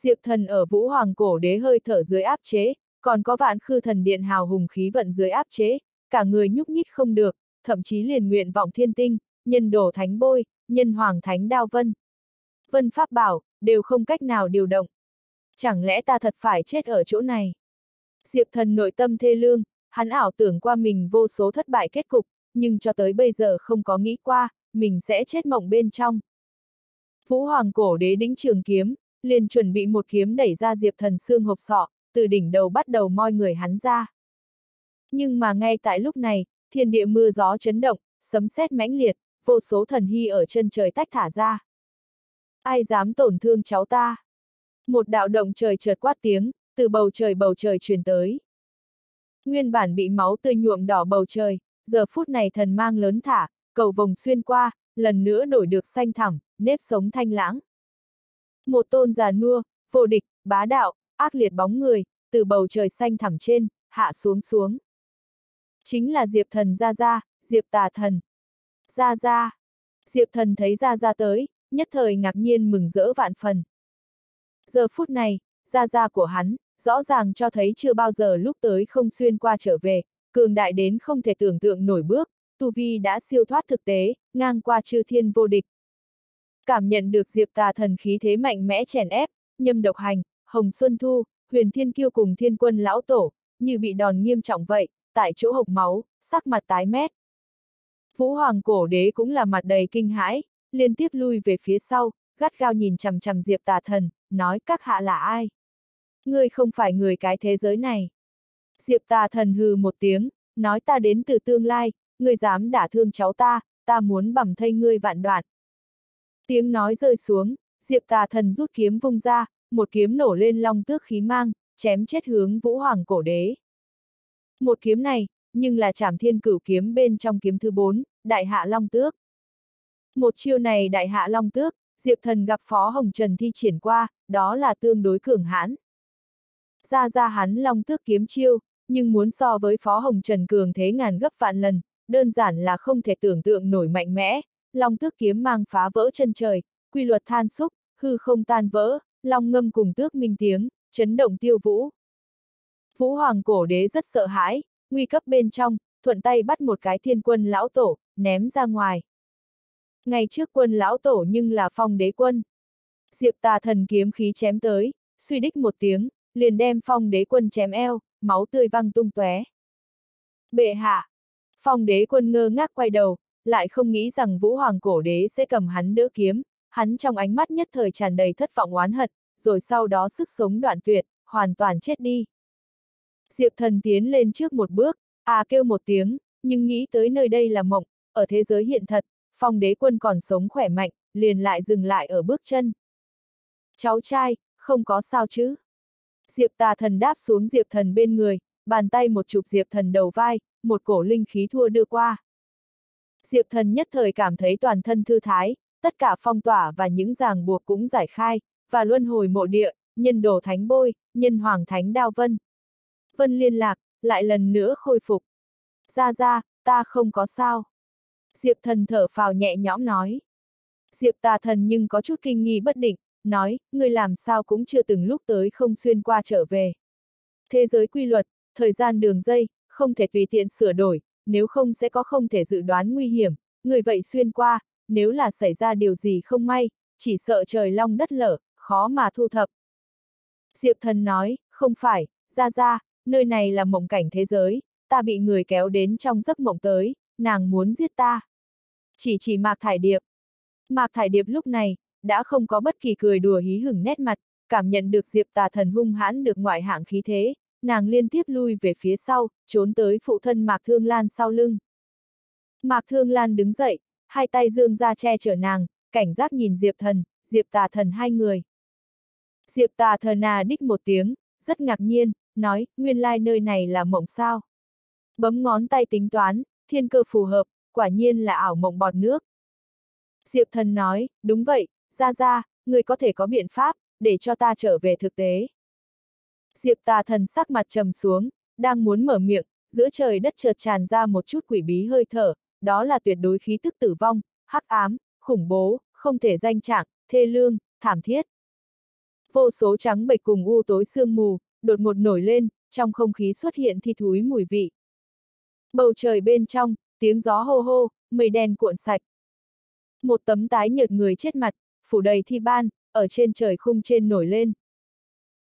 Diệp thần ở vũ hoàng cổ đế hơi thở dưới áp chế, còn có vạn khư thần điện hào hùng khí vận dưới áp chế, cả người nhúc nhích không được, thậm chí liền nguyện vọng thiên tinh, nhân đổ thánh bôi, nhân hoàng thánh đao vân. Vân pháp bảo, đều không cách nào điều động. Chẳng lẽ ta thật phải chết ở chỗ này? Diệp thần nội tâm thê lương, hắn ảo tưởng qua mình vô số thất bại kết cục, nhưng cho tới bây giờ không có nghĩ qua, mình sẽ chết mộng bên trong. Vũ Hoàng cổ đế đĩnh trường kiếm, liền chuẩn bị một kiếm đẩy ra Diệp thần xương hộp sọ, từ đỉnh đầu bắt đầu moi người hắn ra. Nhưng mà ngay tại lúc này, thiên địa mưa gió chấn động, sấm sét mãnh liệt, vô số thần hy ở chân trời tách thả ra. Ai dám tổn thương cháu ta? Một đạo động trời chợt quát tiếng, từ bầu trời bầu trời truyền tới. Nguyên bản bị máu tươi nhuộm đỏ bầu trời, giờ phút này thần mang lớn thả, cầu vòng xuyên qua, lần nữa đổi được xanh thẳm, nếp sống thanh lãng. Một tôn già nua, vô địch, bá đạo, ác liệt bóng người, từ bầu trời xanh thẳm trên, hạ xuống xuống. Chính là Diệp thần ra ra, Diệp tà thần. Ra ra. Diệp thần thấy ra ra tới, nhất thời ngạc nhiên mừng rỡ vạn phần. Giờ phút này, ra ra của hắn, rõ ràng cho thấy chưa bao giờ lúc tới không xuyên qua trở về, cường đại đến không thể tưởng tượng nổi bước, Tu Vi đã siêu thoát thực tế, ngang qua chư thiên vô địch. Cảm nhận được Diệp tà thần khí thế mạnh mẽ chèn ép, nhâm độc hành, hồng xuân thu, huyền thiên kiêu cùng thiên quân lão tổ, như bị đòn nghiêm trọng vậy, tại chỗ hộc máu, sắc mặt tái mét. Vũ hoàng cổ đế cũng là mặt đầy kinh hãi, liên tiếp lui về phía sau, gắt gao nhìn chằm chằm Diệp tà thần, nói các hạ là ai? Ngươi không phải người cái thế giới này. Diệp tà thần hừ một tiếng, nói ta đến từ tương lai, ngươi dám đả thương cháu ta, ta muốn bầm thây ngươi vạn đoạn. Tiếng nói rơi xuống, Diệp tà thần rút kiếm vung ra, một kiếm nổ lên long tước khí mang, chém chết hướng vũ hoàng cổ đế. Một kiếm này, nhưng là chảm thiên cửu kiếm bên trong kiếm thứ bốn, đại hạ long tước. Một chiêu này đại hạ long tước, Diệp thần gặp Phó Hồng Trần thi triển qua, đó là tương đối cường hãn. Ra ra hắn long tước kiếm chiêu, nhưng muốn so với Phó Hồng Trần cường thế ngàn gấp vạn lần, đơn giản là không thể tưởng tượng nổi mạnh mẽ, long tước kiếm mang phá vỡ chân trời, quy luật than xúc, hư không tan vỡ, long ngâm cùng tước minh tiếng, chấn động tiêu vũ. Vũ Hoàng cổ đế rất sợ hãi, nguy cấp bên trong, thuận tay bắt một cái thiên quân lão tổ, ném ra ngoài. Ngày trước quân lão tổ nhưng là phong đế quân. Diệp tà thần kiếm khí chém tới, suy đích một tiếng, liền đem phong đế quân chém eo, máu tươi văng tung tóe. Bệ hạ! Phong đế quân ngơ ngác quay đầu, lại không nghĩ rằng vũ hoàng cổ đế sẽ cầm hắn đỡ kiếm, hắn trong ánh mắt nhất thời tràn đầy thất vọng oán hận, rồi sau đó sức sống đoạn tuyệt, hoàn toàn chết đi. Diệp thần tiến lên trước một bước, à kêu một tiếng, nhưng nghĩ tới nơi đây là mộng, ở thế giới hiện thật, phong đế quân còn sống khỏe mạnh, liền lại dừng lại ở bước chân. Cháu trai, không có sao chứ? Diệp tà thần đáp xuống diệp thần bên người, bàn tay một chụp diệp thần đầu vai, một cổ linh khí thua đưa qua. Diệp thần nhất thời cảm thấy toàn thân thư thái, tất cả phong tỏa và những ràng buộc cũng giải khai, và luân hồi mộ địa, nhân đồ thánh bôi, nhân hoàng thánh đao vân. Vân liên lạc, lại lần nữa khôi phục. Ra ra, ta không có sao. Diệp thần thở phào nhẹ nhõm nói. Diệp tà thần nhưng có chút kinh nghi bất định, nói, người làm sao cũng chưa từng lúc tới không xuyên qua trở về. Thế giới quy luật, thời gian đường dây, không thể tùy tiện sửa đổi, nếu không sẽ có không thể dự đoán nguy hiểm, người vậy xuyên qua, nếu là xảy ra điều gì không may, chỉ sợ trời long đất lở, khó mà thu thập. Diệp thần nói, không phải, ra ra, nơi này là mộng cảnh thế giới, ta bị người kéo đến trong giấc mộng tới, nàng muốn giết ta. Chỉ chỉ Mạc Thải Điệp. Mạc Thải Điệp lúc này, đã không có bất kỳ cười đùa hí hửng nét mặt, cảm nhận được Diệp tà thần hung hãn được ngoại hạng khí thế, nàng liên tiếp lui về phía sau, trốn tới phụ thân Mạc Thương Lan sau lưng. Mạc Thương Lan đứng dậy, hai tay dương ra che chở nàng, cảnh giác nhìn Diệp thần, Diệp tà thần hai người. Diệp tà thần à đích một tiếng, rất ngạc nhiên, nói, nguyên lai nơi này là mộng sao. Bấm ngón tay tính toán, thiên cơ phù hợp, quả nhiên là ảo mộng bọt nước. Diệp thần nói, đúng vậy, ra ra, người có thể có biện pháp, để cho ta trở về thực tế. Diệp tà thần sắc mặt trầm xuống, đang muốn mở miệng, giữa trời đất chợt tràn ra một chút quỷ bí hơi thở, đó là tuyệt đối khí tức tử vong, hắc ám, khủng bố, không thể danh trạng, thê lương, thảm thiết. Vô số trắng bệch cùng u tối sương mù, đột ngột nổi lên, trong không khí xuất hiện thi thúi mùi vị. Bầu trời bên trong, tiếng gió hô hô, mây đen cuộn sạch. Một tấm tái nhợt người chết mặt, phủ đầy thi ban, ở trên trời khung trên nổi lên.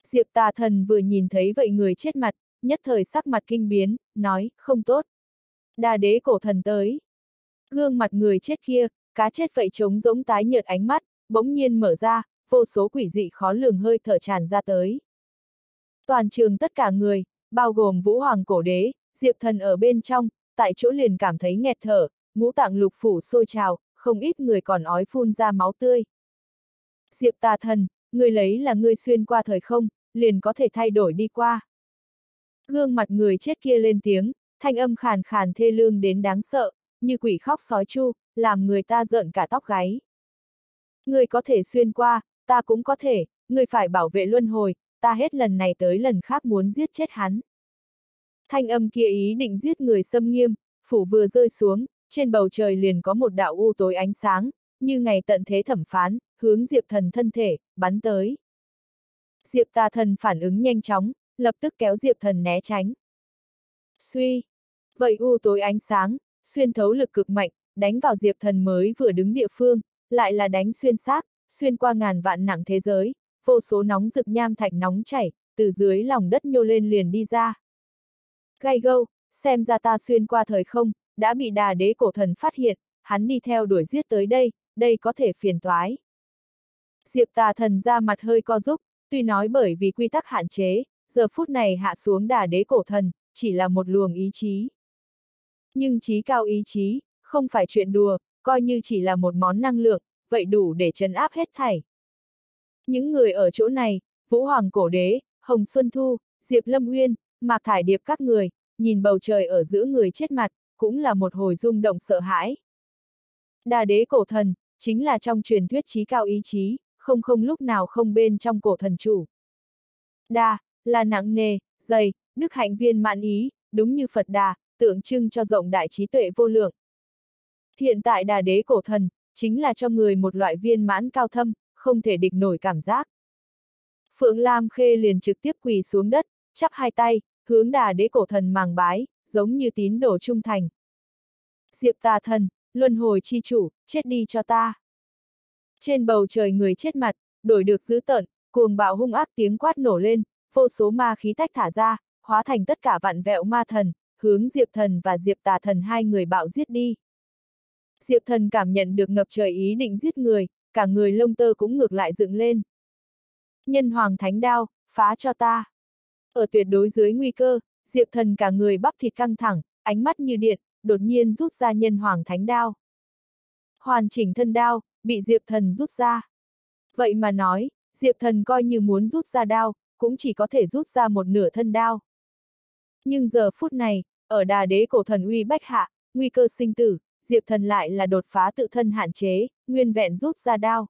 Diệp tà thần vừa nhìn thấy vậy người chết mặt, nhất thời sắc mặt kinh biến, nói, không tốt. Đa đế cổ thần tới. Gương mặt người chết kia, cá chết vậy trống rỗng tái nhợt ánh mắt, bỗng nhiên mở ra, vô số quỷ dị khó lường hơi thở tràn ra tới. Toàn trường tất cả người, bao gồm Vũ Hoàng cổ đế, Diệp thần ở bên trong, tại chỗ liền cảm thấy nghẹt thở, ngũ tạng lục phủ sôi trào, không ít người còn ói phun ra máu tươi. Diệp tà thần, người lấy là người xuyên qua thời không, liền có thể thay đổi đi qua. Gương mặt người chết kia lên tiếng, thanh âm khàn khàn thê lương đến đáng sợ, như quỷ khóc sói chu, làm người ta giận cả tóc gáy. Người có thể xuyên qua, ta cũng có thể, người phải bảo vệ luân hồi, ta hết lần này tới lần khác muốn giết chết hắn. Thanh âm kia ý định giết người xâm nghiêm, phủ vừa rơi xuống, trên bầu trời liền có một đạo u tối ánh sáng, như ngày tận thế thẩm phán, hướng Diệp thần thân thể, bắn tới. Diệp tà thần phản ứng nhanh chóng, lập tức kéo Diệp thần né tránh. Suy! Vậy u tối ánh sáng, xuyên thấu lực cực mạnh, đánh vào Diệp thần mới vừa đứng địa phương, lại là đánh xuyên xác, xuyên qua ngàn vạn nặng thế giới, vô số nóng rực nham thạch nóng chảy, từ dưới lòng đất nhô lên liền đi ra. Gai gâu, xem ra ta xuyên qua thời không, đã bị đà đế cổ thần phát hiện, hắn đi theo đuổi giết tới đây, đây có thể phiền toái. Diệp tà thần ra mặt hơi co giúp, tuy nói bởi vì quy tắc hạn chế, giờ phút này hạ xuống đà đế cổ thần, chỉ là một luồng ý chí. Nhưng trí cao ý chí, không phải chuyện đùa, coi như chỉ là một món năng lượng, vậy đủ để chấn áp hết thảy. Những người ở chỗ này, Vũ Hoàng Cổ Đế, Hồng Xuân Thu, Diệp Lâm Uyên, Mạc Thải Điệp các người, nhìn bầu trời ở giữa người chết mặt, cũng là một hồi rung động sợ hãi. Đà đế cổ thần, chính là trong truyền thuyết trí cao ý chí, không không lúc nào không bên trong cổ thần chủ. Đà, là nặng nề, dày, đức hạnh viên mãn ý, đúng như Phật đà, tượng trưng cho rộng đại trí tuệ vô lượng. Hiện tại đà đế cổ thần, chính là cho người một loại viên mãn cao thâm, không thể địch nổi cảm giác. Phượng Lam Khê liền trực tiếp quỳ xuống đất, chắp hai tay, hướng đà đế cổ thần màng bái, giống như tín đồ trung thành. Diệp tà thần, luân hồi chi chủ, chết đi cho ta. Trên bầu trời người chết mặt, đổi được dữ tợn, cuồng bạo hung ác tiếng quát nổ lên, vô số ma khí tách thả ra, hóa thành tất cả vạn vẹo ma thần, hướng Diệp thần và Diệp tà thần hai người bạo giết đi. Diệp thần cảm nhận được ngập trời ý định giết người, cả người lông tơ cũng ngược lại dựng lên. Nhân hoàng thánh đao, phá cho ta. Ở tuyệt đối dưới nguy cơ, Diệp thần cả người bắp thịt căng thẳng, ánh mắt như điện, đột nhiên rút ra nhân hoàng thánh đao. Hoàn chỉnh thân đao, bị Diệp thần rút ra. Vậy mà nói, Diệp thần coi như muốn rút ra đao, cũng chỉ có thể rút ra một nửa thân đao. Nhưng giờ phút này, ở đà đế cổ thần uy bách hạ, nguy cơ sinh tử, Diệp thần lại là đột phá tự thân hạn chế, nguyên vẹn rút ra đao.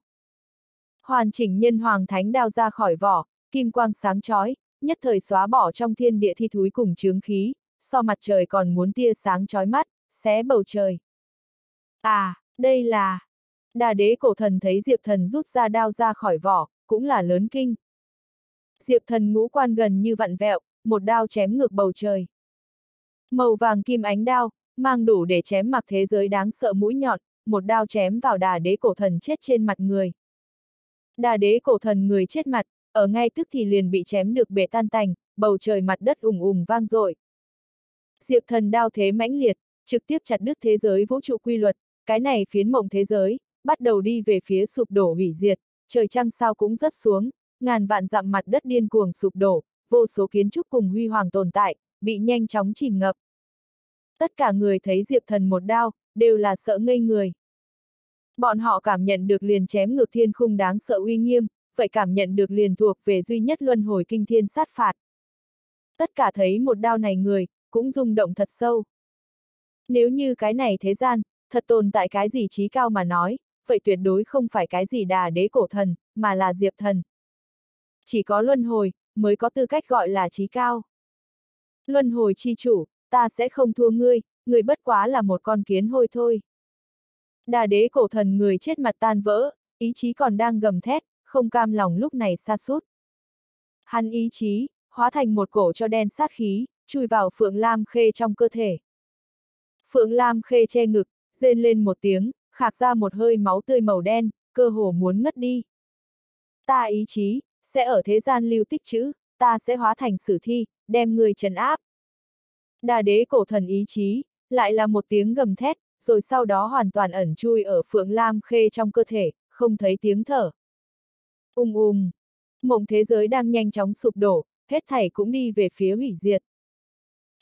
Hoàn chỉnh nhân hoàng thánh đao ra khỏi vỏ, kim quang sáng chói, nhất thời xóa bỏ trong thiên địa thi thúi cùng chướng khí, so mặt trời còn muốn tia sáng chói mắt, xé bầu trời. À, đây là... Đà đế cổ thần thấy Diệp thần rút ra đao ra khỏi vỏ, cũng là lớn kinh. Diệp thần ngũ quan gần như vặn vẹo, một đao chém ngược bầu trời. Màu vàng kim ánh đao, mang đủ để chém mặc thế giới đáng sợ mũi nhọn, một đao chém vào đà đế cổ thần chết trên mặt người. Đà đế cổ thần người chết mặt, ở ngay tức thì liền bị chém được bể tan tành, bầu trời mặt đất ủng ủng vang dội. Diệp thần đao thế mãnh liệt, trực tiếp chặt đứt thế giới vũ trụ quy luật, cái này phiến mộng thế giới, bắt đầu đi về phía sụp đổ hủy diệt, trời trăng sao cũng rất xuống, ngàn vạn dặm mặt đất điên cuồng sụp đổ, vô số kiến trúc cùng huy hoàng tồn tại, bị nhanh chóng chìm ngập. Tất cả người thấy Diệp thần một đao, đều là sợ ngây người. Bọn họ cảm nhận được liền chém ngược thiên khung đáng sợ uy nghiêm, vậy cảm nhận được liền thuộc về duy nhất luân hồi kinh thiên sát phạt. Tất cả thấy một đao này người, cũng rung động thật sâu. Nếu như cái này thế gian, thật tồn tại cái gì trí cao mà nói, vậy tuyệt đối không phải cái gì đà đế cổ thần, mà là diệp thần. Chỉ có luân hồi, mới có tư cách gọi là trí cao. Luân hồi chi chủ, ta sẽ không thua ngươi, người bất quá là một con kiến hôi thôi. Đà đế cổ thần người chết mặt tan vỡ, ý chí còn đang gầm thét, không cam lòng lúc này xa sút Hắn ý chí, hóa thành một cổ cho đen sát khí, chui vào Phượng Lam Khê trong cơ thể. Phượng Lam Khê che ngực, rên lên một tiếng, khạc ra một hơi máu tươi màu đen, cơ hồ muốn ngất đi. Ta ý chí, sẽ ở thế gian lưu tích chữ, ta sẽ hóa thành sử thi, đem người trấn áp. Đà đế cổ thần ý chí, lại là một tiếng gầm thét, rồi sau đó hoàn toàn ẩn chui ở Phượng Lam Khê trong cơ thể, không thấy tiếng thở. Ung ung, mộng thế giới đang nhanh chóng sụp đổ, hết thảy cũng đi về phía hủy diệt.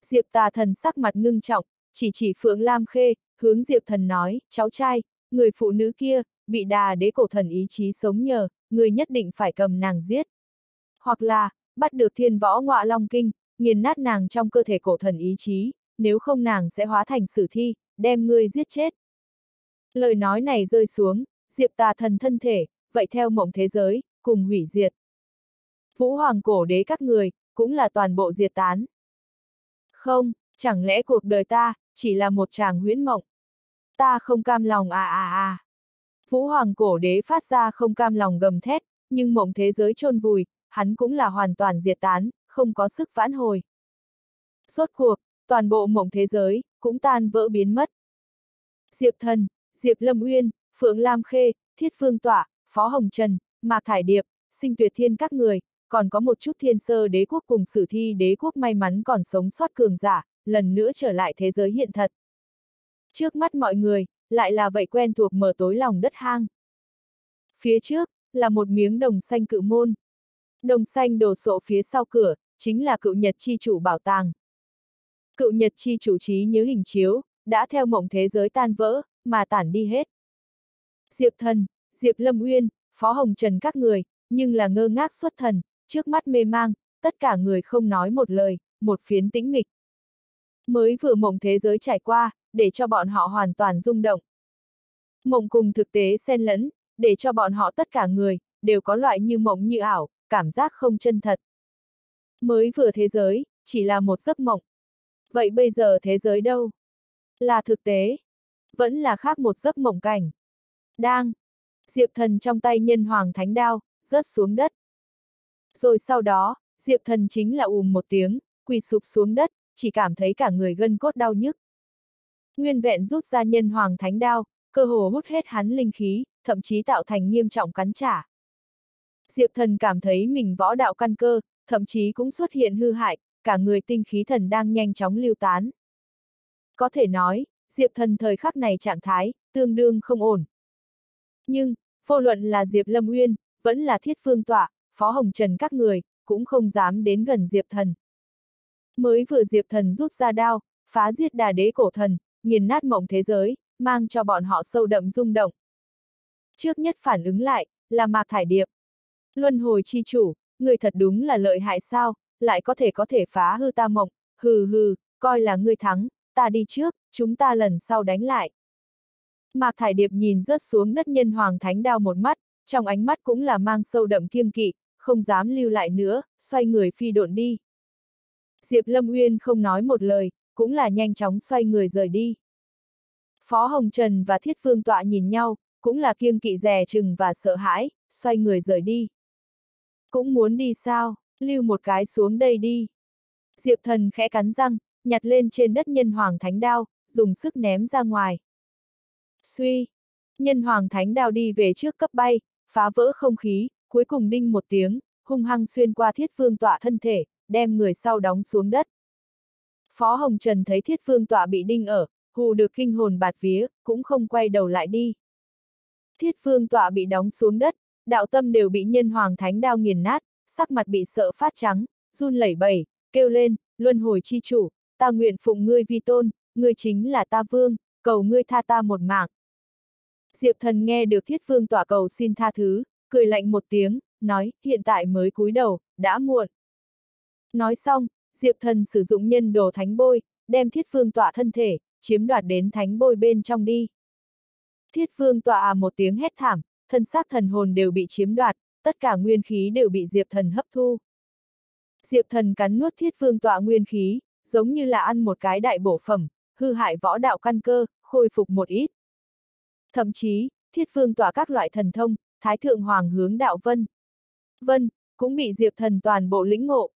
Diệp tà thần sắc mặt ngưng trọng, chỉ chỉ Phượng Lam Khê, hướng Diệp thần nói, cháu trai, người phụ nữ kia, bị đà đế cổ thần ý chí sống nhờ, người nhất định phải cầm nàng giết. Hoặc là, bắt được thiên võ ngọa long kinh, nghiền nát nàng trong cơ thể cổ thần ý chí, nếu không nàng sẽ hóa thành sử thi, đem ngươi giết chết. Lời nói này rơi xuống, Diệp tà thần thân thể, vậy theo mộng thế giới, cùng hủy diệt. Vũ hoàng cổ đế các người, cũng là toàn bộ diệt tán. Không, chẳng lẽ cuộc đời ta, chỉ là một chàng huyễn mộng. Ta không cam lòng à à à. Vũ hoàng cổ đế phát ra không cam lòng gầm thét, nhưng mộng thế giới chôn vùi, hắn cũng là hoàn toàn diệt tán, không có sức vãn hồi. Sốt cuộc, toàn bộ mộng thế giới, cũng tan vỡ biến mất. Diệp Thần, Diệp Lâm Uyên, Phượng Lam Khê, Thiết Phương Tỏa, Phó Hồng Trần, Mạc Thải Điệp, Sinh Tuyệt Thiên các người, còn có một chút thiên sơ đế quốc cùng sử thi đế quốc may mắn còn sống sót cường giả, lần nữa trở lại thế giới hiện thật. Trước mắt mọi người, lại là vậy quen thuộc mở tối lòng đất hang. Phía trước, là một miếng đồng xanh cự môn. Đồng xanh đổ sộ phía sau cửa, chính là cựu nhật chi chủ bảo tàng. Cựu nhật chi chủ trí nhớ hình chiếu, đã theo mộng thế giới tan vỡ, mà tản đi hết. Diệp thần, Diệp Lâm Uyên, Phó Hồng Trần các người, nhưng là ngơ ngác xuất thần, trước mắt mê mang, tất cả người không nói một lời, một phiến tĩnh mịch. Mới vừa mộng thế giới trải qua, để cho bọn họ hoàn toàn rung động. Mộng cùng thực tế xen lẫn, để cho bọn họ tất cả người, đều có loại như mộng như ảo, cảm giác không chân thật. Mới vừa thế giới, chỉ là một giấc mộng. Vậy bây giờ thế giới đâu? Là thực tế. Vẫn là khác một giấc mộng cảnh. Đang. Diệp thần trong tay nhân hoàng thánh đao, rớt xuống đất. Rồi sau đó, Diệp thần chính là ùm một tiếng, quỳ sụp xuống đất, chỉ cảm thấy cả người gân cốt đau nhức. Nguyên vẹn rút ra nhân hoàng thánh đao, cơ hồ hút hết hắn linh khí, thậm chí tạo thành nghiêm trọng cắn trả. Diệp thần cảm thấy mình võ đạo căn cơ, thậm chí cũng xuất hiện hư hại, cả người tinh khí thần đang nhanh chóng lưu tán. Có thể nói, Diệp thần thời khắc này trạng thái, tương đương không ổn. Nhưng, vô luận là Diệp Lâm Uyên, vẫn là Thiết Phương Tọa, Phó Hồng Trần các người, cũng không dám đến gần Diệp thần. Mới vừa Diệp thần rút ra đao, phá giết đà đế cổ thần, nghiền nát mộng thế giới, mang cho bọn họ sâu đậm rung động. Trước nhất phản ứng lại, là Mạc Thải Điệp. Luân hồi chi chủ, người thật đúng là lợi hại sao, lại có thể có thể phá hư ta mộng, hừ hừ, coi là ngươi thắng, ta đi trước, chúng ta lần sau đánh lại. Mạc Thải Điệp nhìn rớt xuống đất nhân hoàng thánh đao một mắt, trong ánh mắt cũng là mang sâu đậm kiêng kỵ, không dám lưu lại nữa, xoay người phi độn đi. Diệp Lâm Uyên không nói một lời, cũng là nhanh chóng xoay người rời đi. Phó Hồng Trần và Thiết Phương Tọa nhìn nhau, cũng là kiêng kỵ rè chừng và sợ hãi, xoay người rời đi. Cũng muốn đi sao, lưu một cái xuống đây đi. Diệp thần khẽ cắn răng, nhặt lên trên đất nhân hoàng thánh đao, dùng sức ném ra ngoài. Suy! Nhân hoàng thánh đao đi về trước cấp bay, phá vỡ không khí, cuối cùng đinh một tiếng, hung hăng xuyên qua thiết phương tọa thân thể, đem người sau đóng xuống đất. Phó Hồng Trần thấy thiết phương tọa bị đinh ở, hù được kinh hồn bạt vía, cũng không quay đầu lại đi. Thiết phương tọa bị đóng xuống đất, đạo tâm đều bị nhân hoàng thánh đao nghiền nát, sắc mặt bị sợ phát trắng, run lẩy bẩy, kêu lên, luân hồi chi chủ, ta nguyện phụng ngươi vi tôn, ngươi chính là ta vương, cầu ngươi tha ta một mạng. Diệp thần nghe được thiết vương tỏa cầu xin tha thứ, cười lạnh một tiếng, nói, hiện tại mới cúi đầu, đã muộn. Nói xong, Diệp thần sử dụng nhân đồ thánh bôi, đem thiết Phương tọa thân thể, chiếm đoạt đến thánh bôi bên trong đi. Thiết Phương tọa à một tiếng hét thảm, thân xác thần hồn đều bị chiếm đoạt, tất cả nguyên khí đều bị Diệp thần hấp thu. Diệp thần cắn nuốt thiết Phương tọa nguyên khí, giống như là ăn một cái đại bổ phẩm, hư hại võ đạo căn cơ, khôi phục một ít. Thậm chí, thiết Phương tọa các loại thần thông, Thái Thượng Hoàng hướng đạo Vân. Vân, cũng bị Diệp Thần toàn bộ lĩnh ngộ.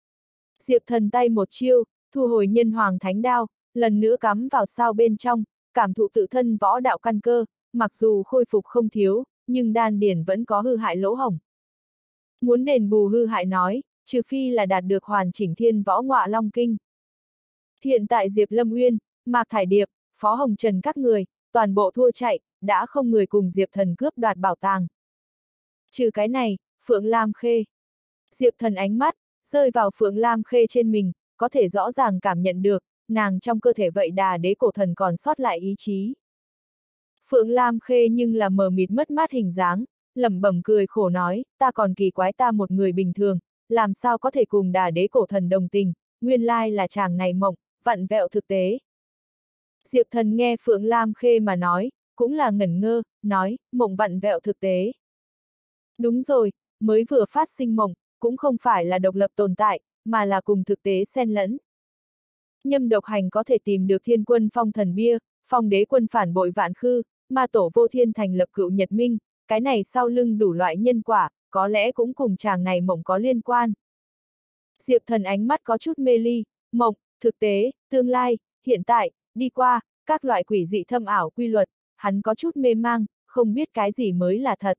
Diệp Thần tay một chiêu, thu hồi nhân Hoàng Thánh Đao, lần nữa cắm vào sao bên trong, cảm thụ tự thân võ đạo căn cơ, mặc dù khôi phục không thiếu, nhưng đan điển vẫn có hư hại lỗ hổng. Muốn đền bù hư hại nói, trừ phi là đạt được hoàn chỉnh thiên võ ngọa long kinh. Hiện tại Diệp Lâm Nguyên, Mạc Thải Điệp, Phó Hồng Trần các người, toàn bộ thua chạy, đã không người cùng Diệp Thần cướp đoạt bảo tàng. Trừ cái này, Phượng Lam Khê. Diệp Thần ánh mắt, rơi vào Phượng Lam Khê trên mình, có thể rõ ràng cảm nhận được, nàng trong cơ thể vậy đà đế cổ thần còn sót lại ý chí. Phượng Lam Khê nhưng là mờ mịt mất mát hình dáng, lẩm bẩm cười khổ nói, ta còn kỳ quái ta một người bình thường, làm sao có thể cùng đà đế cổ thần đồng tình, nguyên lai là chàng này mộng, vặn vẹo thực tế. Diệp thần nghe Phượng Lam Khê mà nói, cũng là ngẩn ngơ, nói, mộng vặn vẹo thực tế. Đúng rồi, mới vừa phát sinh mộng, cũng không phải là độc lập tồn tại, mà là cùng thực tế xen lẫn. Nhâm độc hành có thể tìm được thiên quân phong thần bia, phong đế quân phản bội vạn khư, ma tổ vô thiên thành lập cựu nhật minh, cái này sau lưng đủ loại nhân quả, có lẽ cũng cùng chàng này mộng có liên quan. Diệp thần ánh mắt có chút mê ly, mộng, thực tế, tương lai, hiện tại, đi qua, các loại quỷ dị thâm ảo quy luật, hắn có chút mê mang, không biết cái gì mới là thật.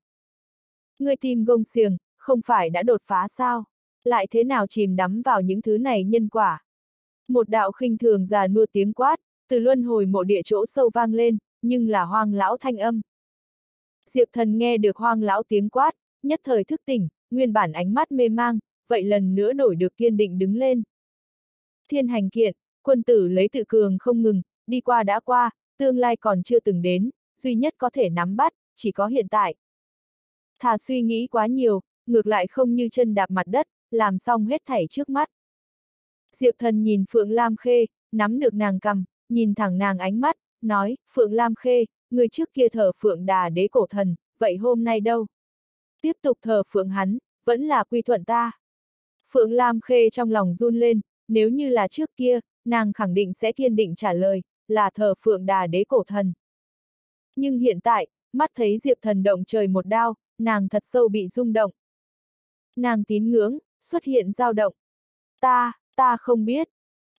Người tìm gông xiềng, không phải đã đột phá sao? Lại thế nào chìm đắm vào những thứ này nhân quả? Một đạo khinh thường già nua tiếng quát, từ luân hồi mộ địa chỗ sâu vang lên, nhưng là hoang lão thanh âm. Diệp thần nghe được hoang lão tiếng quát, nhất thời thức tỉnh, nguyên bản ánh mắt mê mang, vậy lần nữa đổi được kiên định đứng lên. Thiên hành kiện, quân tử lấy tự cường không ngừng, đi qua đã qua, tương lai còn chưa từng đến, duy nhất có thể nắm bắt, chỉ có hiện tại. Thà suy nghĩ quá nhiều, ngược lại không như chân đạp mặt đất, làm xong hết thảy trước mắt. Diệp thần nhìn Phượng Lam Khê, nắm được nàng cầm, nhìn thẳng nàng ánh mắt, nói, Phượng Lam Khê, người trước kia thờ Phượng Đà đế cổ thần, vậy hôm nay đâu? Tiếp tục thờ Phượng hắn, vẫn là quy thuận ta. Phượng Lam Khê trong lòng run lên, nếu như là trước kia, nàng khẳng định sẽ kiên định trả lời, là thờ Phượng Đà đế cổ thần. Nhưng hiện tại, mắt thấy Diệp thần động trời một đao, nàng thật sâu bị rung động. Nàng tín ngưỡng, xuất hiện dao động. Ta, ta không biết.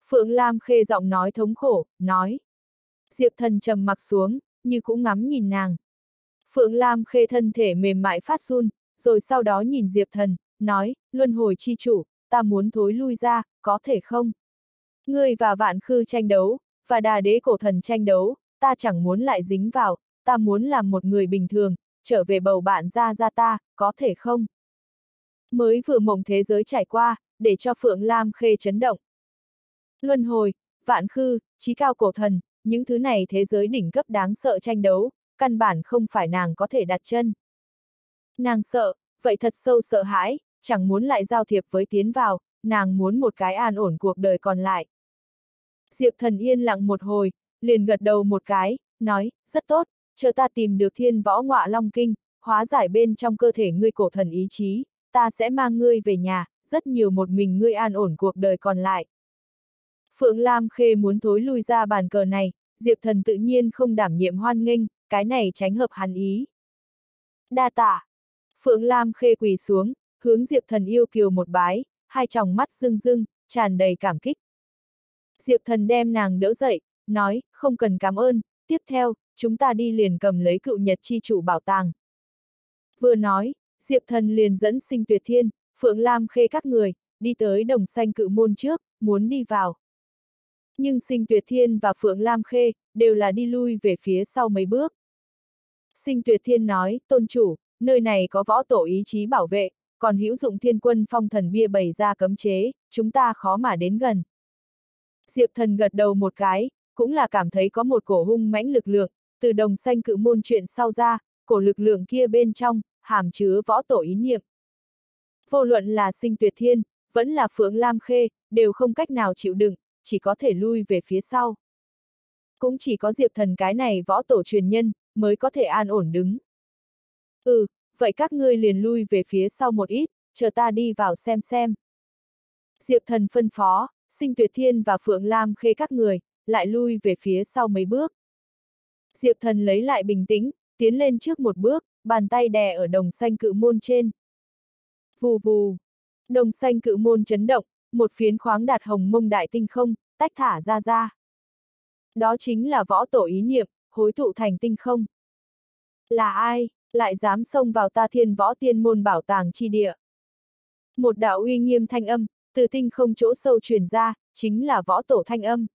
Phượng Lam Khê giọng nói thống khổ, nói. Diệp thần trầm mặc xuống, như cũng ngắm nhìn nàng. Phượng Lam Khê thân thể mềm mại phát run, rồi sau đó nhìn Diệp thần, nói, luân hồi chi chủ, ta muốn thối lui ra, có thể không? Ngươi và vạn khư tranh đấu, và đà đế cổ thần tranh đấu, ta chẳng muốn lại dính vào, ta muốn làm một người bình thường, trở về bầu bạn ra ra ta, có thể không? Mới vừa mộng thế giới trải qua, để cho Phượng Lam Khê chấn động. Luân hồi, vạn khư, trí cao cổ thần, những thứ này thế giới đỉnh cấp đáng sợ tranh đấu, căn bản không phải nàng có thể đặt chân. Nàng sợ, vậy thật sâu sợ hãi, chẳng muốn lại giao thiệp với tiến vào, nàng muốn một cái an ổn cuộc đời còn lại. Diệp thần yên lặng một hồi, liền gật đầu một cái, nói, rất tốt, chờ ta tìm được thiên võ ngọa long kinh, hóa giải bên trong cơ thể ngươi cổ thần ý chí, ta sẽ mang ngươi về nhà, rất nhiều một mình ngươi an ổn cuộc đời còn lại. Phượng Lam Khê muốn thối lui ra bàn cờ này, Diệp Thần tự nhiên không đảm nhiệm hoan nghênh, cái này tránh hợp hắn ý. Đa tạ. Phượng Lam Khê quỳ xuống, hướng Diệp Thần yêu kiều một bái, hai tròng mắt rưng rưng, tràn đầy cảm kích. Diệp Thần đem nàng đỡ dậy, nói, không cần cảm ơn, tiếp theo, chúng ta đi liền cầm lấy cựu nhật chi chủ bảo tàng. Vừa nói, Diệp Thần liền dẫn sinh tuyệt thiên, Phượng Lam Khê các người, đi tới đồng xanh cự môn trước, muốn đi vào. Nhưng sinh tuyệt thiên và Phượng Lam Khê, đều là đi lui về phía sau mấy bước. Sinh tuyệt thiên nói, tôn chủ, nơi này có võ tổ ý chí bảo vệ, còn hữu dụng thiên quân phong thần bia bày ra cấm chế, chúng ta khó mà đến gần. Diệp thần gật đầu một cái, cũng là cảm thấy có một cổ hung mãnh lực lượng, từ đồng xanh cự môn chuyện sau ra, cổ lực lượng kia bên trong, hàm chứa võ tổ ý niệm. Vô luận là sinh tuyệt thiên, vẫn là phượng lam khê, đều không cách nào chịu đựng, chỉ có thể lui về phía sau. Cũng chỉ có diệp thần cái này võ tổ truyền nhân, mới có thể an ổn đứng. Ừ, vậy các ngươi liền lui về phía sau một ít, chờ ta đi vào xem xem. Diệp thần phân phó, sinh tuyệt thiên và phượng lam khê các người, lại lui về phía sau mấy bước. Diệp thần lấy lại bình tĩnh, tiến lên trước một bước, bàn tay đè ở đồng xanh cự môn trên. Vù vù. Đồng xanh cự môn chấn động, một phiến khoáng đạt hồng mông đại tinh không, tách thả ra ra. Đó chính là võ tổ ý niệm, hối tụ thành tinh không. Là ai, lại dám xông vào ta thiên võ tiên môn bảo tàng chi địa? Một đạo uy nghiêm thanh âm, từ tinh không chỗ sâu truyền ra, chính là võ tổ thanh âm.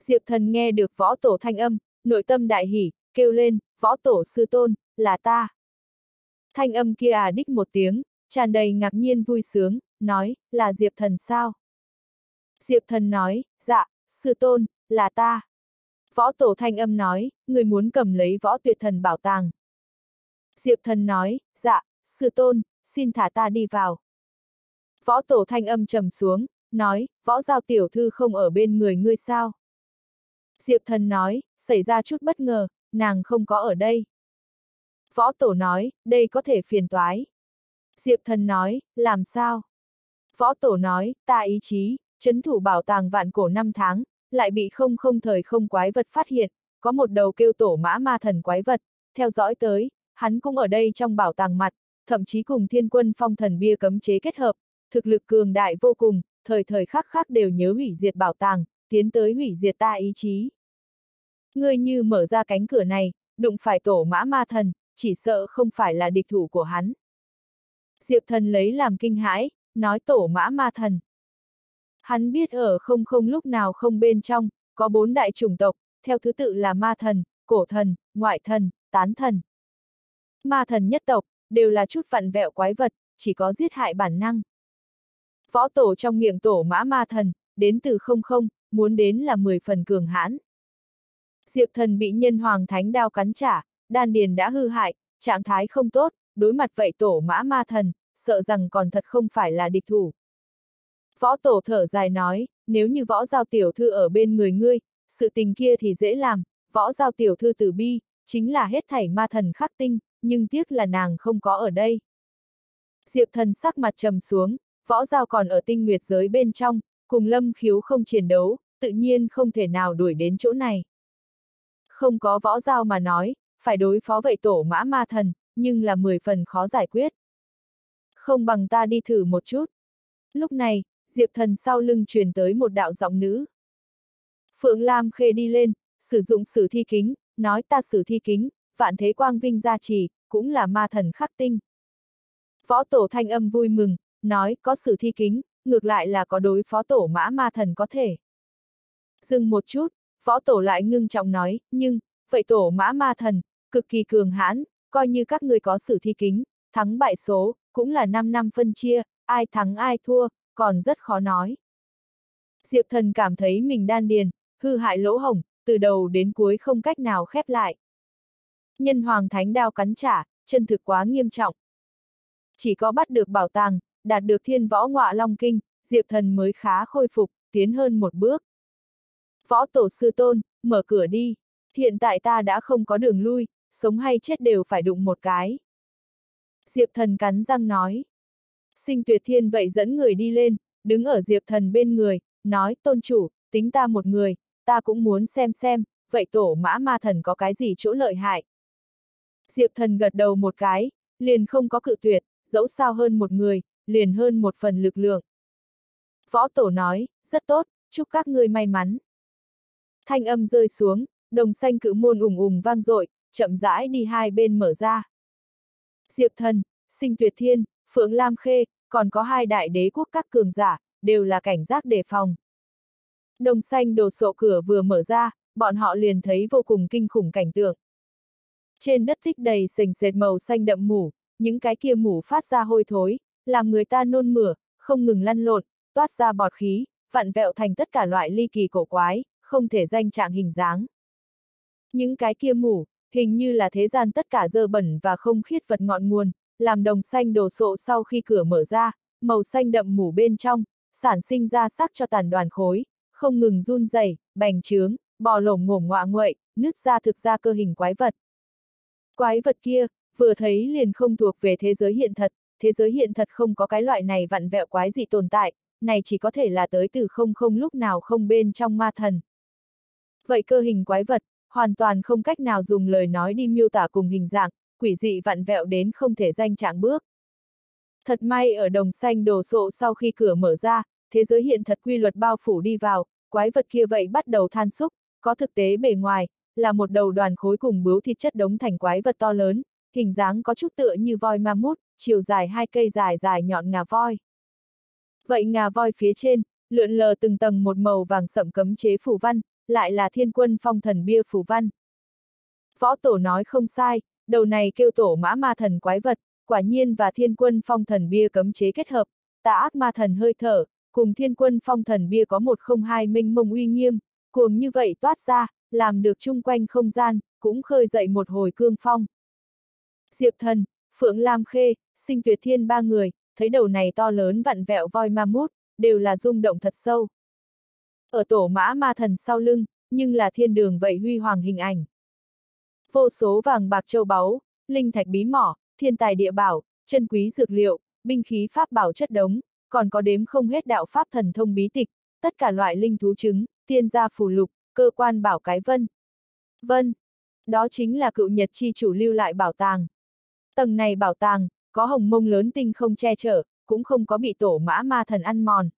Diệp thần nghe được võ tổ thanh âm, nội tâm đại hỉ, kêu lên, võ tổ sư tôn, là ta. Thanh âm kia à đích một tiếng, tràn đầy ngạc nhiên vui sướng, nói, là Diệp thần sao? Diệp thần nói, dạ, sư tôn, là ta. Võ tổ thanh âm nói, người muốn cầm lấy võ tuyệt thần bảo tàng. Diệp thần nói, dạ, sư tôn, xin thả ta đi vào. Võ tổ thanh âm trầm xuống, nói, võ giao tiểu thư không ở bên người ngươi sao? Diệp thần nói, xảy ra chút bất ngờ, nàng không có ở đây. Võ tổ nói, đây có thể phiền toái. Diệp thần nói, làm sao? Võ tổ nói, ta ý chí, chấn thủ bảo tàng vạn cổ năm tháng, lại bị không không thời không quái vật phát hiện, có một đầu kêu tổ mã ma thần quái vật, theo dõi tới, hắn cũng ở đây trong bảo tàng mặt, thậm chí cùng thiên quân phong thần bia cấm chế kết hợp, thực lực cường đại vô cùng, thời thời khắc khắc đều nhớ hủy diệt bảo tàng, tiến tới hủy diệt ta ý chí. Ngươi như mở ra cánh cửa này, đụng phải tổ mã ma thần, chỉ sợ không phải là địch thủ của hắn. Diệp thần lấy làm kinh hãi, nói tổ mã ma thần. Hắn biết ở không không lúc nào không bên trong, có bốn đại chủng tộc, theo thứ tự là ma thần, cổ thần, ngoại thần, tán thần. Ma thần nhất tộc, đều là chút vặn vẹo quái vật, chỉ có giết hại bản năng. Võ tổ trong miệng tổ mã ma thần, đến từ không không, muốn đến là 10 phần cường hãn. Diệp thần bị nhân hoàng thánh đao cắn trả, đan điền đã hư hại, trạng thái không tốt, đối mặt vậy tổ mã ma thần, sợ rằng còn thật không phải là địch thủ. Võ tổ thở dài nói, nếu như võ giao tiểu thư ở bên người ngươi, sự tình kia thì dễ làm, võ giao tiểu thư tử bi, chính là hết thảy ma thần khắc tinh, nhưng tiếc là nàng không có ở đây. Diệp thần sắc mặt trầm xuống, võ giao còn ở tinh nguyệt giới bên trong, cùng lâm khiếu không chiến đấu, tự nhiên không thể nào đuổi đến chỗ này. Không có võ giao mà nói, phải đối phó vậy tổ mã ma thần, nhưng là 10 phần khó giải quyết. Không bằng ta đi thử một chút. Lúc này, Diệp thần sau lưng truyền tới một đạo giọng nữ. Phượng Lam khê đi lên, sử dụng sử thi kính, nói ta sử thi kính, vạn thế quang vinh gia trì, cũng là ma thần khắc tinh. Võ tổ thanh âm vui mừng, nói có sử thi kính, ngược lại là có đối phó tổ mã ma thần có thể. Dừng một chút, võ tổ lại ngưng trọng nói, nhưng, vậy tổ mã ma thần, cực kỳ cường hãn, coi như các người có sự thi kính, thắng bại số, cũng là 5 năm phân chia, ai thắng ai thua, còn rất khó nói. Diệp thần cảm thấy mình đan điền, hư hại lỗ hồng, từ đầu đến cuối không cách nào khép lại. Nhân hoàng thánh đao cắn trả, chân thực quá nghiêm trọng. Chỉ có bắt được bảo tàng, đạt được thiên võ ngọa long kinh, Diệp thần mới khá khôi phục, tiến hơn một bước. Võ tổ sư tôn, mở cửa đi. Hiện tại ta đã không có đường lui, sống hay chết đều phải đụng một cái. Diệp thần cắn răng nói. Sinh tuyệt thiên vậy dẫn người đi lên, đứng ở diệp thần bên người, nói, tôn chủ, tính ta một người, ta cũng muốn xem xem, vậy tổ mã ma thần có cái gì chỗ lợi hại. Diệp thần gật đầu một cái, liền không có cự tuyệt, dẫu sao hơn một người, liền hơn một phần lực lượng. Võ tổ nói, rất tốt, chúc các ngươi may mắn. Thanh âm rơi xuống, đồng xanh cự môn ủng ủng vang dội, chậm rãi đi hai bên mở ra. Diệp thần, sinh tuyệt thiên, phượng lam khê, còn có hai đại đế quốc các cường giả, đều là cảnh giác đề phòng. Đồng xanh đồ sộ cửa vừa mở ra, bọn họ liền thấy vô cùng kinh khủng cảnh tượng. Trên đất thích đầy sình sệt màu xanh đậm mủ, những cái kia mủ phát ra hôi thối, làm người ta nôn mửa, không ngừng lăn lộn, toát ra bọt khí, vặn vẹo thành tất cả loại ly kỳ cổ quái, không thể danh trạng hình dáng. Những cái kia mủ, hình như là thế gian tất cả dơ bẩn và không khiết vật ngọn nguồn, làm đồng xanh đồ sộ sau khi cửa mở ra, màu xanh đậm mủ bên trong, sản sinh ra sắc cho tàn đoàn khối, không ngừng run rẩy, bành trướng, bò lổm ngổm ngọa nguậy, nứt ra thực ra cơ hình quái vật. Quái vật kia, vừa thấy liền không thuộc về thế giới hiện thật, thế giới hiện thật không có cái loại này vặn vẹo quái gì tồn tại, này chỉ có thể là tới từ không không lúc nào không bên trong ma thần. Vậy cơ hình quái vật, hoàn toàn không cách nào dùng lời nói đi miêu tả cùng hình dạng, quỷ dị vặn vẹo đến không thể danh trạng bước. Thật may ở đồng xanh đồ sộ sau khi cửa mở ra, thế giới hiện thật quy luật bao phủ đi vào, quái vật kia vậy bắt đầu than xúc, có thực tế bề ngoài, là một đầu đoàn khối cùng bướu thịt chất đống thành quái vật to lớn, hình dáng có chút tựa như voi ma mút, chiều dài hai cây dài dài nhọn ngà voi. Vậy ngà voi phía trên, lượn lờ từng tầng một màu vàng sậm cấm chế phủ văn, lại là thiên quân phong thần bia phủ văn. Võ tổ nói không sai, đầu này kêu tổ mã ma thần quái vật, quả nhiên và thiên quân phong thần bia cấm chế kết hợp, tà ác ma thần hơi thở, cùng thiên quân phong thần bia có một không hai minh mông uy nghiêm, cuồng như vậy toát ra, làm được chung quanh không gian, cũng khơi dậy một hồi cương phong. Diệp thần, Phượng Lam Khê, sinh tuyệt thiên ba người, thấy đầu này to lớn vặn vẹo voi ma mút, đều là rung động thật sâu. Ở tổ mã ma thần sau lưng, nhưng là thiên đường vậy huy hoàng hình ảnh. Vô số vàng bạc châu báu, linh thạch bí mỏ, thiên tài địa bảo, chân quý dược liệu, binh khí pháp bảo chất đống, còn có đếm không hết đạo pháp thần thông bí tịch, tất cả loại linh thú chứng tiên gia phù lục, cơ quan bảo cái vân. Vân, đó chính là cựu nhật chi chủ lưu lại bảo tàng. Tầng này bảo tàng, có hồng mông lớn tinh không che chở, cũng không có bị tổ mã ma thần ăn mòn.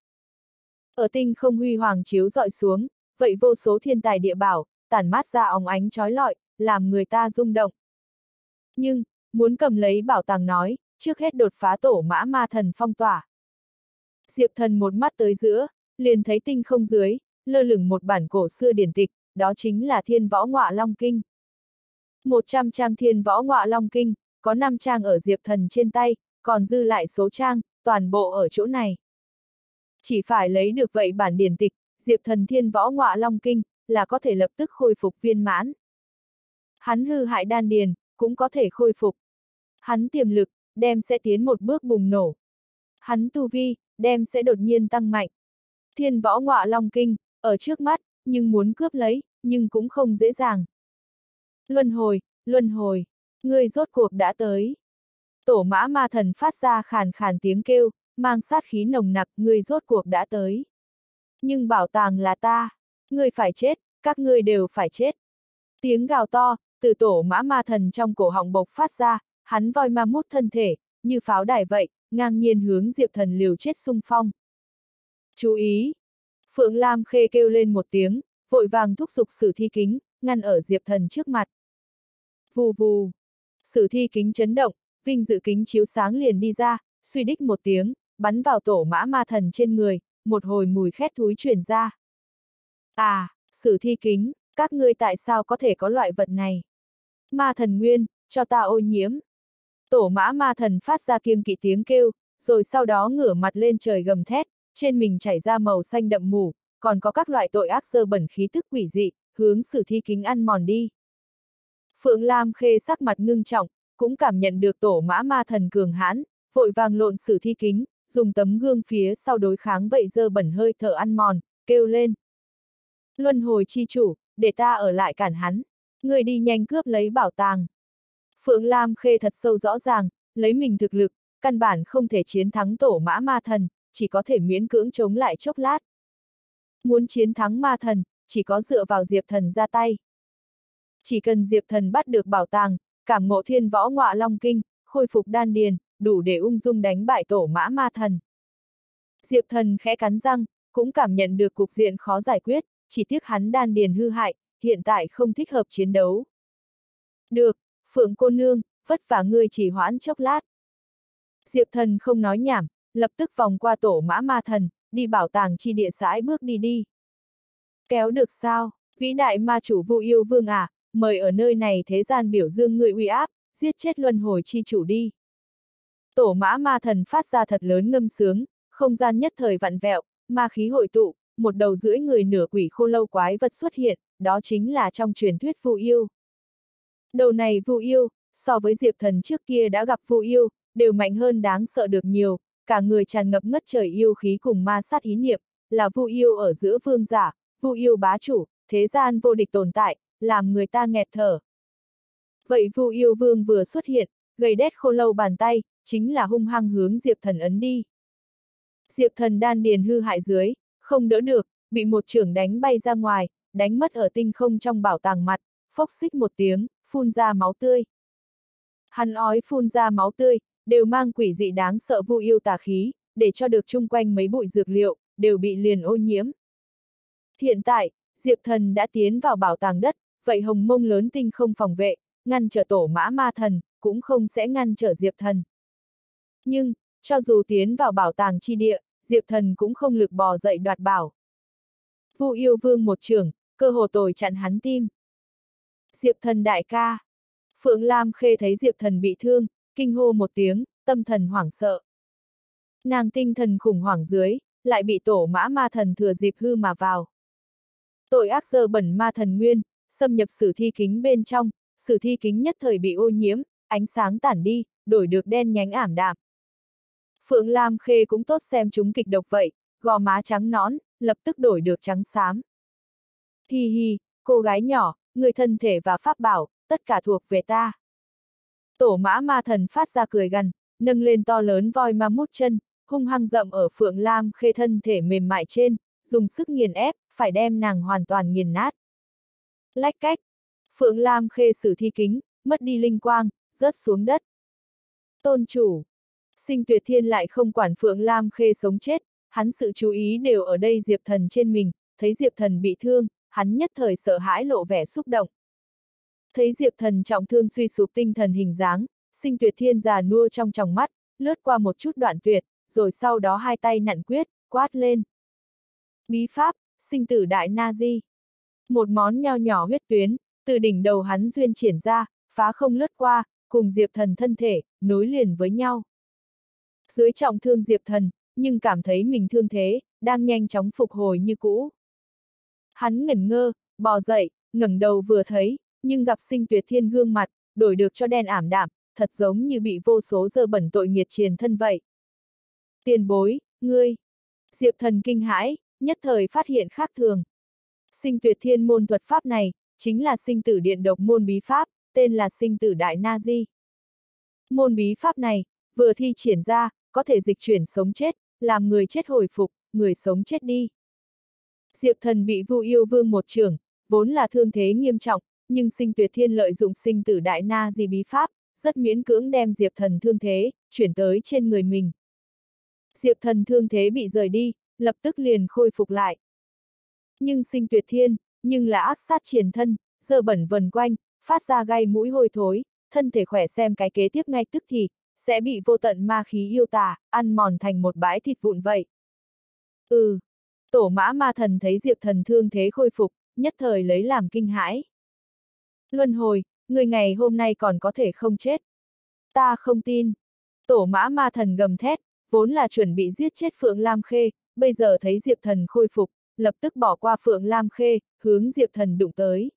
Ở tinh không huy hoàng chiếu dọi xuống, vậy vô số thiên tài địa bảo, tản mát ra óng ánh trói lọi, làm người ta rung động. Nhưng, muốn cầm lấy bảo tàng nói, trước hết đột phá tổ mã ma thần phong tỏa. Diệp thần một mắt tới giữa, liền thấy tinh không dưới, lơ lửng một bản cổ xưa điển tịch, đó chính là thiên võ ngọa long kinh. Một trăm trang thiên võ ngọa long kinh, có năm trang ở diệp thần trên tay, còn dư lại số trang, toàn bộ ở chỗ này. Chỉ phải lấy được vậy bản điển tịch, diệp thần thiên võ ngọa long kinh, là có thể lập tức khôi phục viên mãn. Hắn hư hại đan điền, cũng có thể khôi phục. Hắn tiềm lực, đem sẽ tiến một bước bùng nổ. Hắn tu vi, đem sẽ đột nhiên tăng mạnh. Thiên võ ngọa long kinh, ở trước mắt, nhưng muốn cướp lấy, nhưng cũng không dễ dàng. Luân hồi, luân hồi, ngươi rốt cuộc đã tới. Tổ mã ma thần phát ra khàn khàn tiếng kêu, mang sát khí nồng nặc, ngươi rốt cuộc đã tới. Nhưng bảo tàng là ta, ngươi phải chết, các ngươi đều phải chết. Tiếng gào to, từ tổ mã ma thần trong cổ họng bộc phát ra, hắn voi ma mút thân thể, như pháo đài vậy, ngang nhiên hướng Diệp Thần liều chết sung phong. Chú ý! Phượng Lam Khê kêu lên một tiếng, vội vàng thúc giục sử thi kính, ngăn ở Diệp Thần trước mặt. Vù vù! Sử thi kính chấn động, vinh dự kính chiếu sáng liền đi ra, suy đích một tiếng, bắn vào tổ mã ma thần trên người, một hồi mùi khét thúi truyền ra. À, sử thi kính, các ngươi tại sao có thể có loại vật này? Ma thần nguyên, cho ta ô nhiễm. Tổ mã ma thần phát ra kiêng kỵ tiếng kêu, rồi sau đó ngửa mặt lên trời gầm thét, trên mình chảy ra màu xanh đậm mù, còn có các loại tội ác dơ bẩn khí tức quỷ dị, hướng sử thi kính ăn mòn đi. Phượng Lam khê sắc mặt ngưng trọng, cũng cảm nhận được tổ mã ma thần cường hãn, vội vàng lộn sử thi kính, dùng tấm gương phía sau đối kháng vậy dơ bẩn hơi thở ăn mòn, kêu lên. Luân hồi chi chủ, để ta ở lại cản hắn, người đi nhanh cướp lấy bảo tàng. Phượng Lam Khê thật sâu rõ ràng, lấy mình thực lực, căn bản không thể chiến thắng tổ mã ma thần, chỉ có thể miễn cưỡng chống lại chốc lát. Muốn chiến thắng ma thần, chỉ có dựa vào Diệp Thần ra tay. Chỉ cần Diệp Thần bắt được bảo tàng, cảm ngộ thiên võ ngọa long kinh, khôi phục đan điền, đủ để ung dung đánh bại tổ mã ma thần. Diệp Thần khẽ cắn răng, cũng cảm nhận được cục diện khó giải quyết, chỉ tiếc hắn đan điền hư hại, hiện tại không thích hợp chiến đấu. Được, Phượng cô nương, vất vả ngươi chỉ hoãn chốc lát. Diệp thần không nói nhảm, lập tức vòng qua tổ mã ma thần, đi bảo tàng chi địa sãi bước đi đi. Kéo được sao, vĩ đại ma chủ vụ yêu vương à, mời ở nơi này thế gian biểu dương người uy áp, giết chết luân hồi chi chủ đi. Tổ mã ma thần phát ra thật lớn ngâm sướng, không gian nhất thời vặn vẹo, ma khí hội tụ, một đầu rưỡi người nửa quỷ khô lâu quái vật xuất hiện, đó chính là trong truyền thuyết vu yêu. Đầu này vu yêu, so với diệp thần trước kia đã gặp vu yêu, đều mạnh hơn đáng sợ được nhiều, cả người tràn ngập ngất trời yêu khí cùng ma sát ý niệm, là vu yêu ở giữa vương giả, vu yêu bá chủ, thế gian vô địch tồn tại, làm người ta nghẹt thở. Vậy vu yêu vương vừa xuất hiện, gầy đét khô lâu bàn tay, chính là hung hăng hướng diệp thần ấn đi. Diệp thần đan điền hư hại dưới, không đỡ được, bị một trưởng đánh bay ra ngoài, đánh mất ở tinh không trong bảo tàng mặt, phốc xích một tiếng, phun ra máu tươi. Hắn ói phun ra máu tươi, đều mang quỷ dị đáng sợ vu yêu tà khí, để cho được chung quanh mấy bụi dược liệu, đều bị liền ô nhiễm. Hiện tại, Diệp Thần đã tiến vào bảo tàng đất, vậy hồng mông lớn tinh không phòng vệ, ngăn trở tổ mã ma thần, cũng không sẽ ngăn trở Diệp Thần. Nhưng, cho dù tiến vào bảo tàng chi địa, Diệp Thần cũng không lực bò dậy đoạt bảo. Vu yêu vương một trường cơ hồ tồi chặn hắn tim. Diệp Thần đại ca. Phượng Lam Khê thấy Diệp Thần bị thương, kinh hô một tiếng, tâm thần hoảng sợ. Nàng tinh thần khủng hoảng dưới, lại bị tổ mã ma thần thừa dịp hư mà vào. Tội ác dơ bẩn ma thần nguyên, xâm nhập sử thi kính bên trong, sử thi kính nhất thời bị ô nhiễm, ánh sáng tản đi, đổi được đen nhánh ảm đạm. Phượng Lam Khê cũng tốt xem chúng kịch độc vậy, gò má trắng nón, lập tức đổi được trắng xám. Hi hi, cô gái nhỏ, người thân thể và pháp bảo, tất cả thuộc về ta. Tổ mã ma thần phát ra cười gằn, nâng lên to lớn voi ma mút chân, hung hăng rậm ở Phượng Lam Khê thân thể mềm mại trên, dùng sức nghiền ép, phải đem nàng hoàn toàn nghiền nát. Lách cách, Phượng Lam Khê sử thi kính, mất đi linh quang, rớt xuống đất. Tôn chủ, sinh tuyệt thiên lại không quản Phượng Lam Khê sống chết, hắn sự chú ý đều ở đây Diệp Thần trên mình, thấy Diệp Thần bị thương, hắn nhất thời sợ hãi lộ vẻ xúc động. Thấy Diệp Thần trọng thương suy sụp tinh thần hình dáng, sinh tuyệt thiên già nua trong tròng mắt, lướt qua một chút đoạn tuyệt, rồi sau đó hai tay nặn quyết, quát lên. Bí pháp, sinh tử đại na di. Một món nho nhỏ huyết tuyến, từ đỉnh đầu hắn duyên triển ra, phá không lướt qua, cùng Diệp Thần thân thể, nối liền với nhau. Dưới trọng thương Diệp Thần, nhưng cảm thấy mình thương thế, đang nhanh chóng phục hồi như cũ. Hắn ngẩn ngơ, bò dậy, ngẩng đầu vừa thấy, nhưng gặp sinh tuyệt thiên gương mặt, đổi được cho đen ảm đạm, thật giống như bị vô số dơ bẩn tội nghiệt triền thân vậy. Tiền bối, ngươi. Diệp thần kinh hãi, nhất thời phát hiện khác thường. Sinh tuyệt thiên môn thuật pháp này, chính là sinh tử điện độc môn bí pháp, tên là sinh tử đại na di. Môn bí pháp này, vừa thi triển ra, có thể dịch chuyển sống chết, làm người chết hồi phục, người sống chết đi. Diệp thần bị vu yêu vương một trường, vốn là thương thế nghiêm trọng, nhưng sinh tuyệt thiên lợi dụng sinh tử đại na di bí pháp, rất miễn cưỡng đem diệp thần thương thế, chuyển tới trên người mình. Diệp thần thương thế bị rời đi, lập tức liền khôi phục lại. Nhưng sinh tuyệt thiên, nhưng là ác sát triển thân, dơ bẩn vần quanh, phát ra gai mũi hôi thối, thân thể khỏe xem cái kế tiếp ngay tức thì, sẽ bị vô tận ma khí yêu tà, ăn mòn thành một bãi thịt vụn vậy. Ừ. Tổ mã ma thần thấy diệp thần thương thế khôi phục, nhất thời lấy làm kinh hãi. Luân hồi, người ngày hôm nay còn có thể không chết. Ta không tin. Tổ mã ma thần gầm thét, vốn là chuẩn bị giết chết Phượng Lam Khê, bây giờ thấy Diệp Thần khôi phục, lập tức bỏ qua Phượng Lam Khê, hướng Diệp Thần đụng tới.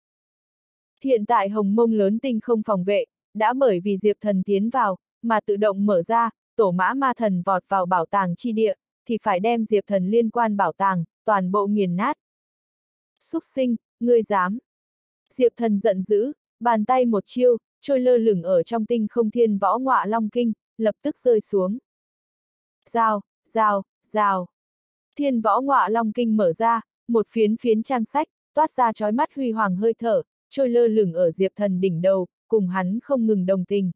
Hiện tại hồng mông lớn tinh không phòng vệ, đã bởi vì Diệp Thần tiến vào, mà tự động mở ra, tổ mã ma thần vọt vào bảo tàng chi địa, thì phải đem Diệp Thần liên quan bảo tàng, toàn bộ nghiền nát. Xúc sinh, ngươi dám. Diệp Thần giận dữ, bàn tay một chiêu, trôi lơ lửng ở trong tinh không thiên võ ngọa long kinh, lập tức rơi xuống. Rào, rào, rào. Thiên võ ngọa long kinh mở ra, một phiến phiến trang sách, toát ra chói mắt huy hoàng hơi thở, trôi lơ lửng ở Diệp Thần đỉnh đầu, cùng hắn không ngừng đồng tình.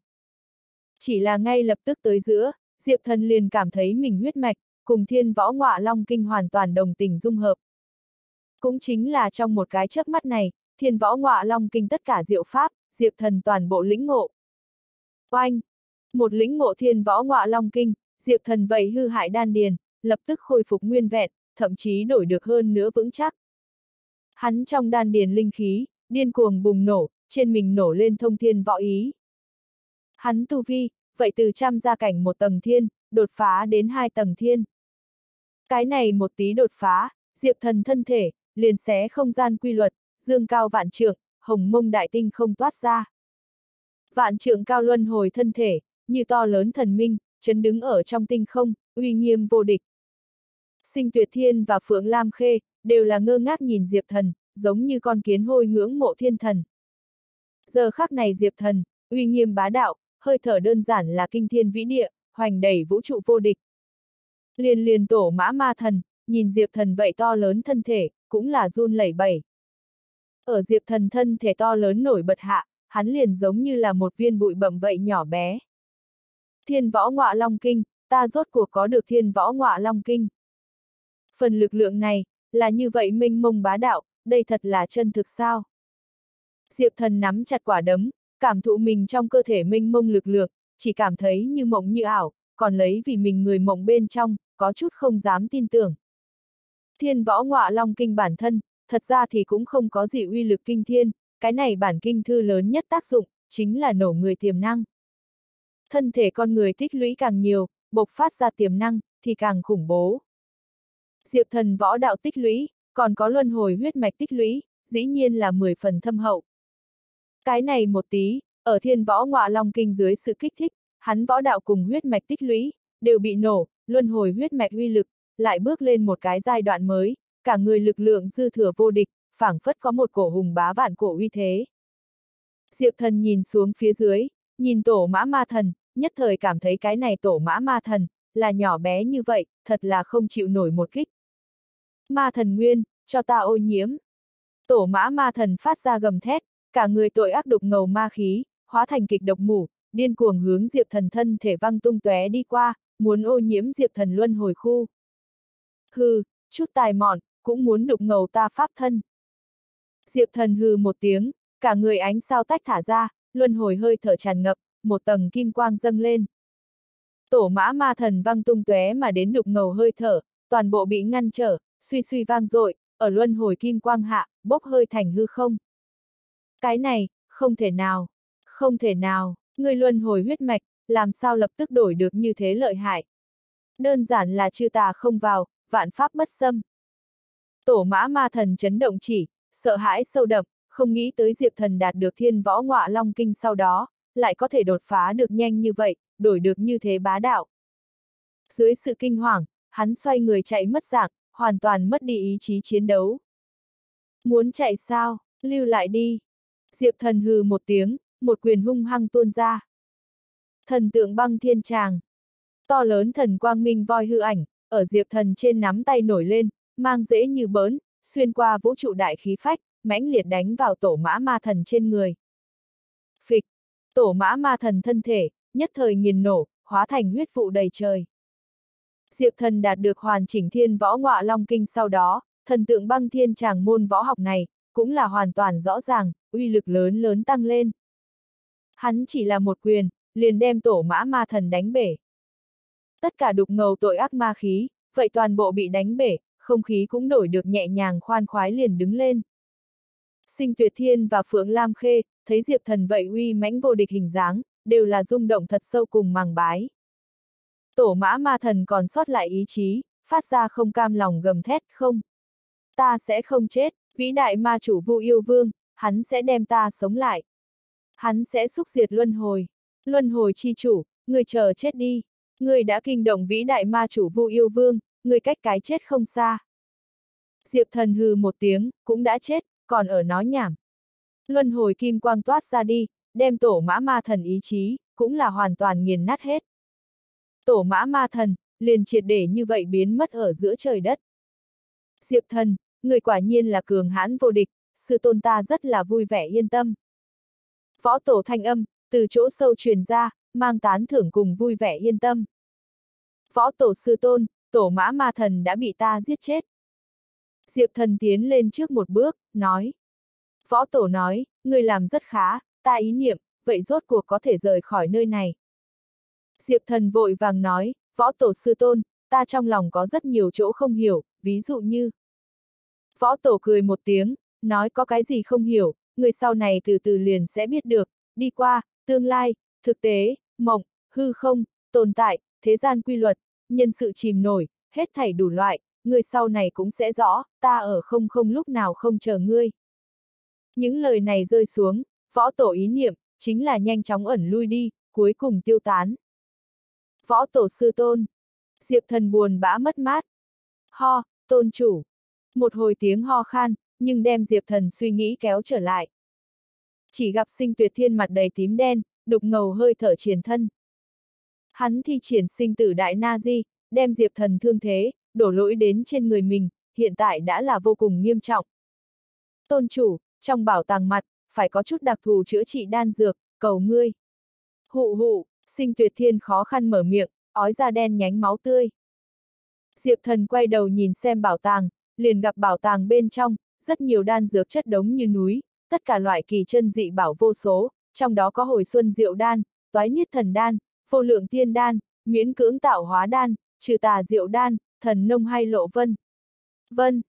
Chỉ là ngay lập tức tới giữa, Diệp Thần liền cảm thấy mình huyết mạch, cùng thiên võ ngọa long kinh hoàn toàn đồng tình dung hợp. Cũng chính là trong một cái chớp mắt này, thiên võ ngọa long kinh tất cả diệu pháp, Diệp Thần toàn bộ lĩnh ngộ. Oanh! Một lĩnh ngộ thiên võ ngọa long kinh, Diệp Thần vậy hư hại đan điền, lập tức khôi phục nguyên vẹn, thậm chí đổi được hơn nữa vững chắc. Hắn trong đan điền linh khí, điên cuồng bùng nổ, trên mình nổ lên thông thiên võ ý. Hắn tu vi, vậy từ trăm gia cảnh một tầng thiên, đột phá đến hai tầng thiên. Cái này một tí đột phá, Diệp Thần thân thể, liền xé không gian quy luật, dương cao vạn trượng, hồng mông đại tinh không toát ra. Vạn trượng cao luân hồi thân thể, như to lớn thần minh, chấn đứng ở trong tinh không, uy nghiêm vô địch. Sinh tuyệt thiên và Phượng Lam Khê, đều là ngơ ngác nhìn Diệp Thần, giống như con kiến hôi ngưỡng mộ thiên thần. Giờ khắc này Diệp Thần, uy nghiêm bá đạo, hơi thở đơn giản là kinh thiên vĩ địa, hoành đẩy vũ trụ vô địch. Liền liền tổ mã ma thần, nhìn Diệp Thần vậy to lớn thân thể, cũng là run lẩy bẩy. Ở Diệp Thần thân thể to lớn nổi bật hạ, hắn liền giống như là một viên bụi bậm vậy nhỏ bé. Thiên võ ngọa long kinh, ta rốt cuộc có được thiên võ ngọa long kinh. Phần lực lượng này, là như vậy minh mông bá đạo, đây thật là chân thực sao. Diệp thần nắm chặt quả đấm, cảm thụ mình trong cơ thể mênh mông lực lượng, chỉ cảm thấy như mộng như ảo, còn lấy vì mình người mộng bên trong, có chút không dám tin tưởng. Thiên võ ngọa long kinh bản thân, thật ra thì cũng không có gì uy lực kinh thiên, cái này bản kinh thư lớn nhất tác dụng, chính là nổ người tiềm năng. Thân thể con người tích lũy càng nhiều, bộc phát ra tiềm năng, thì càng khủng bố. Diệp thần võ đạo tích lũy, còn có luân hồi huyết mạch tích lũy, dĩ nhiên là 10 phần thâm hậu. Cái này một tí, ở thiên võ ngọa long kinh dưới sự kích thích, hắn võ đạo cùng huyết mạch tích lũy, đều bị nổ, luân hồi huyết mạch uy lực, lại bước lên một cái giai đoạn mới, cả người lực lượng dư thừa vô địch, phảng phất có một cổ hùng bá vạn cổ uy thế. Diệp thần nhìn xuống phía dưới, nhìn tổ mã ma thần, nhất thời cảm thấy cái này tổ mã ma thần, là nhỏ bé như vậy, thật là không chịu nổi một kích. Ma thần nguyên, cho ta ô nhiễm. Tổ mã ma thần phát ra gầm thét, cả người tội ác đục ngầu ma khí, hóa thành kịch độc mủ, điên cuồng hướng Diệp thần thân thể văng tung tóe đi qua, muốn ô nhiễm Diệp thần luân hồi khu. Hừ, chút tài mọn, cũng muốn đục ngầu ta pháp thân. Diệp thần hừ một tiếng, cả người ánh sao tách thả ra, luân hồi hơi thở tràn ngập, một tầng kim quang dâng lên. Tổ mã ma thần văng tung tóe mà đến đục ngầu hơi thở, toàn bộ bị ngăn trở, suy suy vang dội, ở luân hồi kim quang hạ, bốc hơi thành hư không. Cái này, không thể nào, không thể nào, người luân hồi huyết mạch, làm sao lập tức đổi được như thế lợi hại. Đơn giản là chư tà không vào, vạn pháp bất xâm. Tổ mã ma thần chấn động chỉ, sợ hãi sâu đậm, không nghĩ tới Diệp thần đạt được thiên võ ngọa long kinh sau đó, lại có thể đột phá được nhanh như vậy, đổi được như thế bá đạo. Dưới sự kinh hoàng, hắn xoay người chạy mất dạng, hoàn toàn mất đi ý chí chiến đấu. Muốn chạy sao, lưu lại đi. Diệp thần hừ một tiếng, một quyền hung hăng tuôn ra. Thần tượng băng thiên tràng. To lớn thần quang minh voi hư ảnh, ở diệp thần trên nắm tay nổi lên, mang dễ như bớn, xuyên qua vũ trụ đại khí phách, mãnh liệt đánh vào tổ mã ma thần trên người. Phịch, tổ mã ma thần thân thể, nhất thời nghiền nổ, hóa thành huyết vụ đầy trời. Diệp thần đạt được hoàn chỉnh thiên võ ngọa long kinh sau đó, thần tượng băng thiên tràng môn võ học này, cũng là hoàn toàn rõ ràng, uy lực lớn lớn tăng lên. Hắn chỉ là một quyền, liền đem tổ mã ma thần đánh bể. Tất cả đục ngầu tội ác ma khí, vậy toàn bộ bị đánh bể, không khí cũng đổi được nhẹ nhàng khoan khoái liền đứng lên. Sinh tuyệt thiên và Phượng Lam Khê, thấy Diệp thần vậy uy mãnh vô địch hình dáng, đều là rung động thật sâu cùng màng bái. Tổ mã ma thần còn sót lại ý chí, phát ra không cam lòng gầm thét, không. Ta sẽ không chết, vĩ đại ma chủ vu yêu vương, hắn sẽ đem ta sống lại. Hắn sẽ xúc diệt luân hồi. Luân hồi chi chủ, người chờ chết đi. Người đã kinh động vĩ đại ma chủ vu yêu vương, người cách cái chết không xa. Diệp thần hừ một tiếng, cũng đã chết, còn ở nói nhảm. Luân hồi kim quang toát ra đi, đem tổ mã ma thần ý chí, cũng là hoàn toàn nghiền nát hết. Tổ mã ma thần, liền triệt để như vậy biến mất ở giữa trời đất. Diệp thần, người quả nhiên là cường hãn vô địch, sư tôn ta rất là vui vẻ yên tâm. Võ tổ thanh âm, từ chỗ sâu truyền ra, mang tán thưởng cùng vui vẻ yên tâm. Võ tổ sư tôn, tổ mã ma thần đã bị ta giết chết. Diệp thần tiến lên trước một bước, nói. Võ tổ nói, người làm rất khá, ta ý niệm, vậy rốt cuộc có thể rời khỏi nơi này. Diệp thần vội vàng nói, võ tổ sư tôn, ta trong lòng có rất nhiều chỗ không hiểu, ví dụ như. Võ tổ cười một tiếng, nói có cái gì không hiểu, người sau này từ từ liền sẽ biết được, đi qua, tương lai, thực tế, mộng, hư không, tồn tại, thế gian quy luật, nhân sự chìm nổi, hết thảy đủ loại, người sau này cũng sẽ rõ, ta ở không không lúc nào không chờ ngươi. Những lời này rơi xuống, võ tổ ý niệm, chính là nhanh chóng ẩn lui đi, cuối cùng tiêu tán. Võ tổ sư tôn. Diệp thần buồn bã mất mát. Ho, tôn chủ. Một hồi tiếng ho khan, nhưng đem Diệp thần suy nghĩ kéo trở lại. Chỉ gặp sinh tuyệt thiên mặt đầy tím đen, đục ngầu hơi thở triển thân. Hắn thi triển sinh tử đại na di, đem Diệp thần thương thế, đổ lỗi đến trên người mình, hiện tại đã là vô cùng nghiêm trọng. Tôn chủ, trong bảo tàng mặt, phải có chút đặc thù chữa trị đan dược, cầu ngươi. Hụ hụ, sinh tuyệt thiên khó khăn mở miệng, ói ra đen nhánh máu tươi. Diệp thần quay đầu nhìn xem bảo tàng, liền gặp bảo tàng bên trong, rất nhiều đan dược chất đống như núi, tất cả loại kỳ chân dị bảo vô số, trong đó có hồi xuân diệu đan, toái niết thần đan, vô lượng tiên đan, miễn cưỡng tạo hóa đan, trừ tà diệu đan, thần nông hay lộ vân. Vân,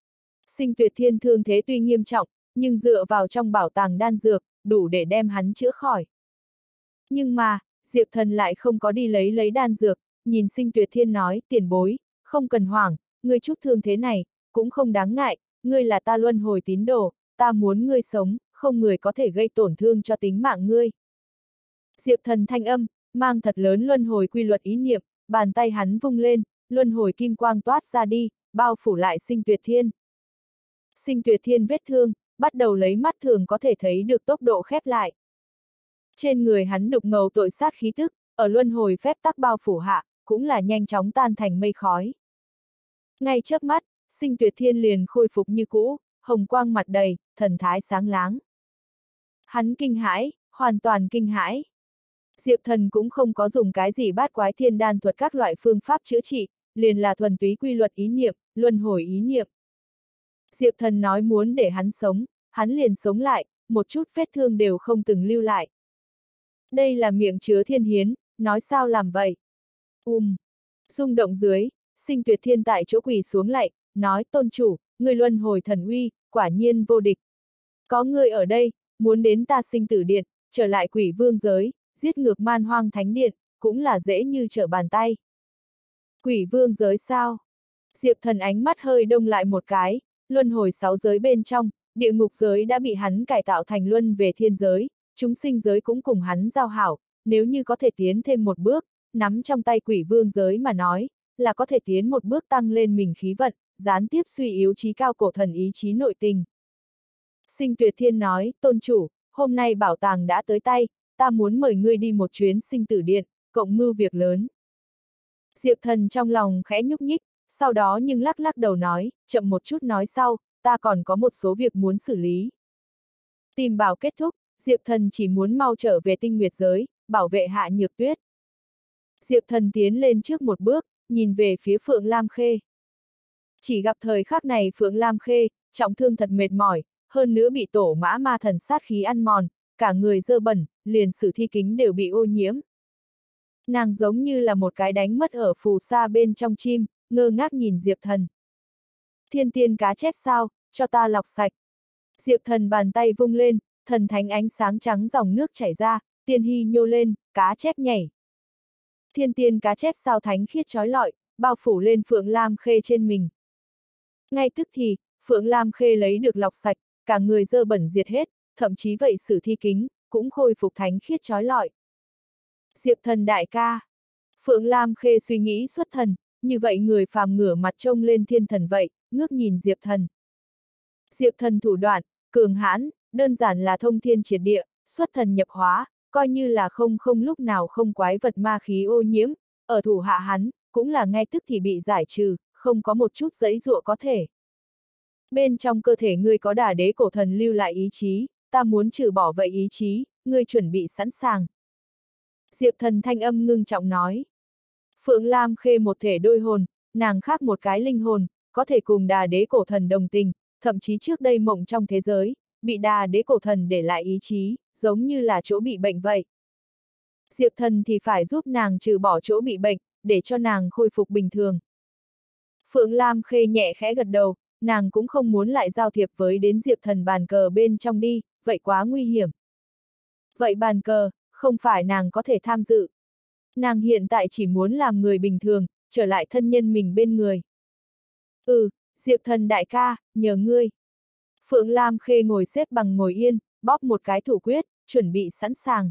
sinh tuyệt thiên thương thế tuy nghiêm trọng, nhưng dựa vào trong bảo tàng đan dược, đủ để đem hắn chữa khỏi. Nhưng mà, Diệp thần lại không có đi lấy lấy đan dược, nhìn sinh tuyệt thiên nói, tiền bối, không cần hoảng, ngươi chút thương thế này, cũng không đáng ngại, ngươi là ta luân hồi tín đồ, ta muốn ngươi sống, không người có thể gây tổn thương cho tính mạng ngươi. Diệp thần thanh âm, mang thật lớn luân hồi quy luật ý niệm, bàn tay hắn vung lên, luân hồi kim quang toát ra đi, bao phủ lại sinh tuyệt thiên. Sinh tuyệt thiên vết thương, bắt đầu lấy mắt thường có thể thấy được tốc độ khép lại. Trên người hắn đục ngầu tội sát khí tức, ở luân hồi phép tắc bao phủ hạ, cũng là nhanh chóng tan thành mây khói. Ngay chớp mắt, sinh tuyệt thiên liền khôi phục như cũ, hồng quang mặt đầy, thần thái sáng láng. Hắn kinh hãi, hoàn toàn kinh hãi. Diệp thần cũng không có dùng cái gì bát quái thiên đan thuật các loại phương pháp chữa trị, liền là thuần túy quy luật ý niệm, luân hồi ý niệm. Diệp thần nói muốn để hắn sống, hắn liền sống lại, một chút vết thương đều không từng lưu lại. Đây là miệng chứa thiên hiến, nói sao làm vậy? Um. Rung động dưới, sinh tuyệt thiên tại chỗ quỳ xuống lại, nói tôn chủ, người luân hồi thần uy, quả nhiên vô địch. Có người ở đây, muốn đến ta sinh tử điện, trở lại quỷ vương giới, giết ngược man hoang thánh điện, cũng là dễ như trở bàn tay. Quỷ vương giới sao? Diệp thần ánh mắt hơi đông lại một cái, luân hồi sáu giới bên trong, địa ngục giới đã bị hắn cải tạo thành luân về thiên giới, chúng sinh giới cũng cùng hắn giao hảo, nếu như có thể tiến thêm một bước, nắm trong tay quỷ vương giới mà nói, là có thể tiến một bước tăng lên mình khí vận, gián tiếp suy yếu trí cao cổ thần ý chí nội tình. Sinh tuyệt thiên nói, tôn chủ, hôm nay bảo tàng đã tới tay, ta muốn mời ngươi đi một chuyến sinh tử điện, cộng mưu việc lớn. Diệp thần trong lòng khẽ nhúc nhích, sau đó nhưng lắc lắc đầu nói, chậm một chút nói sau, ta còn có một số việc muốn xử lý. Tìm bảo kết thúc, Diệp thần chỉ muốn mau trở về tinh nguyệt giới, bảo vệ hạ nhược tuyết. Diệp thần tiến lên trước một bước, nhìn về phía Phượng Lam Khê. Chỉ gặp thời khắc này Phượng Lam Khê, trọng thương thật mệt mỏi, hơn nữa bị tổ mã ma thần sát khí ăn mòn, cả người dơ bẩn, liền sử thi kính đều bị ô nhiễm. Nàng giống như là một cái đánh mất ở phù sa bên trong chim, ngơ ngác nhìn Diệp Thần. Thiên tiên cá chép sao, cho ta lọc sạch. Diệp Thần bàn tay vung lên, thần thánh ánh sáng trắng dòng nước chảy ra, tiên hy nhô lên, cá chép nhảy. Thiên tiên cá chép sao thánh khiết trói lọi, bao phủ lên Phượng Lam Khê trên mình. Ngay tức thì, Phượng Lam Khê lấy được lọc sạch, cả người dơ bẩn diệt hết, thậm chí vậy sử thi kính, cũng khôi phục thánh khiết trói lọi. Diệp thần đại ca. Phượng Lam Khê suy nghĩ xuất thần, như vậy người phàm ngửa mặt trông lên thiên thần vậy, ngước nhìn Diệp thần. Diệp thần thủ đoạn, cường hãn, đơn giản là thông thiên triệt địa, xuất thần nhập hóa, coi như là không không lúc nào không quái vật ma khí ô nhiễm, ở thủ hạ hắn, cũng là ngay tức thì bị giải trừ, không có một chút giấy dụa có thể. Bên trong cơ thể ngươi có đà đế cổ thần lưu lại ý chí, ta muốn trừ bỏ vậy ý chí, ngươi chuẩn bị sẵn sàng. Diệp thần thanh âm ngưng trọng nói. Phượng Lam khê một thể đôi hồn, nàng khác một cái linh hồn, có thể cùng đà đế cổ thần đồng tình, thậm chí trước đây mộng trong thế giới, bị đà đế cổ thần để lại ý chí, giống như là chỗ bị bệnh vậy. Diệp thần thì phải giúp nàng trừ bỏ chỗ bị bệnh, để cho nàng khôi phục bình thường. Phượng Lam khê nhẹ khẽ gật đầu, nàng cũng không muốn lại giao thiệp với đến Diệp thần bàn cờ bên trong đi, vậy quá nguy hiểm. Vậy bàn cờ, không phải nàng có thể tham dự. Nàng hiện tại chỉ muốn làm người bình thường, trở lại thân nhân mình bên người. Ừ, Diệp thần đại ca, nhờ ngươi. Phượng Lam Khê ngồi xếp bằng ngồi yên, bóp một cái thủ quyết, chuẩn bị sẵn sàng.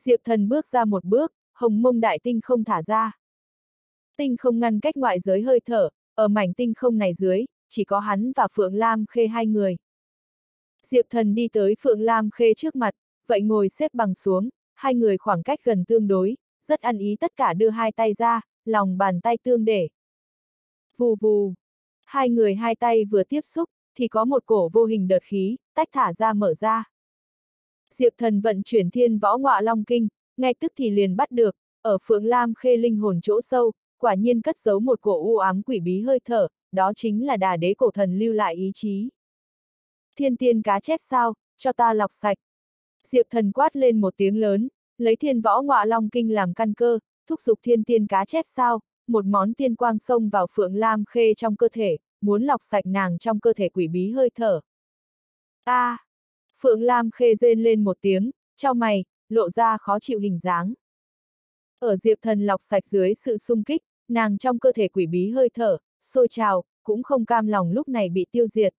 Diệp thần bước ra một bước, hồng mông đại tinh không thả ra. Tinh không ngăn cách ngoại giới hơi thở, ở mảnh tinh không này dưới, chỉ có hắn và Phượng Lam Khê hai người. Diệp thần đi tới Phượng Lam Khê trước mặt, vậy ngồi xếp bằng xuống, hai người khoảng cách gần tương đối, rất ăn ý tất cả đưa hai tay ra, lòng bàn tay tương để. Vù vù. Hai người hai tay vừa tiếp xúc, thì có một cổ vô hình đợt khí, tách thả ra mở ra. Diệp thần vận chuyển thiên võ ngọa long kinh, ngay tức thì liền bắt được, ở Phượng Lam khê linh hồn chỗ sâu, quả nhiên cất giấu một cổ u ám quỷ bí hơi thở, đó chính là đà đế cổ thần lưu lại ý chí. Thiên tiên cá chép sao, cho ta lọc sạch. Diệp thần quát lên một tiếng lớn, lấy thiên võ ngọa long kinh làm căn cơ, thúc giục thiên tiên cá chép sao, một món tiên quang xông vào Phượng Lam khê trong cơ thể, muốn lọc sạch nàng trong cơ thể quỷ bí hơi thở. A! À, Phượng Lam khê rên lên một tiếng, trao mày, lộ ra khó chịu hình dáng. Ở Diệp Thần lọc sạch dưới sự sung kích, nàng trong cơ thể quỷ bí hơi thở, sôi trào, cũng không cam lòng lúc này bị tiêu diệt.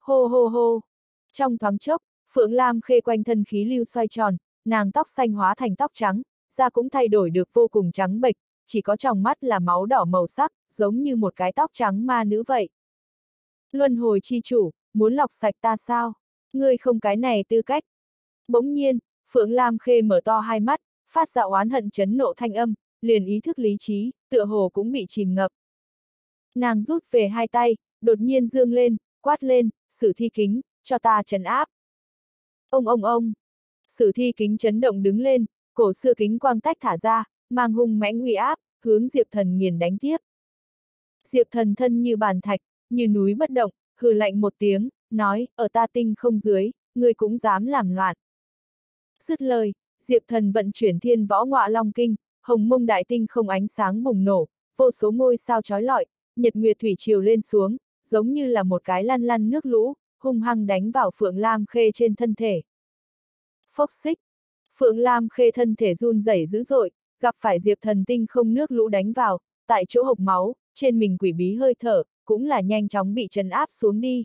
Hô hô hô! Trong thoáng chốc, Phượng Lam khê quanh thân khí lưu xoay tròn, nàng tóc xanh hóa thành tóc trắng, da cũng thay đổi được vô cùng trắng bệch, chỉ có trong mắt là máu đỏ màu sắc, giống như một cái tóc trắng ma nữ vậy. Luân hồi chi chủ, muốn lọc sạch ta sao? Ngươi không cái này tư cách. Bỗng nhiên, Phượng Lam Khê mở to hai mắt, phát ra oán hận chấn nộ thanh âm, liền ý thức lý trí, tựa hồ cũng bị chìm ngập. Nàng rút về hai tay, đột nhiên dương lên, quát lên, sử thi kính, cho ta chấn áp. Ông ông ông! Sử thi kính chấn động đứng lên, cổ xưa kính quang tách thả ra, mang hung mãnh uy áp, hướng Diệp Thần nghiền đánh tiếp. Diệp Thần thân như bàn thạch, như núi bất động, hừ lạnh một tiếng, nói, ở ta tinh không dưới, ngươi cũng dám làm loạn. Dứt lời, Diệp Thần vận chuyển thiên võ ngọa long kinh, hồng mông đại tinh không ánh sáng bùng nổ, vô số ngôi sao chói lọi, nhật nguyệt thủy triều lên xuống, giống như là một cái lăn lăn nước lũ, hung hăng đánh vào Phượng Lam Khê trên thân thể. Phốc xích. Phượng Lam Khê thân thể run rẩy dữ dội, gặp phải Diệp Thần tinh không nước lũ đánh vào, tại chỗ hộc máu, trên mình quỷ bí hơi thở, cũng là nhanh chóng bị trấn áp xuống đi.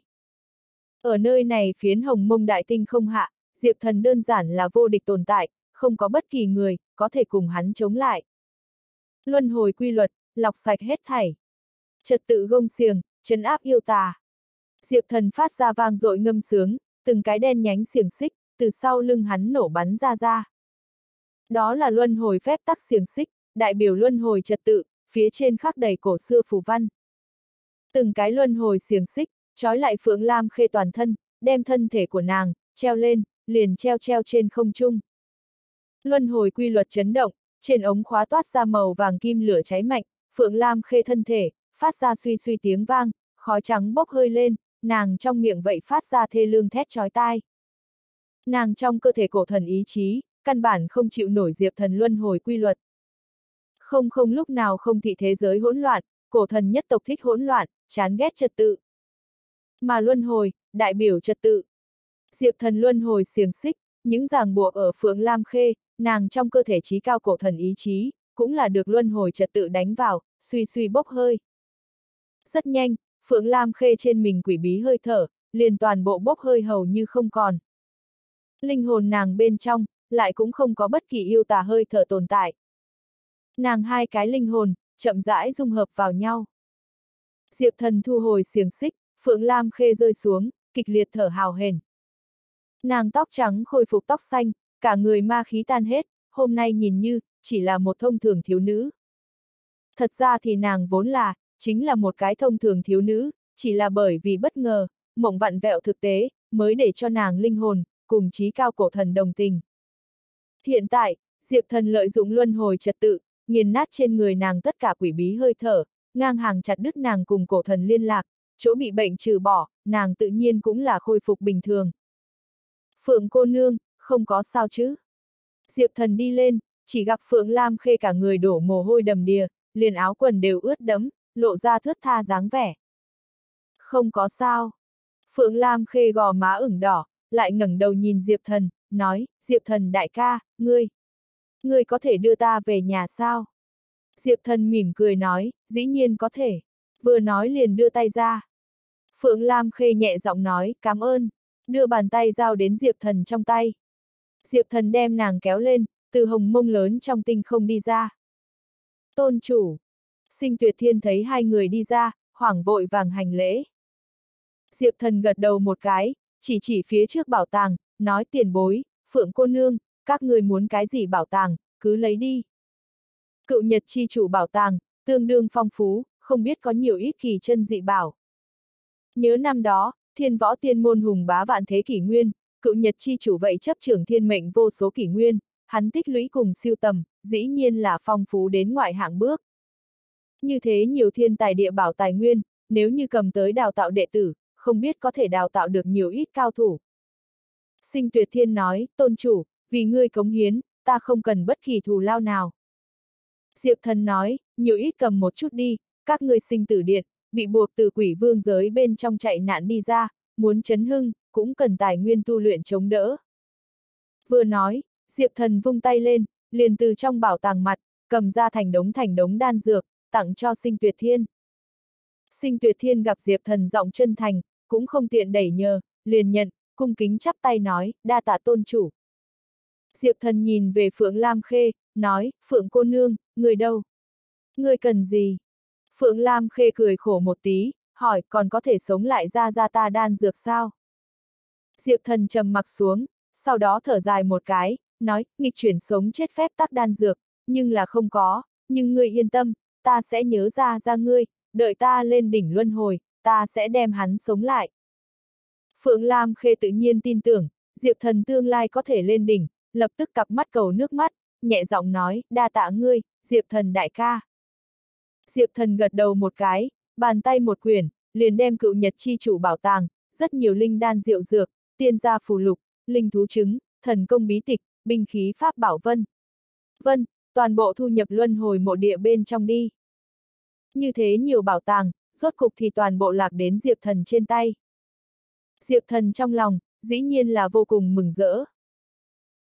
Ở nơi này phiến hồng mông đại tinh không hạ, Diệp Thần đơn giản là vô địch tồn tại, không có bất kỳ người, có thể cùng hắn chống lại. Luân hồi quy luật, lọc sạch hết thảy. Trật tự gông xiềng, trấn áp yêu tà. Diệp Thần phát ra vang dội ngâm sướng, từng cái đen nhánh xiềng xích, từ sau lưng hắn nổ bắn ra ra. Đó là luân hồi phép tắc xiềng xích, đại biểu luân hồi trật tự, phía trên khắc đầy cổ xưa phù văn. Từng cái luân hồi xiềng xích, trói lại Phượng Lam Khê toàn thân, đem thân thể của nàng, treo lên, liền treo treo trên không trung. Luân hồi quy luật chấn động, trên ống khóa toát ra màu vàng kim lửa cháy mạnh, Phượng Lam Khê thân thể, phát ra suy suy tiếng vang, khói trắng bốc hơi lên, nàng trong miệng vậy phát ra thê lương thét chói tai. Nàng trong cơ thể cổ thần ý chí, căn bản không chịu nổi diệp thần luân hồi quy luật. Không không lúc nào không thị thế giới hỗn loạn, cổ thần nhất tộc thích hỗn loạn, chán ghét trật tự. Mà luân hồi, đại biểu trật tự. Diệp thần luân hồi xiềng xích, những ràng buộc ở Phượng Lam Khê, nàng trong cơ thể trí cao cổ thần ý chí, cũng là được luân hồi trật tự đánh vào, suy suy bốc hơi. Rất nhanh, Phượng Lam Khê trên mình quỷ bí hơi thở, liền toàn bộ bốc hơi hầu như không còn. Linh hồn nàng bên trong, lại cũng không có bất kỳ yêu tà hơi thở tồn tại. Nàng hai cái linh hồn, chậm rãi dung hợp vào nhau. Diệp thần thu hồi xiềng xích, Phượng Lam khê rơi xuống, kịch liệt thở hào hền. Nàng tóc trắng khôi phục tóc xanh, cả người ma khí tan hết, hôm nay nhìn như, chỉ là một thông thường thiếu nữ. Thật ra thì nàng vốn là, chính là một cái thông thường thiếu nữ, chỉ là bởi vì bất ngờ, mộng vặn vẹo thực tế, mới để cho nàng linh hồn, cùng trí cao cổ thần đồng tình. Hiện tại, Diệp thần lợi dụng luân hồi trật tự, nghiền nát trên người nàng tất cả quỷ bí hơi thở, ngang hàng chặt đứt nàng cùng cổ thần liên lạc, chỗ bị bệnh trừ bỏ, nàng tự nhiên cũng là khôi phục bình thường. Phượng cô nương, không có sao chứ. Diệp thần đi lên, chỉ gặp Phượng Lam khê cả người đổ mồ hôi đầm đìa, liền áo quần đều ướt đẫm, lộ ra thướt tha dáng vẻ. Không có sao. Phượng Lam khê gò má ửng đỏ, lại ngẩng đầu nhìn Diệp thần, nói, Diệp thần đại ca, ngươi. Ngươi có thể đưa ta về nhà sao? Diệp thần mỉm cười nói, dĩ nhiên có thể. Vừa nói liền đưa tay ra. Phượng Lam khê nhẹ giọng nói, cảm ơn. Đưa bàn tay giao đến Diệp thần trong tay. Diệp thần đem nàng kéo lên, từ hồng mông lớn trong tinh không đi ra. Tôn chủ. Sinh tuyệt thiên thấy hai người đi ra, hoảng vội vàng hành lễ. Diệp thần gật đầu một cái, chỉ chỉ phía trước bảo tàng, nói tiền bối, phượng cô nương, các người muốn cái gì bảo tàng, cứ lấy đi. Cựu nhật chi chủ bảo tàng, tương đương phong phú, không biết có nhiều ít kỳ chân dị bảo. Nhớ năm đó, thiên võ tiên môn hùng bá vạn thế kỷ nguyên, cựu nhật chi chủ vậy chấp trưởng thiên mệnh vô số kỷ nguyên, hắn tích lũy cùng siêu tầm, dĩ nhiên là phong phú đến ngoại hạng bước. Như thế nhiều thiên tài địa bảo tài nguyên, nếu như cầm tới đào tạo đệ tử, không biết có thể đào tạo được nhiều ít cao thủ. Sinh tuyệt thiên nói, tôn chủ, vì ngươi cống hiến, ta không cần bất kỳ thù lao nào. Diệp thần nói, nhiều ít cầm một chút đi, các ngươi sinh tử điện, bị buộc từ quỷ vương giới bên trong chạy nạn đi ra, muốn chấn hưng, cũng cần tài nguyên tu luyện chống đỡ. Vừa nói, Diệp thần vung tay lên, liền từ trong bảo tàng mặt, cầm ra thành đống thành đống đan dược, tặng cho sinh tuyệt thiên. Sinh tuyệt thiên gặp Diệp thần giọng chân thành, cũng không tiện đẩy nhờ, liền nhận, cung kính chắp tay nói, đa tạ tôn chủ. Diệp thần nhìn về Phượng Lam Khê, nói, Phượng cô nương, người đâu? Người cần gì? Phượng Lam Khê cười khổ một tí, hỏi, còn có thể sống lại ra ra ta đan dược sao? Diệp thần trầm mặc xuống, sau đó thở dài một cái, nói, nghịch chuyển sống chết phép tắc đan dược, nhưng là không có, nhưng ngươi yên tâm, ta sẽ nhớ ra ra ngươi, đợi ta lên đỉnh luân hồi, ta sẽ đem hắn sống lại. Phượng Lam Khê tự nhiên tin tưởng, Diệp thần tương lai có thể lên đỉnh, lập tức cặp mắt cầu nước mắt, nhẹ giọng nói, đa tạ ngươi, Diệp thần đại ca. Diệp thần gật đầu một cái, bàn tay một quyển, liền đem cựu nhật chi chủ bảo tàng, rất nhiều linh đan diệu dược, tiên gia phù lục, linh thú chứng, thần công bí tịch, binh khí pháp bảo vân. Vân, toàn bộ thu nhập luân hồi mộ địa bên trong đi. Như thế nhiều bảo tàng, rốt cục thì toàn bộ lạc đến Diệp Thần trên tay. Diệp Thần trong lòng, dĩ nhiên là vô cùng mừng rỡ.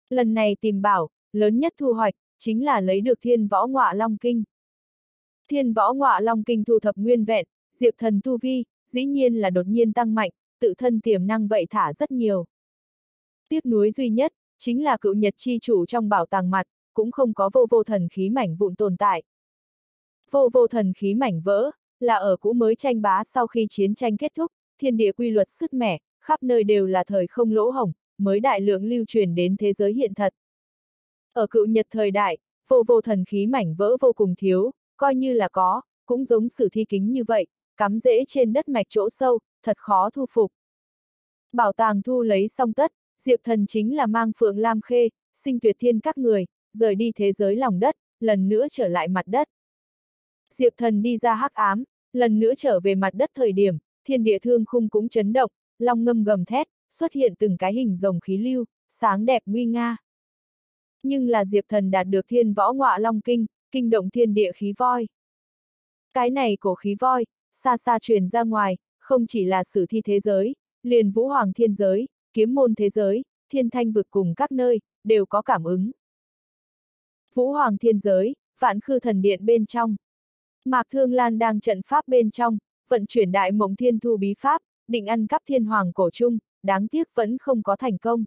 Lần này tìm bảo, lớn nhất thu hoạch, chính là lấy được thiên võ ngọa long kinh. Thiên võ ngọa long kinh thu thập nguyên vẹn, Diệp Thần tu vi, dĩ nhiên là đột nhiên tăng mạnh, tự thân tiềm năng vậy thả rất nhiều. Tiếc nuối duy nhất, chính là cựu nhật chi chủ trong bảo tàng mặt, cũng không có vô vô thần khí mảnh vụn tồn tại. Vô vô thần khí mảnh vỡ, là ở cũ mới tranh bá sau khi chiến tranh kết thúc, thiên địa quy luật sứt mẻ, khắp nơi đều là thời không lỗ hồng mới đại lượng lưu truyền đến thế giới hiện thật. Ở cựu nhật thời đại, vô vô thần khí mảnh vỡ vô cùng thiếu, coi như là có, cũng giống sử thi kính như vậy, cắm rễ trên đất mạch chỗ sâu, thật khó thu phục. Bảo tàng thu lấy xong tất, Diệp thần chính là mang Phượng Lam Khê, sinh tuyệt thiên các người, rời đi thế giới lòng đất, lần nữa trở lại mặt đất. Diệp thần đi ra hắc ám, lần nữa trở về mặt đất thời điểm, thiên địa thương khung cũng chấn động, long ngâm gầm thét, xuất hiện từng cái hình rồng khí lưu, sáng đẹp nguy nga. Nhưng là Diệp thần đạt được thiên võ ngọa long kinh, kinh động thiên địa khí voi. Cái này cổ khí voi, xa xa truyền ra ngoài, không chỉ là sử thi thế giới, liền vũ hoàng thiên giới, kiếm môn thế giới, thiên thanh vực cùng các nơi, đều có cảm ứng. Vũ hoàng thiên giới, vạn khư thần điện bên trong. Mạc Thương Lan đang trận pháp bên trong, vận chuyển đại mộng thiên thu bí pháp, định ăn cắp thiên hoàng cổ trung, đáng tiếc vẫn không có thành công.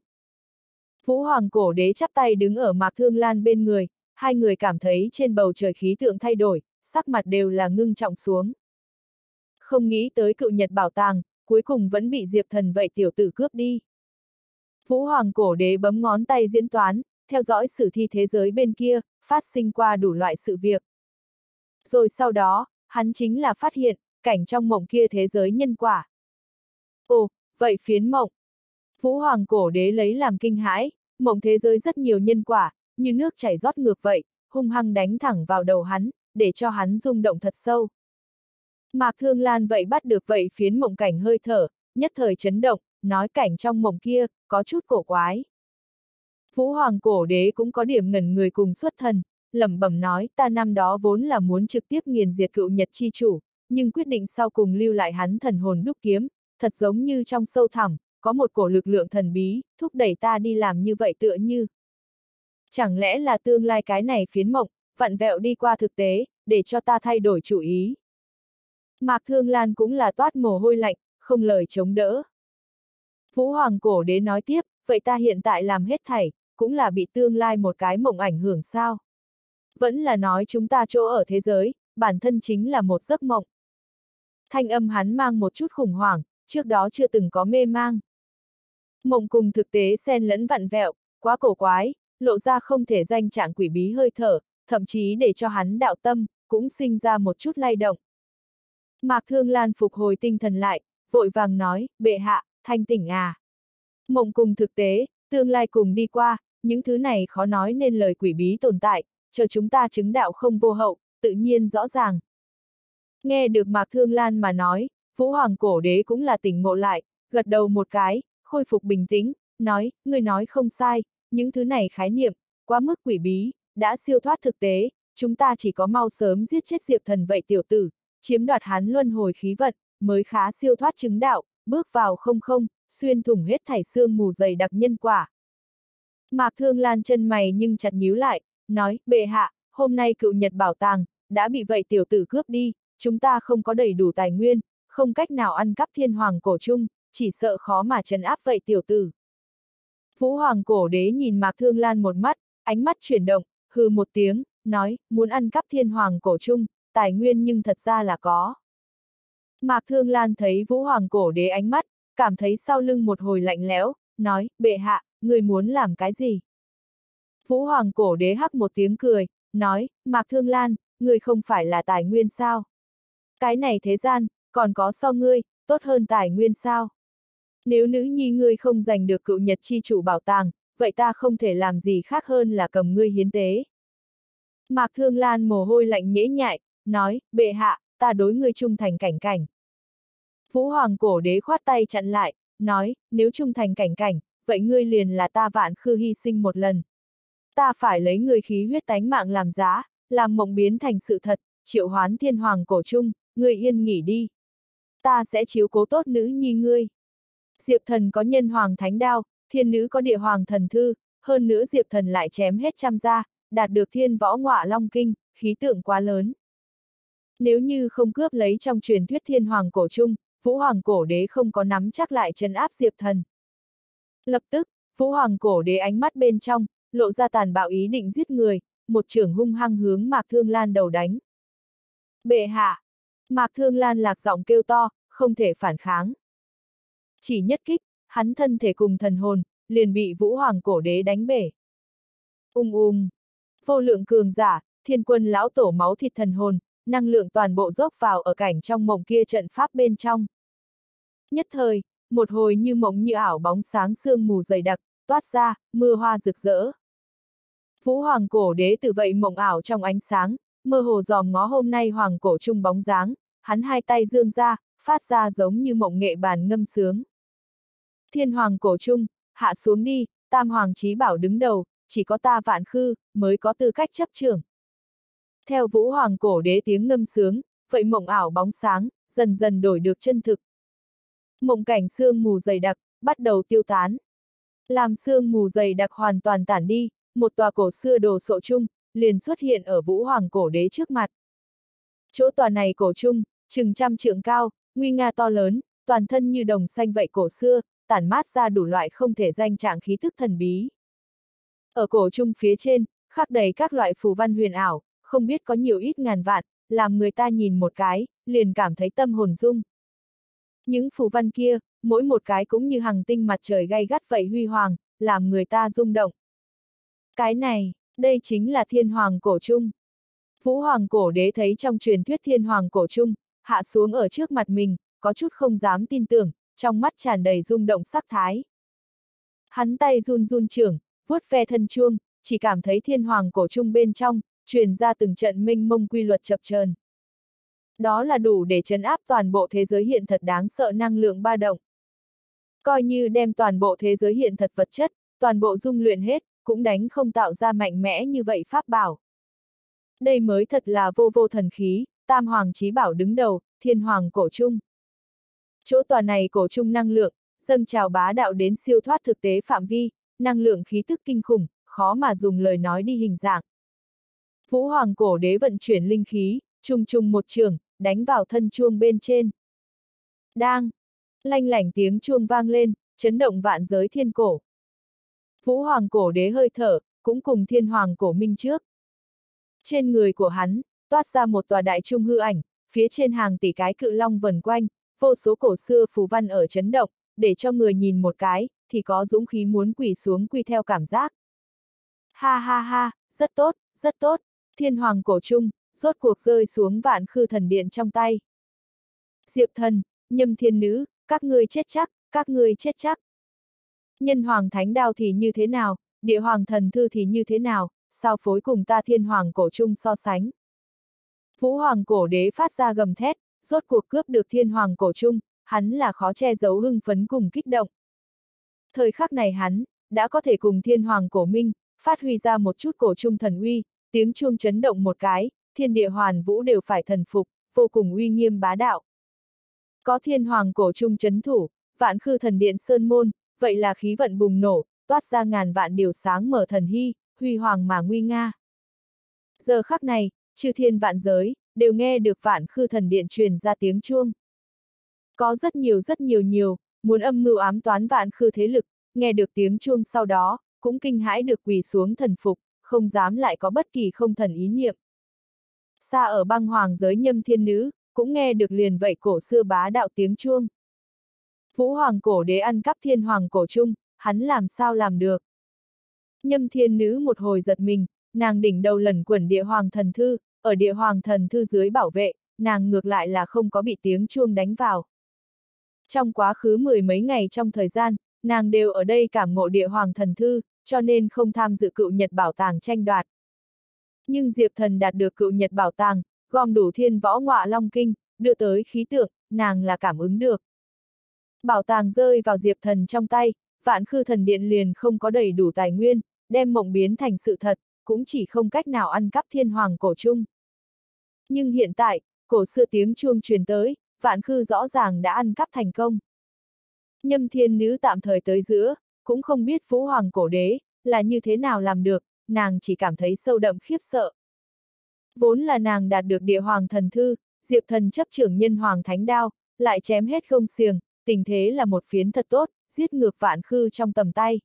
Vũ hoàng cổ đế chắp tay đứng ở Mạc Thương Lan bên người, hai người cảm thấy trên bầu trời khí tượng thay đổi, sắc mặt đều là ngưng trọng xuống. Không nghĩ tới cựu nhật bảo tàng, cuối cùng vẫn bị Diệp thần vậy tiểu tử cướp đi. Vũ hoàng cổ đế bấm ngón tay diễn toán, theo dõi sử thi thế giới bên kia, phát sinh qua đủ loại sự việc. Rồi sau đó, hắn chính là phát hiện, cảnh trong mộng kia thế giới nhân quả. Ồ, vậy phiến mộng. Vũ Hoàng cổ đế lấy làm kinh hãi, mộng thế giới rất nhiều nhân quả, như nước chảy rót ngược vậy, hung hăng đánh thẳng vào đầu hắn, để cho hắn rung động thật sâu. Mạc Thương Lan vậy bắt được vậy phiến mộng cảnh hơi thở, nhất thời chấn động, nói cảnh trong mộng kia, có chút cổ quái. Vũ Hoàng cổ đế cũng có điểm ngẩn người cùng xuất thần, lẩm bẩm nói ta năm đó vốn là muốn trực tiếp nghiền diệt cựu nhật chi chủ, nhưng quyết định sau cùng lưu lại hắn thần hồn đúc kiếm, thật giống như trong sâu thẳm, có một cổ lực lượng thần bí, thúc đẩy ta đi làm như vậy tựa như. Chẳng lẽ là tương lai cái này phiến mộng, vặn vẹo đi qua thực tế, để cho ta thay đổi chủ ý. Mạc Thương Lan cũng là toát mồ hôi lạnh, không lời chống đỡ. Vũ Hoàng cổ đế nói tiếp, vậy ta hiện tại làm hết thảy, cũng là bị tương lai một cái mộng ảnh hưởng sao? Vẫn là nói chúng ta chỗ ở thế giới, bản thân chính là một giấc mộng. Thanh âm hắn mang một chút khủng hoảng, trước đó chưa từng có mê mang. Mộng cùng thực tế xen lẫn vặn vẹo, quá cổ quái, lộ ra không thể danh trạng quỷ bí hơi thở, thậm chí để cho hắn đạo tâm, cũng sinh ra một chút lay động. Mạc Thương Lan phục hồi tinh thần lại, vội vàng nói, bệ hạ, thanh tỉnh à. Mộng cùng thực tế, tương lai cùng đi qua, những thứ này khó nói nên lời quỷ bí tồn tại, chờ chúng ta chứng đạo không vô hậu, tự nhiên rõ ràng. Nghe được Mạc Thương Lan mà nói, Vũ Hoàng cổ đế cũng là tỉnh ngộ lại, gật đầu một cái, khôi phục bình tĩnh, nói, người nói không sai, những thứ này khái niệm, quá mức quỷ bí, đã siêu thoát thực tế, chúng ta chỉ có mau sớm giết chết Diệp Thần vậy tiểu tử, chiếm đoạt hắn luân hồi khí vận, mới khá siêu thoát chứng đạo, bước vào không không, xuyên thủng hết thảy xương mù dày đặc nhân quả. Mạc Thương Lan chân mày nhưng chặt nhíu lại, nói, bệ hạ, hôm nay cựu nhật bảo tàng, đã bị vậy tiểu tử cướp đi, chúng ta không có đầy đủ tài nguyên, không cách nào ăn cắp thiên hoàng cổ chung, chỉ sợ khó mà trấn áp vậy tiểu tử. Vũ hoàng cổ đế nhìn Mạc Thương Lan một mắt, ánh mắt chuyển động, hư một tiếng, nói, muốn ăn cắp thiên hoàng cổ chung, tài nguyên nhưng thật ra là có. Mạc Thương Lan thấy Vũ Hoàng cổ đế ánh mắt, cảm thấy sau lưng một hồi lạnh lẽo, nói, bệ hạ, người muốn làm cái gì? Vũ Hoàng cổ đế hắc một tiếng cười, nói, Mạc Thương Lan, người không phải là tài nguyên sao? Cái này thế gian, còn có so ngươi, tốt hơn tài nguyên sao? Nếu nữ nhi ngươi không giành được cựu nhật chi chủ bảo tàng, vậy ta không thể làm gì khác hơn là cầm ngươi hiến tế. Mạc Thương Lan mồ hôi lạnh nhễ nhại, nói, bệ hạ, ta đối ngươi trung thành cảnh cảnh. Vũ Hoàng cổ đế khoát tay chặn lại, nói, nếu trung thành cảnh cảnh, vậy ngươi liền là ta vạn khư hy sinh một lần. Ta phải lấy ngươi khí huyết tánh mạng làm giá, làm mộng biến thành sự thật, triệu hoán thiên hoàng cổ trung, ngươi yên nghỉ đi. Ta sẽ chiếu cố tốt nữ nhi ngươi. Diệp thần có nhân hoàng thánh đao, thiên nữ có địa hoàng thần thư, hơn nữa diệp thần lại chém hết trăm gia, đạt được thiên võ ngọa long kinh, khí tượng quá lớn. Nếu như không cướp lấy trong truyền thuyết thiên hoàng cổ trung, Vũ Hoàng cổ đế không có nắm chắc lại chân áp Diệp Thần. Lập tức, Vũ Hoàng cổ đế ánh mắt bên trong, lộ ra tàn bạo ý định giết người, một trưởng hung hăng hướng Mạc Thương Lan đầu đánh. Bệ hạ! Mạc Thương Lan lạc giọng kêu to, không thể phản kháng. Chỉ nhất kích, hắn thân thể cùng thần hồn, liền bị Vũ Hoàng cổ đế đánh bể. Ung ung! Vô lượng cường giả, thiên quân lão tổ máu thịt thần hồn, năng lượng toàn bộ dốc vào ở cảnh trong mộng kia trận pháp bên trong. Nhất thời, một hồi như mộng như ảo bóng sáng sương mù dày đặc, toát ra, mưa hoa rực rỡ. Vũ Hoàng cổ đế từ vậy mộng ảo trong ánh sáng, mơ hồ dòm ngó hôm nay Hoàng cổ trung bóng dáng, hắn hai tay dương ra, phát ra giống như mộng nghệ bàn ngâm sướng. Thiên Hoàng cổ trung, hạ xuống đi, Tam Hoàng trí bảo đứng đầu, chỉ có ta vạn khư, mới có tư cách chấp trưởng. Theo Vũ Hoàng cổ đế tiếng ngâm sướng, vậy mộng ảo bóng sáng, dần dần đổi được chân thực. Mộng cảnh sương mù dày đặc, bắt đầu tiêu tán. Làm sương mù dày đặc hoàn toàn tản đi, một tòa cổ xưa đồ sộ chung, liền xuất hiện ở Vũ Hoàng cổ đế trước mặt. Chỗ tòa này cổ chung, chừng trăm trượng cao, nguy nga to lớn, toàn thân như đồng xanh vậy cổ xưa, tản mát ra đủ loại không thể danh trạng khí thức thần bí. Ở cổ trung phía trên, khắc đầy các loại phù văn huyền ảo, không biết có nhiều ít ngàn vạn, làm người ta nhìn một cái, liền cảm thấy tâm hồn rung. Những phù văn kia, mỗi một cái cũng như hàng tinh mặt trời gay gắt vậy huy hoàng, làm người ta rung động. Cái này, đây chính là thiên hoàng cổ trung. Vũ hoàng cổ đế thấy trong truyền thuyết thiên hoàng cổ trung, hạ xuống ở trước mặt mình, có chút không dám tin tưởng, trong mắt tràn đầy rung động sắc thái. Hắn tay run run trưởng, vuốt ve thân chuông, chỉ cảm thấy thiên hoàng cổ trung bên trong, truyền ra từng trận minh mông quy luật chập chờn. Đó là đủ để chấn áp toàn bộ thế giới hiện thật đáng sợ năng lượng ba động. Coi như đem toàn bộ thế giới hiện thật vật chất, toàn bộ dung luyện hết, cũng đánh không tạo ra mạnh mẽ như vậy pháp bảo. Đây mới thật là vô vô thần khí, tam hoàng chí bảo đứng đầu, thiên hoàng cổ trung. Chỗ tòa này cổ trung năng lượng, dâng trào bá đạo đến siêu thoát thực tế phạm vi, năng lượng khí tức kinh khủng, khó mà dùng lời nói đi hình dạng. Vũ Hoàng cổ đế vận chuyển linh khí, trùng trùng một trường, đánh vào thân chuông bên trên. Đang! Lanh lảnh tiếng chuông vang lên, chấn động vạn giới thiên cổ. Vũ Hoàng cổ đế hơi thở, cũng cùng thiên hoàng cổ minh trước. Trên người của hắn, toát ra một tòa đại trung hư ảnh, phía trên hàng tỷ cái cự long vần quanh, vô số cổ xưa phù văn ở chấn động, để cho người nhìn một cái, thì có dũng khí muốn quỳ xuống quy theo cảm giác. Ha ha ha, rất tốt, rất tốt, thiên hoàng cổ trung, rốt cuộc rơi xuống vạn khư thần điện trong tay. Diệp thần, nhâm thiên nữ, các ngươi chết chắc, các ngươi chết chắc. Nhân hoàng thánh đao thì như thế nào, địa hoàng thần thư thì như thế nào, sao phối cùng ta thiên hoàng cổ trung so sánh. Vũ hoàng cổ đế phát ra gầm thét, rốt cuộc cướp được thiên hoàng cổ trung, hắn là khó che giấu hưng phấn cùng kích động. Thời khắc này hắn, đã có thể cùng thiên hoàng cổ minh, phát huy ra một chút cổ trung thần uy, tiếng chuông chấn động một cái, thiên địa hoàn vũ đều phải thần phục, vô cùng uy nghiêm bá đạo. Có thiên hoàng cổ trung chấn thủ, vạn khư thần điện sơn môn, vậy là khí vận bùng nổ, toát ra ngàn vạn điều sáng mở thần hy, huy hoàng mà nguy nga. Giờ khắc này, chư thiên vạn giới, đều nghe được vạn khư thần điện truyền ra tiếng chuông. Có rất nhiều rất nhiều nhiều, muốn âm mưu ám toán vạn khư thế lực, nghe được tiếng chuông sau đó, cũng kinh hãi được quỳ xuống thần phục, không dám lại có bất kỳ không thần ý niệm. Xa ở băng hoàng giới nhâm thiên nữ, cũng nghe được liền vậy cổ xưa bá đạo tiếng chuông. Vũ hoàng cổ đế ăn cắp thiên hoàng cổ trung, hắn làm sao làm được. Nhâm thiên nữ một hồi giật mình, nàng đỉnh đầu lần quẩn địa hoàng thần thư, ở địa hoàng thần thư dưới bảo vệ, nàng ngược lại là không có bị tiếng chuông đánh vào. Trong quá khứ mười mấy ngày trong thời gian, nàng đều ở đây cảm ngộ địa hoàng thần thư, cho nên không tham dự cựu Nhật bảo tàng tranh đoạt. Nhưng Diệp Thần đạt được cựu Nhật bảo tàng, gom đủ thiên võ ngọa long kinh, đưa tới khí tượng, nàng là cảm ứng được. Bảo tàng rơi vào Diệp Thần trong tay, vạn khư thần điện liền không có đầy đủ tài nguyên, đem mộng biến thành sự thật, cũng chỉ không cách nào ăn cắp thiên hoàng cổ chung. Nhưng hiện tại, cổ xưa tiếng chuông truyền tới, vạn khư rõ ràng đã ăn cắp thành công. Nhâm thiên nữ tạm thời tới giữa, cũng không biết vũ hoàng cổ đế, là như thế nào làm được, nàng chỉ cảm thấy sâu đậm khiếp sợ. Vốn là nàng đạt được địa hoàng thần thư, diệp thần chấp trưởng nhân hoàng thánh đao, lại chém hết không xiềng, tình thế là một phiến thật tốt, giết ngược vạn khư trong tầm tay.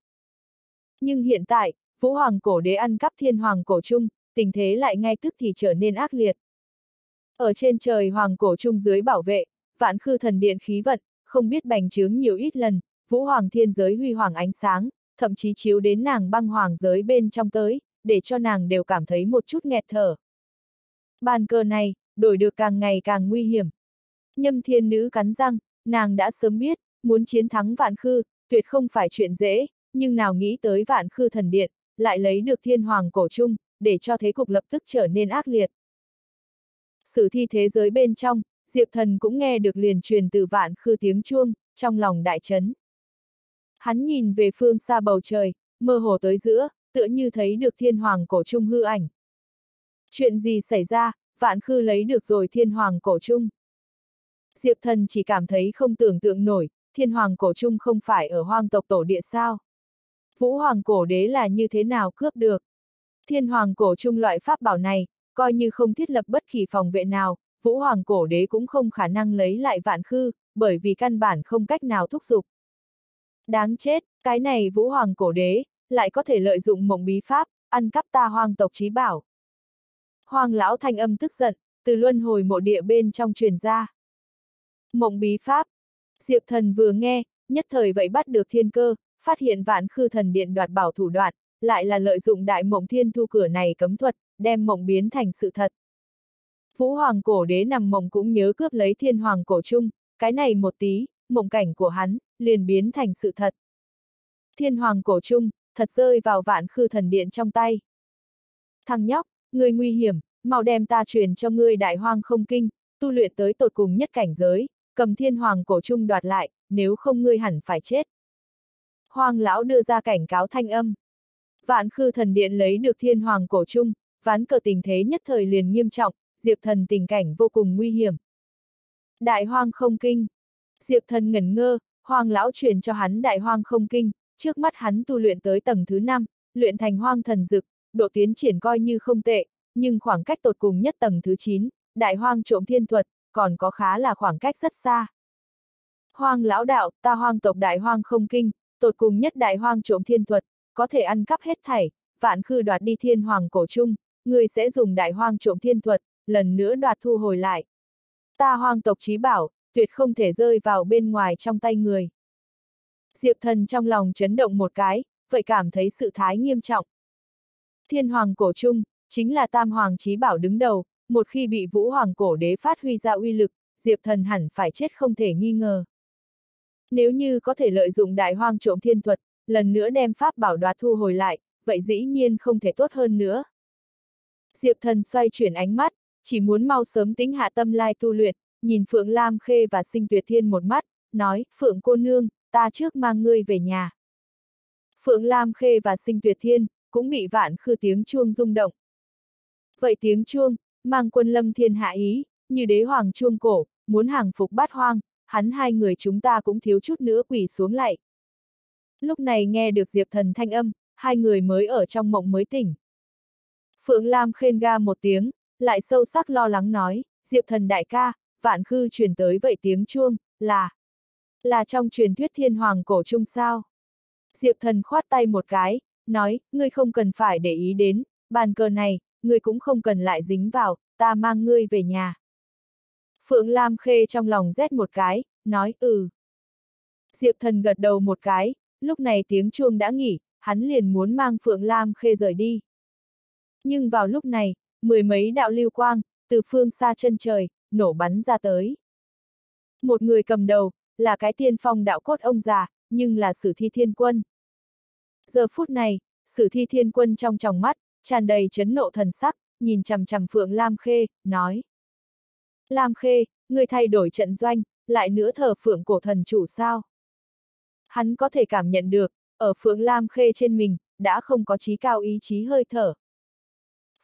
Nhưng hiện tại, vũ hoàng cổ đế ăn cắp thiên hoàng cổ trung, tình thế lại ngay tức thì trở nên ác liệt. Ở trên trời hoàng cổ trung dưới bảo vệ, vạn khư thần điện khí vận, không biết bành trướng nhiều ít lần, vũ hoàng thiên giới huy hoàng ánh sáng, thậm chí chiếu đến nàng băng hoàng giới bên trong tới, để cho nàng đều cảm thấy một chút nghẹt thở. Bàn cờ này, đổi được càng ngày càng nguy hiểm. Nhâm thiên nữ cắn răng, nàng đã sớm biết, muốn chiến thắng vạn khư, tuyệt không phải chuyện dễ, nhưng nào nghĩ tới vạn khư thần điện, lại lấy được thiên hoàng cổ trung, để cho thế cục lập tức trở nên ác liệt. Sử thi thế giới bên trong, Diệp Thần cũng nghe được liền truyền từ vạn khư tiếng chuông, trong lòng đại chấn. Hắn nhìn về phương xa bầu trời, mơ hồ tới giữa, tựa như thấy được thiên hoàng cổ trung hư ảnh. Chuyện gì xảy ra, vạn khư lấy được rồi thiên hoàng cổ trung. Diệp thần chỉ cảm thấy không tưởng tượng nổi, thiên hoàng cổ trung không phải ở hoang tộc tổ địa sao. Vũ hoàng cổ đế là như thế nào cướp được. Thiên hoàng cổ trung loại pháp bảo này, coi như không thiết lập bất kỳ phòng vệ nào, vũ hoàng cổ đế cũng không khả năng lấy lại vạn khư, bởi vì căn bản không cách nào thúc giục. Đáng chết, cái này vũ hoàng cổ đế, lại có thể lợi dụng mộng bí pháp, ăn cắp ta hoàng tộc trí bảo. Hoàng lão thanh âm tức giận, từ luân hồi mộ địa bên trong truyền ra. Mộng bí pháp. Diệp thần vừa nghe, nhất thời vậy bắt được thiên cơ, phát hiện vạn khư thần điện đoạt bảo thủ đoạn, lại là lợi dụng đại mộng thiên thu cửa này cấm thuật, đem mộng biến thành sự thật. Vũ hoàng cổ đế nằm mộng cũng nhớ cướp lấy thiên hoàng cổ chung, cái này một tí, mộng cảnh của hắn, liền biến thành sự thật. Thiên hoàng cổ trung, thật rơi vào vạn khư thần điện trong tay. Thằng nhóc, người nguy hiểm, mau đem ta truyền cho ngươi đại hoang không kinh, tu luyện tới tột cùng nhất cảnh giới, cầm thiên hoàng cổ trung đoạt lại, nếu không ngươi hẳn phải chết. Hoàng lão đưa ra cảnh cáo thanh âm. Vạn khư thần điện lấy được thiên hoàng cổ trung, ván cờ tình thế nhất thời liền nghiêm trọng, diệp thần tình cảnh vô cùng nguy hiểm. Đại hoang không kinh. Diệp thần ngẩn ngơ, hoàng lão truyền cho hắn đại hoang không kinh, trước mắt hắn tu luyện tới tầng thứ 5, luyện thành hoang thần dực, độ tiến triển coi như không tệ, nhưng khoảng cách tột cùng nhất tầng thứ 9, đại hoang trộm thiên thuật, còn có khá là khoảng cách rất xa. Hoang lão đạo, ta hoang tộc đại hoang không kinh, tột cùng nhất đại hoang trộm thiên thuật, có thể ăn cắp hết thảy, vạn khư đoạt đi thiên hoàng cổ trung, người sẽ dùng đại hoang trộm thiên thuật, lần nữa đoạt thu hồi lại. Ta hoang tộc trí bảo, tuyệt không thể rơi vào bên ngoài trong tay người. Diệp thần trong lòng chấn động một cái, vậy cảm thấy sự thái nghiêm trọng. Thiên hoàng cổ trung, chính là tam hoàng trí bảo đứng đầu, một khi bị vũ hoàng cổ đế phát huy ra uy lực, diệp thần hẳn phải chết không thể nghi ngờ. Nếu như có thể lợi dụng đại hoang trộm thiên thuật, lần nữa đem pháp bảo đoạt thu hồi lại, vậy dĩ nhiên không thể tốt hơn nữa. Diệp thần xoay chuyển ánh mắt, chỉ muốn mau sớm tính hạ tâm lai tu luyện, nhìn Phượng Lam Khê và Sinh Tuyệt Thiên một mắt, nói, Phượng cô nương, ta trước mang ngươi về nhà. Phượng Lam Khê và Sinh Tuyệt Thiên, cũng bị vạn khư tiếng chuông rung động. Vậy tiếng chuông, mang quân lâm thiên hạ ý, như đế hoàng chuông cổ, muốn hàng phục bát hoang, hắn hai người chúng ta cũng thiếu chút nữa quỳ xuống lại. Lúc này nghe được Diệp Thần thanh âm, hai người mới ở trong mộng mới tỉnh. Phượng Lam khên ga một tiếng, lại sâu sắc lo lắng nói, Diệp Thần đại ca, vạn khư truyền tới vậy tiếng chuông, là... Là trong truyền thuyết thiên hoàng cổ trung sao? Diệp Thần khoát tay một cái, nói, ngươi không cần phải để ý đến, bàn cờ này, ngươi cũng không cần lại dính vào, ta mang ngươi về nhà. Phượng Lam Khê trong lòng rét một cái, nói ừ. Diệp thần gật đầu một cái, lúc này tiếng chuông đã nghỉ, hắn liền muốn mang Phượng Lam Khê rời đi. Nhưng vào lúc này, mười mấy đạo lưu quang, từ phương xa chân trời, nổ bắn ra tới. Một người cầm đầu, là cái tiên phong đạo cốt ông già, nhưng là sử thi thiên quân. Giờ phút này, sử thi thiên quân trong tròng mắt, tràn đầy chấn nộ thần sắc, nhìn chằm chằm Phượng Lam Khê, nói. Lam Khê, người thay đổi trận doanh, lại nữa thờ Phượng cổ thần chủ sao? Hắn có thể cảm nhận được, ở Phượng Lam Khê trên mình, đã không có trí cao ý chí hơi thở.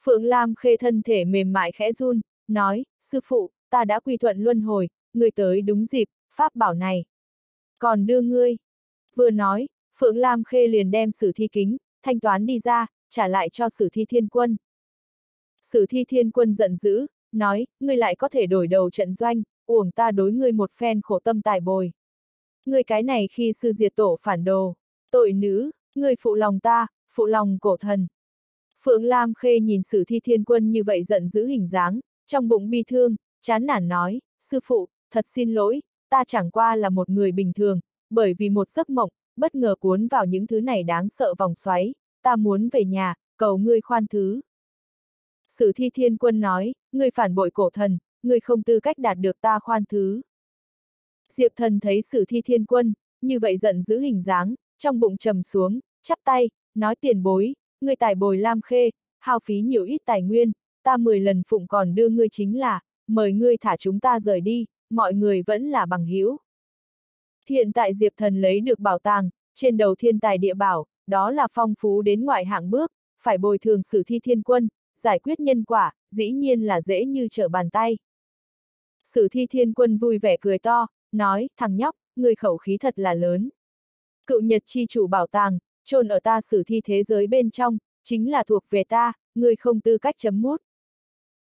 Phượng Lam Khê thân thể mềm mại khẽ run, nói, sư phụ, ta đã quy thuận luân hồi, người tới đúng dịp, pháp bảo này. Còn đưa ngươi. Vừa nói, Phượng Lam Khê liền đem sử thi kính, thanh toán đi ra, trả lại cho sử thi thiên quân. Sử thi thiên quân giận dữ, nói, ngươi lại có thể đổi đầu trận doanh, uổng ta đối ngươi một phen khổ tâm tài bồi. Ngươi cái này khi sư diệt tổ phản đồ, tội nữ, ngươi phụ lòng ta, phụ lòng cổ thần. Phượng Lam Khê nhìn sử thi thiên quân như vậy giận dữ hình dáng, trong bụng bi thương, chán nản nói, sư phụ, thật xin lỗi, ta chẳng qua là một người bình thường, bởi vì một giấc mộng, bất ngờ cuốn vào những thứ này đáng sợ vòng xoáy, ta muốn về nhà, cầu ngươi khoan thứ. Sử thi thiên quân nói, ngươi phản bội cổ thần, ngươi không tư cách đạt được ta khoan thứ. Diệp thần thấy sử thi thiên quân, như vậy giận giữ hình dáng, trong bụng trầm xuống, chắp tay, nói tiền bối, người tài bồi lam khê, hao phí nhiều ít tài nguyên, ta 10 lần phụng còn đưa ngươi chính là, mời ngươi thả chúng ta rời đi, mọi người vẫn là bằng hữu. Hiện tại Diệp Thần lấy được bảo tàng, trên đầu thiên tài địa bảo, đó là phong phú đến ngoại hạng bước, phải bồi thường sử thi thiên quân, giải quyết nhân quả, dĩ nhiên là dễ như trở bàn tay. Sử thi thiên quân vui vẻ cười to, nói, thằng nhóc, người khẩu khí thật là lớn. Cựu nhật chi chủ bảo tàng, chôn ở ta sử thi thế giới bên trong, chính là thuộc về ta, ngươi không tư cách chấm mút.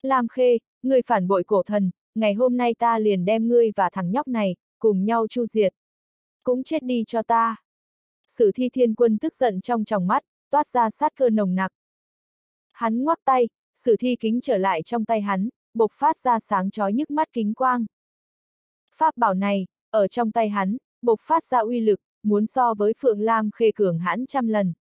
Lam Khê, ngươi phản bội cổ thần, ngày hôm nay ta liền đem ngươi và thằng nhóc này, cùng nhau chu diệt. Cũng chết đi cho ta. Sử thi thiên quân tức giận trong tròng mắt, toát ra sát cơ nồng nặc. Hắn ngoắc tay, sử thi kính trở lại trong tay hắn, bộc phát ra sáng chói nhức mắt kính quang. Pháp bảo này, ở trong tay hắn, bộc phát ra uy lực, muốn so với Phượng Lam khê cường hãn trăm lần.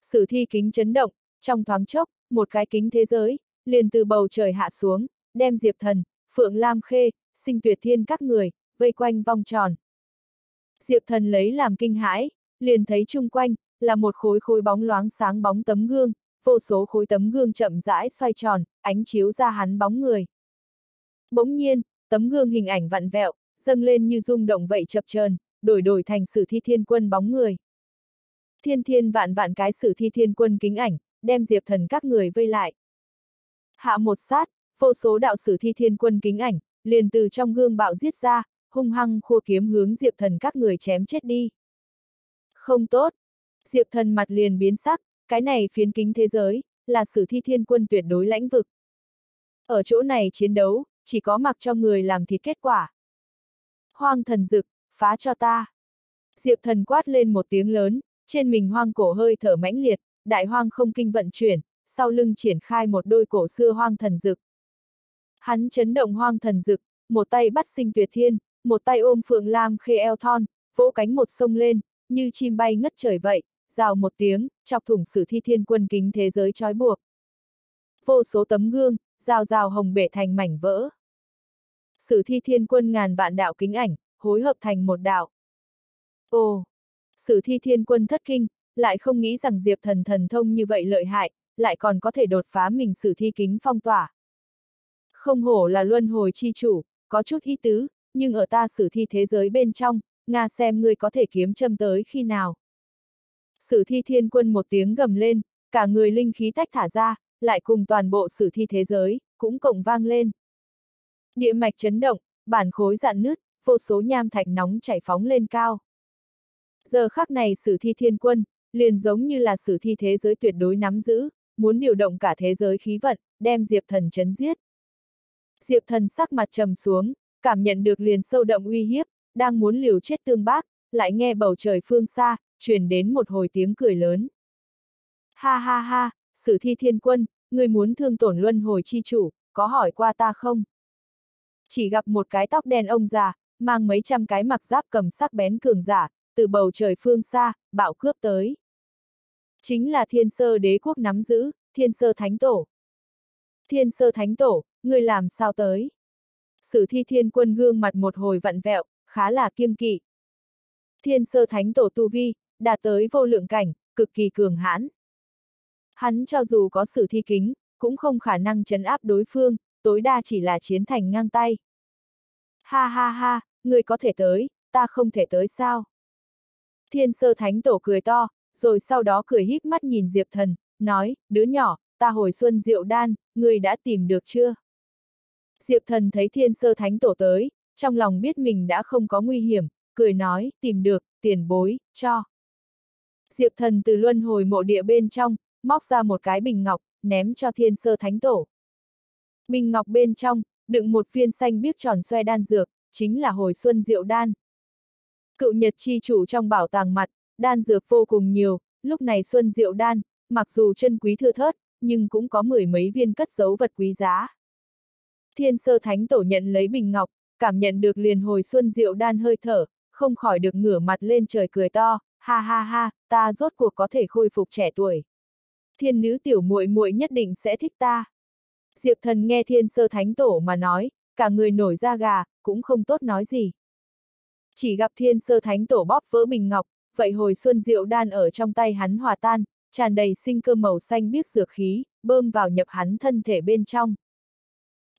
Sử thi kính chấn động, trong thoáng chốc, một cái kính thế giới, liền từ bầu trời hạ xuống, đem Diệp Thần, Phượng Lam khê, sinh tuyệt thiên các người, vây quanh vòng tròn. Diệp Thần lấy làm kinh hãi, liền thấy chung quanh, là một khối khối bóng loáng sáng bóng tấm gương, vô số khối tấm gương chậm rãi xoay tròn, ánh chiếu ra hắn bóng người. Bỗng nhiên, tấm gương hình ảnh vặn vẹo, dâng lên như rung động vậy chập chờn, đổi đổi thành sử thi thiên quân bóng người. Thiên thiên vạn vạn cái sử thi thiên quân kính ảnh, đem diệp thần các người vây lại. Hạ một sát, vô số đạo sử thi thiên quân kính ảnh, liền từ trong gương bạo giết ra, hung hăng khua kiếm hướng diệp thần các người chém chết đi. Không tốt. Diệp thần mặt liền biến sắc, cái này phiến kính thế giới, là sử thi thiên quân tuyệt đối lãnh vực. Ở chỗ này chiến đấu, chỉ có mặc cho người làm thịt kết quả. Hoang thần dực, phá cho ta. Diệp thần quát lên một tiếng lớn, trên mình hoang cổ hơi thở mãnh liệt, đại hoang không kinh vận chuyển, sau lưng triển khai một đôi cổ xưa hoang thần dực. Hắn chấn động hoang thần dực, một tay bắt sinh tuyệt thiên, một tay ôm phượng lam khê eo thon, vỗ cánh một sông lên, như chim bay ngất trời vậy, rào một tiếng, chọc thủng sử thi thiên quân kính thế giới trói buộc. Vô số tấm gương, rào rào hồng bể thành mảnh vỡ. Sử thi thiên quân ngàn vạn đạo kính ảnh, hối hợp thành một đạo. Ồ! Sử thi thiên quân thất kinh, lại không nghĩ rằng Diệp thần thần thông như vậy lợi hại, lại còn có thể đột phá mình sử thi kính phong tỏa. Không hổ là luân hồi chi chủ, có chút ý tứ, nhưng ở ta sử thi thế giới bên trong, Nga xem ngươi có thể kiếm châm tới khi nào. Sử thi thiên quân một tiếng gầm lên, cả người linh khí tách thả ra, lại cùng toàn bộ sử thi thế giới, cũng cộng vang lên. Địa mạch chấn động, bản khối dạn nứt, vô số nham thạch nóng chảy phóng lên cao. Giờ khắc này sử thi thiên quân, liền giống như là sử thi thế giới tuyệt đối nắm giữ, muốn điều động cả thế giới khí vận, đem Diệp thần chấn giết. Diệp thần sắc mặt trầm xuống, cảm nhận được liền sâu đậm uy hiếp, đang muốn liều chết tương bác, lại nghe bầu trời phương xa, truyền đến một hồi tiếng cười lớn. Ha ha ha, sử thi thiên quân, người muốn thương tổn luân hồi chi chủ, có hỏi qua ta không? Chỉ gặp một cái tóc đen ông già, mang mấy trăm cái mặc giáp cầm sắc bén cường giả, từ bầu trời phương xa, bạo cướp tới. Chính là thiên sơ đế quốc nắm giữ, thiên sơ thánh tổ. Thiên sơ thánh tổ, người làm sao tới? Sử thi thiên quân gương mặt một hồi vặn vẹo, khá là kiêng kỵ. Thiên sơ thánh tổ tu vi, đạt tới vô lượng cảnh, cực kỳ cường hãn. Hắn cho dù có sử thi kính, cũng không khả năng chấn áp đối phương, tối đa chỉ là chiến thành ngang tay. Ha ha ha, Ngươi có thể tới, ta không thể tới sao? Thiên sơ thánh tổ cười to, rồi sau đó cười híp mắt nhìn Diệp thần, nói, đứa nhỏ, ta hồi xuân diệu đan, ngươi đã tìm được chưa? Diệp thần thấy thiên sơ thánh tổ tới, trong lòng biết mình đã không có nguy hiểm, cười nói, tìm được, tiền bối, cho. Diệp thần từ luân hồi mộ địa bên trong, móc ra một cái bình ngọc, ném cho thiên sơ thánh tổ. Bình ngọc bên trong, đựng một viên xanh biếc tròn xoe đan dược, chính là hồi xuân diệu đan. Cựu nhật chi chủ trong bảo tàng mặt, đan dược vô cùng nhiều, lúc này xuân diệu đan, mặc dù chân quý thưa thớt, nhưng cũng có mười mấy viên cất dấu vật quý giá. Thiên sơ thánh tổ nhận lấy bình ngọc, cảm nhận được liền hồi xuân diệu đan hơi thở, không khỏi được ngửa mặt lên trời cười to, ha ha ha, ta rốt cuộc có thể khôi phục trẻ tuổi. Thiên nữ tiểu muội muội nhất định sẽ thích ta. Diệp thần nghe thiên sơ thánh tổ mà nói, cả người nổi da gà, cũng không tốt nói gì. Chỉ gặp thiên sơ thánh tổ bóp vỡ bình ngọc, vậy hồi xuân rượu đan ở trong tay hắn hòa tan, tràn đầy sinh cơ màu xanh biếc dược khí, bơm vào nhập hắn thân thể bên trong.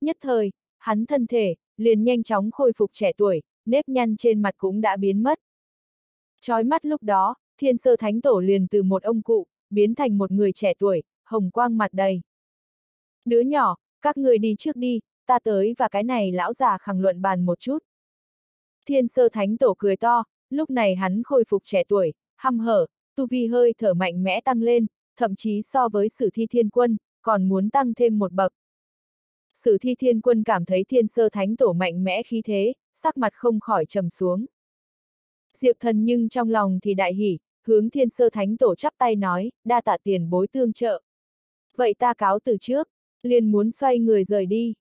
Nhất thời, hắn thân thể, liền nhanh chóng khôi phục trẻ tuổi, nếp nhăn trên mặt cũng đã biến mất. Chói mắt lúc đó, thiên sơ thánh tổ liền từ một ông cụ, biến thành một người trẻ tuổi, hồng quang mặt đầy. Đứa nhỏ, các người đi trước đi, ta tới và cái này lão già khẳng luận bàn một chút. Thiên sơ thánh tổ cười to, lúc này hắn khôi phục trẻ tuổi, hăm hở, tu vi hơi thở mạnh mẽ tăng lên, thậm chí so với sử thi thiên quân, còn muốn tăng thêm một bậc. Sử thi thiên quân cảm thấy thiên sơ thánh tổ mạnh mẽ khí thế, sắc mặt không khỏi trầm xuống. Diệp thần nhưng trong lòng thì đại hỉ, hướng thiên sơ thánh tổ chắp tay nói, đa tạ tiền bối tương trợ. Vậy ta cáo từ trước, liền muốn xoay người rời đi.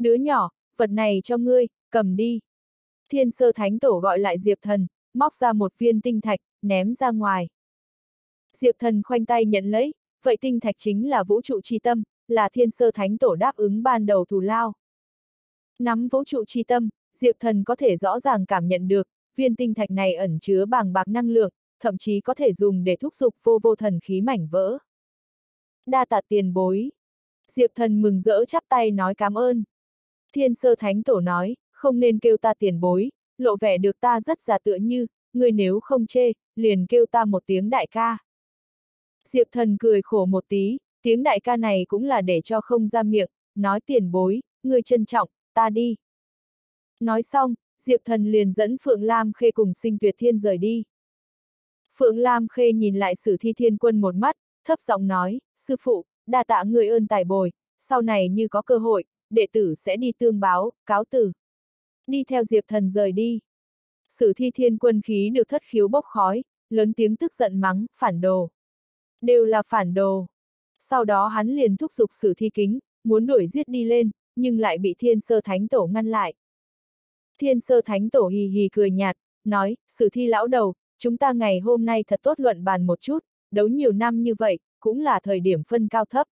Đứa nhỏ, vật này cho ngươi, cầm đi. Thiên sơ thánh tổ gọi lại Diệp thần, móc ra một viên tinh thạch, ném ra ngoài. Diệp thần khoanh tay nhận lấy, vậy tinh thạch chính là vũ trụ chi tâm, là thiên sơ thánh tổ đáp ứng ban đầu thù lao. Nắm vũ trụ chi tâm, Diệp thần có thể rõ ràng cảm nhận được, viên tinh thạch này ẩn chứa bàng bạc năng lượng, thậm chí có thể dùng để thúc giục vô vô thần khí mảnh vỡ. Đa tạ tiền bối. Diệp thần mừng rỡ chắp tay nói cảm ơn. Thiên sơ thánh tổ nói, không nên kêu ta tiền bối, lộ vẻ được ta rất giả tựa như, người nếu không chê, liền kêu ta một tiếng đại ca. Diệp thần cười khổ một tí, tiếng đại ca này cũng là để cho không ra miệng, nói tiền bối, người trân trọng, ta đi. Nói xong, Diệp thần liền dẫn Phượng Lam Khê cùng sinh tuyệt thiên rời đi. Phượng Lam Khê nhìn lại sử thi thiên quân một mắt, thấp giọng nói, sư phụ, đa tạ người ơn tài bồi, sau này như có cơ hội, đệ tử sẽ đi tương báo, cáo tử. Đi theo Diệp thần rời đi. Sử thi thiên quân khí được thất khiếu bốc khói, lớn tiếng tức giận mắng, phản đồ. Đều là phản đồ. Sau đó hắn liền thúc giục sử thi kính, muốn đuổi giết đi lên, nhưng lại bị thiên sơ thánh tổ ngăn lại. Thiên sơ thánh tổ hì hì cười nhạt, nói, sử thi lão đầu, chúng ta ngày hôm nay thật tốt luận bàn một chút, đấu nhiều năm như vậy, cũng là thời điểm phân cao thấp.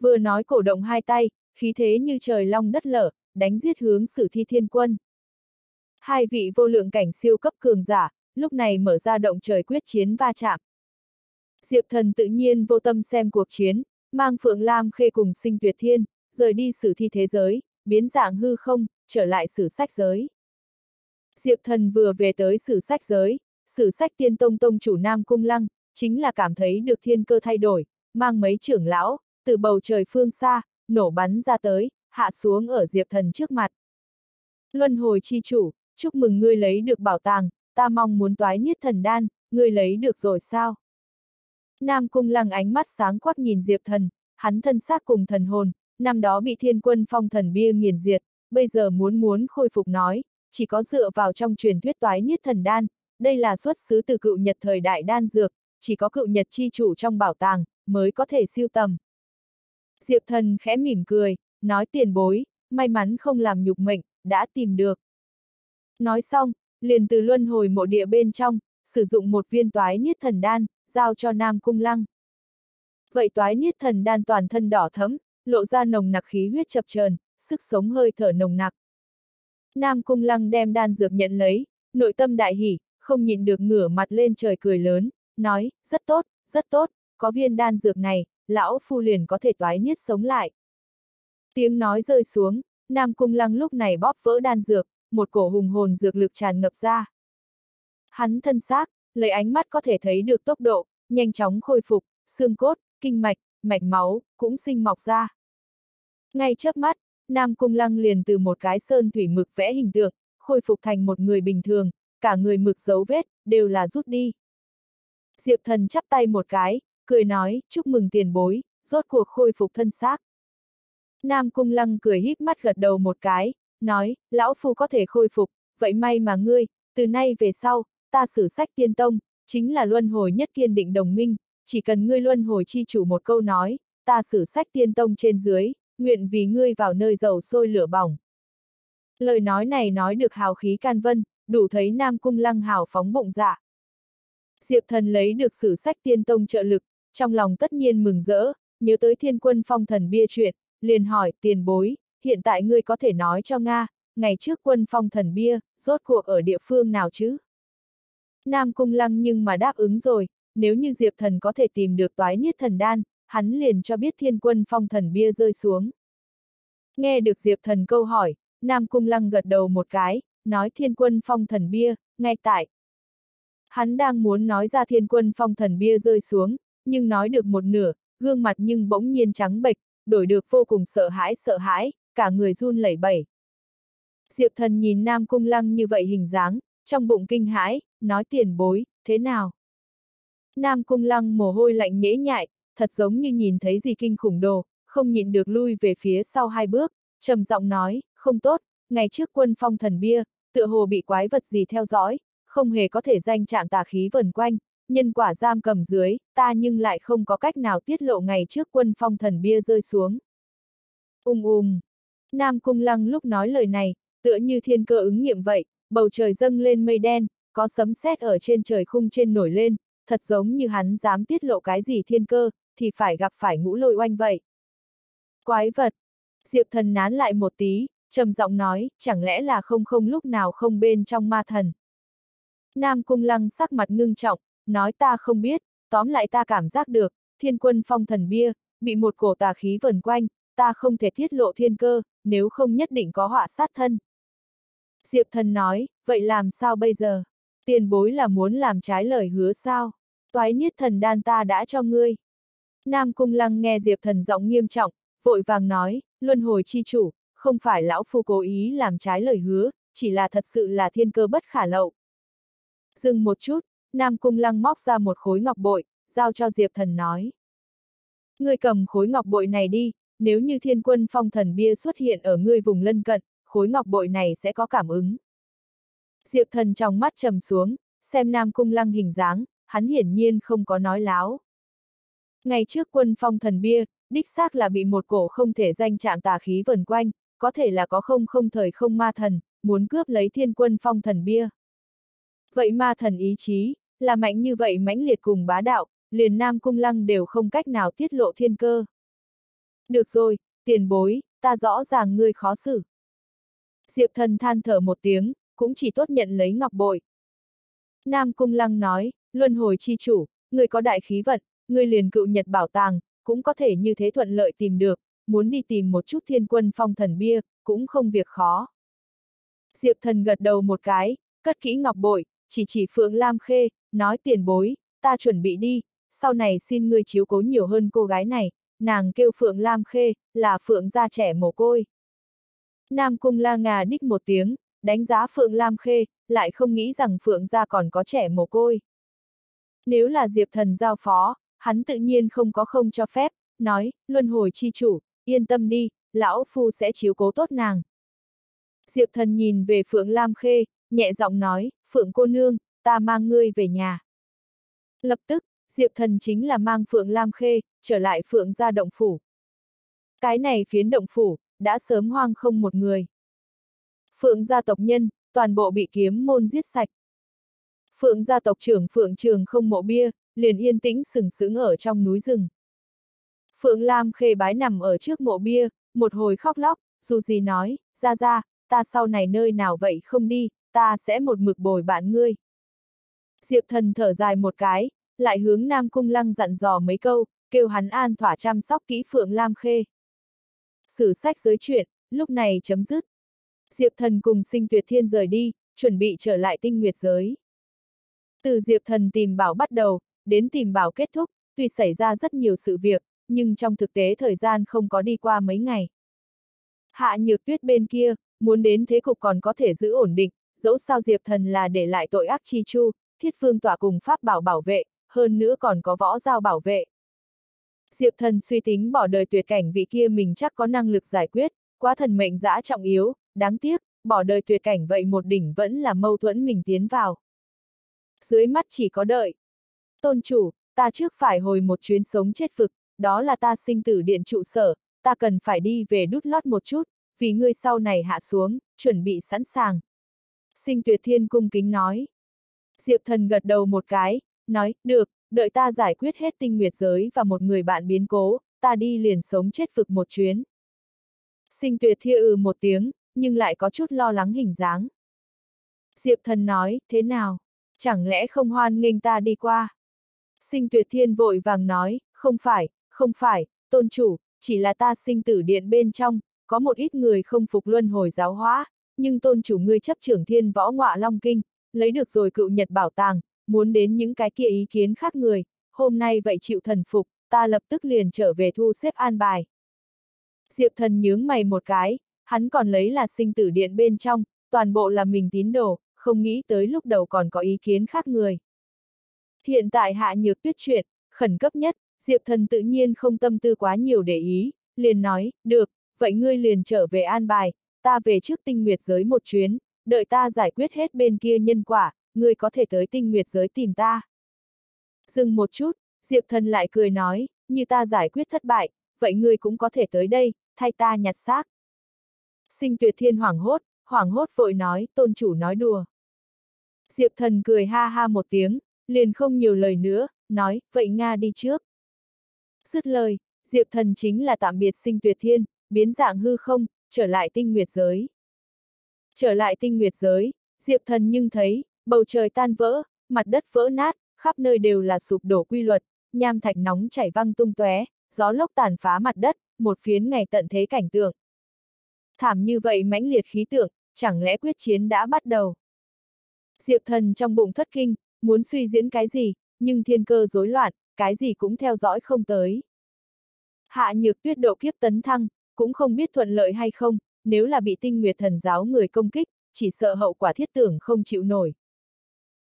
Vừa nói cổ động hai tay, khí thế như trời long đất lở, đánh giết hướng sử thi thiên quân. Hai vị vô lượng cảnh siêu cấp cường giả, lúc này mở ra động trời quyết chiến va chạm. Diệp thần tự nhiên vô tâm xem cuộc chiến, mang Phượng Lam Khê cùng sinh tuyệt thiên, rời đi sử thi thế giới, biến dạng hư không, trở lại sử sách giới. Diệp thần vừa về tới sử sách giới, sử sách tiên tông tông chủ Nam Cung Lăng, chính là cảm thấy được thiên cơ thay đổi, mang mấy trưởng lão, từ bầu trời phương xa, nổ bắn ra tới, hạ xuống ở Diệp thần trước mặt. Luân hồi chi chủ, chúc mừng ngươi lấy được bảo tàng, ta mong muốn toái niết thần đan, ngươi lấy được rồi sao? Nam Cung Lăng ánh mắt sáng quắc nhìn Diệp thần, hắn thân xác cùng thần hồn, năm đó bị thiên quân phong thần bia nghiền diệt, bây giờ muốn muốn khôi phục nói, chỉ có dựa vào trong truyền thuyết toái niết thần đan, đây là xuất xứ từ cựu nhật thời đại đan dược, chỉ có cựu nhật chi chủ trong bảo tàng, mới có thể siêu tầm. Diệp thần khẽ mỉm cười, nói tiền bối, may mắn không làm nhục mệnh, đã tìm được. Nói xong, liền từ luân hồi mộ địa bên trong, sử dụng một viên toái niết thần đan, giao cho Nam Cung Lăng. Vậy toái niết thần đan toàn thân đỏ thấm, lộ ra nồng nặc khí huyết chập chờn, sức sống hơi thở nồng nặc. Nam Cung Lăng đem đan dược nhận lấy, nội tâm đại hỉ, không nhịn được ngửa mặt lên trời cười lớn, nói, rất tốt, rất tốt, có viên đan dược này, lão phu liền có thể toái niết sống lại. Tiếng nói rơi xuống, Nam Cung Lăng lúc này bóp vỡ đan dược, một cổ hùng hồn dược lực tràn ngập ra. Hắn thân xác, lấy ánh mắt có thể thấy được tốc độ, nhanh chóng khôi phục, xương cốt, kinh mạch, mạch máu, cũng sinh mọc ra. Ngay chớp mắt, Nam Cung Lăng liền từ một cái sơn thủy mực vẽ hình tượng, khôi phục thành một người bình thường, cả người mực dấu vết, đều là rút đi. Diệp thần chắp tay một cái, cười nói, chúc mừng tiền bối, rốt cuộc khôi phục thân xác. Nam Cung Lăng cười híp mắt gật đầu một cái, nói, lão phu có thể khôi phục, vậy may mà ngươi, từ nay về sau, ta sử sách tiên tông, chính là luân hồi nhất kiên định đồng minh, chỉ cần ngươi luân hồi chi chủ một câu nói, ta sử sách tiên tông trên dưới, nguyện vì ngươi vào nơi dầu sôi lửa bỏng. Lời nói này nói được hào khí can vân, đủ thấy Nam Cung Lăng hào phóng bụng dạ. Diệp thần lấy được sử sách tiên tông trợ lực, trong lòng tất nhiên mừng rỡ, nhớ tới thiên quân phong thần bia chuyện, liền hỏi tiền bối, hiện tại ngươi có thể nói cho Nga, ngày trước quân phong thần bia, rốt cuộc ở địa phương nào chứ? Nam Cung Lăng nhưng mà đáp ứng rồi, nếu như Diệp thần có thể tìm được toái niết thần đan, hắn liền cho biết thiên quân phong thần bia rơi xuống. Nghe được Diệp thần câu hỏi, Nam Cung Lăng gật đầu một cái, nói thiên quân phong thần bia, ngay tại. Hắn đang muốn nói ra thiên quân phong thần bia rơi xuống, nhưng nói được một nửa, gương mặt nhưng bỗng nhiên trắng bệch, đổi được vô cùng sợ hãi sợ hãi, cả người run lẩy bẩy. Diệp thần nhìn Nam Cung Lăng như vậy hình dáng, trong bụng kinh hãi, nói tiền bối, thế nào? Nam Cung Lăng mồ hôi lạnh nhễ nhại, thật giống như nhìn thấy gì kinh khủng đồ, không nhịn được lui về phía sau hai bước, trầm giọng nói, không tốt, ngày trước quân phong thần bia, tựa hồ bị quái vật gì theo dõi, không hề có thể danh trạng tà khí vần quanh, nhân quả giam cầm dưới, ta nhưng lại không có cách nào tiết lộ ngày trước quân phong thần bia rơi xuống. Ung um ung. Um. Nam Cung Lăng lúc nói lời này, tựa như thiên cơ ứng nghiệm vậy, bầu trời dâng lên mây đen, có sấm sét ở trên trời khung trên nổi lên, thật giống như hắn dám tiết lộ cái gì thiên cơ, thì phải gặp phải ngũ lôi oanh vậy. Quái vật! Diệp thần nán lại một tí, trầm giọng nói, chẳng lẽ là không không lúc nào không bên trong ma thần. Nam Cung Lăng sắc mặt ngưng trọng, nói ta không biết, tóm lại ta cảm giác được, thiên quân phong thần bia, bị một cổ tà khí vần quanh, ta không thể tiết lộ thiên cơ, nếu không nhất định có họa sát thân. Diệp thần nói, vậy làm sao bây giờ? Tiền bối là muốn làm trái lời hứa sao? Toái niết thần đan ta đã cho ngươi. Nam Cung Lăng nghe Diệp thần giọng nghiêm trọng, vội vàng nói, luân hồi chi chủ, không phải lão phu cố ý làm trái lời hứa, chỉ là thật sự là thiên cơ bất khả lậu. Dừng một chút, Nam Cung Lăng móc ra một khối ngọc bội, giao cho Diệp thần nói. Ngươi cầm khối ngọc bội này đi, nếu như thiên quân phong thần bia xuất hiện ở ngươi vùng lân cận, khối ngọc bội này sẽ có cảm ứng. Diệp thần trong mắt trầm xuống, xem Nam Cung Lăng hình dáng, hắn hiển nhiên không có nói láo. Ngày trước quân phong thần bia, đích xác là bị một cổ không thể danh trạng tà khí vần quanh, có thể là có không không thời không ma thần, muốn cướp lấy thiên quân phong thần bia. Vậy ma thần ý chí, là mạnh như vậy mãnh liệt cùng bá đạo, liền Nam Cung Lăng đều không cách nào tiết lộ thiên cơ. Được rồi, tiền bối, ta rõ ràng ngươi khó xử. Diệp thần than thở một tiếng, cũng chỉ tốt nhận lấy ngọc bội. Nam Cung Lăng nói, luân hồi chi chủ, người có đại khí vận, người liền cựu nhật bảo tàng, cũng có thể như thế thuận lợi tìm được, muốn đi tìm một chút thiên quân phong thần bia, cũng không việc khó. Diệp thần gật đầu một cái, cất kỹ ngọc bội, chỉ chỉ Phượng Lam Khê, nói tiền bối, ta chuẩn bị đi, sau này xin ngươi chiếu cố nhiều hơn cô gái này, nàng kêu Phượng Lam Khê, là Phượng gia trẻ mồ côi. Nam Cung La Ngà đích một tiếng, đánh giá Phượng Lam Khê, lại không nghĩ rằng Phượng gia còn có trẻ mồ côi. Nếu là Diệp Thần giao phó, hắn tự nhiên không có không cho phép, nói, luân hồi chi chủ, yên tâm đi, lão phu sẽ chiếu cố tốt nàng. Diệp Thần nhìn về Phượng Lam Khê, nhẹ giọng nói, Phượng cô nương, ta mang ngươi về nhà. Lập tức, Diệp Thần chính là mang Phượng Lam Khê, trở lại Phượng gia động phủ. Cái này phiến động phủ, đã sớm hoang không một người. Phượng gia tộc nhân, toàn bộ bị kiếm môn giết sạch. Phượng gia tộc trưởng Phượng Trường không mộ bia, liền yên tĩnh sừng sững ở trong núi rừng. Phượng Lam khê bái nằm ở trước mộ bia, một hồi khóc lóc, dù gì nói, ra ra, ta sau này nơi nào vậy không đi, ta sẽ một mực bồi bạn ngươi. Diệp thần thở dài một cái, lại hướng Nam Cung Lăng dặn dò mấy câu, kêu hắn an thỏa chăm sóc kỹ Phượng Lam khê. Sử sách giới chuyện, lúc này chấm dứt. Diệp thần cùng sinh tuyệt thiên rời đi, chuẩn bị trở lại tinh nguyệt giới. Từ Diệp thần tìm bảo bắt đầu, đến tìm bảo kết thúc, tuy xảy ra rất nhiều sự việc, nhưng trong thực tế thời gian không có đi qua mấy ngày. Hạ nhược tuyết bên kia, muốn đến thế cục còn có thể giữ ổn định, dẫu sao Diệp thần là để lại tội ác chi chu, thiết phương tỏa cùng pháp bảo bảo vệ, hơn nữa còn có võ giao bảo vệ. Diệp thần suy tính bỏ đời tuyệt cảnh vị kia mình chắc có năng lực giải quyết, quá thần mệnh dã trọng yếu, đáng tiếc, bỏ đời tuyệt cảnh vậy một đỉnh vẫn là mâu thuẫn mình tiến vào. Dưới mắt chỉ có đợi. Tôn chủ, ta trước phải hồi một chuyến sống chết vực, đó là ta sinh tử điện trụ sở, ta cần phải đi về đút lót một chút, vì ngươi sau này hạ xuống, chuẩn bị sẵn sàng. Sinh tuyệt thiên cung kính nói. Diệp thần gật đầu một cái, nói, được, đợi ta giải quyết hết tinh nguyệt giới và một người bạn biến cố, ta đi liền sống chết vực một chuyến. Sinh tuyệt thia ừ một tiếng, nhưng lại có chút lo lắng hình dáng. Diệp thần nói, thế nào? Chẳng lẽ không hoan nghênh ta đi qua? Sinh tuyệt thiên vội vàng nói, không phải, không phải, tôn chủ, chỉ là ta sinh tử điện bên trong, có một ít người không phục luân hồi giáo hóa, nhưng tôn chủ ngươi chấp trưởng thiên võ ngọa long kinh, lấy được rồi cựu nhật bảo tàng, muốn đến những cái kia ý kiến khác người, hôm nay vậy chịu thần phục, ta lập tức liền trở về thu xếp an bài. Diệp thần nhướng mày một cái, hắn còn lấy là sinh tử điện bên trong, toàn bộ là mình tín đồ, không nghĩ tới lúc đầu còn có ý kiến khác người. Hiện tại hạ nhược tuyết chuyện, khẩn cấp nhất, Diệp thần tự nhiên không tâm tư quá nhiều để ý, liền nói, được, vậy ngươi liền trở về an bài, ta về trước tinh nguyệt giới một chuyến, đợi ta giải quyết hết bên kia nhân quả, ngươi có thể tới tinh nguyệt giới tìm ta. Dừng một chút, Diệp thần lại cười nói, như ta giải quyết thất bại, vậy ngươi cũng có thể tới đây, thay ta nhặt xác. Sinh tuyệt thiên hoảng hốt, hoảng hốt vội nói, tôn chủ nói đùa. Diệp thần cười ha ha một tiếng, liền không nhiều lời nữa, nói, vậy Nga đi trước. Dứt lời, Diệp thần chính là tạm biệt sinh tuyệt thiên, biến dạng hư không, trở lại tinh nguyệt giới. Trở lại tinh nguyệt giới, Diệp thần nhưng thấy, bầu trời tan vỡ, mặt đất vỡ nát, khắp nơi đều là sụp đổ quy luật, nham thạch nóng chảy văng tung tóe, gió lốc tàn phá mặt đất, một phiến ngày tận thế cảnh tượng. Thảm như vậy mãnh liệt khí tượng, chẳng lẽ quyết chiến đã bắt đầu? Diệp thần trong bụng thất kinh, muốn suy diễn cái gì, nhưng thiên cơ rối loạn, cái gì cũng theo dõi không tới. Hạ nhược tuyết độ kiếp tấn thăng, cũng không biết thuận lợi hay không, nếu là bị tinh nguyệt thần giáo người công kích, chỉ sợ hậu quả thiết tưởng không chịu nổi.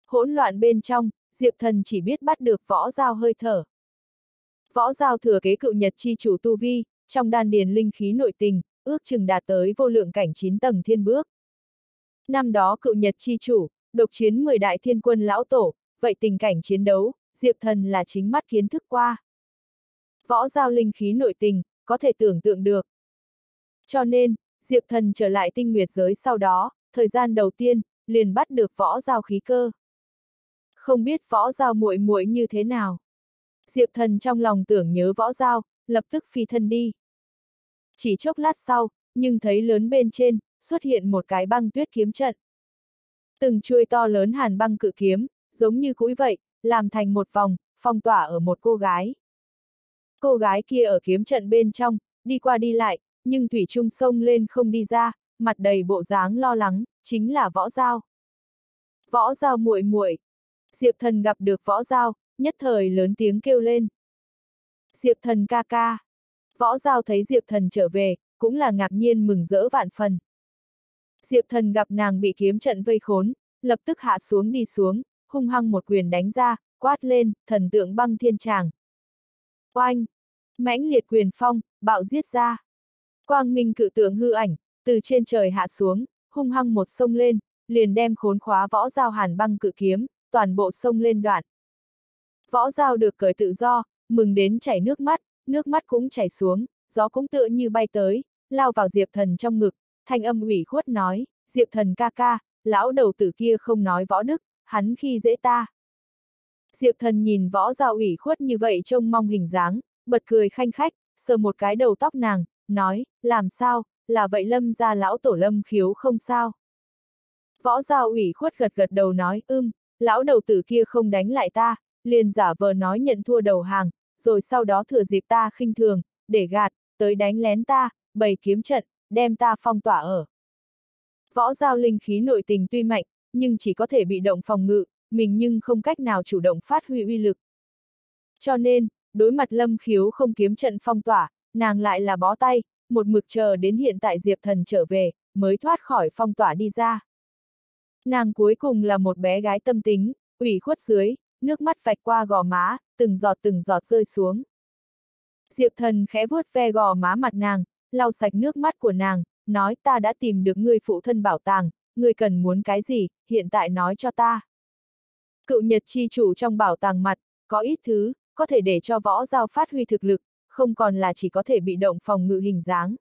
Hỗn loạn bên trong, Diệp thần chỉ biết bắt được võ giao hơi thở. Võ giao thừa kế cựu nhật chi chủ tu vi, trong đan điền linh khí nội tình, ước chừng đạt tới vô lượng cảnh 9 tầng thiên bước. Năm đó cựu nhật chi chủ, độc chiến 10 đại thiên quân lão tổ, vậy tình cảnh chiến đấu, Diệp Thần là chính mắt kiến thức qua. Võ giao linh khí nội tình, có thể tưởng tượng được. Cho nên, Diệp Thần trở lại tinh nguyệt giới sau đó, thời gian đầu tiên, liền bắt được võ giao khí cơ. Không biết võ giao muội muội như thế nào. Diệp Thần trong lòng tưởng nhớ võ giao, lập tức phi thân đi. Chỉ chốc lát sau, nhưng thấy lớn bên trên, xuất hiện một cái băng tuyết kiếm trận. Từng chuôi to lớn hàn băng cự kiếm, giống như cũi vậy, làm thành một vòng, phong tỏa ở một cô gái. Cô gái kia ở kiếm trận bên trong, đi qua đi lại, nhưng Thủy Trung sông lên không đi ra, mặt đầy bộ dáng lo lắng, chính là võ giao. Võ giao muội muội. Diệp thần gặp được võ giao, nhất thời lớn tiếng kêu lên. Diệp thần ca ca. Võ giao thấy Diệp thần trở về, cũng là ngạc nhiên mừng rỡ vạn phần. Diệp thần gặp nàng bị kiếm trận vây khốn, lập tức hạ xuống đi xuống, hung hăng một quyền đánh ra, quát lên, thần tượng băng thiên tràng. Oanh! mãnh liệt quyền phong, bạo giết ra. Quang minh cự tượng hư ảnh, từ trên trời hạ xuống, hung hăng một sông lên, liền đem khốn khóa võ giao hàn băng cự kiếm, toàn bộ sông lên đoạn. Võ giao được cởi tự do, mừng đến chảy nước mắt, nước mắt cũng chảy xuống, gió cũng tựa như bay tới, lao vào Diệp Thần trong ngực, thanh âm ủy khuất nói, Diệp Thần ca ca, lão đầu tử kia không nói võ đức, hắn khi dễ ta. Diệp Thần nhìn võ giao ủy khuất như vậy trông mong hình dáng, bật cười khanh khách, sờ một cái đầu tóc nàng, nói, làm sao, là vậy lâm ra lão tổ lâm khiếu không sao. Võ giao ủy khuất gật gật đầu nói, ưm, lão đầu tử kia không đánh lại ta, liền giả vờ nói nhận thua đầu hàng, rồi sau đó thừa dịp ta khinh thường, để gạt, tới đánh lén ta, bày kiếm trận, đem ta phong tỏa ở. Võ giao linh khí nội tình tuy mạnh, nhưng chỉ có thể bị động phòng ngự, mình nhưng không cách nào chủ động phát huy uy lực. Cho nên, đối mặt lâm khiếu không kiếm trận phong tỏa, nàng lại là bó tay, một mực chờ đến hiện tại Diệp Thần trở về, mới thoát khỏi phong tỏa đi ra. Nàng cuối cùng là một bé gái tâm tính, ủy khuất dưới, nước mắt vạch qua gò má, từng giọt từng giọt rơi xuống. Diệp thần khẽ vuốt ve gò má mặt nàng, lau sạch nước mắt của nàng, nói ta đã tìm được người phụ thân bảo tàng, người cần muốn cái gì, hiện tại nói cho ta. Cựu nhật chi chủ trong bảo tàng mặt, có ít thứ, có thể để cho võ giao phát huy thực lực, không còn là chỉ có thể bị động phòng ngự hình dáng.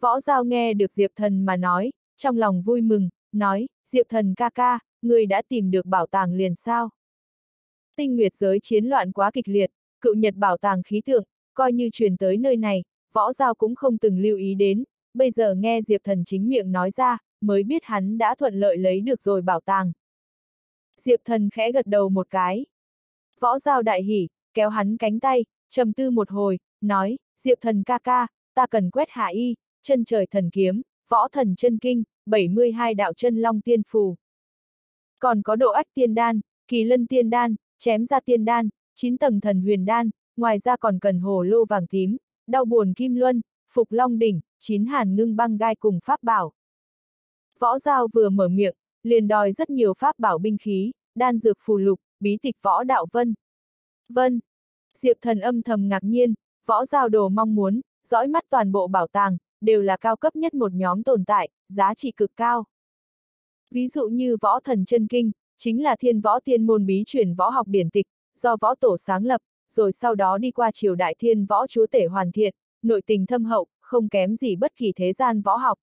Võ giao nghe được Diệp thần mà nói, trong lòng vui mừng, nói, Diệp thần ca ca, người đã tìm được bảo tàng liền sao? Tinh nguyệt giới chiến loạn quá kịch liệt, cựu nhật bảo tàng khí tượng, coi như truyền tới nơi này, võ giao cũng không từng lưu ý đến, bây giờ nghe Diệp thần chính miệng nói ra, mới biết hắn đã thuận lợi lấy được rồi bảo tàng. Diệp thần khẽ gật đầu một cái. Võ giao đại hỉ, kéo hắn cánh tay, trầm tư một hồi, nói, Diệp thần ca ca, ta cần quét hạ y, chân trời thần kiếm, võ thần chân kinh, 72 đạo chân long tiên phù. Còn có độ ách tiên đan, kỳ lân tiên đan, chém ra tiên đan, 9 tầng thần huyền đan, ngoài ra còn cần hồ lô vàng tím, đau buồn kim luân, phục long đỉnh, chín hàn ngưng băng gai cùng pháp bảo. Võ giao vừa mở miệng, liền đòi rất nhiều pháp bảo binh khí, đan dược phù lục, bí tịch võ đạo vân. Vân. Diệp thần âm thầm ngạc nhiên, võ giao đồ mong muốn, dõi mắt toàn bộ bảo tàng, đều là cao cấp nhất một nhóm tồn tại, giá trị cực cao. Ví dụ như võ thần chân kinh, chính là thiên võ tiên môn bí truyền võ học điển tịch, do võ tổ sáng lập, rồi sau đó đi qua triều đại thiên võ chúa tể hoàn thiện, nội tình thâm hậu, không kém gì bất kỳ thế gian võ học.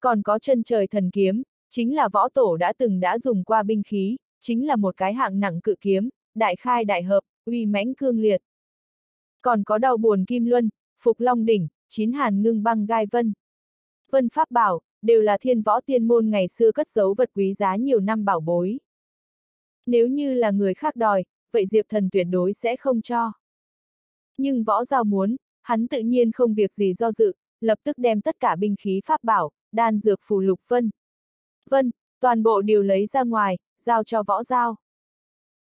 Còn có chân trời thần kiếm, chính là võ tổ đã từng đã dùng qua binh khí, chính là một cái hạng nặng cự kiếm, đại khai đại hợp, uy mãnh cương liệt. Còn có đầu buồn kim luân, phục long đỉnh, chín hàn ngưng băng gai vân. Vân Pháp bảo, đều là thiên võ tiên môn ngày xưa cất giấu vật quý giá nhiều năm bảo bối. Nếu như là người khác đòi, vậy Diệp Thần tuyệt đối sẽ không cho. Nhưng võ giao muốn, hắn tự nhiên không việc gì do dự, lập tức đem tất cả binh khí pháp bảo, đan dược phù lục vân. Vân, toàn bộ đều lấy ra ngoài, giao cho võ giao.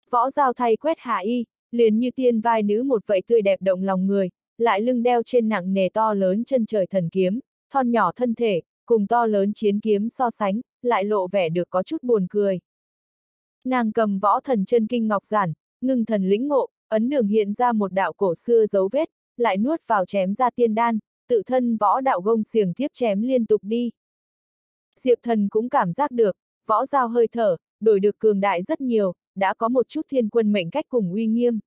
Võ giao thay quét hạ y, liền như tiên vai nữ một vậy tươi đẹp động lòng người, lại lưng đeo trên nặng nề to lớn chân trời thần kiếm, thon nhỏ thân thể, cùng to lớn chiến kiếm so sánh, lại lộ vẻ được có chút buồn cười. Nàng cầm võ thần chân kinh ngọc giản, ngưng thần lĩnh ngộ, ấn đường hiện ra một đạo cổ xưa dấu vết, lại nuốt vào chém ra tiên đan, tự thân võ đạo gông xiềng tiếp chém liên tục đi. Diệp thần cũng cảm giác được, võ giao hơi thở, đổi được cường đại rất nhiều, đã có một chút thiên quân mệnh cách cùng uy nghiêm.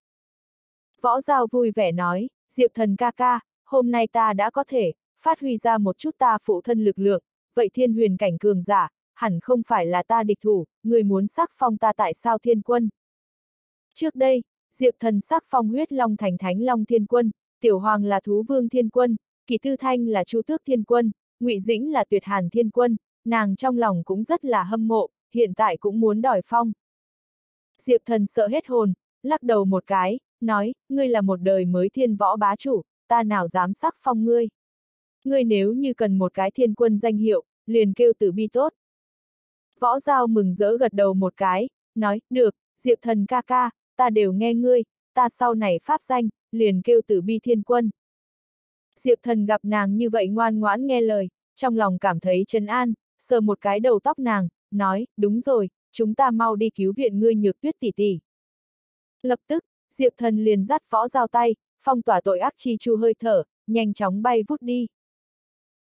Võ giao vui vẻ nói, Diệp thần ca ca, hôm nay ta đã có thể, phát huy ra một chút ta phụ thân lực lượng, vậy thiên huyền cảnh cường giả, hẳn không phải là ta địch thủ, người muốn sắc phong ta tại sao thiên quân. Trước đây, Diệp thần sắc phong huyết long thành thánh long thiên quân, tiểu hoàng là thú vương thiên quân, kỳ tư thanh là chu tước thiên quân, ngụy dĩnh là tuyệt hàn thiên quân, nàng trong lòng cũng rất là hâm mộ, hiện tại cũng muốn đòi phong. Diệp thần sợ hết hồn, lắc đầu một cái, nói, ngươi là một đời mới thiên võ bá chủ, ta nào dám sắc phong ngươi. Ngươi nếu như cần một cái thiên quân danh hiệu, liền kêu tử bi tốt. Võ Giao mừng rỡ gật đầu một cái, nói, được, Diệp thần ca ca, ta đều nghe ngươi, ta sau này pháp danh, liền kêu tử bi thiên quân. Diệp thần gặp nàng như vậy ngoan ngoãn nghe lời, trong lòng cảm thấy trấn an, sờ một cái đầu tóc nàng, nói, đúng rồi, chúng ta mau đi cứu viện ngươi nhược tuyết tỷ tỷ. Lập tức, Diệp thần liền dắt võ giao tay, phong tỏa tội ác chi chu hơi thở, nhanh chóng bay vút đi.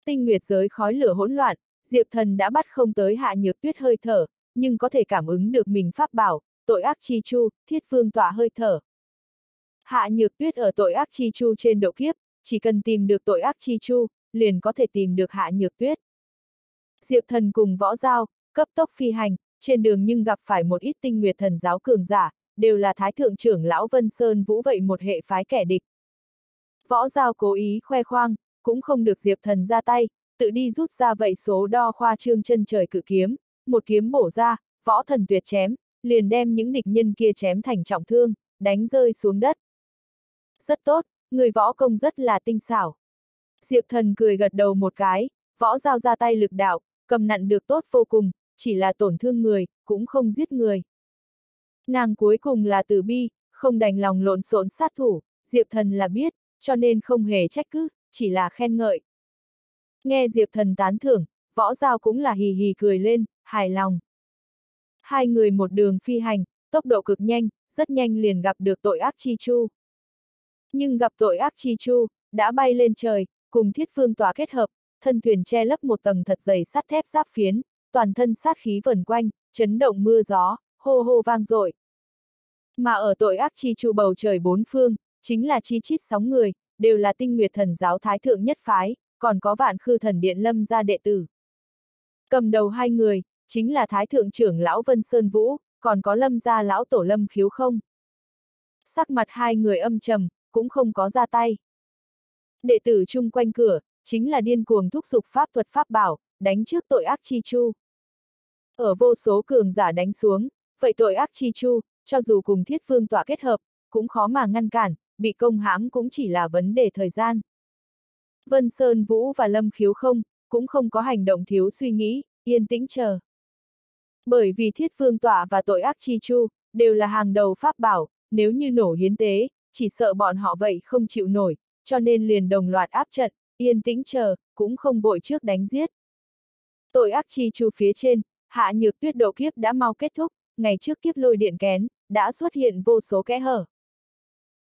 Tinh nguyệt giới khói lửa hỗn loạn, Diệp thần đã bắt không tới hạ nhược tuyết hơi thở, nhưng có thể cảm ứng được mình pháp bảo, tội ác chi chu, thiết phương tỏa hơi thở. Hạ nhược tuyết ở tội ác chi chu trên độ kiếp, chỉ cần tìm được tội ác chi chu, liền có thể tìm được hạ nhược tuyết. Diệp thần cùng võ giao, cấp tốc phi hành, trên đường nhưng gặp phải một ít tinh nguyệt thần giáo cường giả, đều là thái thượng trưởng lão Vân Sơn Vũ vậy một hệ phái kẻ địch. Võ giao cố ý khoe khoang, cũng không được Diệp thần ra tay, tự đi rút ra vậy số đo khoa trương chân trời cự kiếm, một kiếm bổ ra, võ thần tuyệt chém, liền đem những địch nhân kia chém thành trọng thương, đánh rơi xuống đất. Rất tốt, người võ công rất là tinh xảo. Diệp thần cười gật đầu một cái, võ giao ra tay lực đạo, cầm nặn được tốt vô cùng, chỉ là tổn thương người, cũng không giết người. Nàng cuối cùng là từ bi, không đành lòng lộn xộn sát thủ, Diệp thần là biết, cho nên không hề trách cứ, chỉ là khen ngợi. Nghe Diệp thần tán thưởng, võ giao cũng là hì hì cười lên, hài lòng. Hai người một đường phi hành, tốc độ cực nhanh, rất nhanh liền gặp được tội ác chi chu. Nhưng gặp tội ác chi chu, đã bay lên trời, cùng thiết phương tòa kết hợp, thân thuyền che lấp một tầng thật dày sắt thép giáp phiến, toàn thân sát khí vần quanh, chấn động mưa gió, hô hô vang dội. Mà ở tội ác chi chu bầu trời bốn phương, chính là chi chít sóng người, đều là tinh nguyệt thần giáo thái thượng nhất phái, còn có vạn khư thần điện lâm gia đệ tử. Cầm đầu hai người, chính là thái thượng trưởng lão Vân Sơn Vũ, còn có lâm gia lão tổ lâm khiếu không. Sắc mặt hai người âm trầm, cũng không có ra tay. Đệ tử chung quanh cửa, chính là điên cuồng thúc giục pháp thuật pháp bảo, đánh trước tội ác chi chu. Ở vô số cường giả đánh xuống, vậy tội ác chi chu, cho dù cùng thiết phương tỏa kết hợp, cũng khó mà ngăn cản, bị công hãm cũng chỉ là vấn đề thời gian. Vân Sơn Vũ và Lâm Khiếu không, cũng không có hành động thiếu suy nghĩ, yên tĩnh chờ. Bởi vì thiết phương tỏa và tội ác chi chu, đều là hàng đầu pháp bảo, nếu như nổ hiến tế, chỉ sợ bọn họ vậy không chịu nổi, cho nên liền đồng loạt áp trận, yên tĩnh chờ, cũng không vội trước đánh giết. Tội ác chi chu phía trên, hạ nhược tuyết độ kiếp đã mau kết thúc, ngày trước kiếp lôi điện kén, đã xuất hiện vô số kẽ hở.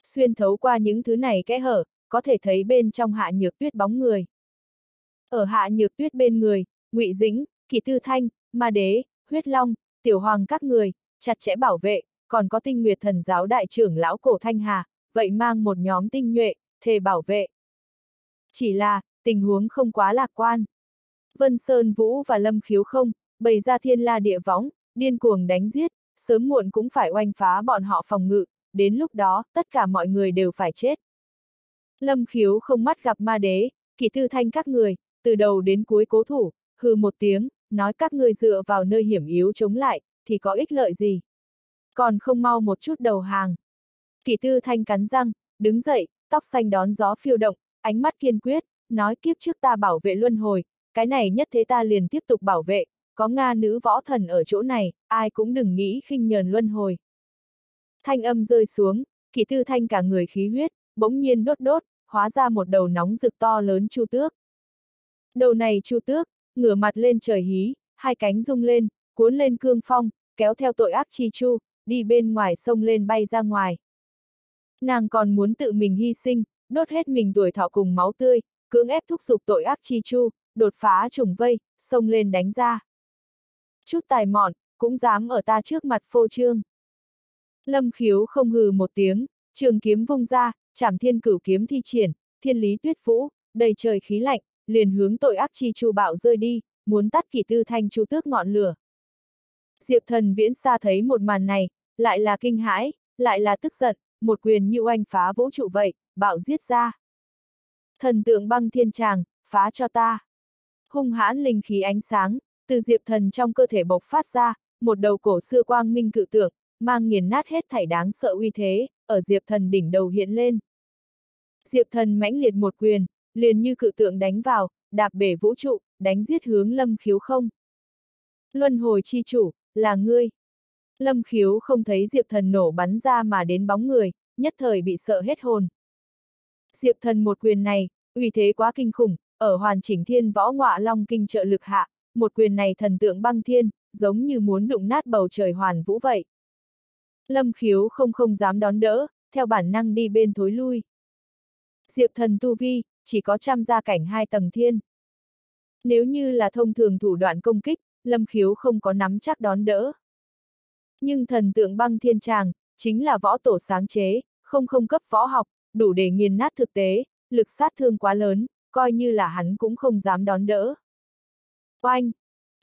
Xuyên thấu qua những thứ này kẽ hở, có thể thấy bên trong hạ nhược tuyết bóng người. Ở hạ nhược tuyết bên người, ngụy Dĩnh, Kỳ Tư Thanh, Ma Đế, Huyết Long, Tiểu Hoàng các người, chặt chẽ bảo vệ, còn có tinh nguyệt thần giáo đại trưởng lão cổ Thanh Hà, vậy mang một nhóm tinh nhuệ, thề bảo vệ. Chỉ là, tình huống không quá lạc quan. Vân Sơn Vũ và Lâm Khiếu không, bày ra thiên la địa võng, điên cuồng đánh giết, sớm muộn cũng phải oanh phá bọn họ phòng ngự, đến lúc đó, tất cả mọi người đều phải chết. Lâm Khiếu không mắt gặp ma đế, kỳ tư thanh các người, từ đầu đến cuối cố thủ, hừ một tiếng, nói các người dựa vào nơi hiểm yếu chống lại, thì có ích lợi gì. Còn không mau một chút đầu hàng. Kỳ tư thanh cắn răng, đứng dậy, tóc xanh đón gió phiêu động, ánh mắt kiên quyết, nói kiếp trước ta bảo vệ luân hồi, cái này nhất thế ta liền tiếp tục bảo vệ, có Nga nữ võ thần ở chỗ này, ai cũng đừng nghĩ khinh nhờn luân hồi. Thanh âm rơi xuống, kỳ tư thanh cả người khí huyết, bỗng nhiên đốt đốt, hóa ra một đầu nóng rực to lớn chu tước. Đầu này chu tước, ngửa mặt lên trời hí, hai cánh rung lên, cuốn lên cương phong, kéo theo tội ác chi chu, đi bên ngoài sông lên bay ra ngoài. Nàng còn muốn tự mình hy sinh, đốt hết mình tuổi thọ cùng máu tươi, cưỡng ép thúc giục tội ác chi chu, đột phá trùng vây, sông lên đánh ra. Chút tài mọn, cũng dám ở ta trước mặt phô trương. Lâm khiếu không hừ một tiếng, trường kiếm vung ra, chảm thiên cửu kiếm thi triển, thiên lý tuyết vũ, đầy trời khí lạnh, liền hướng tội ác chi chu bạo rơi đi, muốn tắt kỷ tư thanh chu tước ngọn lửa. Diệp thần viễn xa thấy một màn này, lại là kinh hãi, lại là tức giận, một quyền như oanh phá vũ trụ vậy, bạo giết ra. Thần tượng băng thiên tràng, phá cho ta. Hung hãn linh khí ánh sáng, từ diệp thần trong cơ thể bộc phát ra, một đầu cổ xưa quang minh cự tượng, mang nghiền nát hết thảy đáng sợ uy thế, ở Diệp Thần đỉnh đầu hiện lên. Diệp Thần mãnh liệt một quyền, liền như cự tượng đánh vào, đạp bể vũ trụ, đánh giết hướng lâm khiếu không. Luân hồi chi chủ, là ngươi. Lâm khiếu không thấy Diệp Thần nổ bắn ra mà đến bóng người, nhất thời bị sợ hết hồn. Diệp Thần một quyền này, uy thế quá kinh khủng, ở hoàn chỉnh thiên võ ngọa long kinh trợ lực hạ, một quyền này thần tượng băng thiên, giống như muốn đụng nát bầu trời hoàn vũ vậy. Lâm khiếu không không dám đón đỡ, theo bản năng đi bên thối lui. Diệp thần tu vi, chỉ có trăm gia cảnh hai tầng thiên. Nếu như là thông thường thủ đoạn công kích, lâm khiếu không có nắm chắc đón đỡ. Nhưng thần tượng băng thiên tràng, chính là võ tổ sáng chế, không không cấp võ học, đủ để nghiền nát thực tế, lực sát thương quá lớn, coi như là hắn cũng không dám đón đỡ. Oanh!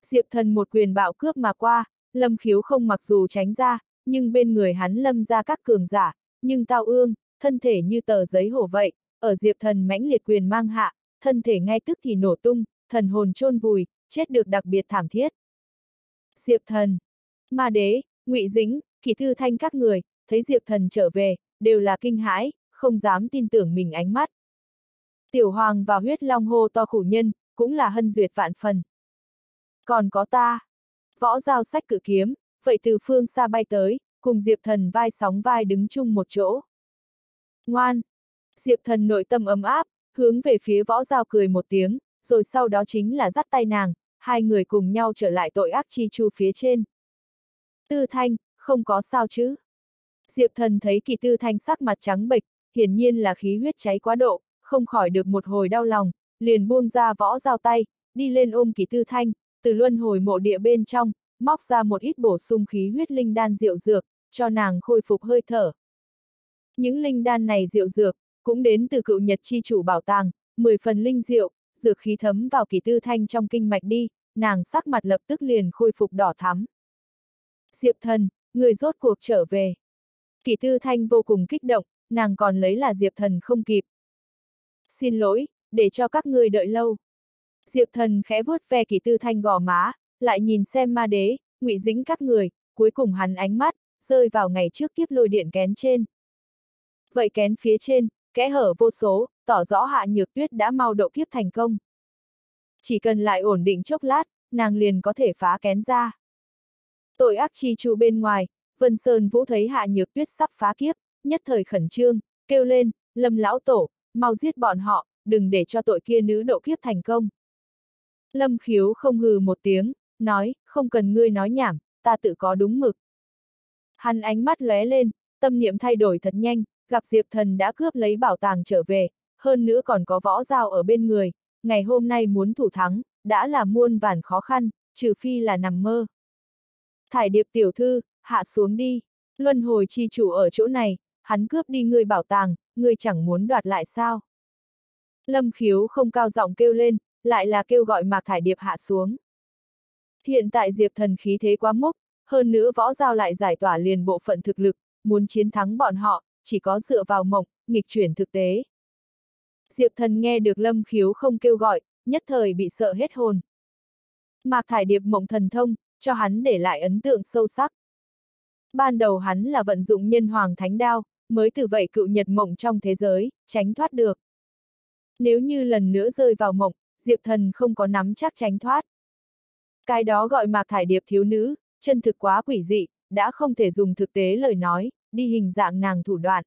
Diệp thần một quyền bạo cướp mà qua, lâm khiếu không mặc dù tránh ra, nhưng bên người hắn lâm ra các cường giả, nhưng tao ương, thân thể như tờ giấy hổ vậy, ở diệp thần mãnh liệt quyền mang hạ, thân thể ngay tức thì nổ tung, thần hồn chôn vùi, chết được đặc biệt thảm thiết. Diệp thần, ma đế, ngụy dính, kỳ thư thanh các người, thấy diệp thần trở về, đều là kinh hãi, không dám tin tưởng mình ánh mắt. Tiểu hoàng và huyết long hô to khủ nhân, cũng là hân duyệt vạn phần. Còn có ta. Võ giao sách cự kiếm, vậy từ phương xa bay tới, cùng Diệp Thần vai sóng vai đứng chung một chỗ. Ngoan! Diệp Thần nội tâm ấm áp, hướng về phía võ giao cười một tiếng, rồi sau đó chính là dắt tay nàng, hai người cùng nhau trở lại tội ác chi chu phía trên. Tư Thanh, không có sao chứ? Diệp Thần thấy kỳ Tư Thanh sắc mặt trắng bệch, hiển nhiên là khí huyết cháy quá độ, không khỏi được một hồi đau lòng, liền buông ra võ giao tay, đi lên ôm kỳ Tư Thanh, từ luân hồi mộ địa bên trong, móc ra một ít bổ sung khí huyết linh đan rượu dược, cho nàng khôi phục hơi thở. Những linh đan này rượu dược, cũng đến từ cựu nhật chi chủ bảo tàng, 10 phần linh rượu, dược khí thấm vào kỳ tư thanh trong kinh mạch đi, nàng sắc mặt lập tức liền khôi phục đỏ thắm. Diệp thần, người rốt cuộc trở về. Kỳ tư thanh vô cùng kích động, nàng còn lấy là Diệp thần không kịp. Xin lỗi, để cho các người đợi lâu. Diệp thần khẽ vuốt ve kỳ tư thanh gò má, lại nhìn xem ma đế, ngụy dính các người, cuối cùng hắn ánh mắt, rơi vào ngày trước kiếp lôi điện kén trên. Vậy kén phía trên, kẽ hở vô số, tỏ rõ hạ nhược tuyết đã mau độ kiếp thành công. Chỉ cần lại ổn định chốc lát, nàng liền có thể phá kén ra. Tội ác chi trụ bên ngoài, Vân Sơn Vũ thấy hạ nhược tuyết sắp phá kiếp, nhất thời khẩn trương, kêu lên, lâm lão tổ, mau giết bọn họ, đừng để cho tội kia nữ độ kiếp thành công. Lâm khiếu không hừ một tiếng, nói, không cần ngươi nói nhảm, ta tự có đúng mực. Hắn ánh mắt lóe lên, tâm niệm thay đổi thật nhanh, gặp Diệp Thần đã cướp lấy bảo tàng trở về, hơn nữa còn có võ dao ở bên người, ngày hôm nay muốn thủ thắng, đã là muôn vàn khó khăn, trừ phi là nằm mơ. Thải điệp tiểu thư, hạ xuống đi, luân hồi chi chủ ở chỗ này, hắn cướp đi ngươi bảo tàng, ngươi chẳng muốn đoạt lại sao. Lâm khiếu không cao giọng kêu lên, lại là kêu gọi Mạc Thải Điệp hạ xuống. Hiện tại Diệp thần khí thế quá mức, hơn nữa võ giao lại giải tỏa liền bộ phận thực lực, muốn chiến thắng bọn họ, chỉ có dựa vào mộng, nghịch chuyển thực tế. Diệp thần nghe được lâm khiếu không kêu gọi, nhất thời bị sợ hết hồn. Mạc Thải Điệp mộng thần thông, cho hắn để lại ấn tượng sâu sắc. Ban đầu hắn là vận dụng nhân hoàng thánh đao, mới từ vậy cựu nhật mộng trong thế giới, tránh thoát được. Nếu như lần nữa rơi vào mộng, Diệp thần không có nắm chắc tránh thoát. Cái đó gọi mạc thải điệp thiếu nữ, chân thực quá quỷ dị, đã không thể dùng thực tế lời nói, đi hình dạng nàng thủ đoạn.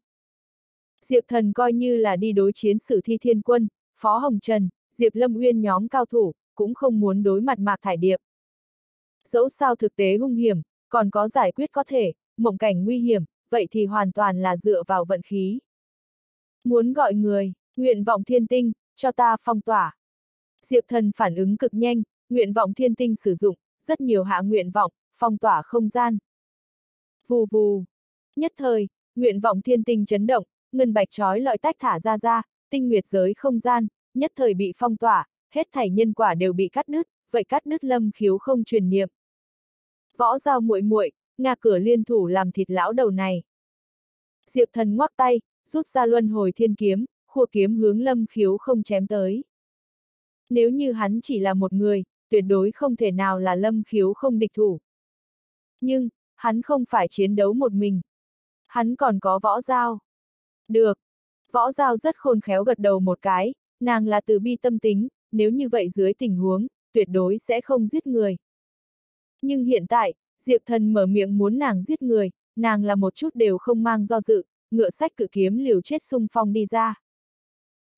Diệp thần coi như là đi đối chiến sử thi thiên quân, Phó Hồng Trần, Diệp Lâm Uyên nhóm cao thủ, cũng không muốn đối mặt mạc thải điệp. Dẫu sao thực tế hung hiểm, còn có giải quyết có thể, mộng cảnh nguy hiểm, vậy thì hoàn toàn là dựa vào vận khí. Muốn gọi người, nguyện vọng thiên tinh, cho ta phong tỏa. Diệp thần phản ứng cực nhanh, nguyện vọng thiên tinh sử dụng, rất nhiều hạ nguyện vọng, phong tỏa không gian. Vù vù. Nhất thời, nguyện vọng thiên tinh chấn động, ngân bạch trói lọi tách thả ra ra, tinh nguyệt giới không gian, nhất thời bị phong tỏa, hết thảy nhân quả đều bị cắt đứt, vậy cắt đứt lâm khiếu không truyền niệm. Võ giao muội muội, nga cửa liên thủ làm thịt lão đầu này. Diệp thần ngoắc tay, rút ra luân hồi thiên kiếm, khua kiếm hướng lâm khiếu không chém tới. Nếu như hắn chỉ là một người, tuyệt đối không thể nào là lâm khiếu không địch thủ. Nhưng, hắn không phải chiến đấu một mình. Hắn còn có võ giao. Được. Võ giao rất khôn khéo gật đầu một cái, nàng là từ bi tâm tính, nếu như vậy dưới tình huống, tuyệt đối sẽ không giết người. Nhưng hiện tại, Diệp Thần mở miệng muốn nàng giết người, nàng là một chút đều không mang do dự, ngựa sách cự kiếm liều chết sung phong đi ra.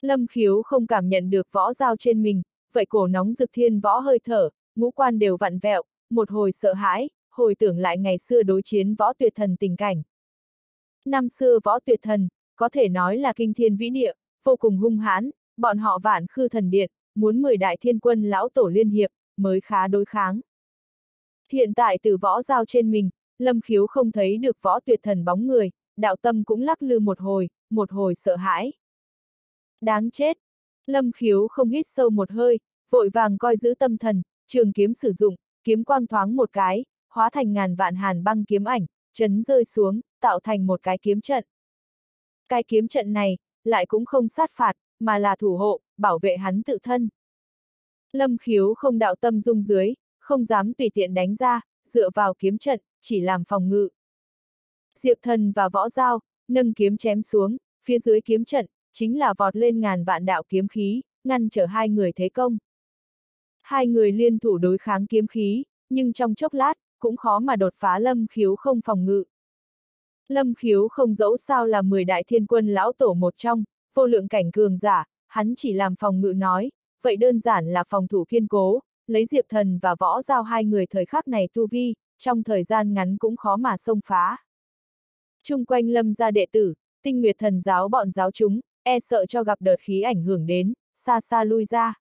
Lâm khiếu không cảm nhận được võ dao trên mình, vậy cổ nóng rực thiên võ hơi thở, ngũ quan đều vặn vẹo, một hồi sợ hãi, hồi tưởng lại ngày xưa đối chiến võ tuyệt thần tình cảnh. Năm xưa võ tuyệt thần, có thể nói là kinh thiên vĩ địa, vô cùng hung hãn, bọn họ vạn khư thần điện, muốn mười đại thiên quân lão tổ liên hiệp, mới khá đối kháng. Hiện tại từ võ giao trên mình, lâm khiếu không thấy được võ tuyệt thần bóng người, đạo tâm cũng lắc lư một hồi, một hồi sợ hãi. Đáng chết! Lâm khiếu không hít sâu một hơi, vội vàng coi giữ tâm thần, trường kiếm sử dụng, kiếm quang thoáng một cái, hóa thành ngàn vạn hàn băng kiếm ảnh, chấn rơi xuống, tạo thành một cái kiếm trận. Cái kiếm trận này, lại cũng không sát phạt, mà là thủ hộ, bảo vệ hắn tự thân. Lâm khiếu không đạo tâm dung dưới, không dám tùy tiện đánh ra, dựa vào kiếm trận, chỉ làm phòng ngự. Diệp thần và võ giao, nâng kiếm chém xuống, phía dưới kiếm trận, chính là vọt lên ngàn vạn đạo kiếm khí, ngăn trở hai người thế công. Hai người liên thủ đối kháng kiếm khí, nhưng trong chốc lát, cũng khó mà đột phá lâm khiếu không phòng ngự. Lâm khiếu không dẫu sao là 10 đại thiên quân lão tổ một trong, vô lượng cảnh cường giả, hắn chỉ làm phòng ngự nói, vậy đơn giản là phòng thủ kiên cố, lấy diệp thần và võ giao hai người thời khắc này tu vi, trong thời gian ngắn cũng khó mà xông phá. Trung quanh lâm gia đệ tử, tinh nguyệt thần giáo bọn giáo chúng, e sợ cho gặp đợt khí ảnh hưởng đến, xa xa lui ra.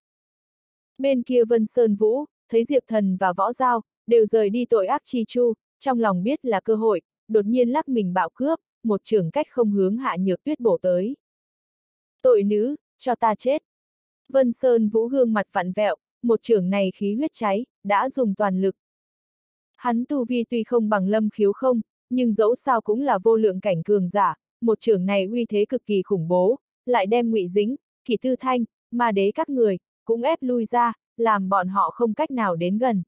Bên kia Vân Sơn Vũ, thấy Diệp Thần và Võ Giao, đều rời đi tội ác chi chu, trong lòng biết là cơ hội, đột nhiên lắc mình bạo cướp, một trường cách không hướng hạ nhược tuyết bổ tới. Tội nữ, cho ta chết. Vân Sơn Vũ gương mặt vặn vẹo, một trường này khí huyết cháy, đã dùng toàn lực. Hắn tu vi tuy không bằng lâm khiếu không, nhưng dẫu sao cũng là vô lượng cảnh cường giả, một trường này uy thế cực kỳ khủng bố, lại đem ngụy dính, kỷ tư thanh, ma đế các người, cũng ép lui ra, làm bọn họ không cách nào đến gần.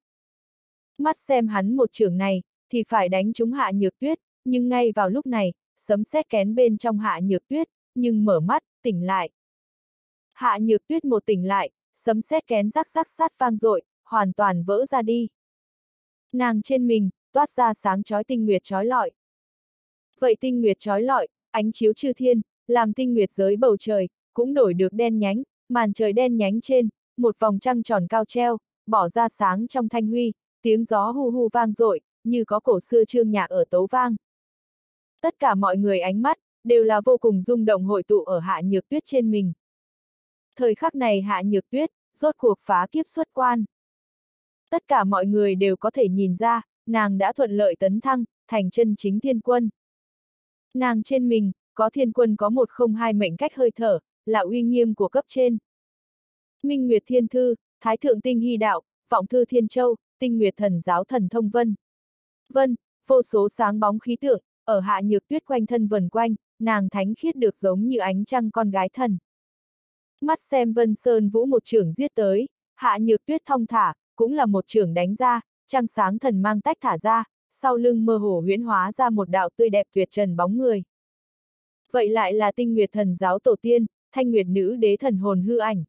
Mắt xem hắn một trường này, thì phải đánh chúng hạ nhược tuyết, nhưng ngay vào lúc này, sấm sét kén bên trong hạ nhược tuyết, nhưng mở mắt, tỉnh lại. Hạ nhược tuyết một tỉnh lại, sấm sét kén rắc rắc sát vang dội, hoàn toàn vỡ ra đi. Nàng trên mình, toát ra sáng chói tinh nguyệt chói lọi. Vậy tinh nguyệt chói lọi, ánh chiếu chư thiên, làm tinh nguyệt giới bầu trời, cũng đổi được đen nhánh, màn trời đen nhánh trên, một vòng trăng tròn cao treo, bỏ ra sáng trong thanh huy, tiếng gió hu hu vang dội, như có cổ xưa trương nhạc ở tấu vang. Tất cả mọi người ánh mắt, đều là vô cùng rung động hội tụ ở hạ nhược tuyết trên mình. Thời khắc này hạ nhược tuyết, rốt cuộc phá kiếp xuất quan. Tất cả mọi người đều có thể nhìn ra, nàng đã thuận lợi tấn thăng, thành chân chính thiên quân. Nàng trên mình, có thiên quân có một không hai mệnh cách hơi thở, là uy nghiêm của cấp trên. Minh Nguyệt Thiên Thư, Thái Thượng Tinh Hy Đạo, Vọng Thư Thiên Châu, Tinh Nguyệt Thần Giáo Thần Thông Vân. Vân, vô số sáng bóng khí tượng, ở hạ nhược tuyết quanh thân vần quanh, nàng thánh khiết được giống như ánh trăng con gái thần. Mắt xem Vân Sơn Vũ một trưởng giết tới, hạ nhược tuyết thong thả, cũng là một trưởng đánh ra, trăng sáng thần mang tách thả ra, sau lưng mơ hồ huyễn hóa ra một đạo tươi đẹp tuyệt trần bóng người. Vậy lại là tinh nguyệt thần giáo tổ tiên, thanh nguyệt nữ đế thần hồn hư ảnh.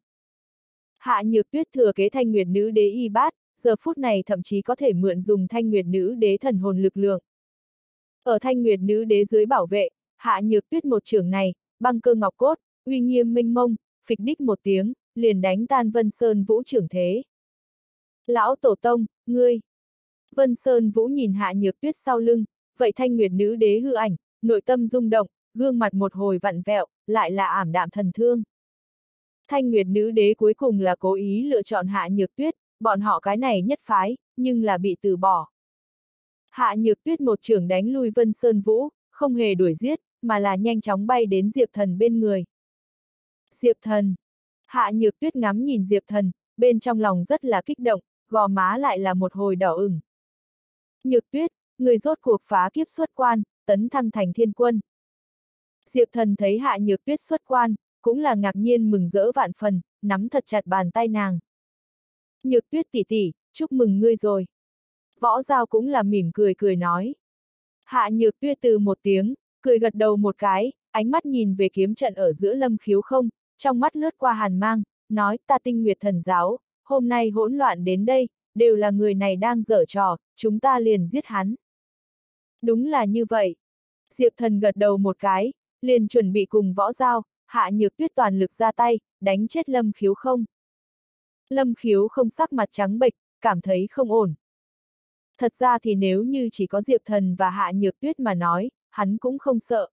Hạ nhược tuyết thừa kế thanh nguyệt nữ đế y bát, giờ phút này thậm chí có thể mượn dùng thanh nguyệt nữ đế thần hồn lực lượng. Ở thanh nguyệt nữ đế dưới bảo vệ, hạ nhược tuyết một trường này, băng cơ ngọc cốt, uy nghiêm minh mông, phịch đích một tiếng, liền đánh tan Vân Sơn Vũ trưởng thế. Lão Tổ Tông, ngươi! Vân Sơn Vũ nhìn hạ nhược tuyết sau lưng, vậy thanh nguyệt nữ đế hư ảnh, nội tâm rung động, gương mặt một hồi vặn vẹo, lại là ảm đạm thần thương. Thanh nguyệt nữ đế cuối cùng là cố ý lựa chọn hạ nhược tuyết, bọn họ cái này nhất phái, nhưng là bị từ bỏ. Hạ nhược tuyết một trường đánh lui Vân Sơn Vũ, không hề đuổi giết, mà là nhanh chóng bay đến Diệp Thần bên người. Diệp Thần. Hạ nhược tuyết ngắm nhìn Diệp Thần, bên trong lòng rất là kích động, gò má lại là một hồi đỏ ửng. Nhược tuyết, người rốt cuộc phá kiếp xuất quan, tấn thăng thành thiên quân. Diệp Thần thấy hạ nhược tuyết xuất quan, cũng là ngạc nhiên mừng rỡ vạn phần, nắm thật chặt bàn tay nàng. Nhược tuyết tỷ tỷ, chúc mừng ngươi rồi. Võ Giao cũng là mỉm cười cười nói. Hạ nhược tuyết từ một tiếng, cười gật đầu một cái, ánh mắt nhìn về kiếm trận ở giữa lâm khiếu không, trong mắt lướt qua hàn mang, nói ta tinh nguyệt thần giáo, hôm nay hỗn loạn đến đây, đều là người này đang dở trò, chúng ta liền giết hắn. Đúng là như vậy. Diệp thần gật đầu một cái, liền chuẩn bị cùng võ giao, hạ nhược tuyết toàn lực ra tay, đánh chết lâm khiếu không. Lâm khiếu không sắc mặt trắng bệch, cảm thấy không ổn. Thật ra thì nếu như chỉ có Diệp thần và hạ nhược tuyết mà nói, hắn cũng không sợ.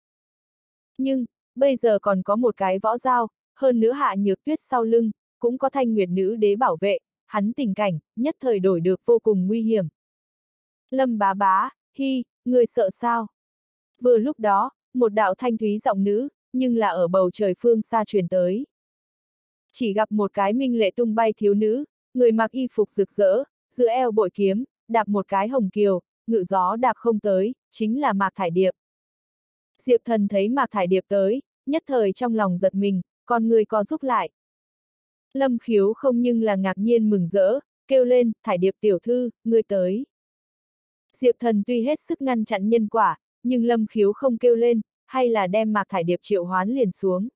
Nhưng, bây giờ còn có một cái võ giao, hơn nữa hạ nhược tuyết sau lưng, cũng có thanh nguyệt nữ đế bảo vệ, hắn tình cảnh, nhất thời đổi được vô cùng nguy hiểm. Lâm bá bá, hi, người sợ sao? Vừa lúc đó, một đạo thanh thúy giọng nữ, nhưng là ở bầu trời phương xa truyền tới. Chỉ gặp một cái minh lệ tung bay thiếu nữ, người mặc y phục rực rỡ, giữa eo bội kiếm, đạp một cái hồng kiều, ngự gió đạp không tới, chính là Mạc Thải Điệp. Diệp thần thấy Mạc Thải Điệp tới, nhất thời trong lòng giật mình, con người có giúp lại. Lâm khiếu không nhưng là ngạc nhiên mừng rỡ, kêu lên, Thải Điệp tiểu thư, ngươi tới. Diệp thần tuy hết sức ngăn chặn nhân quả, nhưng Lâm khiếu không kêu lên, hay là đem Mạc Thải Điệp triệu hoán liền xuống.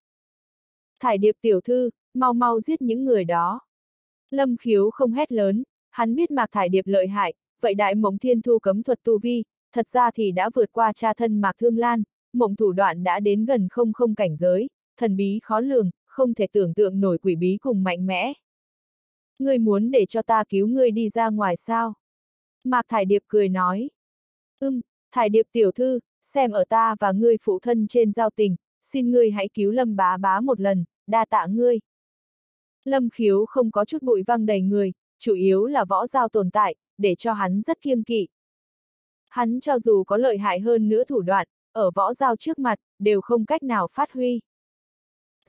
Thải Điệp tiểu thư, mau mau giết những người đó. Lâm khiếu không hét lớn, hắn biết Mạc Thải Điệp lợi hại, vậy đại mộng thiên thu cấm thuật tu vi, thật ra thì đã vượt qua cha thân Mạc Thương Lan, mộng thủ đoạn đã đến gần không không cảnh giới, thần bí khó lường, không thể tưởng tượng nổi quỷ bí cùng mạnh mẽ. Ngươi muốn để cho ta cứu ngươi đi ra ngoài sao? Mạc Thải Điệp cười nói. Ưm, Thải Điệp tiểu thư, xem ở ta và ngươi phụ thân trên giao tình, xin ngươi hãy cứu Lâm bá bá một lần, đa tạ ngươi. Lâm khiếu không có chút bụi văng đầy người, chủ yếu là võ giao tồn tại, để cho hắn rất kiêng kỵ. Hắn cho dù có lợi hại hơn nữa thủ đoạn, ở võ giao trước mặt, đều không cách nào phát huy.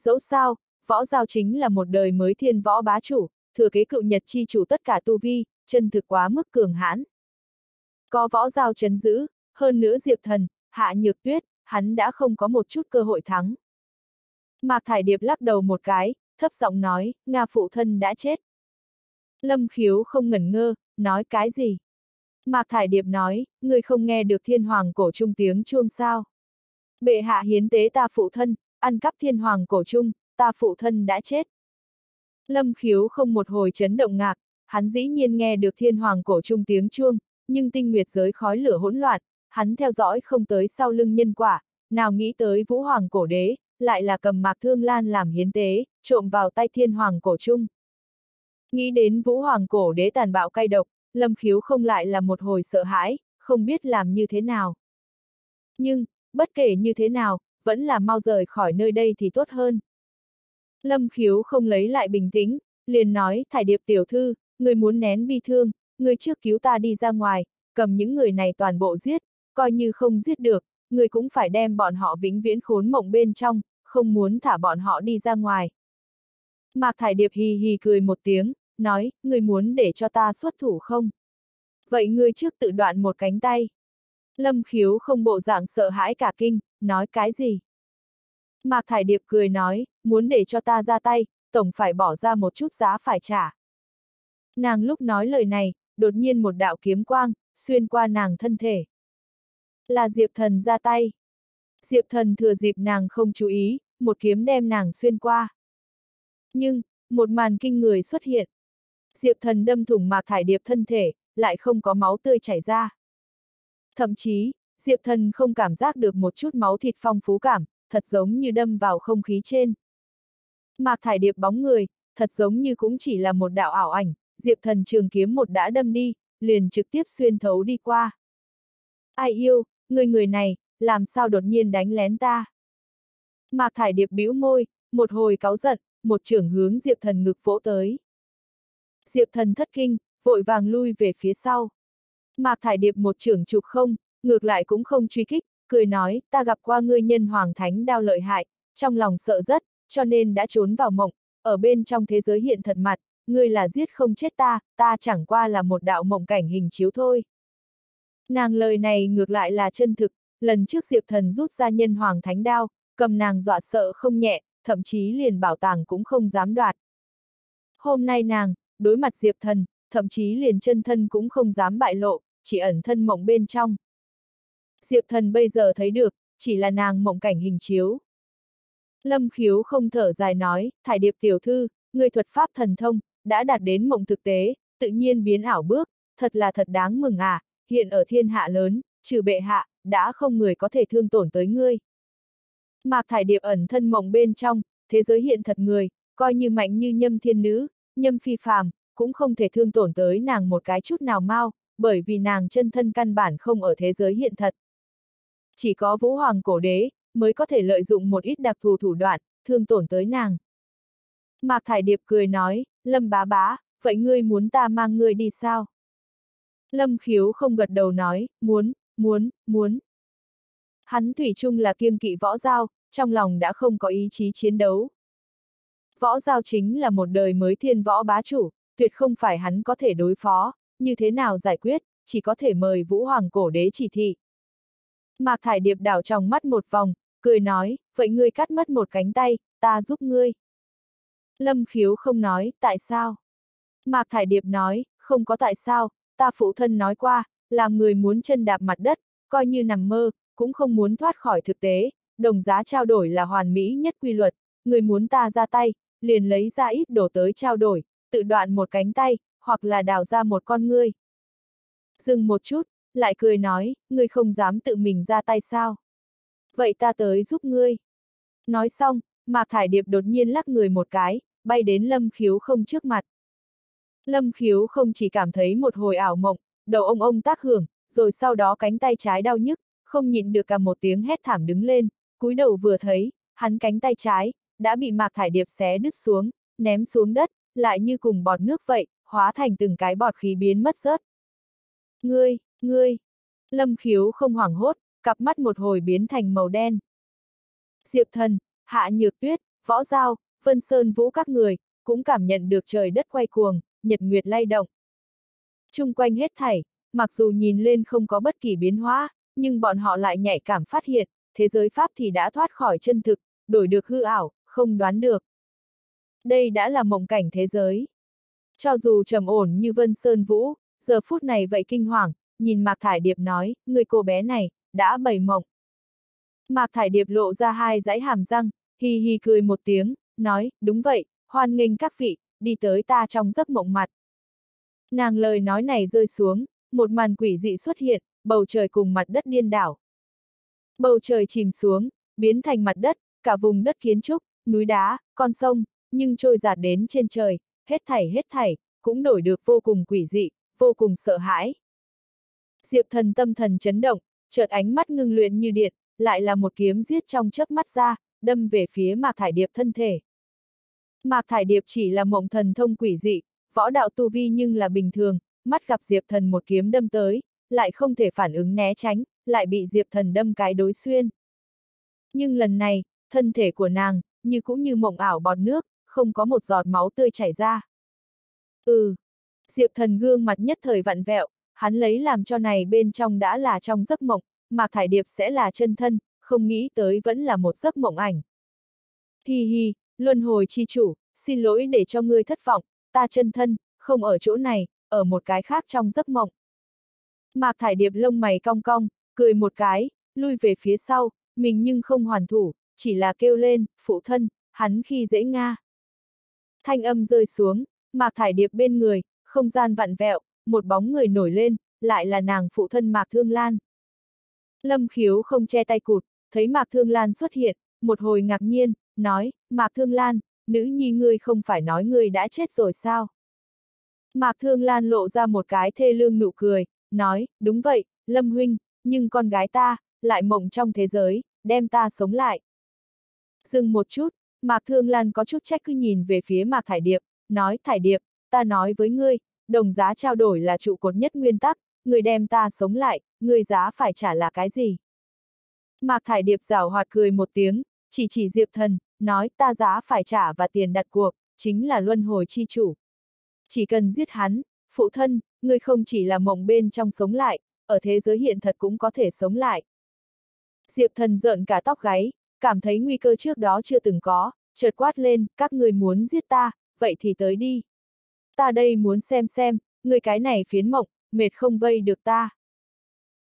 Dẫu sao, võ giao chính là một đời mới thiên võ bá chủ, thừa kế cựu nhật chi chủ tất cả tu vi, chân thực quá mức cường hãn. Có võ giao chấn giữ, hơn nữa diệp thần, hạ nhược tuyết, hắn đã không có một chút cơ hội thắng. Mạc Thải Điệp lắc đầu một cái, thấp giọng nói, Nga phụ thân đã chết. Lâm khiếu không ngẩn ngơ, nói cái gì? Mạc Thải Điệp nói, người không nghe được thiên hoàng cổ trung tiếng chuông sao? Bệ hạ hiến tế ta phụ thân, ăn cắp thiên hoàng cổ trung, ta phụ thân đã chết. Lâm khiếu không một hồi chấn động ngạc, hắn dĩ nhiên nghe được thiên hoàng cổ trung tiếng chuông, nhưng tinh nguyệt giới khói lửa hỗn loạn, hắn theo dõi không tới sau lưng nhân quả, nào nghĩ tới vũ hoàng cổ đế, lại là cầm mạc thương lan làm hiến tế, trộm vào tay thiên hoàng cổ trung. Nghĩ đến vũ hoàng cổ đế tàn bạo cay độc, lâm khiếu không lại là một hồi sợ hãi, không biết làm như thế nào. Nhưng, bất kể như thế nào, vẫn là mau rời khỏi nơi đây thì tốt hơn. Lâm khiếu không lấy lại bình tĩnh, liền nói, thải điệp tiểu thư, người muốn nén bi thương, người trước cứu ta đi ra ngoài, cầm những người này toàn bộ giết, coi như không giết được, người cũng phải đem bọn họ vĩnh viễn khốn mộng bên trong, không muốn thả bọn họ đi ra ngoài. Mạc Thải Điệp hì hì cười một tiếng, nói, người muốn để cho ta xuất thủ không? Vậy ngươi trước tự đoạn một cánh tay. Lâm khiếu không bộ dạng sợ hãi cả kinh, nói cái gì? Mạc Thải Điệp cười nói, muốn để cho ta ra tay, tổng phải bỏ ra một chút giá phải trả. Nàng lúc nói lời này, đột nhiên một đạo kiếm quang, xuyên qua nàng thân thể. Là Diệp Thần ra tay. Diệp Thần thừa dịp nàng không chú ý, một kiếm đem nàng xuyên qua. Nhưng, một màn kinh người xuất hiện. Diệp Thần đâm thủng Mạc Thải Điệp thân thể, lại không có máu tươi chảy ra. Thậm chí, Diệp Thần không cảm giác được một chút máu thịt phong phú cảm, thật giống như đâm vào không khí trên. Mạc Thải Điệp bóng người, thật giống như cũng chỉ là một đạo ảo ảnh, Diệp Thần trường kiếm một đã đâm đi, liền trực tiếp xuyên thấu đi qua. Ai yêu, người người này, làm sao đột nhiên đánh lén ta? Mạc Thải Điệp bĩu môi, một hồi cáu giận, một trưởng hướng Diệp Thần ngực vỗ tới. Diệp Thần thất kinh, vội vàng lui về phía sau. Mạc Thải Điệp một trưởng chụp không, ngược lại cũng không truy kích, cười nói, ta gặp qua ngươi nhân hoàng thánh đao lợi hại, trong lòng sợ rất, cho nên đã trốn vào mộng, ở bên trong thế giới hiện thật mặt, ngươi là giết không chết ta, ta chẳng qua là một đạo mộng cảnh hình chiếu thôi. Nàng lời này ngược lại là chân thực, lần trước Diệp Thần rút ra nhân hoàng thánh đao, cầm nàng dọa sợ không nhẹ, thậm chí liền bảo tàng cũng không dám đoạt. Hôm nay nàng, đối mặt Diệp Thần, thậm chí liền chân thân cũng không dám bại lộ, chỉ ẩn thân mộng bên trong. Diệp thần bây giờ thấy được, chỉ là nàng mộng cảnh hình chiếu. Lâm khiếu không thở dài nói, thải điệp tiểu thư, người thuật pháp thần thông, đã đạt đến mộng thực tế, tự nhiên biến ảo bước, thật là thật đáng mừng à, hiện ở thiên hạ lớn, trừ bệ hạ, đã không người có thể thương tổn tới ngươi. Mạc thải điệp ẩn thân mộng bên trong, thế giới hiện thật người, coi như mạnh như nhâm thiên nữ, nhâm phi phàm, cũng không thể thương tổn tới nàng một cái chút nào mau, bởi vì nàng chân thân căn bản không ở thế giới hiện thật. Chỉ có vũ hoàng cổ đế, mới có thể lợi dụng một ít đặc thù thủ đoạn, thương tổn tới nàng. Mạc Thải Điệp cười nói, Lâm bá bá, vậy ngươi muốn ta mang ngươi đi sao? Lâm khiếu không gật đầu nói, muốn, muốn, muốn. Hắn thủy chung là kiêng kỵ võ giao, trong lòng đã không có ý chí chiến đấu. Võ giao chính là một đời mới thiên võ bá chủ, tuyệt không phải hắn có thể đối phó, như thế nào giải quyết, chỉ có thể mời Vũ Hoàng cổ đế chỉ thị. Mạc Thải Điệp đảo trong mắt một vòng, cười nói, vậy ngươi cắt mất một cánh tay, ta giúp ngươi. Lâm khiếu không nói, tại sao? Mạc Thải Điệp nói, không có tại sao, ta phụ thân nói qua, làm người muốn chân đạp mặt đất, coi như nằm mơ, cũng không muốn thoát khỏi thực tế, đồng giá trao đổi là hoàn mỹ nhất quy luật, người muốn ta ra tay, liền lấy ra ít đổ tới trao đổi, tự đoạn một cánh tay, hoặc là đào ra một con ngươi. Dừng một chút, lại cười nói, ngươi không dám tự mình ra tay sao? Vậy ta tới giúp ngươi. Nói xong, Mạc Thải Điệp đột nhiên lắc người một cái, bay đến Lâm Khiếu không trước mặt. Lâm Khiếu không chỉ cảm thấy một hồi ảo mộng, đầu ông ông tác hưởng, rồi sau đó cánh tay trái đau nhức, không nhịn được cả một tiếng hét thảm đứng lên, cúi đầu vừa thấy, hắn cánh tay trái, đã bị Mạc Thải Điệp xé đứt xuống, ném xuống đất, lại như cùng bọt nước vậy, hóa thành từng cái bọt khí biến mất rớt. Ngươi, ngươi, Lâm Khiếu không hoảng hốt, cặp mắt một hồi biến thành màu đen. Diệp thần, hạ nhược tuyết, võ giao, vân sơn vũ các người, cũng cảm nhận được trời đất quay cuồng, nhật nguyệt lay động. Trung quanh hết thảy, mặc dù nhìn lên không có bất kỳ biến hóa, nhưng bọn họ lại nhạy cảm phát hiện, thế giới Pháp thì đã thoát khỏi chân thực, đổi được hư ảo, không đoán được. Đây đã là mộng cảnh thế giới. Cho dù trầm ổn như Vân Sơn Vũ, giờ phút này vậy kinh hoàng, nhìn Mạc Thải Điệp nói, người cô bé này, đã bày mộng. Mạc Thải Điệp lộ ra hai dãy hàm răng, hi hi cười một tiếng, nói, đúng vậy, hoan nghênh các vị, đi tới ta trong giấc mộng mặt. Nàng lời nói này rơi xuống, một màn quỷ dị xuất hiện, bầu trời cùng mặt đất điên đảo. Bầu trời chìm xuống, biến thành mặt đất, cả vùng đất kiến trúc, núi đá, con sông, nhưng trôi giạt đến trên trời, hết thảy hết thảy, cũng đổi được vô cùng quỷ dị, vô cùng sợ hãi. Diệp thần tâm thần chấn động, chợt ánh mắt ngưng luyện như điện, lại là một kiếm giết trong chớp mắt ra, đâm về phía Mạc Thải Điệp thân thể. Mạc Thải Điệp chỉ là mộng thần thông quỷ dị, võ đạo tu vi nhưng là bình thường, mắt gặp Diệp thần một kiếm đâm tới, lại không thể phản ứng né tránh, lại bị Diệp thần đâm cái đối xuyên. Nhưng lần này, thân thể của nàng, như cũng như mộng ảo bọt nước, không có một giọt máu tươi chảy ra. Ừ. Diệp thần gương mặt nhất thời vặn vẹo, hắn lấy làm cho này bên trong đã là trong giấc mộng, Mạc Thải Điệp sẽ là chân thân, không nghĩ tới vẫn là một giấc mộng ảnh. Hi hi, luân hồi chi chủ, xin lỗi để cho ngươi thất vọng, ta chân thân, không ở chỗ này, ở một cái khác trong giấc mộng. Mạc Thải Điệp lông mày cong cong, cười một cái, lui về phía sau, mình nhưng không hoàn thủ, chỉ là kêu lên, phụ thân, hắn khi dễ Nga. Thanh âm rơi xuống, Mạc Thải Điệp bên người, không gian vặn vẹo, một bóng người nổi lên, lại là nàng phụ thân Mạc Thương Lan. Lâm khiếu không che tay cụt, thấy Mạc Thương Lan xuất hiện, một hồi ngạc nhiên, nói, Mạc Thương Lan, nữ nhi ngươi không phải nói ngươi đã chết rồi sao? Mạc Thương Lan lộ ra một cái thê lương nụ cười, nói, đúng vậy, Lâm Huynh, nhưng con gái ta, lại mộng trong thế giới, đem ta sống lại. Dừng một chút, Mạc Thương Lan có chút trách cứ nhìn về phía Mạc Thải Điệp, nói Thải Điệp, ta nói với ngươi, đồng giá trao đổi là trụ cột nhất nguyên tắc, người đem ta sống lại, người giá phải trả là cái gì? Mạc Thải Điệp rào hoạt cười một tiếng, chỉ chỉ Diệp Thần, nói ta giá phải trả và tiền đặt cuộc, chính là luân hồi chi chủ. Chỉ cần giết hắn, phụ thân, ngươi không chỉ là mộng bên trong sống lại, ở thế giới hiện thật cũng có thể sống lại. Diệp Thần giận cả tóc gáy, cảm thấy nguy cơ trước đó chưa từng có, chợt quát lên, các người muốn giết ta, vậy thì tới đi. Ta đây muốn xem xem, người cái này phiến mộng, mệt không vây được ta.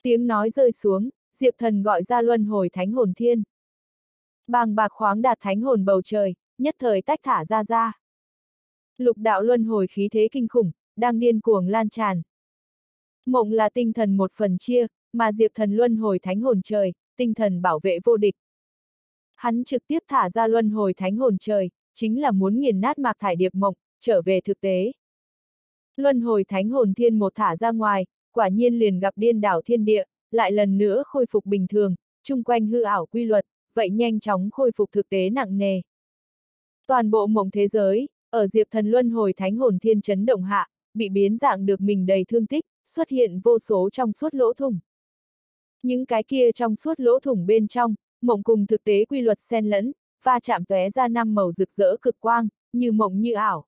Tiếng nói rơi xuống, Diệp Thần gọi ra luân hồi thánh hồn thiên. Bàng bạc khoáng đạt thánh hồn bầu trời, nhất thời tách thả ra ra. Lục đạo luân hồi khí thế kinh khủng, đang điên cuồng lan tràn. Mộng là tinh thần một phần chia, mà Diệp Thần luân hồi thánh hồn trời, tinh thần bảo vệ vô địch. Hắn trực tiếp thả ra luân hồi thánh hồn trời, chính là muốn nghiền nát mạc thải điệp mộng, trở về thực tế. Luân hồi thánh hồn thiên một thả ra ngoài, quả nhiên liền gặp điên đảo thiên địa, lại lần nữa khôi phục bình thường, chung quanh hư ảo quy luật, vậy nhanh chóng khôi phục thực tế nặng nề. Toàn bộ mộng thế giới, ở Diệp Thần Luân hồi Thánh Hồn Thiên chấn động hạ, bị biến dạng được mình đầy thương tích, xuất hiện vô số trong suốt lỗ thủng. Những cái kia trong suốt lỗ thủng bên trong, mộng cùng thực tế quy luật xen lẫn, va chạm tóe ra năm màu rực rỡ cực quang, như mộng như ảo.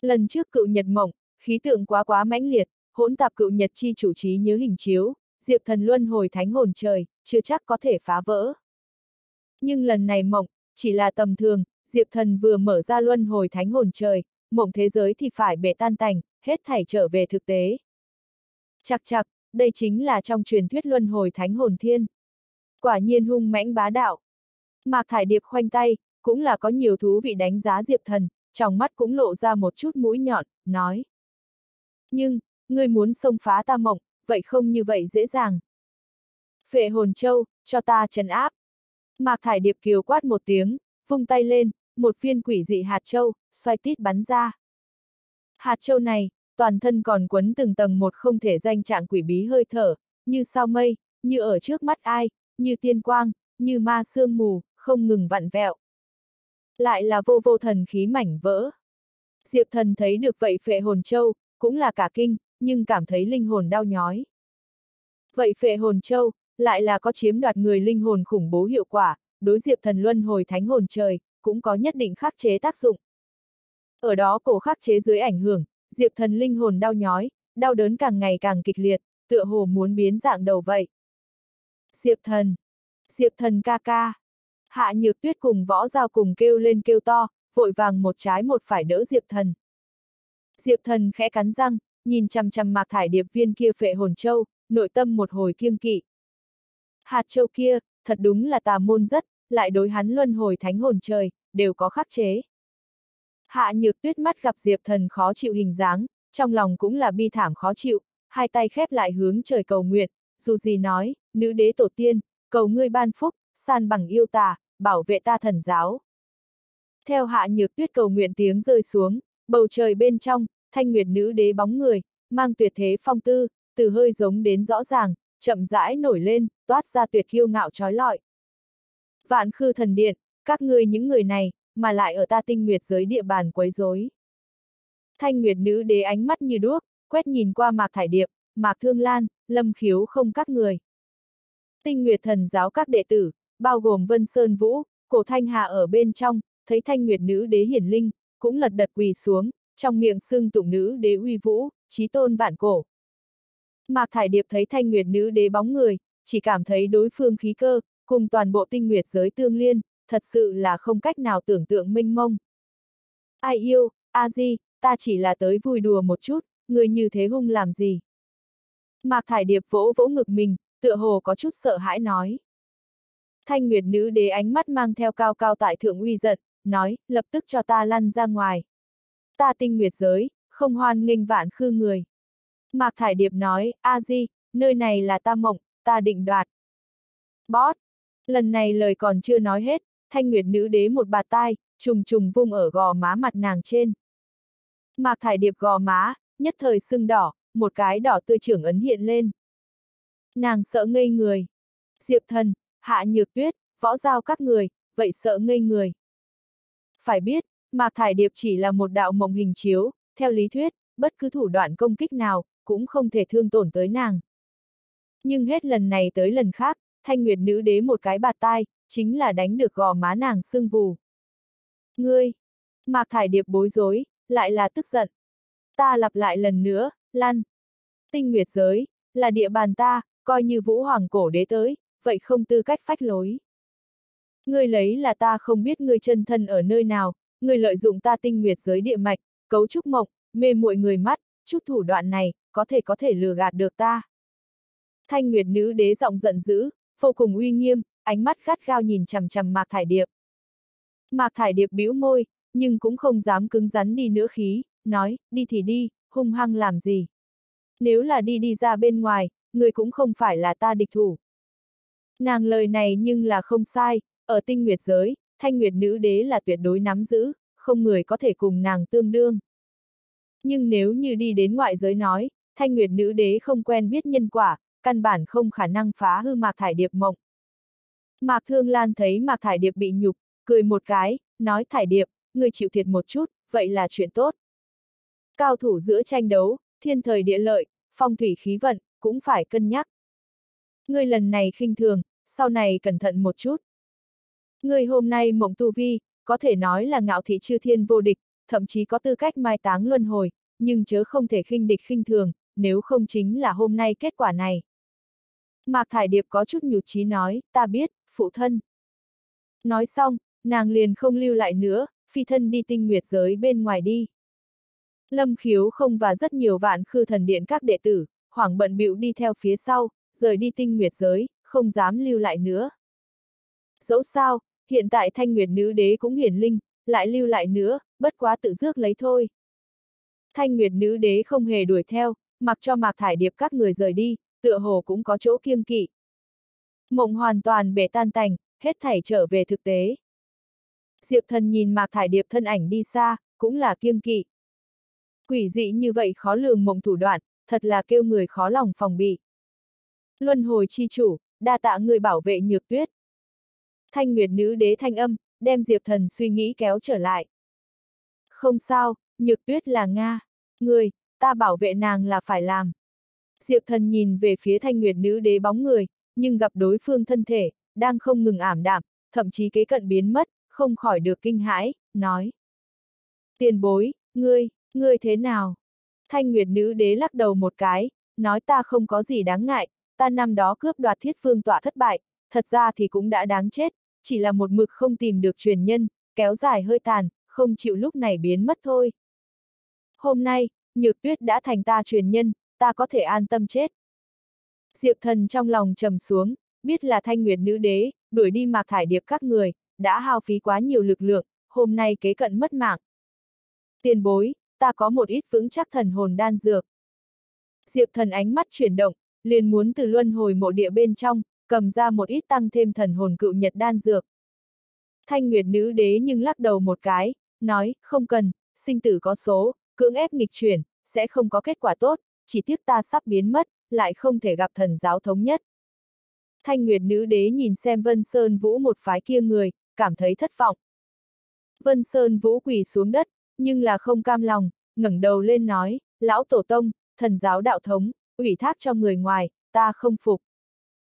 Lần trước cựu nhật mộng, khí tượng quá quá mãnh liệt, hỗn tạp cựu nhật chi chủ trí nhớ hình chiếu, Diệp Thần Luân hồi thánh hồn trời, chưa chắc có thể phá vỡ. Nhưng lần này mộng, chỉ là tầm thường, Diệp Thần vừa mở ra luân hồi thánh hồn trời, mộng thế giới thì phải bể tan tành, hết thảy trở về thực tế. chạc chạc đây chính là trong truyền thuyết luân hồi thánh hồn thiên. Quả nhiên hung mãnh bá đạo. Mạc Thải Điệp khoanh tay, cũng là có nhiều thú vị đánh giá Diệp Thần, trong mắt cũng lộ ra một chút mũi nhọn, nói. Nhưng, ngươi muốn xông phá ta mộng, vậy không như vậy dễ dàng. Phệ hồn châu, cho ta trấn áp. Mạc Thải Điệp kiều quát một tiếng, vung tay lên, một viên quỷ dị hạt châu, xoay tít bắn ra. Hạt châu này, toàn thân còn quấn từng tầng một không thể danh trạng quỷ bí hơi thở, như sao mây, như ở trước mắt ai, như tiên quang, như ma sương mù, không ngừng vặn vẹo. Lại là vô vô thần khí mảnh vỡ. Diệp thần thấy được vậy phệ hồn châu, cũng là cả kinh, nhưng cảm thấy linh hồn đau nhói. Vậy phệ hồn châu, lại là có chiếm đoạt người linh hồn khủng bố hiệu quả, đối diệp thần luân hồi thánh hồn trời, cũng có nhất định khắc chế tác dụng. Ở đó cổ khắc chế dưới ảnh hưởng, diệp thần linh hồn đau nhói, đau đớn càng ngày càng kịch liệt, tựa hồ muốn biến dạng đầu vậy. Diệp thần! Diệp thần ca ca! Hạ nhược tuyết cùng võ giao cùng kêu lên kêu to, vội vàng một trái một phải đỡ diệp thần. Diệp thần khẽ cắn răng, nhìn chằm chằm mạc thải điệp viên kia phệ hồn châu, nội tâm một hồi kiêng kỵ. Hạt châu kia, thật đúng là tà môn rất, lại đối hắn luân hồi thánh hồn trời, đều có khắc chế. Hạ nhược tuyết mắt gặp Diệp thần khó chịu hình dáng, trong lòng cũng là bi thảm khó chịu, hai tay khép lại hướng trời cầu nguyện, dù gì nói, nữ đế tổ tiên, cầu ngươi ban phúc, san bằng yêu tà, bảo vệ ta thần giáo. Theo hạ nhược tuyết cầu nguyện tiếng rơi xuống, bầu trời bên trong, thanh nguyệt nữ đế bóng người, mang tuyệt thế phong tư, từ hơi giống đến rõ ràng, chậm rãi nổi lên, toát ra tuyệt kiêu ngạo trói lọi. Vạn khư thần điện, các ngươi những người này, mà lại ở ta tinh nguyệt giới địa bàn quấy rối. Thanh nguyệt nữ đế ánh mắt như đuốc, quét nhìn qua mạc thải điệp, mạc thương lan, lâm khiếu không các người. Tinh nguyệt thần giáo các đệ tử, bao gồm Vân Sơn Vũ, cổ thanh hà ở bên trong, thấy thanh nguyệt nữ đế hiển linh, cũng lật đật quỳ xuống, trong miệng xưng tụng nữ đế uy vũ, trí tôn vạn cổ. Mạc Thải Điệp thấy thanh nguyệt nữ đế bóng người, chỉ cảm thấy đối phương khí cơ, cùng toàn bộ tinh nguyệt giới tương liên, thật sự là không cách nào tưởng tượng minh mông. Ai yêu, a di, ta chỉ là tới vui đùa một chút, người như thế hung làm gì? Mạc Thải Điệp vỗ vỗ ngực mình, tựa hồ có chút sợ hãi nói. Thanh Nguyệt nữ đế ánh mắt mang theo cao cao tại thượng uy giận, nói, lập tức cho ta lăn ra ngoài. Ta tinh nguyệt giới, không hoan nghênh vạn khư người. Mạc Thải Điệp nói, a di, nơi này là ta mộng, ta định đoạt. Bót! Lần này lời còn chưa nói hết, thanh nguyệt nữ đế một bà tai, trùng trùng vung ở gò má mặt nàng trên. Mạc Thải Điệp gò má, nhất thời sưng đỏ, một cái đỏ tươi trưởng ấn hiện lên. Nàng sợ ngây người. Diệp thần, hạ nhược tuyết, võ giao các người, vậy sợ ngây người. Phải biết, Mạc Thải Điệp chỉ là một đạo mộng hình chiếu, theo lý thuyết, bất cứ thủ đoạn công kích nào, cũng không thể thương tổn tới nàng. Nhưng hết lần này tới lần khác, thanh nguyệt nữ đế một cái bạt tai, chính là đánh được gò má nàng sưng vù. Ngươi! Mạc Thải Điệp bối rối, lại là tức giận. Ta lặp lại lần nữa, lăn. Tinh nguyệt giới, là địa bàn ta, coi như vũ hoàng cổ đế tới, vậy không tư cách phách lối. Ngươi lấy là ta không biết ngươi chân thân ở nơi nào, ngươi lợi dụng ta tinh nguyệt giới địa mạch, cấu trúc mộng, mê muội người mắt, chút thủ đoạn này, có thể có thể lừa gạt được ta. Thanh Nguyệt nữ đế giọng giận dữ, vô cùng uy nghiêm, ánh mắt gắt gao nhìn chằm chằm Mạc Thải Điệp. Mạc Thải Điệp bĩu môi, nhưng cũng không dám cứng rắn đi nữa khí, nói, đi thì đi, hung hăng làm gì. Nếu là đi đi ra bên ngoài, người cũng không phải là ta địch thủ. Nàng lời này nhưng là không sai, ở tinh nguyệt giới, thanh nguyệt nữ đế là tuyệt đối nắm giữ, không người có thể cùng nàng tương đương. Nhưng nếu như đi đến ngoại giới nói, thanh nguyệt nữ đế không quen biết nhân quả, căn bản không khả năng phá hư Mạc Thải Điệp mộng. Mạc Thương Lan thấy Mạc Thải Điệp bị nhục, cười một cái, nói Thải Điệp, người chịu thiệt một chút, vậy là chuyện tốt. Cao thủ giữa tranh đấu, thiên thời địa lợi, phong thủy khí vận, cũng phải cân nhắc. Ngươi lần này khinh thường, sau này cẩn thận một chút. Ngươi hôm nay mộng tu vi, có thể nói là ngạo thị chư thiên vô địch, thậm chí có tư cách mai táng luân hồi, nhưng chớ không thể khinh địch khinh thường, nếu không chính là hôm nay kết quả này. Mạc Thải Điệp có chút nhụt chí nói, ta biết, phụ thân. Nói xong, nàng liền không lưu lại nữa, phi thân đi tinh nguyệt giới bên ngoài đi. Lâm khiếu không và rất nhiều vạn khư thần điện các đệ tử, hoảng bận bịu đi theo phía sau, rời đi tinh nguyệt giới, không dám lưu lại nữa. Dẫu sao, hiện tại thanh nguyệt nữ đế cũng hiển linh, lại lưu lại nữa, bất quá tự dước lấy thôi. Thanh nguyệt nữ đế không hề đuổi theo, mặc cho mạc thải điệp các người rời đi, tựa hồ cũng có chỗ kiêng kỵ. Mộng hoàn toàn bể tan tành, hết thảy trở về thực tế. Diệp thần nhìn mạc thải điệp thân ảnh đi xa, cũng là kiêng kỵ. Quỷ dị như vậy khó lường mộng thủ đoạn, thật là kêu người khó lòng phòng bị. Luân hồi chi chủ, đa tạ người bảo vệ nhược tuyết. Thanh Nguyệt nữ đế thanh âm, đem Diệp thần suy nghĩ kéo trở lại. Không sao, nhược tuyết là Nga. Người, ta bảo vệ nàng là phải làm. Diệp thần nhìn về phía thanh nguyệt nữ đế bóng người, nhưng gặp đối phương thân thể, đang không ngừng ảm đạm, thậm chí kế cận biến mất, không khỏi được kinh hãi, nói. Tiền bối, ngươi, ngươi thế nào? Thanh nguyệt nữ đế lắc đầu một cái, nói ta không có gì đáng ngại, ta năm đó cướp đoạt thiết phương tọa thất bại, thật ra thì cũng đã đáng chết, chỉ là một mực không tìm được truyền nhân, kéo dài hơi tàn, không chịu lúc này biến mất thôi. Hôm nay, nhược tuyết đã thành ta truyền nhân, ta có thể an tâm chết. Diệp thần trong lòng trầm xuống, biết là thanh nguyệt nữ đế, đuổi đi mạc thải điệp các người, đã hao phí quá nhiều lực lượng, hôm nay kế cận mất mạng. Tiền bối, ta có một ít vững chắc thần hồn đan dược. Diệp thần ánh mắt chuyển động, liền muốn từ luân hồi mộ địa bên trong, cầm ra một ít tăng thêm thần hồn cựu nhật đan dược. Thanh Nguyệt nữ đế nhưng lắc đầu một cái, nói, không cần, sinh tử có số, cưỡng ép nghịch chuyển, sẽ không có kết quả tốt, chỉ tiếc ta sắp biến mất, lại không thể gặp thần giáo thống nhất. Thanh Nguyệt nữ đế nhìn xem Vân Sơn Vũ một phái kia người, cảm thấy thất vọng. Vân Sơn Vũ quỳ xuống đất, nhưng là không cam lòng, ngẩng đầu lên nói, lão tổ tông, thần giáo đạo thống, ủy thác cho người ngoài, ta không phục.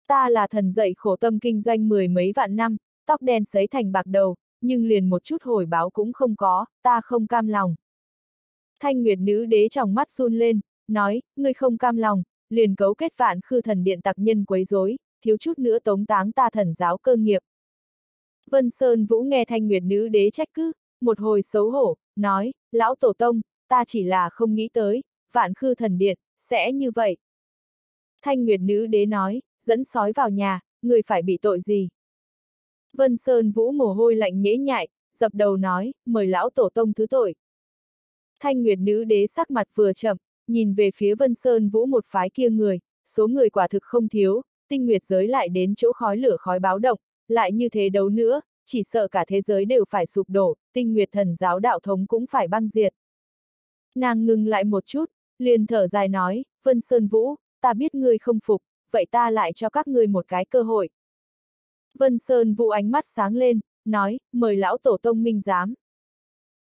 Ta là thần dạy khổ tâm kinh doanh mười mấy vạn năm, tóc đen sấy thành bạc đầu, nhưng liền một chút hồi báo cũng không có, ta không cam lòng. Thanh Nguyệt nữ đế trong mắt run lên, nói, ngươi không cam lòng, liền cấu kết vạn khư thần điện tặc nhân quấy rối, thiếu chút nữa tống táng ta thần giáo cơ nghiệp. Vân Sơn Vũ nghe Thanh Nguyệt nữ đế trách cứ, một hồi xấu hổ, nói, lão tổ tông, ta chỉ là không nghĩ tới, vạn khư thần điện, sẽ như vậy. Thanh Nguyệt nữ đế nói, dẫn sói vào nhà, người phải bị tội gì? Vân Sơn Vũ mồ hôi lạnh nhễ nhại, dập đầu nói, mời lão tổ tông thứ tội. Thanh Nguyệt nữ đế sắc mặt vừa chậm, nhìn về phía Vân Sơn Vũ một phái kia người, số người quả thực không thiếu, tinh nguyệt giới lại đến chỗ khói lửa khói báo động, lại như thế đấu nữa, chỉ sợ cả thế giới đều phải sụp đổ, tinh nguyệt thần giáo đạo thống cũng phải băng diệt. Nàng ngừng lại một chút, liền thở dài nói, Vân Sơn Vũ, ta biết ngươi không phục, vậy ta lại cho các ngươi một cái cơ hội. Vân Sơn Vũ ánh mắt sáng lên, nói, mời lão tổ tông minh giám.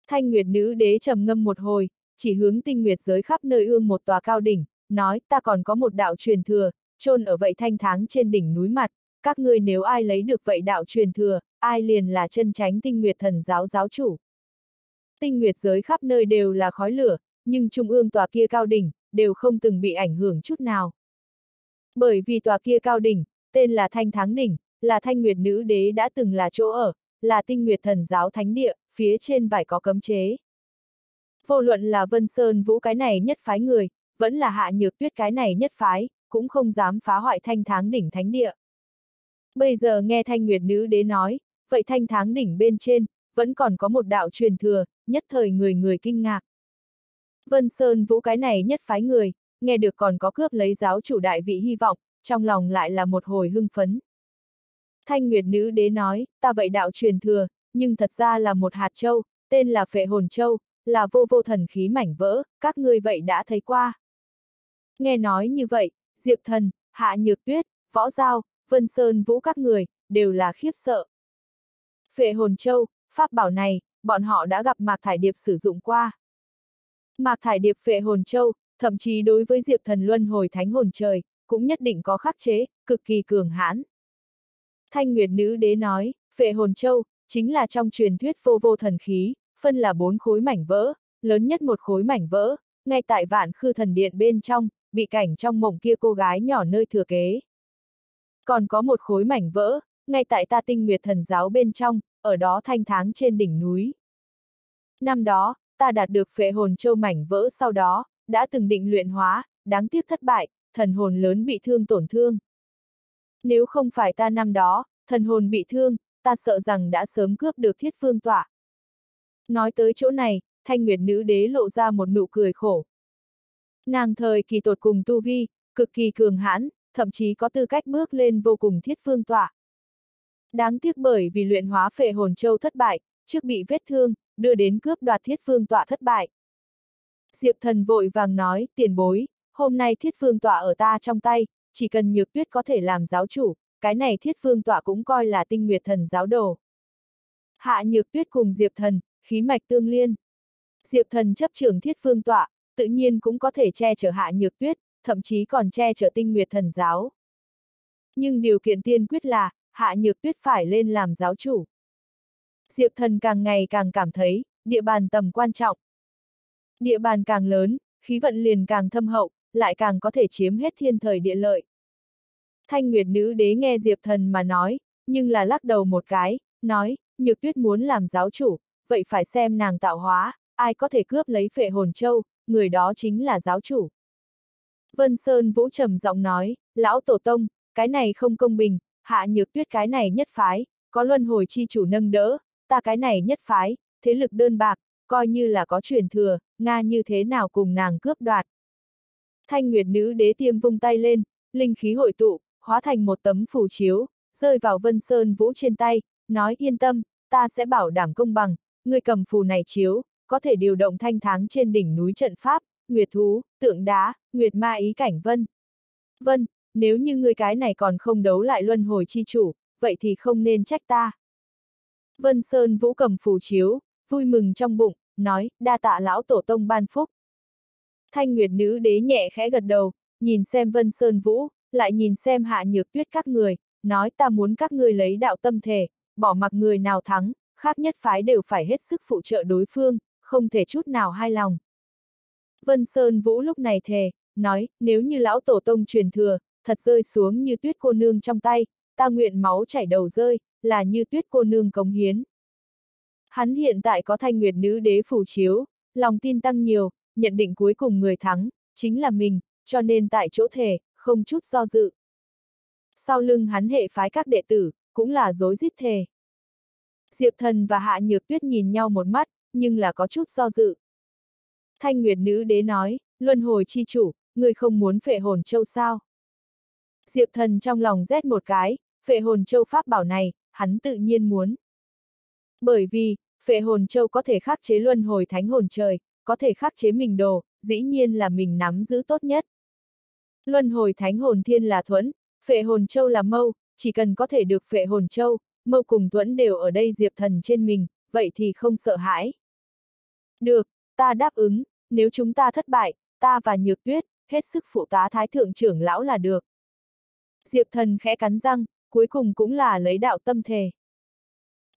Thanh Nguyệt nữ đế trầm ngâm một hồi, chỉ hướng tinh nguyệt giới khắp nơi ương một tòa cao đỉnh, nói, ta còn có một đạo truyền thừa, chôn ở vậy thanh tháng trên đỉnh núi mặt, các ngươi nếu ai lấy được vậy đạo truyền thừa, ai liền là chân tránh tinh nguyệt thần giáo giáo chủ. Tinh nguyệt giới khắp nơi đều là khói lửa, nhưng trung ương tòa kia cao đỉnh, đều không từng bị ảnh hưởng chút nào. Bởi vì tòa kia cao đỉnh, tên là Thanh Tháng Đỉnh, là Thanh Nguyệt Nữ Đế đã từng là chỗ ở, là tinh nguyệt thần giáo thánh địa, phía trên vải có cấm chế. Vô luận là Vân Sơn Vũ cái này nhất phái người, vẫn là hạ nhược tuyết cái này nhất phái, cũng không dám phá hoại thanh tháng đỉnh thánh địa. Bây giờ nghe thanh nguyệt nữ đế nói, vậy thanh tháng đỉnh bên trên, vẫn còn có một đạo truyền thừa, nhất thời người người kinh ngạc. Vân Sơn Vũ cái này nhất phái người, nghe được còn có cướp lấy giáo chủ đại vị hy vọng, trong lòng lại là một hồi hưng phấn. Thanh Nguyệt Nữ Đế nói, ta vậy đạo truyền thừa, nhưng thật ra là một hạt châu, tên là Phệ Hồn Châu, là vô vô thần khí mảnh vỡ, các ngươi vậy đã thấy qua. Nghe nói như vậy, Diệp Thần, Hạ Nhược Tuyết, Võ Giao, Vân Sơn Vũ các người, đều là khiếp sợ. Phệ Hồn Châu, pháp bảo này, bọn họ đã gặp Mạc Thải Điệp sử dụng qua. Mạc Thải Điệp Phệ Hồn Châu, thậm chí đối với Diệp Thần Luân hồi Thánh Hồn Trời, cũng nhất định có khắc chế, cực kỳ cường hãn. Thanh Nguyệt Nữ Đế nói, Phệ Hồn Châu, chính là trong truyền thuyết vô vô thần khí, phân là bốn khối mảnh vỡ, lớn nhất một khối mảnh vỡ, ngay tại vạn khư thần điện bên trong, bị cảnh trong mộng kia cô gái nhỏ nơi thừa kế. Còn có một khối mảnh vỡ, ngay tại ta tinh nguyệt thần giáo bên trong, ở đó thanh tháng trên đỉnh núi. Năm đó, ta đạt được phệ hồn châu mảnh vỡ sau đó, đã từng định luyện hóa, đáng tiếc thất bại, thần hồn lớn bị thương tổn thương. Nếu không phải ta năm đó, thần hồn bị thương, ta sợ rằng đã sớm cướp được thiết phương tọa. Nói tới chỗ này, thanh nguyệt nữ đế lộ ra một nụ cười khổ. Nàng thời kỳ tột cùng tu vi, cực kỳ cường hãn, thậm chí có tư cách bước lên vô cùng thiết phương tọa. Đáng tiếc bởi vì luyện hóa phệ hồn châu thất bại, trước bị vết thương, đưa đến cướp đoạt thiết phương tọa thất bại. Diệp thần vội vàng nói, tiền bối, hôm nay thiết phương tọa ở ta trong tay, chỉ cần nhược tuyết có thể làm giáo chủ, cái này thiết phương tọa cũng coi là tinh nguyệt thần giáo đồ. Hạ nhược tuyết cùng Diệp thần, khí mạch tương liên. Diệp thần chấp trưởng thiết phương tọa, tự nhiên cũng có thể che chở hạ nhược tuyết, thậm chí còn che chở tinh nguyệt thần giáo. Nhưng điều kiện tiên quyết là, hạ nhược tuyết phải lên làm giáo chủ. Diệp thần càng ngày càng cảm thấy, địa bàn tầm quan trọng. Địa bàn càng lớn, khí vận liền càng thâm hậu, lại càng có thể chiếm hết thiên thời địa lợi. Thanh Nguyệt Nữ Đế nghe Diệp Thần mà nói, nhưng là lắc đầu một cái, nói, Nhược Tuyết muốn làm giáo chủ, vậy phải xem nàng tạo hóa, ai có thể cướp lấy phệ hồn châu, người đó chính là giáo chủ. Vân Sơn Vũ trầm giọng nói, lão tổ tông, cái này không công bình, hạ nhược tuyết cái này nhất phái, có luân hồi chi chủ nâng đỡ, ta cái này nhất phái, thế lực đơn bạc, coi như là có truyền thừa, Nga như thế nào cùng nàng cướp đoạt. Thanh Nguyệt Nữ Đế tiêm vung tay lên, linh khí hội tụ, hóa thành một tấm phù chiếu, rơi vào Vân Sơn Vũ trên tay, nói yên tâm, ta sẽ bảo đảm công bằng, người cầm phù này chiếu, có thể điều động thanh tháng trên đỉnh núi trận pháp, nguyệt thú, tượng đá, nguyệt ma ý cảnh vân. Vân, nếu như người cái này còn không đấu lại luân hồi chi chủ, vậy thì không nên trách ta. Vân Sơn Vũ cầm phù chiếu, vui mừng trong bụng, nói, đa tạ lão tổ tông ban phúc. Thanh Nguyệt nữ đế nhẹ khẽ gật đầu, nhìn xem Vân Sơn Vũ, lại nhìn xem hạ nhược tuyết các người, nói ta muốn các người lấy đạo tâm thể, bỏ mặc người nào thắng, khác nhất phái đều phải hết sức phụ trợ đối phương, không thể chút nào hai lòng. Vân Sơn Vũ lúc này thề, nói, nếu như lão tổ tông truyền thừa, thật rơi xuống như tuyết cô nương trong tay, ta nguyện máu chảy đầu rơi, là như tuyết cô nương cống hiến. Hắn hiện tại có thanh nguyệt nữ đế phủ chiếu, lòng tin tăng nhiều, nhận định cuối cùng người thắng, chính là mình, cho nên tại chỗ thể, không chút do dự. Sau lưng hắn hệ phái các đệ tử, cũng là dối giết thề. Diệp thần và hạ nhược tuyết nhìn nhau một mắt, nhưng là có chút do dự. Thanh Nguyệt Nữ Đế nói, luân hồi chi chủ, người không muốn phệ hồn châu sao? Diệp thần trong lòng rét một cái, phệ hồn châu pháp bảo này, hắn tự nhiên muốn. Bởi vì, phệ hồn châu có thể khắc chế luân hồi thánh hồn trời, có thể khắc chế mình đồ, dĩ nhiên là mình nắm giữ tốt nhất. Luân hồi thánh hồn thiên là thuẫn, phệ hồn châu là mâu, chỉ cần có thể được phệ hồn châu, mâu cùng thuẫn đều ở đây diệp thần trên mình, vậy thì không sợ hãi. Được, ta đáp ứng, nếu chúng ta thất bại, ta và nhược tuyết, hết sức phụ tá thái thượng trưởng lão là được. Diệp thần khẽ cắn răng, cuối cùng cũng là lấy đạo tâm thề.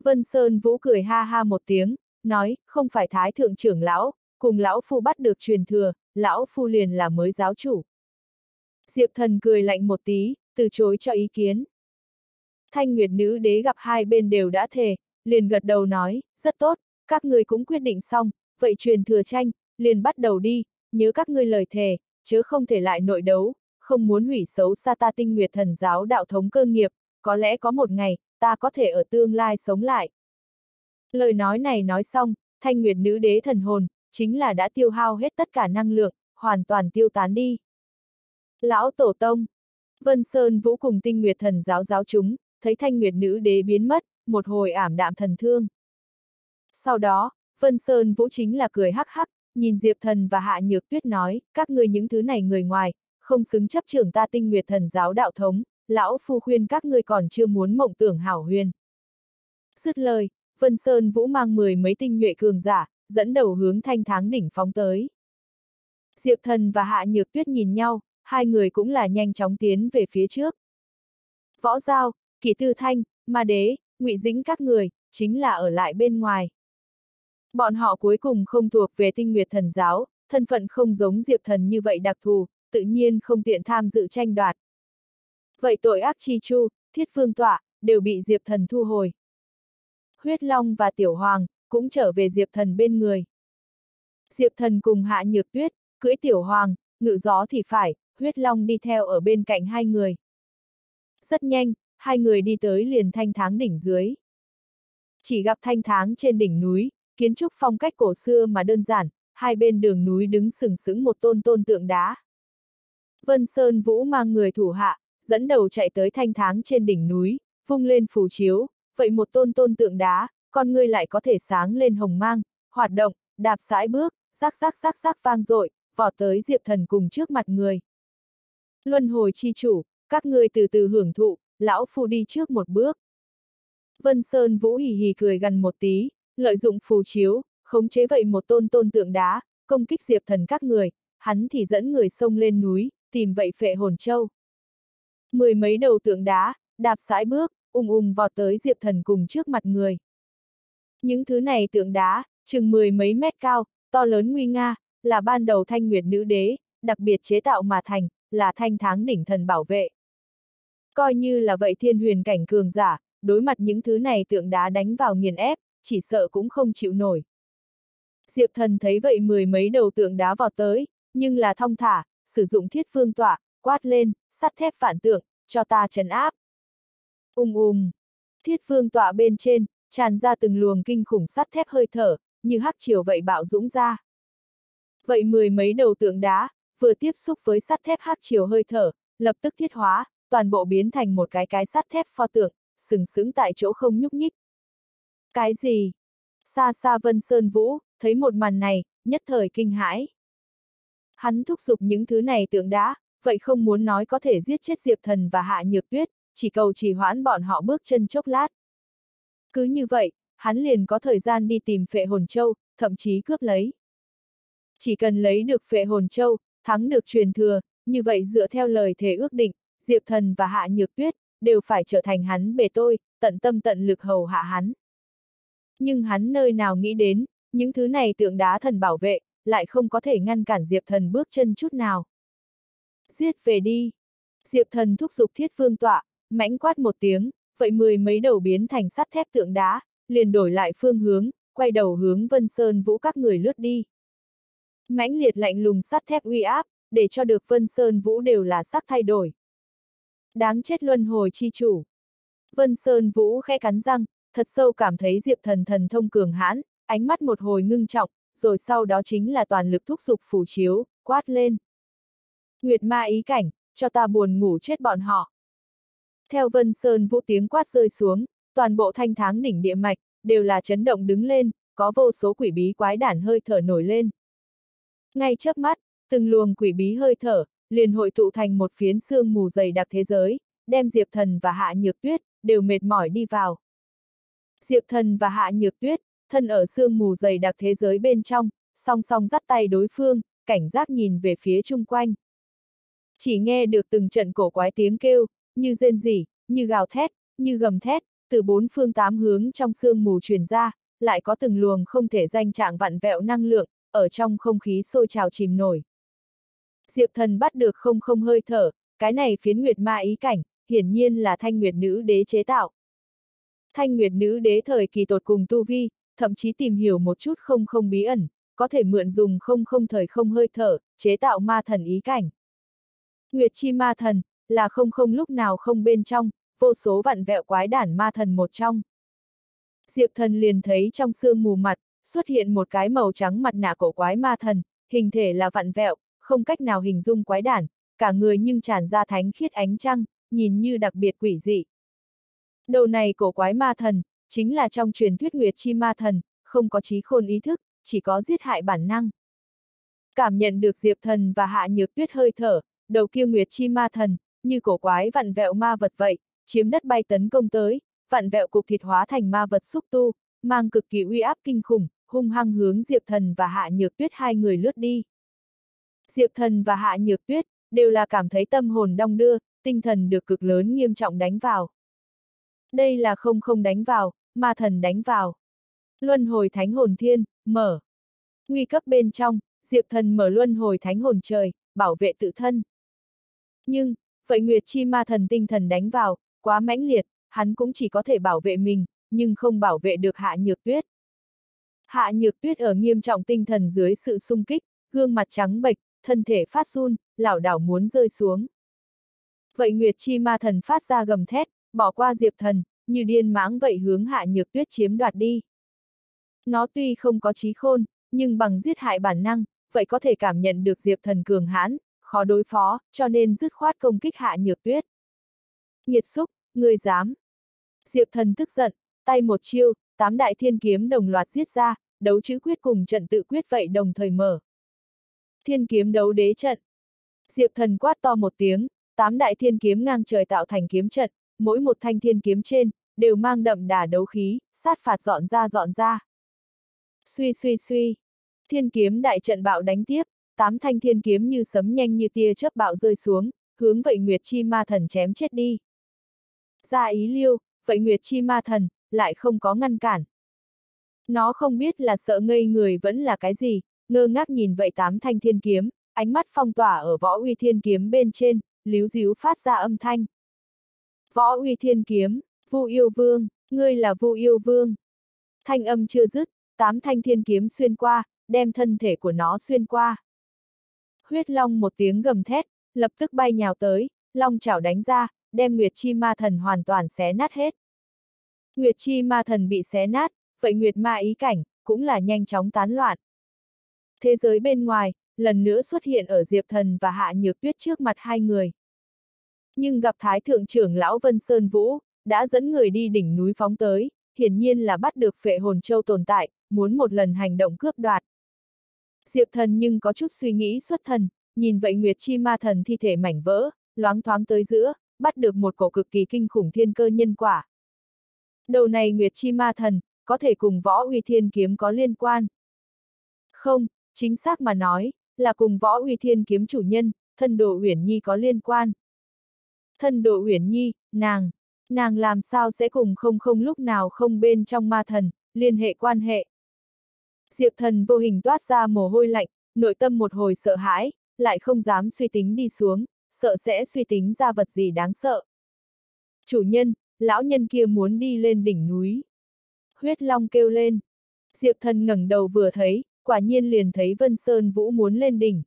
Vân Sơn Vũ cười ha ha một tiếng, nói, không phải thái thượng trưởng lão, cùng lão phu bắt được truyền thừa, lão phu liền là mới giáo chủ. Diệp thần cười lạnh một tí, từ chối cho ý kiến. Thanh Nguyệt nữ đế gặp hai bên đều đã thề, liền gật đầu nói, rất tốt, các người cũng quyết định xong, vậy truyền thừa tranh, liền bắt đầu đi, nhớ các ngươi lời thề, chứ không thể lại nội đấu, không muốn hủy xấu xa ta tinh nguyệt thần giáo đạo thống cơ nghiệp, có lẽ có một ngày, ta có thể ở tương lai sống lại. Lời nói này nói xong, thanh nguyệt nữ đế thần hồn, chính là đã tiêu hao hết tất cả năng lượng, hoàn toàn tiêu tán đi. Lão Tổ Tông Vân Sơn Vũ cùng tinh nguyệt thần giáo giáo chúng, thấy thanh nguyệt nữ đế biến mất, một hồi ảm đạm thần thương. Sau đó, Vân Sơn Vũ chính là cười hắc hắc, nhìn Diệp Thần và Hạ Nhược Tuyết nói, các người những thứ này người ngoài, không xứng chấp trưởng ta tinh nguyệt thần giáo đạo thống, lão phu khuyên các ngươi còn chưa muốn mộng tưởng hảo huyền. Dứt lời, Vân Sơn Vũ mang mười mấy tinh nhuệ cường giả, dẫn đầu hướng thanh tháng đỉnh phóng tới. Diệp Thần và Hạ Nhược Tuyết nhìn nhau, hai người cũng là nhanh chóng tiến về phía trước. Võ Giao, Kỳ Tư Thanh, Ma Đế, Ngụy Dĩnh các người, chính là ở lại bên ngoài. Bọn họ cuối cùng không thuộc về tinh nguyệt thần giáo, thân phận không giống Diệp Thần như vậy đặc thù, tự nhiên không tiện tham dự tranh đoạt. Vậy tội ác chi chu, thiết phương tọa, đều bị Diệp Thần thu hồi. Huyết Long và Tiểu Hoàng, cũng trở về Diệp Thần bên người. Diệp Thần cùng Hạ Nhược Tuyết, cưỡi Tiểu Hoàng, ngự gió thì phải, Huyết Long đi theo ở bên cạnh hai người. Rất nhanh, hai người đi tới liền thanh tháng đỉnh dưới. Chỉ gặp thanh tháng trên đỉnh núi, kiến trúc phong cách cổ xưa mà đơn giản, hai bên đường núi đứng sừng sững một tôn tôn tượng đá. Vân Sơn Vũ mang người thủ hạ, dẫn đầu chạy tới thanh tháng trên đỉnh núi, vung lên phù chiếu, vậy một tôn tôn tượng đá, con ngươi lại có thể sáng lên hồng mang, hoạt động, đạp sải bước, rắc rắc rắc rắc vang dội, vọt tới Diệp Thần cùng trước mặt người. Luân hồi chi chủ, các ngươi từ từ hưởng thụ, lão phu đi trước một bước. Vân Sơn Vũ hì hì cười gần một tí, lợi dụng phù chiếu, khống chế vậy một tôn tôn tượng đá, công kích Diệp Thần các người, hắn thì dẫn người sông lên núi, tìm vậy phệ hồn châu. Mười mấy đầu tượng đá, đạp sải bước, ung ung vọt tới Diệp Thần cùng trước mặt người. Những thứ này tượng đá, chừng mười mấy mét cao, to lớn nguy nga, là ban đầu thanh nguyệt nữ đế, đặc biệt chế tạo mà thành, là thanh tháng đỉnh thần bảo vệ. Coi như là vậy thiên huyền cảnh cường giả, đối mặt những thứ này tượng đá đánh vào nghiền ép, chỉ sợ cũng không chịu nổi. Diệp thần thấy vậy mười mấy đầu tượng đá vào tới, nhưng là thong thả, sử dụng thiết phương tọa, quát lên, sắt thép phản tượng, cho ta trấn áp. Ung ung. Thiết phương tọa bên trên, tràn ra từng luồng kinh khủng sắt thép hơi thở, như hắc chiều vậy bạo dũng ra. Vậy mười mấy đầu tượng đá, vừa tiếp xúc với sắt thép hắc chiều hơi thở, lập tức thiết hóa, toàn bộ biến thành một cái cái sắt thép pho tượng, sừng sững tại chỗ không nhúc nhích. Cái gì? Xa xa Vân Sơn Vũ, thấy một màn này, nhất thời kinh hãi. Hắn thúc giục những thứ này tượng đá, vậy không muốn nói có thể giết chết Diệp Thần và Hạ Nhược Tuyết, chỉ cầu trì hoãn bọn họ bước chân chốc lát. Cứ như vậy, hắn liền có thời gian đi tìm phệ hồn châu, thậm chí cướp lấy. Chỉ cần lấy được phệ hồn châu, thắng được truyền thừa, như vậy dựa theo lời thề ước định, Diệp Thần và Hạ Nhược Tuyết, đều phải trở thành hắn bề tôi, tận tâm tận lực hầu hạ hắn. Nhưng hắn nơi nào nghĩ đến, những thứ này tượng đá thần bảo vệ, lại không có thể ngăn cản Diệp Thần bước chân chút nào. Giết về đi! Diệp Thần thúc giục thiết phương tọa, mãnh quát một tiếng, vậy mười mấy đầu biến thành sắt thép tượng đá, liền đổi lại phương hướng, quay đầu hướng Vân Sơn Vũ các người lướt đi. Mãnh liệt lạnh lùng sắt thép uy áp, để cho được Vân Sơn Vũ đều là sắc thay đổi. Đáng chết luân hồi chi chủ. Vân Sơn Vũ khẽ cắn răng, thật sâu cảm thấy Diệp Thần thần thông cường hãn, ánh mắt một hồi ngưng trọng, rồi sau đó chính là toàn lực thúc giục phủ chiếu, quát lên. Nguyệt ma ý cảnh, cho ta buồn ngủ chết bọn họ. Theo Vân Sơn Vũ tiếng quát rơi xuống, toàn bộ thanh tháng đỉnh địa mạch, đều là chấn động đứng lên, có vô số quỷ bí quái đản hơi thở nổi lên. Ngay chớp mắt, từng luồng quỷ bí hơi thở, liền hội tụ thành một phiến xương mù dày đặc thế giới, đem Diệp Thần và Hạ Nhược Tuyết, đều mệt mỏi đi vào. Diệp Thần và Hạ Nhược Tuyết, thân ở xương mù dày đặc thế giới bên trong, song song dắt tay đối phương, cảnh giác nhìn về phía chung quanh. Chỉ nghe được từng trận cổ quái tiếng kêu, như rên rỉ, như gào thét, như gầm thét, từ bốn phương tám hướng trong xương mù truyền ra, lại có từng luồng không thể danh trạng vặn vẹo năng lượng, ở trong không khí sôi trào chìm nổi. Diệp thần bắt được không không hơi thở, cái này phiến nguyệt ma ý cảnh, hiển nhiên là thanh nguyệt nữ đế chế tạo. Thanh nguyệt nữ đế thời kỳ tột cùng tu vi, thậm chí tìm hiểu một chút không không bí ẩn, có thể mượn dùng không không thời không hơi thở, chế tạo ma thần ý cảnh. Nguyệt chi ma thần, là không không lúc nào không bên trong, vô số vặn vẹo quái đản ma thần một trong. Diệp thần liền thấy trong sương mù mặt, xuất hiện một cái màu trắng mặt nạ cổ quái ma thần, hình thể là vặn vẹo, không cách nào hình dung quái đản, cả người nhưng tràn ra thánh khiết ánh trăng, nhìn như đặc biệt quỷ dị. Đầu này cổ quái ma thần, chính là trong truyền thuyết Nguyệt Chi ma thần, không có trí khôn ý thức, chỉ có giết hại bản năng. Cảm nhận được Diệp thần và hạ nhược tuyết hơi thở, đầu kia Nguyệt Chi ma thần, như cổ quái vặn vẹo ma vật vậy, chiếm đất bay tấn công tới, vặn vẹo cục thịt hóa thành ma vật xúc tu, mang cực kỳ uy áp kinh khủng, hung hăng hướng Diệp Thần và Hạ Nhược Tuyết hai người lướt đi. Diệp Thần và Hạ Nhược Tuyết, đều là cảm thấy tâm hồn đong đưa, tinh thần được cực lớn nghiêm trọng đánh vào. Đây là không không đánh vào, mà thần đánh vào. Luân hồi thánh hồn thiên, mở. Nguy cấp bên trong, Diệp Thần mở luân hồi thánh hồn trời, bảo vệ tự thân. Nhưng, vậy Nguyệt Chi ma thần tinh thần đánh vào, quá mãnh liệt, hắn cũng chỉ có thể bảo vệ mình, nhưng không bảo vệ được Hạ Nhược Tuyết. Hạ Nhược Tuyết ở nghiêm trọng tinh thần dưới sự sung kích, gương mặt trắng bệch, thân thể phát run, lảo đảo muốn rơi xuống. Vậy Nguyệt Chi ma thần phát ra gầm thét, bỏ qua Diệp thần, như điên mãng vậy hướng Hạ Nhược Tuyết chiếm đoạt đi. Nó tuy không có trí khôn, nhưng bằng giết hại bản năng, vậy có thể cảm nhận được Diệp thần cường hãn, khó đối phó, cho nên dứt khoát công kích Hạ Nhược Tuyết. Nhiệt xúc, người dám. Diệp thần tức giận, tay một chiêu, tám đại thiên kiếm đồng loạt giết ra, đấu chữ quyết cùng trận tự quyết vậy đồng thời mở. Thiên kiếm đấu đế trận. Diệp thần quát to một tiếng, tám đại thiên kiếm ngang trời tạo thành kiếm trận, mỗi một thanh thiên kiếm trên, đều mang đậm đà đấu khí, sát phạt dọn ra dọn ra. Suy suy suy. Thiên kiếm đại trận bạo đánh tiếp, tám thanh thiên kiếm như sấm nhanh như tia chớp bạo rơi xuống, hướng vậy Nguyệt Chi ma thần chém chết đi. Ra ý liêu, vậy Nguyệt Chi ma thần, lại không có ngăn cản. Nó không biết là sợ ngây người vẫn là cái gì, ngơ ngác nhìn vậy tám thanh thiên kiếm, ánh mắt phong tỏa ở võ uy thiên kiếm bên trên, líu díu phát ra âm thanh. Võ uy thiên kiếm, vu yêu vương, ngươi là vu yêu vương. Thanh âm chưa dứt, tám thanh thiên kiếm xuyên qua, đem thân thể của nó xuyên qua. Huyết long một tiếng gầm thét, lập tức bay nhào tới, long chảo đánh ra, đem Nguyệt Chi ma thần hoàn toàn xé nát hết. Nguyệt Chi ma thần bị xé nát, vậy Nguyệt ma ý cảnh, cũng là nhanh chóng tán loạn. Thế giới bên ngoài, lần nữa xuất hiện ở Diệp Thần và Hạ Nhược Tuyết trước mặt hai người. Nhưng gặp Thái Thượng trưởng Lão Vân Sơn Vũ, đã dẫn người đi đỉnh núi phóng tới, hiển nhiên là bắt được phệ hồn châu tồn tại, muốn một lần hành động cướp đoạt. Diệp Thần nhưng có chút suy nghĩ xuất thần, nhìn vậy Nguyệt Chi ma thần thi thể mảnh vỡ, loáng thoáng tới giữa, bắt được một cổ cực kỳ kinh khủng thiên cơ nhân quả. Đầu này Nguyệt Chi Ma Thần, có thể cùng võ uy thiên kiếm có liên quan. Không, chính xác mà nói, là cùng võ uy thiên kiếm chủ nhân, thân độ Uyển Nhi có liên quan. Thân độ Uyển Nhi, nàng, nàng làm sao sẽ cùng không không lúc nào không bên trong ma thần, liên hệ quan hệ. Diệp thần vô hình toát ra mồ hôi lạnh, nội tâm một hồi sợ hãi, lại không dám suy tính đi xuống, sợ sẽ suy tính ra vật gì đáng sợ. Chủ nhân, lão nhân kia muốn đi lên đỉnh núi. Huyết Long kêu lên. Diệp thần ngẩng đầu vừa thấy, quả nhiên liền thấy Vân Sơn Vũ muốn lên đỉnh.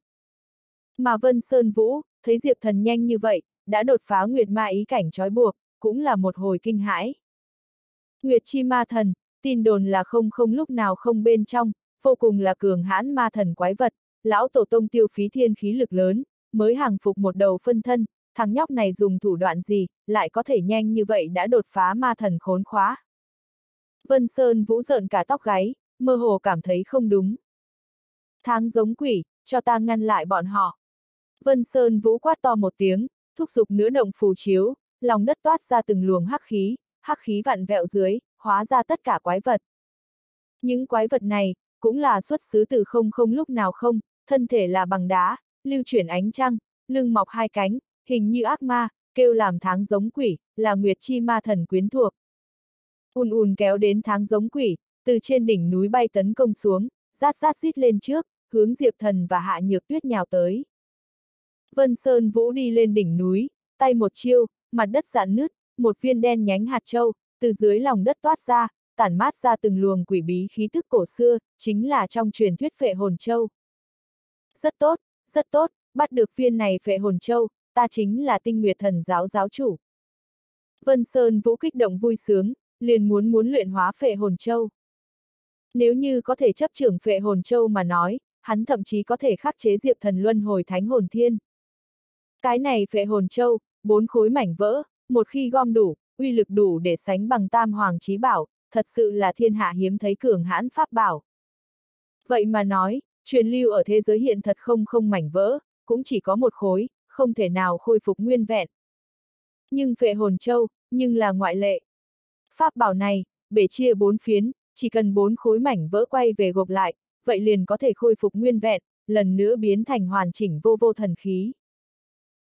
Mà Vân Sơn Vũ, thấy Diệp thần nhanh như vậy, đã đột phá Nguyệt Ma ý cảnh trói buộc, cũng là một hồi kinh hãi. Nguyệt Chi Ma Thần, tin đồn là không không lúc nào không bên trong, vô cùng là cường hãn ma thần quái vật, lão tổ tông tiêu phí thiên khí lực lớn, mới hàng phục một đầu phân thân, thằng nhóc này dùng thủ đoạn gì, lại có thể nhanh như vậy đã đột phá ma thần khốn khóa. Vân Sơn vũ rợn cả tóc gáy, mơ hồ cảm thấy không đúng. Tháng giống quỷ, cho ta ngăn lại bọn họ. Vân Sơn vũ quát to một tiếng, thúc giục nửa động phù chiếu, lòng đất toát ra từng luồng hắc khí, hắc khí vặn vẹo dưới, hóa ra tất cả quái vật. Những quái vật này, cũng là xuất xứ từ không không lúc nào không, thân thể là bằng đá, lưu chuyển ánh trăng, lưng mọc hai cánh, hình như ác ma, kêu làm tháng giống quỷ, là Nguyệt Chi ma thần quyến thuộc. Ùn ùn kéo đến tháng giống quỷ, từ trên đỉnh núi bay tấn công xuống, rát rát rít lên trước, hướng Diệp Thần và Hạ Nhược Tuyết nhào tới. Vân Sơn Vũ đi lên đỉnh núi, tay một chiêu, mặt đất giãn nứt, một viên đen nhánh hạt châu, từ dưới lòng đất toát ra, tản mát ra từng luồng quỷ bí khí tức cổ xưa, chính là trong truyền thuyết phệ hồn châu. Rất tốt, rất tốt, bắt được viên này phệ hồn châu, ta chính là tinh nguyệt thần giáo giáo chủ. Vân Sơn Vũ kích động vui sướng, liền muốn muốn luyện hóa phệ hồn châu. Nếu như có thể chấp trưởng phệ hồn châu mà nói, hắn thậm chí có thể khắc chế diệp thần luân hồi thánh hồn thiên. Cái này phệ hồn châu, bốn khối mảnh vỡ, một khi gom đủ, uy lực đủ để sánh bằng tam hoàng trí bảo, thật sự là thiên hạ hiếm thấy cường hãn pháp bảo. Vậy mà nói, truyền lưu ở thế giới hiện thật không không mảnh vỡ, cũng chỉ có một khối, không thể nào khôi phục nguyên vẹn. Nhưng phệ hồn châu, nhưng là ngoại lệ. Pháp bảo này, bể chia bốn phiến, chỉ cần bốn khối mảnh vỡ quay về gộp lại, vậy liền có thể khôi phục nguyên vẹn, lần nữa biến thành hoàn chỉnh vô vô thần khí.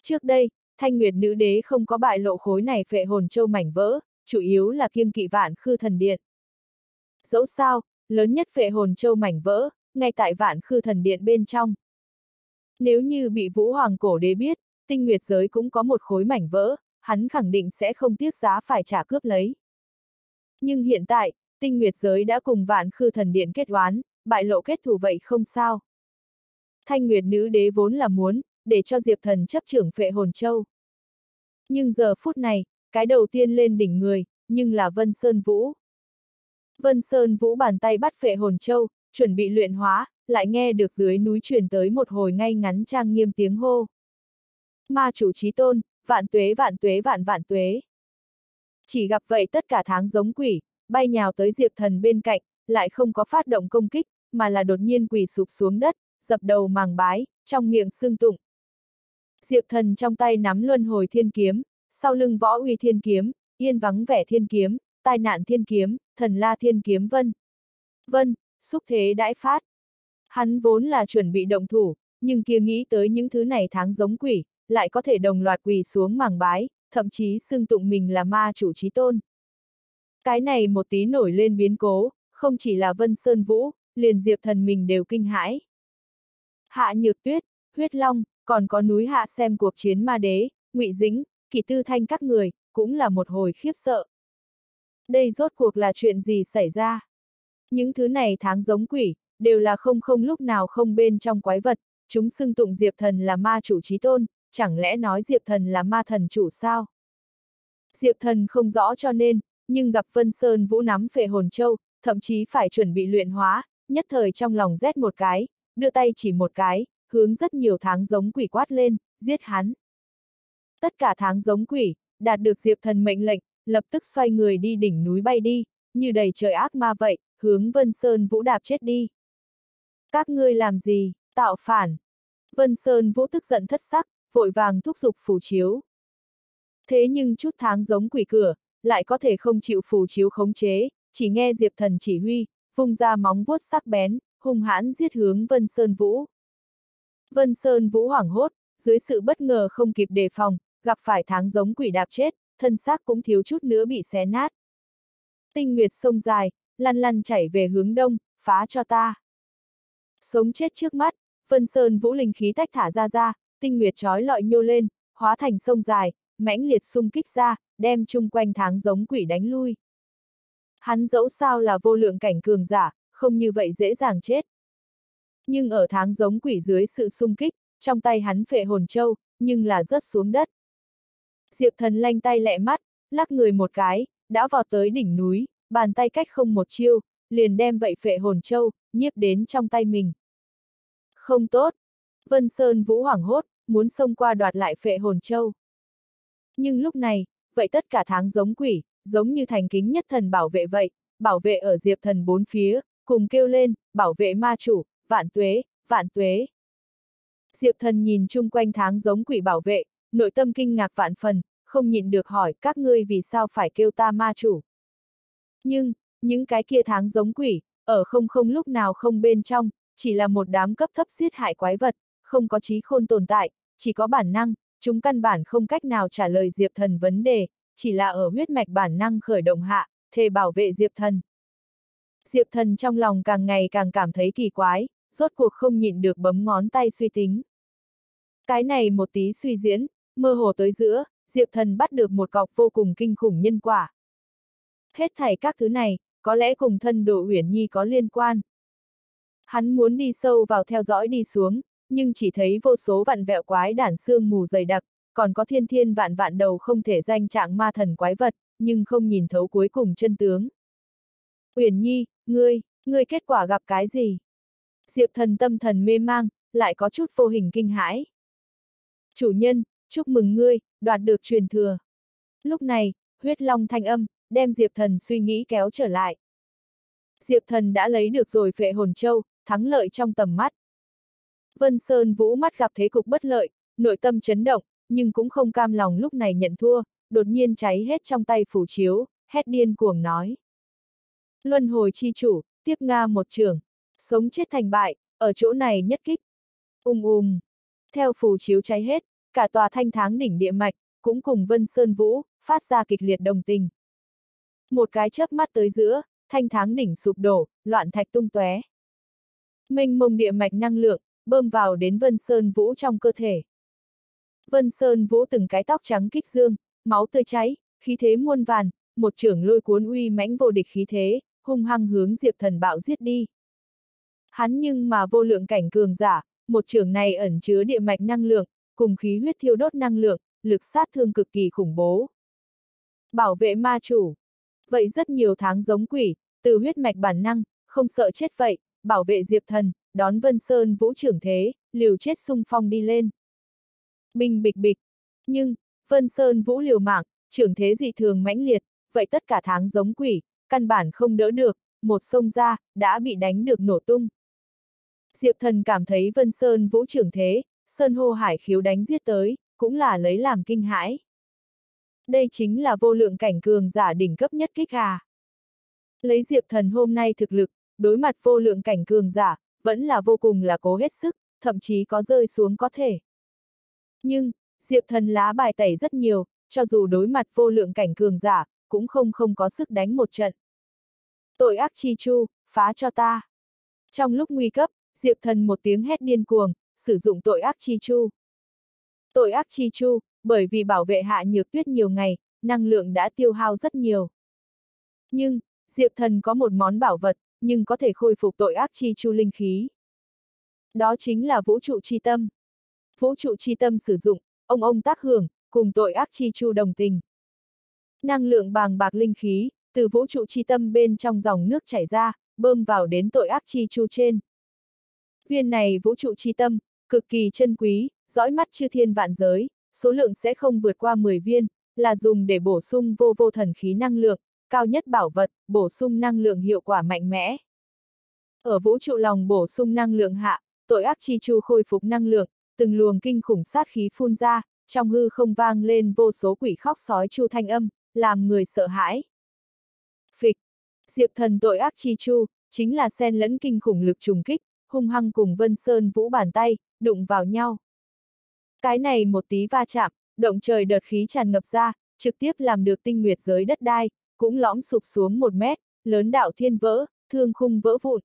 Trước đây, Thanh Nguyệt Nữ Đế không có bại lộ khối này phệ hồn châu mảnh vỡ, chủ yếu là kiêng kỵ vạn khư thần điện. Dẫu sao, lớn nhất phệ hồn châu mảnh vỡ, ngay tại vạn khư thần điện bên trong. Nếu như bị Vũ Hoàng Cổ Đế biết, tinh nguyệt giới cũng có một khối mảnh vỡ, hắn khẳng định sẽ không tiếc giá phải trả cướp lấy. Nhưng hiện tại, tinh nguyệt giới đã cùng vạn khư thần điện kết oán, bại lộ kết thù vậy không sao. Thanh Nguyệt Nữ Đế vốn là muốn, để cho Diệp Thần chấp trưởng phệ hồn châu. Nhưng giờ phút này, cái đầu tiên lên đỉnh người, nhưng là Vân Sơn Vũ. Vân Sơn Vũ bàn tay bắt phệ hồn châu, chuẩn bị luyện hóa, lại nghe được dưới núi truyền tới một hồi ngay ngắn trang nghiêm tiếng hô. Ma chủ trí tôn, vạn tuế vạn tuế vạn vạn tuế. Chỉ gặp vậy tất cả tháng giống quỷ, bay nhào tới Diệp Thần bên cạnh, lại không có phát động công kích, mà là đột nhiên quỳ sụp xuống đất, dập đầu màng bái, trong miệng xương tụng. Diệp Thần trong tay nắm luân hồi thiên kiếm, sau lưng võ uy thiên kiếm, yên vắng vẻ thiên kiếm, tai nạn thiên kiếm, thần la thiên kiếm vân. Vân, xúc thế đãi phát. Hắn vốn là chuẩn bị động thủ, nhưng kia nghĩ tới những thứ này tháng giống quỷ, lại có thể đồng loạt quỳ xuống màng bái, thậm chí xưng tụng mình là ma chủ trí tôn. Cái này một tí nổi lên biến cố, không chỉ là Vân Sơn Vũ, liền diệp thần mình đều kinh hãi. Hạ Nhược Tuyết, Huyết Long, còn có núi hạ xem cuộc chiến ma đế, ngụy dính kỳ tư thanh các người, cũng là một hồi khiếp sợ. Đây rốt cuộc là chuyện gì xảy ra? Những thứ này tháng giống quỷ, đều là không không lúc nào không bên trong quái vật, chúng xưng tụng Diệp Thần là ma chủ trí tôn, chẳng lẽ nói Diệp Thần là ma thần chủ sao? Diệp Thần không rõ cho nên, nhưng gặp Vân Sơn Vũ nắm phệ hồn châu, thậm chí phải chuẩn bị luyện hóa, nhất thời trong lòng rét một cái, đưa tay chỉ một cái, hướng rất nhiều tháng giống quỷ quát lên, giết hắn. Tất cả tháng giống quỷ, đạt được Diệp Thần mệnh lệnh, lập tức xoay người đi đỉnh núi bay đi, như đầy trời ác ma vậy, hướng Vân Sơn Vũ đạp chết đi. Các ngươi làm gì, tạo phản. Vân Sơn Vũ tức giận thất sắc, vội vàng thúc giục phù chiếu. Thế nhưng chút tháng giống quỷ cửa, lại có thể không chịu phù chiếu khống chế, chỉ nghe Diệp Thần chỉ huy, vung ra móng vuốt sắc bén, hung hãn giết hướng Vân Sơn Vũ. Vân Sơn Vũ hoảng hốt, dưới sự bất ngờ không kịp đề phòng, gặp phải tháng giống quỷ đạp chết, thân xác cũng thiếu chút nữa bị xé nát. Tinh Nguyệt sông dài, lăn lăn chảy về hướng đông, phá cho ta. Sống chết trước mắt, Vân Sơn Vũ linh khí tách thả ra ra, Tinh Nguyệt trói lọi nhô lên, hóa thành sông dài, mãnh liệt xung kích ra, đem chung quanh tháng giống quỷ đánh lui. Hắn dẫu sao là vô lượng cảnh cường giả, không như vậy dễ dàng chết. Nhưng ở tháng giống quỷ dưới sự xung kích, trong tay hắn phệ hồn châu, nhưng là rớt xuống đất. Diệp thần lanh tay lẹ mắt, lắc người một cái, đã vào tới đỉnh núi, bàn tay cách không một chiêu, liền đem vậy phệ hồn châu, nhiếp đến trong tay mình. Không tốt! Vân Sơn Vũ hoảng hốt, muốn xông qua đoạt lại phệ hồn châu. Nhưng lúc này, vậy tất cả tháng giống quỷ, giống như thành kính nhất thần bảo vệ vậy, bảo vệ ở diệp thần bốn phía, cùng kêu lên, bảo vệ ma chủ, vạn tuế, vạn tuế. Diệp thần nhìn chung quanh tháng giống quỷ bảo vệ, nội tâm kinh ngạc vạn phần, không nhịn được hỏi các ngươi vì sao phải kêu ta ma chủ. Nhưng, những cái kia tháng giống quỷ, ở không không lúc nào không bên trong, chỉ là một đám cấp thấp giết hại quái vật, không có trí khôn tồn tại, chỉ có bản năng, chúng căn bản không cách nào trả lời Diệp Thần vấn đề, chỉ là ở huyết mạch bản năng khởi động hạ, thề bảo vệ Diệp Thần. Diệp Thần trong lòng càng ngày càng cảm thấy kỳ quái, rốt cuộc không nhịn được bấm ngón tay suy tính. Cái này một tí suy diễn, mơ hồ tới giữa, Diệp Thần bắt được một cọc vô cùng kinh khủng nhân quả. Hết thảy các thứ này, có lẽ cùng thân độ uyển nhi có liên quan. Hắn muốn đi sâu vào theo dõi đi xuống, nhưng chỉ thấy vô số vạn vẹo quái đản xương mù dày đặc, còn có thiên thiên vạn vạn đầu không thể danh trạng ma thần quái vật, nhưng không nhìn thấu cuối cùng chân tướng. Uyển Nhi, ngươi, ngươi kết quả gặp cái gì? Diệp thần tâm thần mê mang, lại có chút vô hình kinh hãi. Chủ nhân, chúc mừng ngươi, đoạt được truyền thừa. Lúc này, huyết long thanh âm, đem Diệp thần suy nghĩ kéo trở lại. Diệp thần đã lấy được rồi phệ hồn châu, thắng lợi trong tầm mắt. Vân Sơn Vũ mắt gặp thế cục bất lợi, nội tâm chấn động, nhưng cũng không cam lòng lúc này nhận thua, đột nhiên cháy hết trong tay phủ chiếu, hét điên cuồng nói. Luân hồi chi chủ, tiếp Nga một trường, sống chết thành bại, ở chỗ này nhất kích. Ung ung. Theo phủ chiếu cháy hết, cả tòa thanh tháng đỉnh địa mạch, cũng cùng Vân Sơn Vũ, phát ra kịch liệt đồng tình. Một cái chớp mắt tới giữa, thanh tháng đỉnh sụp đổ, loạn thạch tung tóe. minh mông địa mạch năng lượng, bơm vào đến Vân Sơn Vũ trong cơ thể. Vân Sơn Vũ từng cái tóc trắng kích dương, máu tươi cháy, khí thế muôn vàn, một trưởng lôi cuốn uy mãnh vô địch khí thế, hung hăng hướng Diệp Thần bạo giết đi. Hắn nhưng mà vô lượng cảnh cường giả, một trưởng này ẩn chứa địa mạch năng lượng, cùng khí huyết thiêu đốt năng lượng, lực sát thương cực kỳ khủng bố. Bảo vệ ma chủ. Vậy rất nhiều tháng giống quỷ, từ huyết mạch bản năng, không sợ chết vậy, bảo vệ Diệp Thần, đón Vân Sơn vũ trưởng thế, liều chết sung phong đi lên. Bình bịch bịch. Nhưng, Vân Sơn vũ liều mạng, trưởng thế dị thường mãnh liệt, vậy tất cả tháng giống quỷ, căn bản không đỡ được, một sông ra, đã bị đánh được nổ tung. Diệp thần cảm thấy Vân Sơn vũ trưởng thế, Sơn hô hải khiếu đánh giết tới, cũng là lấy làm kinh hãi. Đây chính là vô lượng cảnh cường giả đỉnh cấp nhất kích hà Lấy Diệp thần hôm nay thực lực, đối mặt vô lượng cảnh cường giả, vẫn là vô cùng là cố hết sức, thậm chí có rơi xuống có thể. Nhưng, Diệp thần lá bài tẩy rất nhiều, cho dù đối mặt vô lượng cảnh cường giả, cũng không không có sức đánh một trận. Tội ác chi chu, phá cho ta. Trong lúc nguy cấp, Diệp thần một tiếng hét điên cuồng, sử dụng tội ác chi chu. Tội ác chi chu, bởi vì bảo vệ hạ nhược tuyết nhiều ngày, năng lượng đã tiêu hao rất nhiều. Nhưng, Diệp thần có một món bảo vật, nhưng có thể khôi phục tội ác chi chu linh khí. Đó chính là vũ trụ chi tâm. Vũ trụ chi tâm sử dụng, ông ông tác hưởng, cùng tội ác chi chu đồng tình. Năng lượng bàng bạc linh khí, từ vũ trụ chi tâm bên trong dòng nước chảy ra, bơm vào đến tội ác chi chu trên. Viên này vũ trụ chi tâm, cực kỳ chân quý, dõi mắt chư thiên vạn giới, số lượng sẽ không vượt qua 10 viên, là dùng để bổ sung vô vô thần khí năng lượng, cao nhất bảo vật, bổ sung năng lượng hiệu quả mạnh mẽ. Ở vũ trụ lòng bổ sung năng lượng hạ, tội ác chi chu khôi phục năng lượng, từng luồng kinh khủng sát khí phun ra, trong hư không vang lên vô số quỷ khóc sói chu thanh âm, làm người sợ hãi. Phịch, Diệp thần tội ác chi chu, chính là xen lẫn kinh khủng lực trùng kích, hung hăng cùng Vân Sơn vũ bàn tay, đụng vào nhau. Cái này một tí va chạm, động trời đợt khí tràn ngập ra, trực tiếp làm được tinh nguyệt giới đất đai, cũng lõm sụp xuống một mét, lớn đạo thiên vỡ, thương khung vỡ vụn.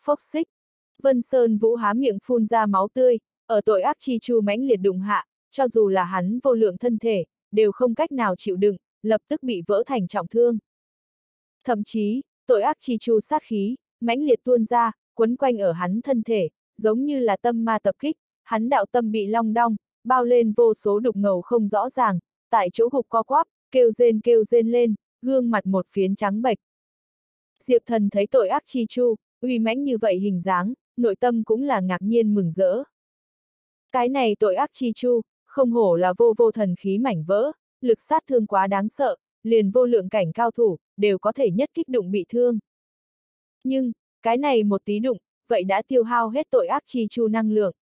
Phốc xích, Vân Sơn Vũ há miệng phun ra máu tươi, ở tội ác chi chu mãnh liệt đụng hạ, cho dù là hắn vô lượng thân thể, đều không cách nào chịu đựng, lập tức bị vỡ thành trọng thương. Thậm chí, tội ác chi chu sát khí, mãnh liệt tuôn ra, quấn quanh ở hắn thân thể, giống như là tâm ma tập kích, hắn đạo tâm bị long đong, bao lên vô số đục ngầu không rõ ràng, tại chỗ gục co quắp, kêu rên kêu rên lên, gương mặt một phiến trắng bệch. Diệp thần thấy tội ác chi chu, uy mãnh như vậy hình dáng, nội tâm cũng là ngạc nhiên mừng rỡ. Cái này tội ác chi chu, không hổ là vô vô thần khí mảnh vỡ, lực sát thương quá đáng sợ, liền vô lượng cảnh cao thủ, đều có thể nhất kích đụng bị thương. Nhưng, cái này một tí đụng, vậy đã tiêu hao hết tội ác chi chu năng lượng.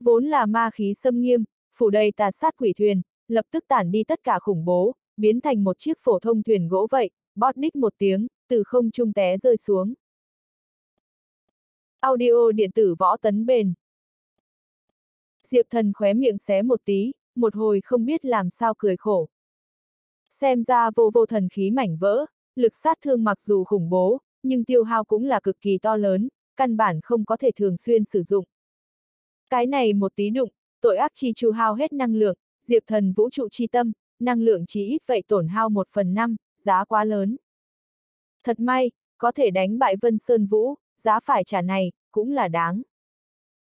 Vốn là ma khí xâm nghiêm, phủ đầy tà sát quỷ thuyền, lập tức tản đi tất cả khủng bố, biến thành một chiếc phổ thông thuyền gỗ vậy, bót đích một tiếng, từ không trung té rơi xuống. Audio điện tử võ tấn bền. Diệp thần khóe miệng xé một tí, một hồi không biết làm sao cười khổ. Xem ra vô vô thần khí mảnh vỡ, lực sát thương mặc dù khủng bố, nhưng tiêu hao cũng là cực kỳ to lớn, căn bản không có thể thường xuyên sử dụng. Cái này một tí đụng, tội ác chi chu hao hết năng lượng, diệp thần vũ trụ chi tâm, năng lượng chỉ ít vậy tổn hao một phần năm, giá quá lớn. Thật may, có thể đánh bại Vân Sơn Vũ, giá phải trả này, cũng là đáng.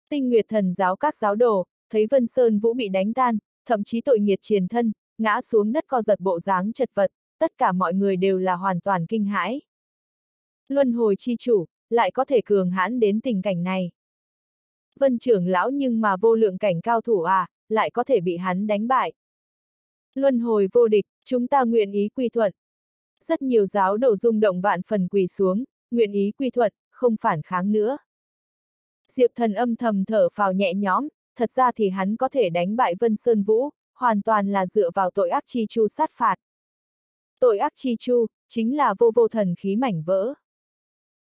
Tinh Nguyệt thần giáo các giáo đồ, thấy Vân Sơn Vũ bị đánh tan, thậm chí tội nghiệt triền thân, ngã xuống đất co giật bộ dáng chật vật, tất cả mọi người đều là hoàn toàn kinh hãi. Luân hồi chi chủ, lại có thể cường hãn đến tình cảnh này. Vân trưởng lão nhưng mà vô lượng cảnh cao thủ à, lại có thể bị hắn đánh bại. Luân hồi vô địch, chúng ta nguyện ý quy thuận. Rất nhiều giáo đồ rung động vạn phần quỳ xuống, nguyện ý quy thuận, không phản kháng nữa. Diệp thần âm thầm thở phào nhẹ nhõm, thật ra thì hắn có thể đánh bại Vân Sơn Vũ, hoàn toàn là dựa vào tội ác chi chu sát phạt. Tội ác chi chu, chính là vô vô thần khí mảnh vỡ.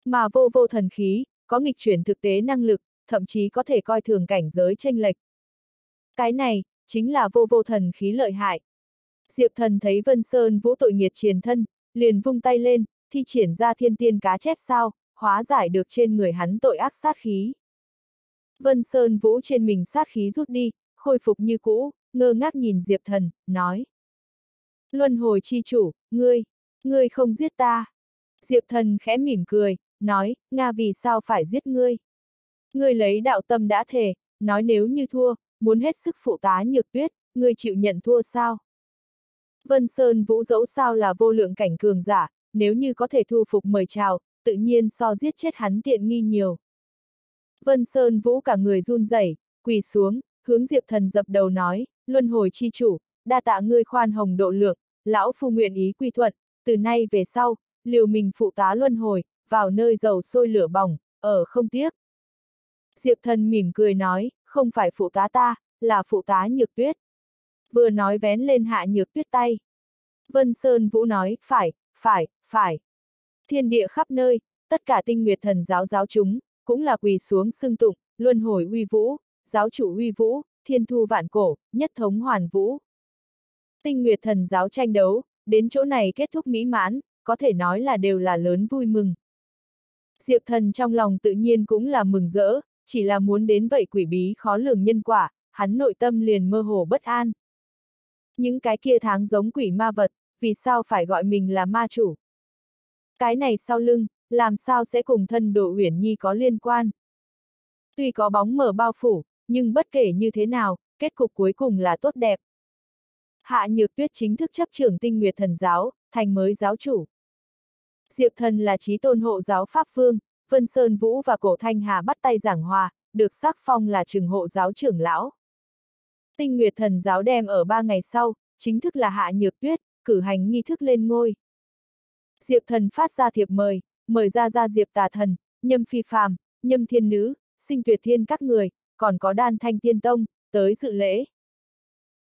Mà vô vô thần khí, có nghịch chuyển thực tế năng lực, thậm chí có thể coi thường cảnh giới tranh lệch. Cái này, chính là vô vô thần khí lợi hại. Diệp thần thấy Vân Sơn vũ tội nghiệt triền thân, liền vung tay lên, thi triển ra thiên tiên cá chép sao, hóa giải được trên người hắn tội ác sát khí. Vân Sơn vũ trên mình sát khí rút đi, khôi phục như cũ, ngơ ngác nhìn Diệp thần, nói. Luân hồi chi chủ, ngươi, ngươi không giết ta. Diệp thần khẽ mỉm cười, nói, Nga vì sao phải giết ngươi? Ngươi lấy đạo tâm đã thể nói nếu như thua, muốn hết sức phụ tá nhược tuyết, ngươi chịu nhận thua sao? Vân Sơn Vũ dẫu sao là vô lượng cảnh cường giả, nếu như có thể thu phục mời chào, tự nhiên so giết chết hắn tiện nghi nhiều. Vân Sơn Vũ cả người run rẩy, quỳ xuống, hướng Diệp Thần dập đầu nói, luân hồi chi chủ, đa tạ ngươi khoan hồng độ lượng, lão phu nguyện ý quy thuận, từ nay về sau, liều mình phụ tá luân hồi, vào nơi dầu sôi lửa bỏng, ở không tiếc. Diệp thần mỉm cười nói, không phải phụ tá ta, là phụ tá nhược tuyết. Vừa nói vén lên hạ nhược tuyết tay. Vân Sơn Vũ nói, phải, phải, phải. Thiên địa khắp nơi, tất cả tinh nguyệt thần giáo giáo chúng, cũng là quỳ xuống xưng tụng, luân hồi uy vũ, giáo chủ uy vũ, thiên thu vạn cổ, nhất thống hoàn vũ. Tinh nguyệt thần giáo tranh đấu, đến chỗ này kết thúc mỹ mãn, có thể nói là đều là lớn vui mừng. Diệp thần trong lòng tự nhiên cũng là mừng rỡ, chỉ là muốn đến vậy quỷ bí khó lường nhân quả, hắn nội tâm liền mơ hồ bất an. Những cái kia tháng giống quỷ ma vật, vì sao phải gọi mình là ma chủ? Cái này sau lưng, làm sao sẽ cùng thân độ huyền nhi có liên quan? Tuy có bóng mờ bao phủ, nhưng bất kể như thế nào, kết cục cuối cùng là tốt đẹp. Hạ Nhược Tuyết chính thức chấp trưởng tinh nguyệt thần giáo, thành mới giáo chủ. Diệp Thần là trí tôn hộ giáo Pháp Vương, Vân Sơn Vũ và Cổ Thanh Hà bắt tay giảng hòa, được sắc phong là Trường hộ giáo trưởng lão. Tinh Nguyệt Thần giáo đem ở ba ngày sau, chính thức là Hạ Nhược Tuyết, cử hành nghi thức lên ngôi. Diệp Thần phát ra thiệp mời, mời ra ra Diệp Tà Thần, Nhâm Phi Phàm, Nhâm Thiên Nữ, Sinh Tuyệt Thiên các người, còn có Đan Thanh Tiên Tông, tới dự lễ.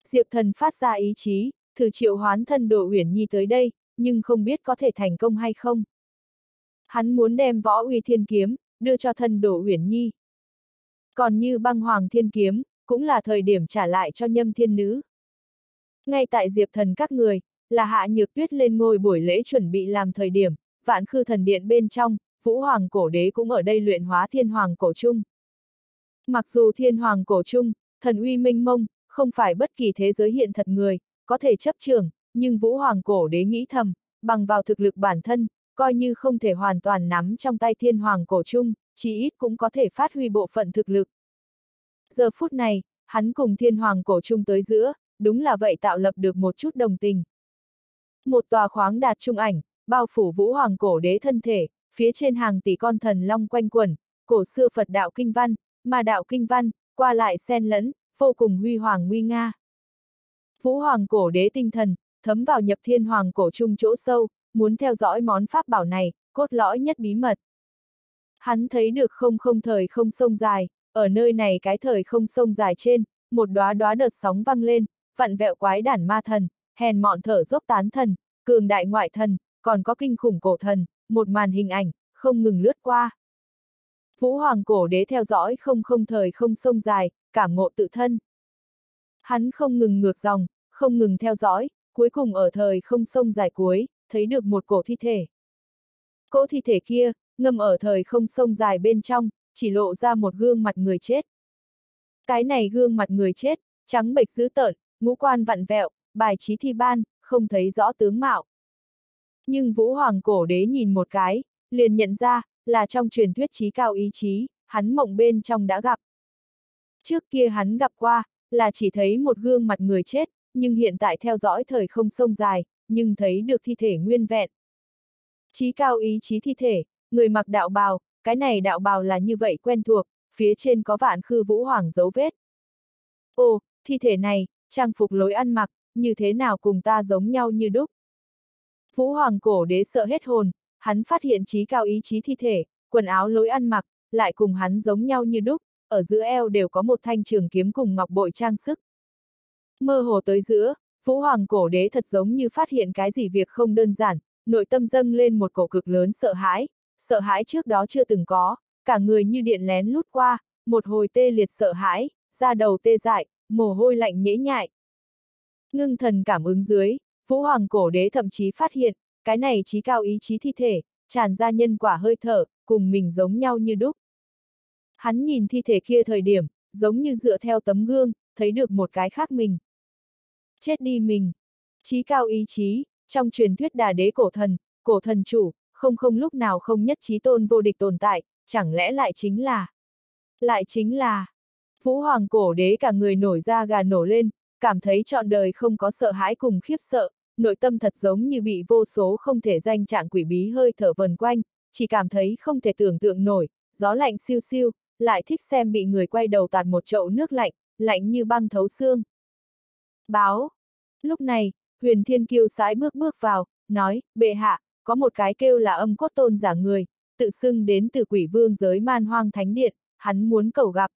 Diệp Thần phát ra ý chí, thử triệu hoán thân độ uyển nhi tới đây, nhưng không biết có thể thành công hay không. Hắn muốn đem võ uy thiên kiếm, đưa cho thân đổ uyển nhi. Còn như băng hoàng thiên kiếm, cũng là thời điểm trả lại cho nhâm thiên nữ. Ngay tại diệp thần các người, là hạ nhược tuyết lên ngôi buổi lễ chuẩn bị làm thời điểm, vạn khư thần điện bên trong, vũ hoàng cổ đế cũng ở đây luyện hóa thiên hoàng cổ trung. Mặc dù thiên hoàng cổ trung, thần uy minh mông, không phải bất kỳ thế giới hiện thật người, có thể chấp trường, nhưng Vũ Hoàng cổ đế nghĩ thầm, bằng vào thực lực bản thân, coi như không thể hoàn toàn nắm trong tay thiên hoàng cổ chung, chỉ ít cũng có thể phát huy bộ phận thực lực. Giờ phút này, hắn cùng thiên hoàng cổ chung tới giữa, đúng là vậy tạo lập được một chút đồng tình. Một tòa khoáng đạt trung ảnh, bao phủ vũ hoàng cổ đế thân thể, phía trên hàng tỷ con thần long quanh quẩn, cổ xưa Phật đạo kinh văn, mà đạo kinh văn, qua lại xen lẫn, vô cùng huy hoàng nguy nga. Vũ hoàng cổ đế tinh thần, thấm vào nhập thiên hoàng cổ trung chỗ sâu, muốn theo dõi món pháp bảo này, cốt lõi nhất bí mật. Hắn thấy được không không thời không sông dài, ở nơi này cái thời không sông dài trên, một đóa đóa đợt sóng văng lên, vặn vẹo quái đản ma thần, hèn mọn thở dốc tán thần, cường đại ngoại thần, còn có kinh khủng cổ thần, một màn hình ảnh, không ngừng lướt qua. Vũ Hoàng cổ đế theo dõi không không thời không sông dài, cảm ngộ tự thân. Hắn không ngừng ngược dòng, không ngừng theo dõi, cuối cùng ở thời không sông dài cuối, thấy được một cổ thi thể. Cỗ thi thể kia, ngâm ở thời không sông dài bên trong, chỉ lộ ra một gương mặt người chết. Cái này gương mặt người chết, trắng bệch dữ tợn, ngũ quan vặn vẹo, bài trí thi ban, không thấy rõ tướng mạo. Nhưng Vũ Hoàng cổ đế nhìn một cái, liền nhận ra, là trong truyền thuyết trí cao ý chí, hắn mộng bên trong đã gặp. Trước kia hắn gặp qua, là chỉ thấy một gương mặt người chết, nhưng hiện tại theo dõi thời không sông dài, nhưng thấy được thi thể nguyên vẹn. Chí cao ý chí thi thể, người mặc đạo bào, cái này đạo bào là như vậy quen thuộc, phía trên có vạn khư vũ hoàng dấu vết. Ồ, thi thể này, trang phục lối ăn mặc, như thế nào cùng ta giống nhau như đúc. Vũ hoàng cổ đế sợ hết hồn, hắn phát hiện trí cao ý chí thi thể, quần áo lối ăn mặc, lại cùng hắn giống nhau như đúc, ở giữa eo đều có một thanh trường kiếm cùng ngọc bội trang sức. Mơ hồ tới giữa, Vũ Hoàng cổ đế thật giống như phát hiện cái gì việc không đơn giản, nội tâm dâng lên một cổ cực lớn sợ hãi, sợ hãi trước đó chưa từng có, cả người như điện lén lút qua, một hồi tê liệt sợ hãi, da đầu tê dại, mồ hôi lạnh nhễ nhại. Ngưng thần cảm ứng dưới, Vũ Hoàng cổ đế thậm chí phát hiện, cái này trí cao ý chí thi thể, tràn ra nhân quả hơi thở, cùng mình giống nhau như đúc. Hắn nhìn thi thể kia thời điểm, giống như dựa theo tấm gương, thấy được một cái khác mình. Chết đi mình. Trí cao ý chí, trong truyền thuyết đà đế cổ thần, cổ thần chủ, không không lúc nào không nhất trí tôn vô địch tồn tại, chẳng lẽ lại chính là... Lại chính là... Vũ Hoàng cổ đế cả người nổi ra gà nổ lên, cảm thấy trọn đời không có sợ hãi cùng khiếp sợ, nội tâm thật giống như bị vô số không thể danh trạng quỷ bí hơi thở vần quanh, chỉ cảm thấy không thể tưởng tượng nổi, gió lạnh siêu siêu, lại thích xem bị người quay đầu tạt một chậu nước lạnh, lạnh như băng thấu xương. Báo! Lúc này, huyền thiên kiêu sái bước bước vào, nói, bệ hạ, có một cái kêu là âm cốt tôn giả người, tự xưng đến từ quỷ vương giới man hoang thánh điện, hắn muốn cầu gặp.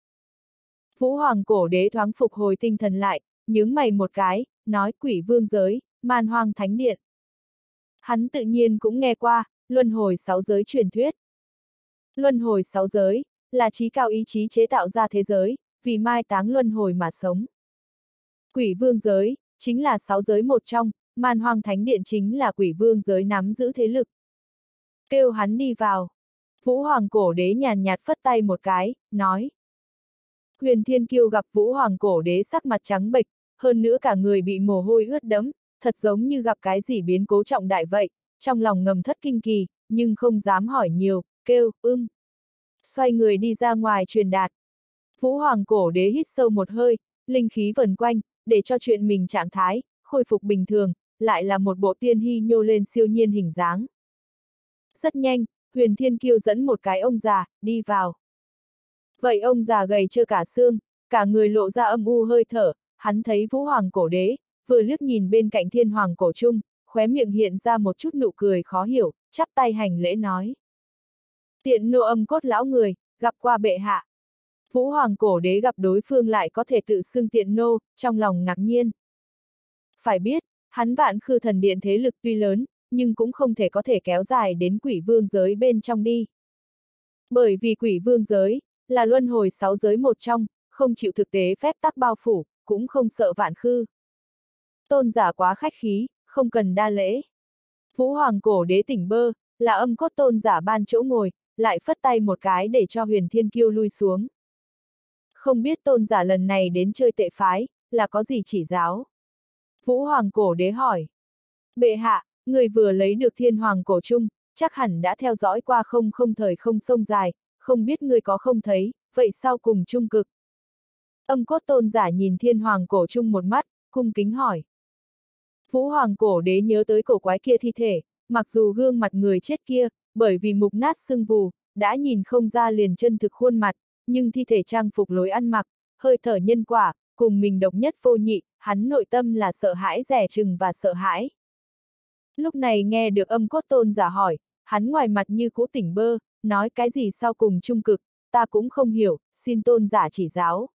Vũ hoàng cổ đế thoáng phục hồi tinh thần lại, nhướng mày một cái, nói quỷ vương giới, man hoang thánh điện. Hắn tự nhiên cũng nghe qua, luân hồi sáu giới truyền thuyết. Luân hồi sáu giới, là trí cao ý chí chế tạo ra thế giới, vì mai táng luân hồi mà sống. Quỷ vương giới, chính là sáu giới một trong, man hoang thánh điện chính là quỷ vương giới nắm giữ thế lực. Kêu hắn đi vào. Vũ Hoàng cổ đế nhàn nhạt phất tay một cái, nói. Huyền Thiên Kiêu gặp Vũ Hoàng cổ đế sắc mặt trắng bệch, hơn nữa cả người bị mồ hôi ướt đẫm, thật giống như gặp cái gì biến cố trọng đại vậy, trong lòng ngầm thất kinh kỳ, nhưng không dám hỏi nhiều, kêu, ưm. Xoay người đi ra ngoài truyền đạt. Vũ Hoàng cổ đế hít sâu một hơi, linh khí vần quanh, để cho chuyện mình trạng thái, khôi phục bình thường, lại là một bộ tiên hy nhô lên siêu nhiên hình dáng. Rất nhanh, huyền thiên kiêu dẫn một cái ông già, đi vào. Vậy ông già gầy chưa cả xương, cả người lộ ra âm u hơi thở, hắn thấy vũ hoàng cổ đế, vừa liếc nhìn bên cạnh thiên hoàng cổ trung, khóe miệng hiện ra một chút nụ cười khó hiểu, chắp tay hành lễ nói. Tiện nô âm cốt lão người, gặp qua bệ hạ. Vũ hoàng cổ đế gặp đối phương lại có thể tự xưng tiện nô, trong lòng ngạc nhiên. Phải biết, hắn vạn khư thần điện thế lực tuy lớn, nhưng cũng không thể có thể kéo dài đến quỷ vương giới bên trong đi. Bởi vì quỷ vương giới, là luân hồi sáu giới một trong, không chịu thực tế phép tắc bao phủ, cũng không sợ vạn khư. Tôn giả quá khách khí, không cần đa lễ. Vũ hoàng cổ đế tỉnh bơ, là âm cốt tôn giả ban chỗ ngồi, lại phất tay một cái để cho huyền thiên kiêu lui xuống. Không biết tôn giả lần này đến chơi tệ phái, là có gì chỉ giáo? Vũ hoàng cổ đế hỏi. Bệ hạ, người vừa lấy được thiên hoàng cổ trung, chắc hẳn đã theo dõi qua không không thời không sông dài, không biết người có không thấy, vậy sao cùng trung cực? Âm cốt tôn giả nhìn thiên hoàng cổ trung một mắt, cung kính hỏi. Vũ hoàng cổ đế nhớ tới cổ quái kia thi thể, mặc dù gương mặt người chết kia, bởi vì mục nát sưng vù, đã nhìn không ra liền chân thực khuôn mặt, nhưng thi thể trang phục lối ăn mặc, hơi thở nhân quả, cùng mình độc nhất vô nhị, hắn nội tâm là sợ hãi rẻ chừng và sợ hãi. Lúc này nghe được âm cốt tôn giả hỏi, hắn ngoài mặt như cũ tỉnh bơ, nói cái gì sau cùng trung cực, ta cũng không hiểu, xin tôn giả chỉ giáo.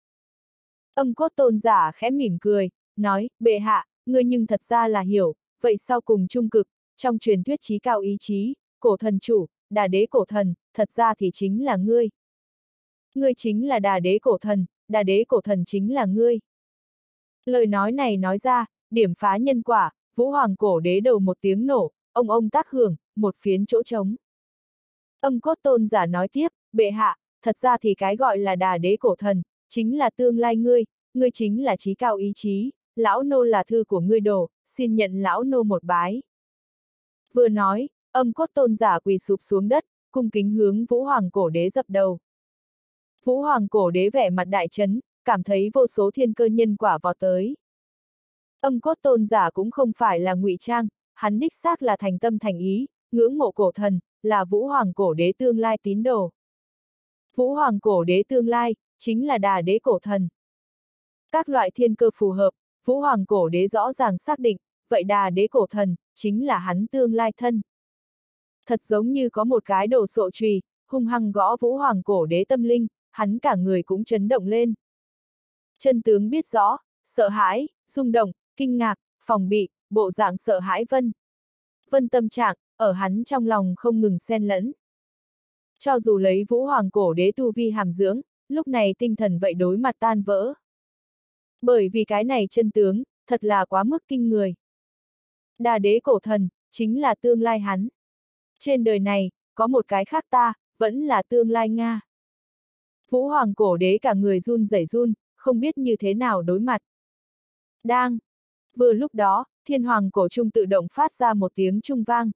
Âm cốt tôn giả khẽ mỉm cười, nói, bệ hạ, ngươi nhưng thật ra là hiểu, vậy sau cùng trung cực, trong truyền thuyết trí cao ý chí, cổ thần chủ, đà đế cổ thần, thật ra thì chính là ngươi. Ngươi chính là đà đế cổ thần, đà đế cổ thần chính là ngươi. Lời nói này nói ra, điểm phá nhân quả, vũ hoàng cổ đế đầu một tiếng nổ, ông ông tác hưởng, một phiến chỗ trống. Âm cốt tôn giả nói tiếp, bệ hạ, thật ra thì cái gọi là đà đế cổ thần, chính là tương lai ngươi, ngươi chính là trí cao ý chí, lão nô là thư của ngươi đồ, xin nhận lão nô một bái. Vừa nói, âm cốt tôn giả quỳ sụp xuống đất, cung kính hướng vũ hoàng cổ đế dập đầu. Vũ hoàng cổ đế vẻ mặt đại chấn, cảm thấy vô số thiên cơ nhân quả vọt tới. Âm cốt tôn giả cũng không phải là ngụy trang, hắn đích xác là thành tâm thành ý, ngưỡng mộ cổ thần, là vũ hoàng cổ đế tương lai tín đồ. Vũ hoàng cổ đế tương lai, chính là đà đế cổ thần. Các loại thiên cơ phù hợp, vũ hoàng cổ đế rõ ràng xác định, vậy đà đế cổ thần, chính là hắn tương lai thân. Thật giống như có một cái đồ sộ trùy, hung hăng gõ vũ hoàng cổ đế tâm linh, hắn cả người cũng chấn động lên. Chân tướng biết rõ, sợ hãi, rung động, kinh ngạc, phòng bị, bộ dạng sợ hãi vân. Vân tâm trạng, ở hắn trong lòng không ngừng xen lẫn. Cho dù lấy vũ hoàng cổ đế tu vi hàm dưỡng, lúc này tinh thần vậy đối mặt tan vỡ. Bởi vì cái này chân tướng, thật là quá mức kinh người. Đà đế cổ thần, chính là tương lai hắn. Trên đời này, có một cái khác ta, vẫn là tương lai Nga. Vũ hoàng cổ đế cả người run rẩy run, không biết như thế nào đối mặt. Đang. Vừa lúc đó, thiên hoàng cổ trung tự động phát ra một tiếng trung vang.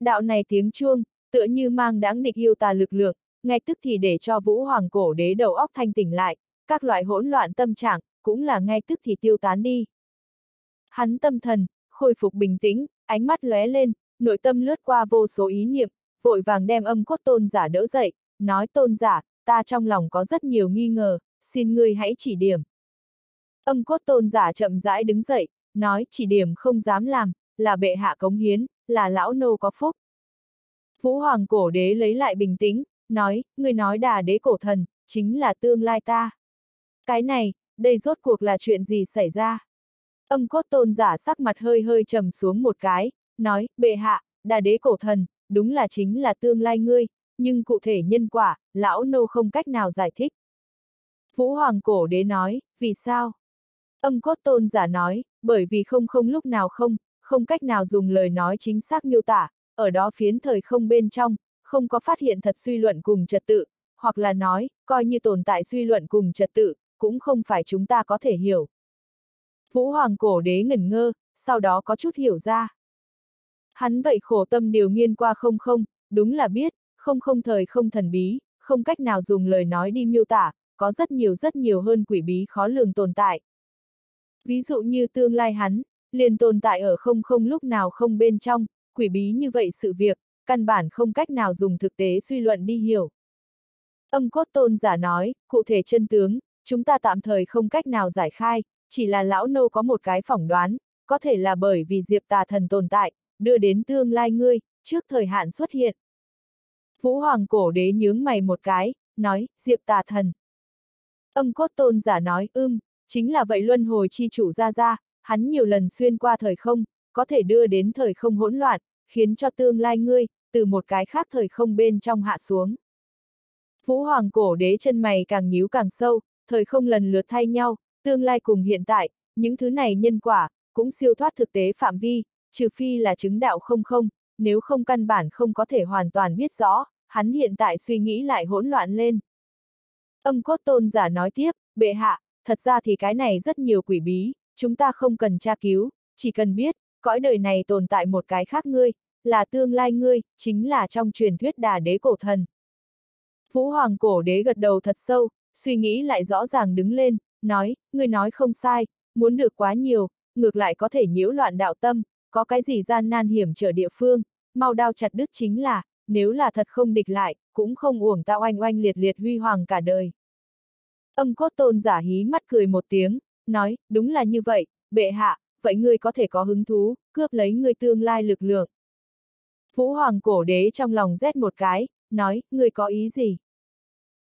Đạo này tiếng chuông, tựa như mang đáng địch yêu tà lực lượng, ngay tức thì để cho vũ hoàng cổ đế đầu óc thanh tỉnh lại, các loại hỗn loạn tâm trạng, cũng là ngay tức thì tiêu tán đi. Hắn tâm thần, khôi phục bình tĩnh, ánh mắt lóe lên, nội tâm lướt qua vô số ý niệm, vội vàng đem âm cốt tôn giả đỡ dậy, nói tôn giả, ta trong lòng có rất nhiều nghi ngờ, xin ngươi hãy chỉ điểm. Âm cốt tôn giả chậm rãi đứng dậy, nói chỉ điểm không dám làm, là bệ hạ cống hiến, là lão nô có phúc. Vũ hoàng cổ đế lấy lại bình tĩnh, nói, ngươi nói đà đế cổ thần, chính là tương lai ta. Cái này, đây rốt cuộc là chuyện gì xảy ra? Âm cốt tôn giả sắc mặt hơi hơi trầm xuống một cái, nói, bệ hạ, đà đế cổ thần, đúng là chính là tương lai ngươi, nhưng cụ thể nhân quả, lão nô không cách nào giải thích. Vũ Hoàng cổ đế nói, vì sao? Âm cốt tôn giả nói, bởi vì không không lúc nào không, không cách nào dùng lời nói chính xác miêu tả, ở đó phiến thời không bên trong, không có phát hiện thật suy luận cùng trật tự, hoặc là nói, coi như tồn tại suy luận cùng trật tự, cũng không phải chúng ta có thể hiểu. Vũ Hoàng cổ đế ngẩn ngơ, sau đó có chút hiểu ra. Hắn vậy khổ tâm điều nghiên qua không không, đúng là biết, không không thời không thần bí, không cách nào dùng lời nói đi miêu tả, có rất nhiều rất nhiều hơn quỷ bí khó lường tồn tại. Ví dụ như tương lai hắn, liền tồn tại ở không không lúc nào không bên trong, quỷ bí như vậy sự việc, căn bản không cách nào dùng thực tế suy luận đi hiểu. Âm cốt tôn giả nói, cụ thể chân tướng, chúng ta tạm thời không cách nào giải khai, chỉ là lão nô có một cái phỏng đoán, có thể là bởi vì diệp tà thần tồn tại, đưa đến tương lai ngươi, trước thời hạn xuất hiện. Vũ Hoàng cổ đế nhướng mày một cái, nói, diệp tà thần. Âm cốt tôn giả nói, ưm, chính là vậy luân hồi chi chủ ra ra, hắn nhiều lần xuyên qua thời không, có thể đưa đến thời không hỗn loạn, khiến cho tương lai ngươi, từ một cái khác thời không bên trong hạ xuống. Vũ Hoàng cổ đế chân mày càng nhíu càng sâu, thời không lần lượt thay nhau, tương lai cùng hiện tại, những thứ này nhân quả, cũng siêu thoát thực tế phạm vi, trừ phi là chứng đạo không không, nếu không căn bản không có thể hoàn toàn biết rõ, hắn hiện tại suy nghĩ lại hỗn loạn lên. Âm cốt tôn giả nói tiếp, bệ hạ, thật ra thì cái này rất nhiều quỷ bí, chúng ta không cần tra cứu, chỉ cần biết, cõi đời này tồn tại một cái khác ngươi, là tương lai ngươi, chính là trong truyền thuyết đà đế cổ thần. Vũ Hoàng cổ đế gật đầu thật sâu, suy nghĩ lại rõ ràng đứng lên, nói, ngươi nói không sai, muốn được quá nhiều, ngược lại có thể nhiễu loạn đạo tâm, có cái gì gian nan hiểm trở địa phương, mau đao chặt đứt chính là, nếu là thật không địch lại, cũng không uổng ta oanh oanh liệt liệt huy hoàng cả đời. Âm cốt tôn giả hí mắt cười một tiếng, nói, đúng là như vậy, bệ hạ, vậy ngươi có thể có hứng thú, cướp lấy ngươi tương lai lực lượng. Vũ hoàng cổ đế trong lòng rét một cái, nói, ngươi có ý gì?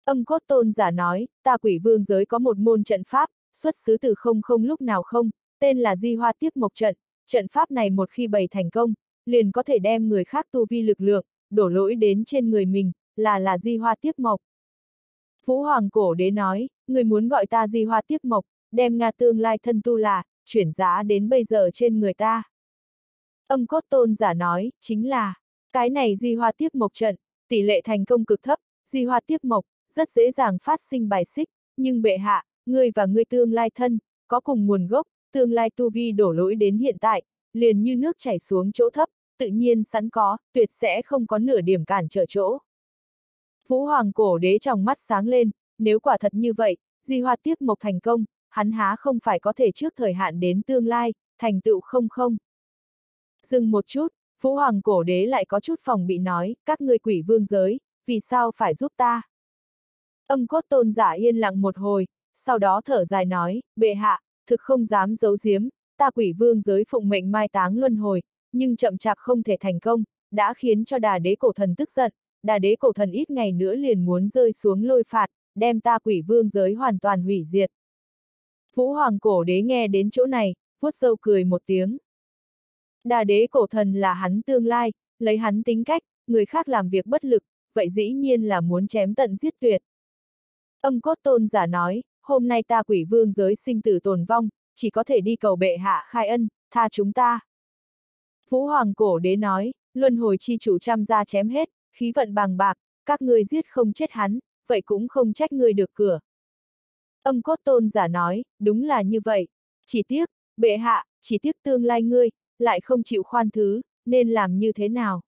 Âm cốt tôn giả nói, ta quỷ vương giới có một môn trận pháp, xuất xứ từ không không lúc nào không, tên là di hoa tiếp mộc trận, trận pháp này một khi bày thành công, liền có thể đem người khác tu vi lực lượng, đổ lỗi đến trên người mình, là là di hoa tiếp mộc. Vũ Hoàng Cổ Đế nói, người muốn gọi ta di hoa tiếp mộc, đem Nga tương lai thân tu là, chuyển giá đến bây giờ trên người ta. Âm cốt tôn giả nói, chính là, cái này di hoa tiếp mộc trận, tỷ lệ thành công cực thấp, di hoa tiếp mộc, rất dễ dàng phát sinh bài xích, nhưng bệ hạ, ngươi và ngươi tương lai thân, có cùng nguồn gốc, tương lai tu vi đổ lỗi đến hiện tại, liền như nước chảy xuống chỗ thấp, tự nhiên sẵn có, tuyệt sẽ không có nửa điểm cản trở chỗ. Vũ Hoàng cổ đế trong mắt sáng lên, nếu quả thật như vậy, di hoa tiếp mộc thành công, hắn há không phải có thể trước thời hạn đến tương lai, thành tựu không không. Dừng một chút, Vũ Hoàng cổ đế lại có chút phòng bị nói, các ngươi quỷ vương giới, vì sao phải giúp ta? Âm cốt tôn giả yên lặng một hồi, sau đó thở dài nói, bệ hạ, thực không dám giấu giếm, ta quỷ vương giới phụng mệnh mai táng luân hồi, nhưng chậm chạp không thể thành công, đã khiến cho đà đế cổ thần tức giận, đà đế cổ thần ít ngày nữa liền muốn rơi xuống lôi phạt, đem ta quỷ vương giới hoàn toàn hủy diệt. Vũ Hoàng cổ đế nghe đến chỗ này, vuốt sâu cười một tiếng. Đà đế cổ thần là hắn tương lai, lấy hắn tính cách, người khác làm việc bất lực, vậy dĩ nhiên là muốn chém tận giết tuyệt. Âm cốt tôn giả nói, hôm nay ta quỷ vương giới sinh tử tồn vong, chỉ có thể đi cầu bệ hạ khai ân, tha chúng ta. Vũ Hoàng cổ đế nói, luân hồi chi chủ trăm ra chém hết, khí vận bằng bạc, các ngươi giết không chết hắn, vậy cũng không trách ngươi được cửa. Âm cốt tôn giả nói, đúng là như vậy. Chỉ tiếc, bệ hạ, chỉ tiếc tương lai ngươi, lại không chịu khoan thứ, nên làm như thế nào?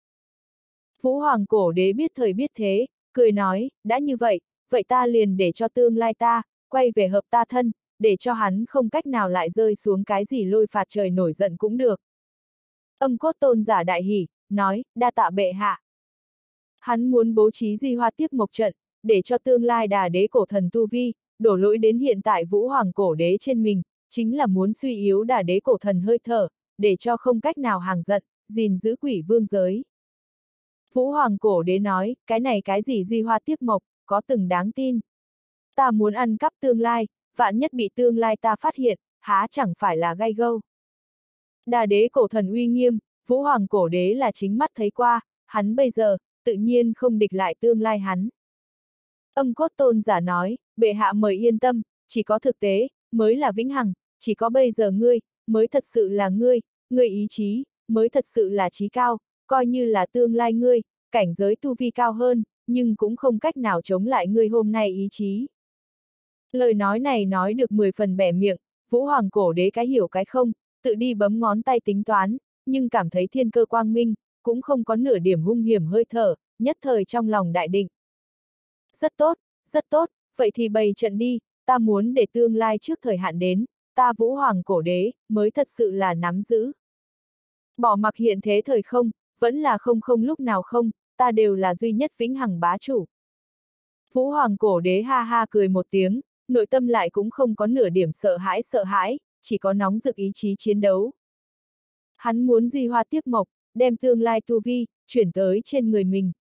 Vũ Hoàng cổ đế biết thời biết thế, cười nói, đã như vậy, vậy ta liền để cho tương lai ta, quay về hợp ta thân, để cho hắn không cách nào lại rơi xuống cái gì lôi phạt trời nổi giận cũng được. Âm cốt tôn giả đại hỉ, nói, đa tạ bệ hạ. Hắn muốn bố trí di hoa tiếp mộc trận, để cho tương lai đà đế cổ thần tu vi, đổ lỗi đến hiện tại vũ hoàng cổ đế trên mình, chính là muốn suy yếu đà đế cổ thần hơi thở, để cho không cách nào hàng giận, gìn giữ quỷ vương giới. Vũ hoàng cổ đế nói, cái này cái gì di hoa tiếp mộc, có từng đáng tin. Ta muốn ăn cắp tương lai, vạn nhất bị tương lai ta phát hiện, há chẳng phải là gai gâu. Đà đế cổ thần uy nghiêm, vũ hoàng cổ đế là chính mắt thấy qua, hắn bây giờ, tự nhiên không địch lại tương lai hắn. Âm cốt tôn giả nói, bệ hạ mời yên tâm, chỉ có thực tế, mới là vĩnh hằng, chỉ có bây giờ ngươi, mới thật sự là ngươi, ngươi ý chí, mới thật sự là trí cao, coi như là tương lai ngươi, cảnh giới tu vi cao hơn, nhưng cũng không cách nào chống lại ngươi hôm nay ý chí. Lời nói này nói được 10 phần bẻ miệng, Vũ Hoàng cổ đế cái hiểu cái không, tự đi bấm ngón tay tính toán, nhưng cảm thấy thiên cơ quang minh, cũng không có nửa điểm hung hiểm hơi thở, nhất thời trong lòng đại định. Rất tốt, rất tốt, vậy thì bày trận đi, ta muốn để tương lai trước thời hạn đến, ta Vũ Hoàng cổ đế, mới thật sự là nắm giữ. Bỏ mặc hiện thế thời không, vẫn là không không lúc nào không, ta đều là duy nhất vĩnh hằng bá chủ. Vũ Hoàng cổ đế ha ha cười một tiếng, nội tâm lại cũng không có nửa điểm sợ hãi sợ hãi, chỉ có nóng rực ý chí chiến đấu. Hắn muốn di hoa tiếp mộc, đem tương lai tu vi, chuyển tới trên người mình.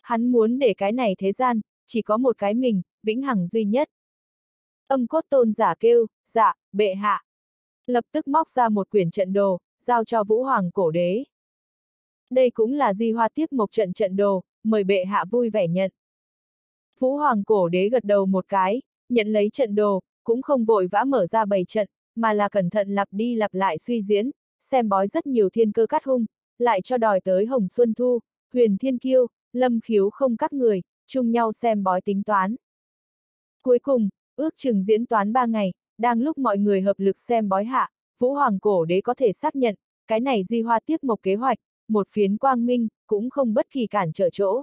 Hắn muốn để cái này thế gian, chỉ có một cái mình, vĩnh hằng duy nhất. Âm cốt tôn giả kêu, dạ, bệ hạ. Lập tức móc ra một quyển trận đồ, giao cho Vũ Hoàng cổ đế. Đây cũng là di hoa tiếp một trận trận đồ, mời bệ hạ vui vẻ nhận. Vũ Hoàng cổ đế gật đầu một cái, nhận lấy trận đồ, cũng không vội vã mở ra bày trận, mà là cẩn thận lặp đi lặp lại suy diễn, xem bói rất nhiều thiên cơ cắt hung, lại cho đòi tới Hồng Xuân Thu, Huyền Thiên Kiêu, Lâm Khiếu không các người, chung nhau xem bói tính toán. Cuối cùng, ước chừng diễn toán ba ngày, đang lúc mọi người hợp lực xem bói hạ, Vũ Hoàng Cổ Đế có thể xác nhận, cái này di hoa tiếp một kế hoạch, một phiến quang minh, cũng không bất kỳ cản trở chỗ.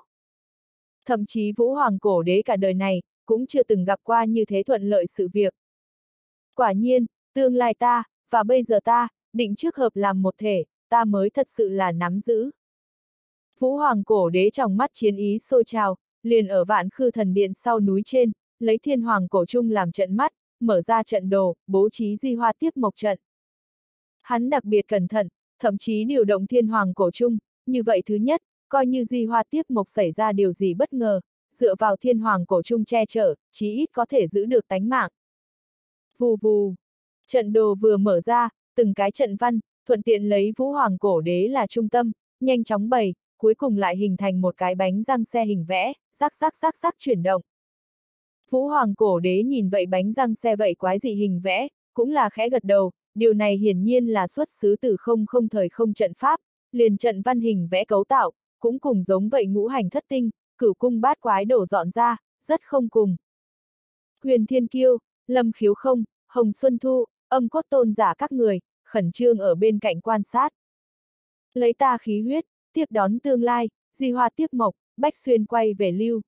Thậm chí Vũ Hoàng Cổ Đế cả đời này, cũng chưa từng gặp qua như thế thuận lợi sự việc. Quả nhiên, tương lai ta, và bây giờ ta, định trước hợp làm một thể, ta mới thật sự là nắm giữ. Vũ Hoàng cổ đế trong mắt chiến ý sôi trào, liền ở vạn khư thần điện sau núi trên, lấy thiên hoàng cổ trung làm trận mắt, mở ra trận đồ, bố trí di hoa tiếp mộc trận. Hắn đặc biệt cẩn thận, thậm chí điều động thiên hoàng cổ trung, như vậy thứ nhất, coi như di hoa tiếp mộc xảy ra điều gì bất ngờ, dựa vào thiên hoàng cổ trung che chở, chí ít có thể giữ được tánh mạng. Vù vù. Trận đồ vừa mở ra, từng cái trận văn, thuận tiện lấy vũ hoàng cổ đế là trung tâm, nhanh chóng bày, cuối cùng lại hình thành một cái bánh răng xe hình vẽ, rắc rắc rắc rắc chuyển động. Vũ hoàng cổ đế nhìn vậy bánh răng xe vậy quái dị hình vẽ, cũng là khẽ gật đầu, điều này hiển nhiên là xuất xứ từ không không thời không trận pháp, liền trận văn hình vẽ cấu tạo, cũng cùng giống vậy ngũ hành thất tinh, cửu cung bát quái đổ dọn ra, rất không cùng. Huyền Thiên Kiêu, Lâm Khiếu Không, Hồng Xuân Thu, âm cốt tôn giả các người, khẩn trương ở bên cạnh quan sát. Lấy ta khí huyết, tiếp đón tương lai, di hoa tiếp mộc, bách xuyên quay về lưu.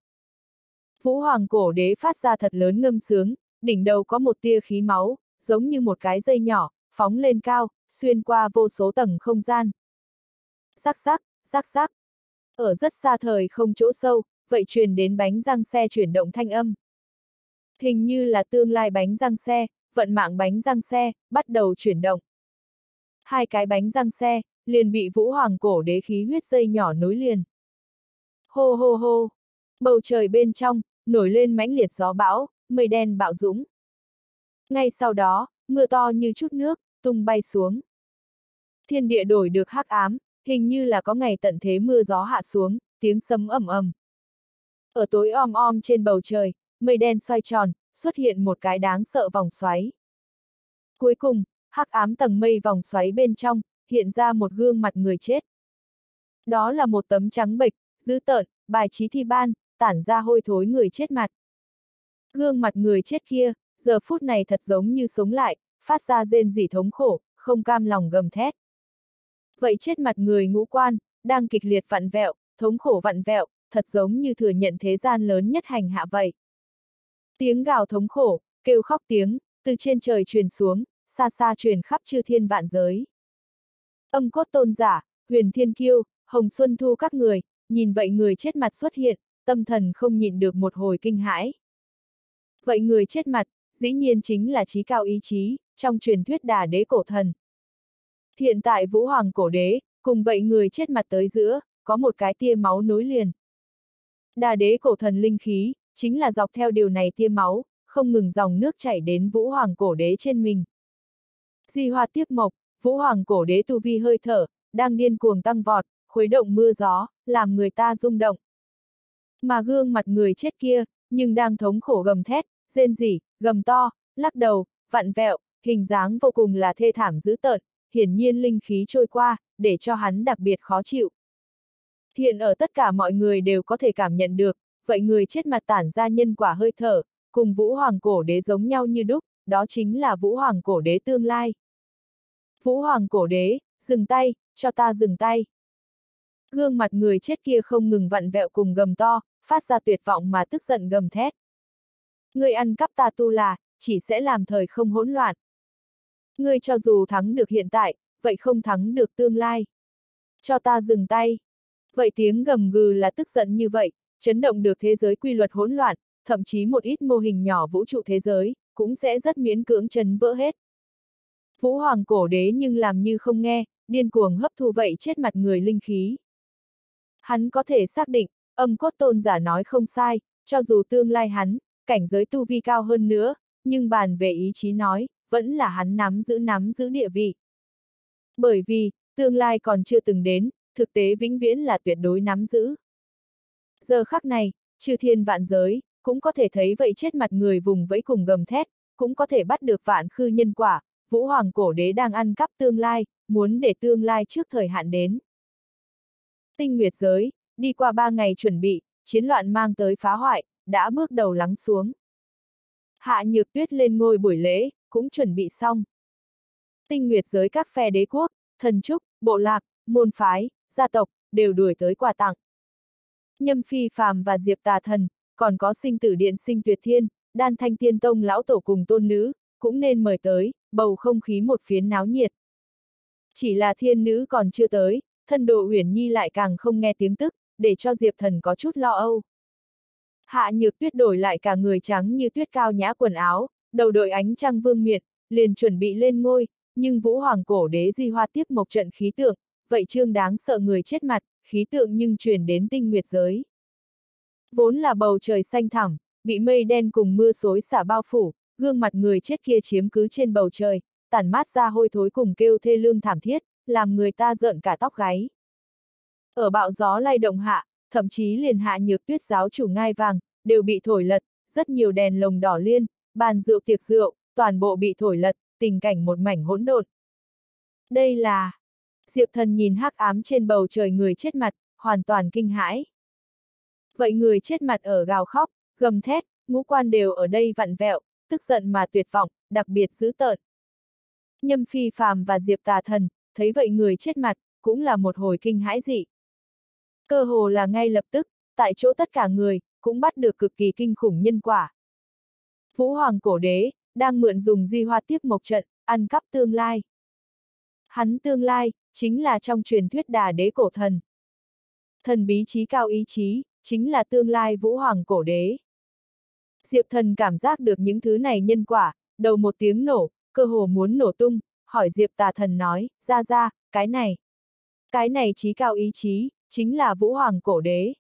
Vũ Hoàng cổ đế phát ra thật lớn ngâm sướng, đỉnh đầu có một tia khí máu, giống như một cái dây nhỏ, phóng lên cao, xuyên qua vô số tầng không gian. Rắc rắc, rắc rắc. Ở rất xa thời không chỗ sâu, vậy truyền đến bánh răng xe chuyển động thanh âm. Hình như là tương lai bánh răng xe, vận mạng bánh răng xe, bắt đầu chuyển động. Hai cái bánh răng xe, liền bị vũ hoàng cổ đế khí huyết dây nhỏ nối liền. Hô hô hô! Bầu trời bên trong, nổi lên mãnh liệt gió bão, mây đen bạo dũng. Ngay sau đó, mưa to như chút nước, tung bay xuống. Thiên địa đổi được hắc ám, hình như là có ngày tận thế mưa gió hạ xuống, tiếng sấm ầm ầm. Ở tối om om trên bầu trời, mây đen xoay tròn, xuất hiện một cái đáng sợ vòng xoáy. Cuối cùng, hắc ám tầng mây vòng xoáy bên trong, hiện ra một gương mặt người chết. Đó là một tấm trắng bệch, dữ tợn, bài trí thi ban, tản ra hôi thối người chết mặt. Gương mặt người chết kia, giờ phút này thật giống như sống lại, phát ra rên rỉ thống khổ, không cam lòng gầm thét. Vậy chết mặt người ngũ quan, đang kịch liệt vặn vẹo, thống khổ vặn vẹo, thật giống như thừa nhận thế gian lớn nhất hành hạ vậy. Tiếng gào thống khổ, kêu khóc tiếng, từ trên trời truyền xuống, xa xa truyền khắp chư thiên vạn giới. Âm cốt tôn giả, huyền thiên kiêu, hồng xuân thu các người, nhìn vậy người chết mặt xuất hiện, tâm thần không nhịn được một hồi kinh hãi. Vậy người chết mặt, dĩ nhiên chính là trí cao ý chí, trong truyền thuyết đà đế cổ thần. Hiện tại Vũ Hoàng cổ đế, cùng vậy người chết mặt tới giữa, có một cái tia máu nối liền. Đà đế cổ thần linh khí, chính là dọc theo điều này tia máu, không ngừng dòng nước chảy đến Vũ Hoàng cổ đế trên mình. Di hoa tiếp mộc, Vũ Hoàng cổ đế tu vi hơi thở, đang điên cuồng tăng vọt, khuấy động mưa gió, làm người ta rung động. Mà gương mặt người chết kia, nhưng đang thống khổ gầm thét, rên rỉ, gầm to, lắc đầu, vặn vẹo, hình dáng vô cùng là thê thảm dữ tợn, hiển nhiên linh khí trôi qua, để cho hắn đặc biệt khó chịu. Hiện ở tất cả mọi người đều có thể cảm nhận được, vậy người chết mặt tản ra nhân quả hơi thở, cùng Vũ Hoàng Cổ Đế giống nhau như đúc, đó chính là Vũ Hoàng Cổ Đế tương lai. Vũ Hoàng Cổ Đế, dừng tay, cho ta dừng tay. Gương mặt người chết kia không ngừng vặn vẹo cùng gầm to, phát ra tuyệt vọng mà tức giận gầm thét. Người ăn cắp ta tu là, chỉ sẽ làm thời không hỗn loạn. Ngươi cho dù thắng được hiện tại, vậy không thắng được tương lai. Cho ta dừng tay. Vậy tiếng gầm gừ là tức giận như vậy, chấn động được thế giới quy luật hỗn loạn, thậm chí một ít mô hình nhỏ vũ trụ thế giới, cũng sẽ rất miễn cưỡng chấn vỡ hết. Vũ Hoàng cổ đế nhưng làm như không nghe, điên cuồng hấp thu vậy chết mặt người linh khí. Hắn có thể xác định, âm cốt tôn giả nói không sai, cho dù tương lai hắn, cảnh giới tu vi cao hơn nữa, nhưng bàn về ý chí nói, vẫn là hắn nắm giữ nắm giữ địa vị. Bởi vì, tương lai còn chưa từng đến, thực tế vĩnh viễn là tuyệt đối nắm giữ. Giờ khắc này, chư thiên vạn giới, cũng có thể thấy vậy chết mặt người vùng vẫy cùng gầm thét, cũng có thể bắt được vạn khư nhân quả, vũ hoàng cổ đế đang ăn cắp tương lai, muốn để tương lai trước thời hạn đến. Tinh Nguyệt giới, đi qua ba ngày chuẩn bị, chiến loạn mang tới phá hoại, đã bước đầu lắng xuống. Hạ nhược tuyết lên ngôi buổi lễ, cũng chuẩn bị xong. Tinh Nguyệt giới các phe đế quốc, thần trúc, bộ lạc, môn phái, gia tộc, đều đuổi tới quà tặng. Nhâm phi phàm và diệp tà thần, còn có sinh tử điện sinh tuyệt thiên, đan thanh tiên tông lão tổ cùng tôn nữ, cũng nên mời tới, bầu không khí một phiến náo nhiệt. Chỉ là thiên nữ còn chưa tới, thân độ uyển nhi lại càng không nghe tiếng tức, để cho diệp thần có chút lo âu. Hạ nhược tuyết đổi lại cả người trắng như tuyết cao nhã quần áo, đầu đội ánh trăng vương miệt, liền chuẩn bị lên ngôi, nhưng vũ hoàng cổ đế di hoa tiếp một trận khí tượng, vậy trương đáng sợ người chết mặt, khí tượng nhưng truyền đến tinh nguyệt giới. Vốn là bầu trời xanh thẳm, bị mây đen cùng mưa xối xả bao phủ, gương mặt người chết kia chiếm cứ trên bầu trời, tản mát ra hôi thối cùng kêu thê lương thảm thiết, làm người ta rợn cả tóc gáy. Ở bạo gió lay động hạ, thậm chí liền hạ nhược tuyết giáo chủ ngai vàng, đều bị thổi lật, rất nhiều đèn lồng đỏ liên, bàn rượu tiệc rượu, toàn bộ bị thổi lật, tình cảnh một mảnh hỗn độn. Đây là... Diệp thần nhìn hắc ám trên bầu trời người chết mặt, hoàn toàn kinh hãi. Vậy người chết mặt ở gào khóc, gầm thét, ngũ quan đều ở đây vặn vẹo, tức giận mà tuyệt vọng, đặc biệt dữ tợn. Nhâm phi phàm và diệp tà thần, thấy vậy người chết mặt, cũng là một hồi kinh hãi dị. Cơ hồ là ngay lập tức, tại chỗ tất cả người, cũng bắt được cực kỳ kinh khủng nhân quả. Vũ Hoàng cổ đế, đang mượn dùng di hoa tiếp mộc trận, ăn cắp tương lai. Hắn tương lai, chính là trong truyền thuyết đà đế cổ thần. Thần bí trí cao ý chí, chính là tương lai Vũ Hoàng cổ đế. Diệp thần cảm giác được những thứ này nhân quả, đầu một tiếng nổ, cơ hồ muốn nổ tung, hỏi Diệp tà thần nói, ra ra, cái này. Cái này trí cao ý chí, chính là Vũ Hoàng cổ đế.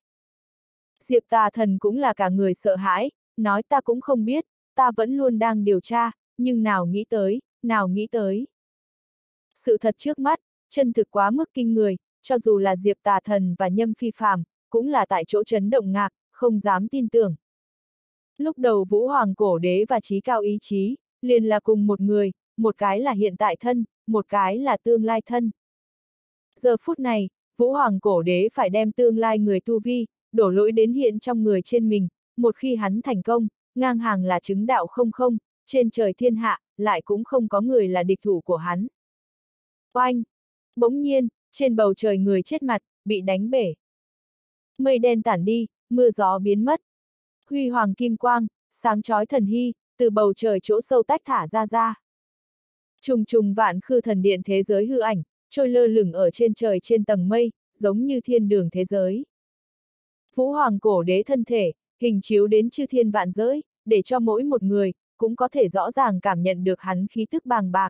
Diệp tà thần cũng là cả người sợ hãi, nói ta cũng không biết, ta vẫn luôn đang điều tra, nhưng nào nghĩ tới, nào nghĩ tới. Sự thật trước mắt, chân thực quá mức kinh người, cho dù là Diệp tà thần và nhâm phi phàm, cũng là tại chỗ chấn động ngạc, không dám tin tưởng. Lúc đầu Vũ Hoàng cổ đế và trí cao ý chí, liền là cùng một người, một cái là hiện tại thân, một cái là tương lai thân. Giờ phút này, Vũ Hoàng cổ đế phải đem tương lai người tu vi, đổ lỗi đến hiện trong người trên mình, một khi hắn thành công, ngang hàng là chứng đạo không không, trên trời thiên hạ, lại cũng không có người là địch thủ của hắn. Oanh! Bỗng nhiên, trên bầu trời người chết mặt, bị đánh bể. Mây đen tản đi, mưa gió biến mất. Huy hoàng kim quang, sáng chói thần hy, từ bầu trời chỗ sâu tách thả ra ra. Trùng trùng vạn khư thần điện thế giới hư ảnh, trôi lơ lửng ở trên trời trên tầng mây, giống như thiên đường thế giới. Vũ hoàng cổ đế thân thể, hình chiếu đến chư thiên vạn giới, để cho mỗi một người, cũng có thể rõ ràng cảm nhận được hắn khí tức bàng bạc.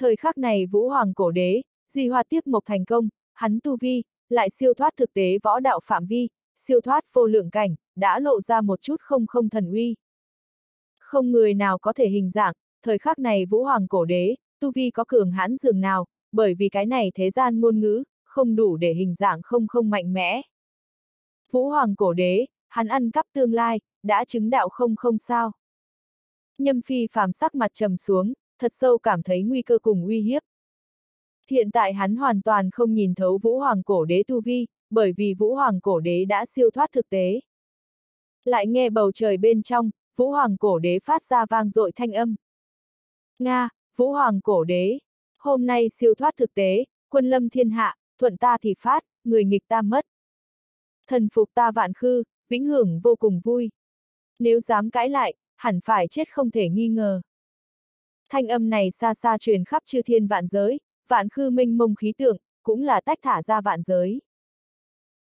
Thời khắc này Vũ Hoàng cổ đế, di hoa tiếp mộc thành công, hắn tu vi, lại siêu thoát thực tế võ đạo phạm vi, siêu thoát vô lượng cảnh, đã lộ ra một chút không không thần uy. Không người nào có thể hình dạng, thời khắc này Vũ Hoàng cổ đế, tu vi có cường hãn dường nào, bởi vì cái này thế gian ngôn ngữ, không đủ để hình dạng không không mạnh mẽ. Vũ Hoàng cổ đế, hắn ăn cắp tương lai, đã chứng đạo không không sao. Nhâm phi phàm sắc mặt trầm xuống, thật sâu cảm thấy nguy cơ cùng uy hiếp. Hiện tại hắn hoàn toàn không nhìn thấu Vũ Hoàng cổ đế tu vi, bởi vì Vũ Hoàng cổ đế đã siêu thoát thực tế. Lại nghe bầu trời bên trong, Vũ Hoàng cổ đế phát ra vang dội thanh âm. Nga, Vũ Hoàng cổ đế, hôm nay siêu thoát thực tế, quân lâm thiên hạ, thuận ta thì phát, người nghịch ta mất. Thần phục ta vạn khư, vĩnh hưởng vô cùng vui. Nếu dám cãi lại, hẳn phải chết không thể nghi ngờ. Thanh âm này xa xa truyền khắp chư thiên vạn giới, vạn khư minh mông khí tượng, cũng là tách thả ra vạn giới.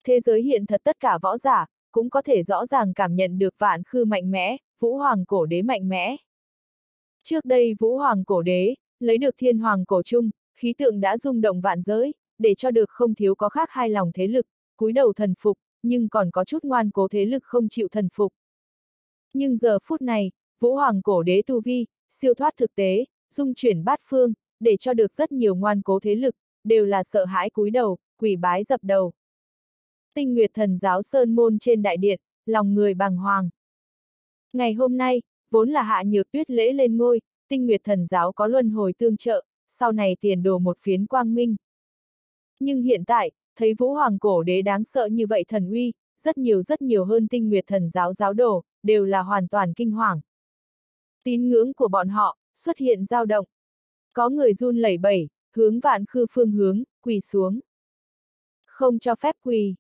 Thế giới hiện thật tất cả võ giả, cũng có thể rõ ràng cảm nhận được vạn khư mạnh mẽ, vũ hoàng cổ đế mạnh mẽ. Trước đây vũ hoàng cổ đế, lấy được thiên hoàng cổ trung, khí tượng đã rung động vạn giới, để cho được không thiếu có khác hai lòng thế lực, cúi đầu thần phục, nhưng còn có chút ngoan cố thế lực không chịu thần phục. Nhưng giờ phút này, Vũ Hoàng cổ đế tu vi, siêu thoát thực tế, dung chuyển bát phương, để cho được rất nhiều ngoan cố thế lực, đều là sợ hãi cúi đầu, quỷ bái dập đầu. Tinh Nguyệt thần giáo Sơn Môn trên đại điện, lòng người bàng hoàng. Ngày hôm nay, vốn là hạ nhược tuyết lễ lên ngôi, tinh Nguyệt thần giáo có luân hồi tương trợ, sau này tiền đồ một phiến quang minh. Nhưng hiện tại, thấy Vũ Hoàng cổ đế đáng sợ như vậy thần uy, rất nhiều rất nhiều hơn tinh Nguyệt thần giáo giáo đồ, đều là hoàn toàn kinh hoàng. Tín ngưỡng của bọn họ, xuất hiện dao động. Có người run lẩy bẩy, hướng vạn khư phương hướng, quỳ xuống. Không cho phép quỳ.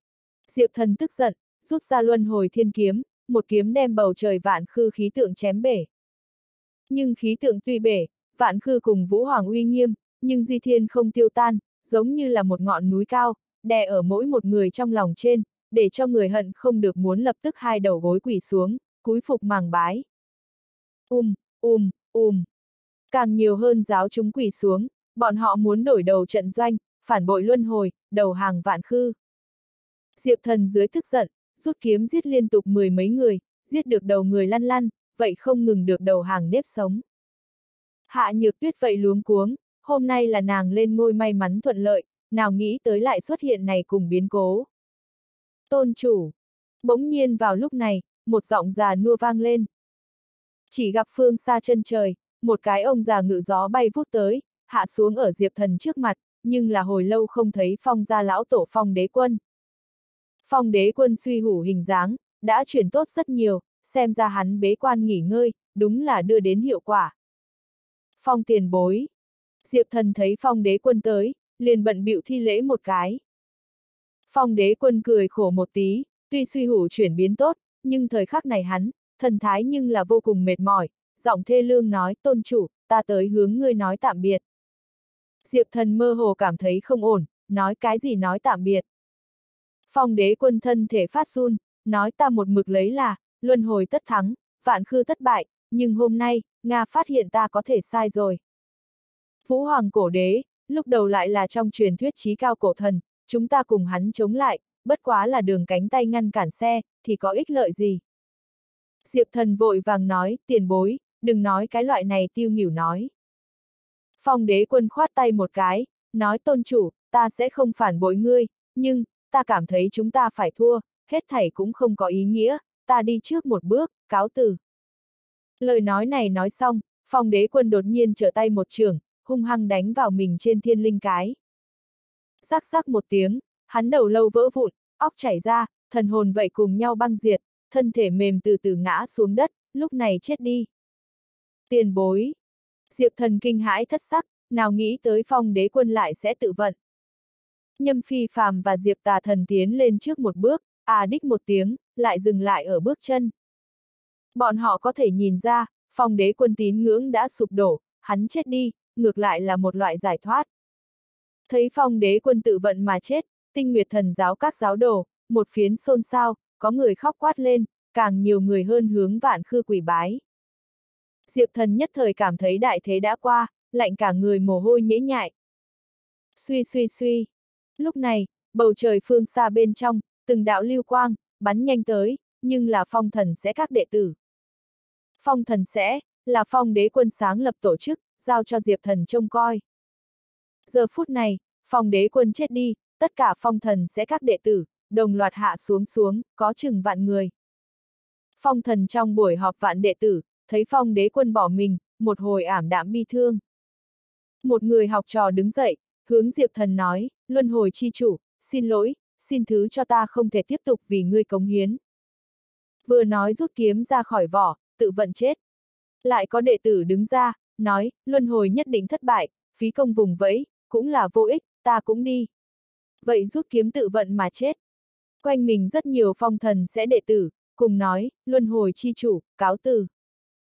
Diệp thần tức giận, rút ra luân hồi thiên kiếm, một kiếm đem bầu trời vạn khư khí tượng chém bể. Nhưng khí tượng tuy bể, vạn khư cùng vũ hoàng uy nghiêm, nhưng di thiên không tiêu tan, giống như là một ngọn núi cao, đè ở mỗi một người trong lòng trên, để cho người hận không được muốn lập tức hai đầu gối quỳ xuống, cúi phục màng bái ùm, ùm, ùm, Càng nhiều hơn giáo chúng quỳ xuống, bọn họ muốn đổi đầu trận doanh, phản bội luân hồi, đầu hàng vạn khư. Diệp thần dưới tức giận, rút kiếm giết liên tục mười mấy người, giết được đầu người lăn lăn, vậy không ngừng được đầu hàng nếp sống. Hạ nhược tuyết vậy luống cuống, hôm nay là nàng lên ngôi may mắn thuận lợi, nào nghĩ tới lại xuất hiện này cùng biến cố. Tôn chủ. Bỗng nhiên vào lúc này, một giọng già nua vang lên. Chỉ gặp phương xa chân trời, một cái ông già ngự gió bay vút tới, hạ xuống ở Diệp Thần trước mặt, nhưng là hồi lâu không thấy phong gia lão tổ phong đế quân. Phong đế quân suy hủ hình dáng, đã chuyển tốt rất nhiều, xem ra hắn bế quan nghỉ ngơi, đúng là đưa đến hiệu quả. Phong tiền bối. Diệp thần thấy phong đế quân tới, liền bận bịu thi lễ một cái. Phong đế quân cười khổ một tí, tuy suy hủ chuyển biến tốt, nhưng thời khắc này hắn, thần thái nhưng là vô cùng mệt mỏi, giọng thê lương nói, tôn chủ, ta tới hướng ngươi nói tạm biệt. Diệp thần mơ hồ cảm thấy không ổn, nói cái gì nói tạm biệt. Phong đế quân thân thể phát run, nói ta một mực lấy là, luân hồi tất thắng, vạn khư thất bại, nhưng hôm nay, Nga phát hiện ta có thể sai rồi. Vũ Hoàng cổ đế, lúc đầu lại là trong truyền thuyết trí cao cổ thần, chúng ta cùng hắn chống lại, bất quá là đường cánh tay ngăn cản xe, thì có ích lợi gì. Diệp thần vội vàng nói, tiền bối, đừng nói cái loại này tiêu nghỉu nói. Phong đế quân khoát tay một cái, nói tôn chủ, ta sẽ không phản bội ngươi, nhưng, ta cảm thấy chúng ta phải thua, hết thảy cũng không có ý nghĩa, ta đi trước một bước, cáo từ. Lời nói này nói xong, phong đế quân đột nhiên trở tay một trường, hung hăng đánh vào mình trên thiên linh cái. Rắc rắc một tiếng, hắn đầu lâu vỡ vụn, óc chảy ra, thần hồn vậy cùng nhau băng diệt, thân thể mềm từ từ ngã xuống đất, lúc này chết đi. Tiền bối. Diệp thần kinh hãi thất sắc, nào nghĩ tới phong đế quân lại sẽ tự vận. Nhâm phi phàm và Diệp tà thần tiến lên trước một bước, à đích một tiếng, lại dừng lại ở bước chân. Bọn họ có thể nhìn ra, phong đế quân tín ngưỡng đã sụp đổ, hắn chết đi, ngược lại là một loại giải thoát. Thấy phong đế quân tự vận mà chết, tinh nguyệt thần giáo các giáo đồ, một phiến xôn xao, có người khóc quát lên, càng nhiều người hơn hướng vạn khư quỷ bái. Diệp thần nhất thời cảm thấy đại thế đã qua, lạnh cả người mồ hôi nhễ nhại. Suy suy suy. Lúc này, bầu trời phương xa bên trong, từng đạo lưu quang, bắn nhanh tới, nhưng là phong thần sẽ các đệ tử. Phong thần sẽ, là phong đế quân sáng lập tổ chức, giao cho Diệp thần trông coi. Giờ phút này, phong đế quân chết đi, tất cả phong thần sẽ các đệ tử, đồng loạt hạ xuống xuống, có chừng vạn người. Phong thần trong buổi họp vạn đệ tử, thấy phong đế quân bỏ mình, một hồi ảm đạm bi thương. Một người học trò đứng dậy, hướng Diệp thần nói, luân hồi chi chủ, xin lỗi, xin thứ cho ta không thể tiếp tục vì ngươi cống hiến. Vừa nói rút kiếm ra khỏi vỏ, tự vận chết. Lại có đệ tử đứng ra, nói, luân hồi nhất định thất bại, phí công vùng vẫy, cũng là vô ích, ta cũng đi. Vậy rút kiếm tự vận mà chết. Quanh mình rất nhiều phong thần sẽ đệ tử, cùng nói, luân hồi chi chủ, cáo từ.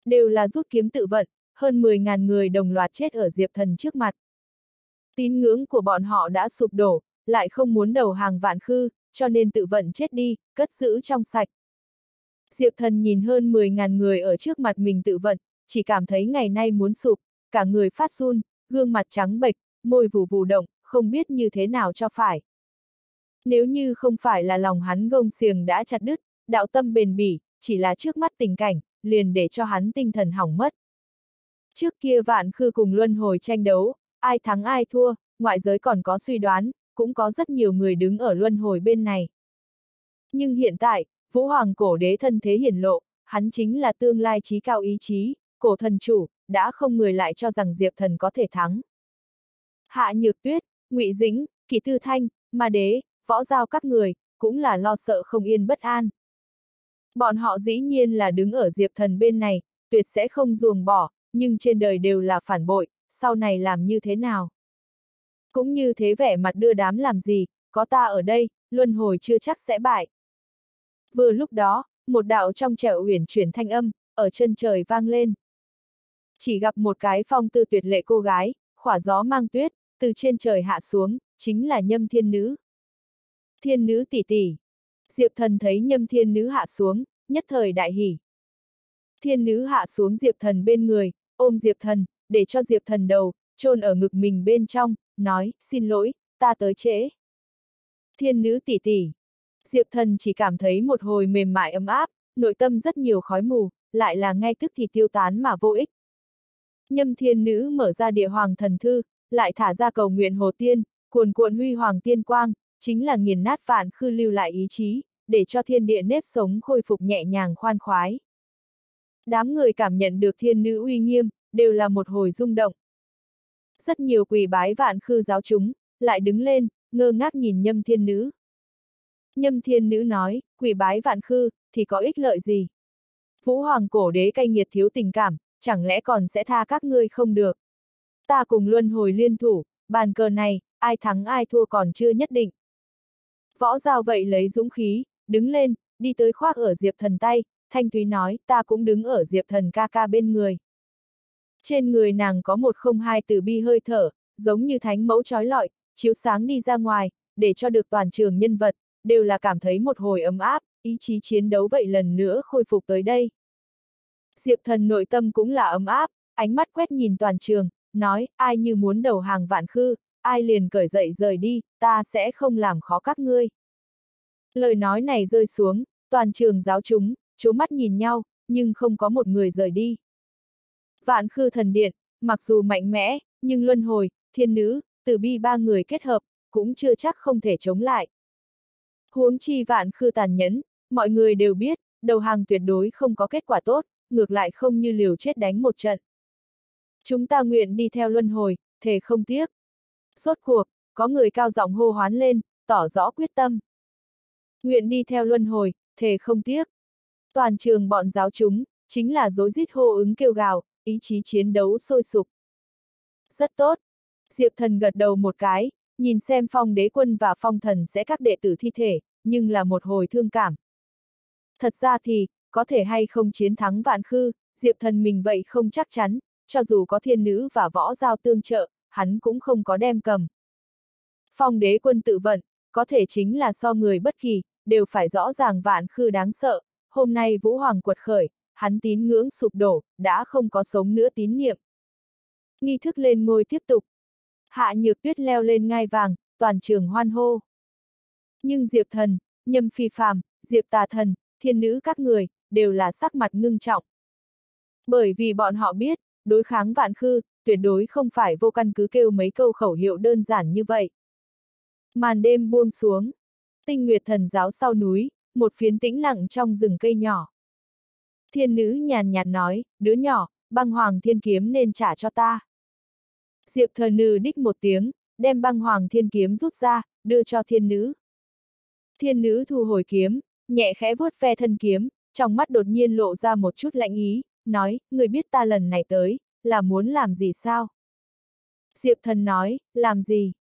Đều là rút kiếm tự vận, hơn 10.000 người đồng loạt chết ở Diệp Thần trước mặt. Tín ngưỡng của bọn họ đã sụp đổ, lại không muốn đầu hàng vạn khư, cho nên tự vận chết đi, cất giữ trong sạch. Diệp Thần nhìn hơn 10.000 người ở trước mặt mình tự vận, chỉ cảm thấy ngày nay muốn sụp, cả người phát run, gương mặt trắng bệch, môi vù vù động, không biết như thế nào cho phải. Nếu như không phải là lòng hắn gông xiềng đã chặt đứt, đạo tâm bền bỉ, chỉ là trước mắt tình cảnh, liền để cho hắn tinh thần hỏng mất. Trước kia vạn khư cùng luân hồi tranh đấu, ai thắng ai thua, ngoại giới còn có suy đoán, cũng có rất nhiều người đứng ở luân hồi bên này. Nhưng hiện tại, Vũ Hoàng cổ đế thân thế hiển lộ, hắn chính là tương lai trí cao ý chí, cổ thần chủ, đã không người lại cho rằng Diệp thần có thể thắng. Hạ Nhược Tuyết, Ngụy Dĩnh, Kỳ Tư Thanh, Ma Đế, võ giao các người, cũng là lo sợ không yên bất an. Bọn họ dĩ nhiên là đứng ở Diệp thần bên này, tuyệt sẽ không ruồng bỏ, nhưng trên đời đều là phản bội, sau này làm như thế nào? Cũng như thế vẻ mặt đưa đám làm gì, có ta ở đây, luân hồi chưa chắc sẽ bại. Vừa lúc đó, một đạo trong trẻo uyển chuyển thanh âm, ở chân trời vang lên. Chỉ gặp một cái phong tư tuyệt lệ cô gái, khỏa gió mang tuyết, từ trên trời hạ xuống, chính là nhâm thiên nữ. Thiên nữ tỷ tỷ. Diệp thần thấy nhâm thiên nữ hạ xuống, nhất thời đại hỉ. Thiên nữ hạ xuống Diệp thần bên người, ôm Diệp thần, để cho Diệp thần đầu, chôn ở ngực mình bên trong, nói, xin lỗi, ta tới trễ. Thiên nữ tỷ tỷ. Diệp thần chỉ cảm thấy một hồi mềm mại ấm áp, nội tâm rất nhiều khói mù, lại là ngay tức thì tiêu tán mà vô ích. Nhâm thiên nữ mở ra địa hoàng thần thư, lại thả ra cầu nguyện hồ tiên, cuồn cuộn huy hoàng tiên quang, chính là nghiền nát vạn khư lưu lại ý chí, để cho thiên địa nếp sống khôi phục nhẹ nhàng khoan khoái. Đám người cảm nhận được thiên nữ uy nghiêm, đều là một hồi rung động. Rất nhiều quỳ bái vạn khư giáo chúng, lại đứng lên, ngơ ngác nhìn nhâm thiên nữ. Nhâm thiên nữ nói, quỳ bái vạn khư, thì có ích lợi gì? Vũ hoàng cổ đế cay nghiệt thiếu tình cảm, chẳng lẽ còn sẽ tha các ngươi không được? Ta cùng luân hồi liên thủ, bàn cờ này, ai thắng ai thua còn chưa nhất định. Võ giao vậy lấy dũng khí, đứng lên, đi tới khoác ở Diệp Thần tay, Thanh Thúy nói, ta cũng đứng ở Diệp Thần ca ca bên người. Trên người nàng có một không hai từ bi hơi thở, giống như thánh mẫu trói lọi, chiếu sáng đi ra ngoài, để cho được toàn trường nhân vật, đều là cảm thấy một hồi ấm áp, ý chí chiến đấu vậy lần nữa khôi phục tới đây. Diệp thần nội tâm cũng là ấm áp, ánh mắt quét nhìn toàn trường, nói, ai như muốn đầu hàng vạn khư, ai liền cởi dậy rời đi, ta sẽ không làm khó các ngươi. Lời nói này rơi xuống, toàn trường giáo chúng, chố mắt nhìn nhau, nhưng không có một người rời đi. Vạn khư thần điện, mặc dù mạnh mẽ, nhưng luân hồi, thiên nữ, từ bi ba người kết hợp, cũng chưa chắc không thể chống lại. Huống chi vạn khư tàn nhẫn, mọi người đều biết, đầu hàng tuyệt đối không có kết quả tốt, ngược lại không như liều chết đánh một trận. Chúng ta nguyện đi theo luân hồi, thề không tiếc. Sốt cuộc, có người cao giọng hô hoán lên, tỏ rõ quyết tâm. Nguyện đi theo luân hồi, thề không tiếc. Toàn trường bọn giáo chúng, chính là dối rít hô ứng kêu gào, ý chí chiến đấu sôi sục. Rất tốt. Diệp thần gật đầu một cái, nhìn xem phong đế quân và phong thần sẽ các đệ tử thi thể, nhưng là một hồi thương cảm. Thật ra thì, có thể hay không chiến thắng vạn khư, Diệp thần mình vậy không chắc chắn, cho dù có thiên nữ và võ giao tương trợ, hắn cũng không có đem cầm. Phong đế quân tự vận, có thể chính là so người bất kỳ, đều phải rõ ràng vạn khư đáng sợ, hôm nay Vũ Hoàng quật khởi, hắn tín ngưỡng sụp đổ, đã không có sống nữa tín niệm. Nghi thức lên ngôi tiếp tục. Hạ nhược tuyết leo lên ngai vàng, toàn trường hoan hô. Nhưng Diệp thần, nhâm phi phàm, Diệp tà thần, thiên nữ các người, đều là sắc mặt ngưng trọng. Bởi vì bọn họ biết, đối kháng vạn khư, tuyệt đối không phải vô căn cứ kêu mấy câu khẩu hiệu đơn giản như vậy. Màn đêm buông xuống. Tinh nguyệt thần giáo sau núi, một phiến tĩnh lặng trong rừng cây nhỏ. Thiên nữ nhàn nhạt nói, đứa nhỏ, băng hoàng thiên kiếm nên trả cho ta. Diệp thần nư đích một tiếng, đem băng hoàng thiên kiếm rút ra, đưa cho thiên nữ. Thiên nữ thu hồi kiếm, nhẹ khẽ vuốt ve thân kiếm, trong mắt đột nhiên lộ ra một chút lạnh ý, nói, người biết ta lần này tới, là muốn làm gì sao? Diệp thần nói, làm gì?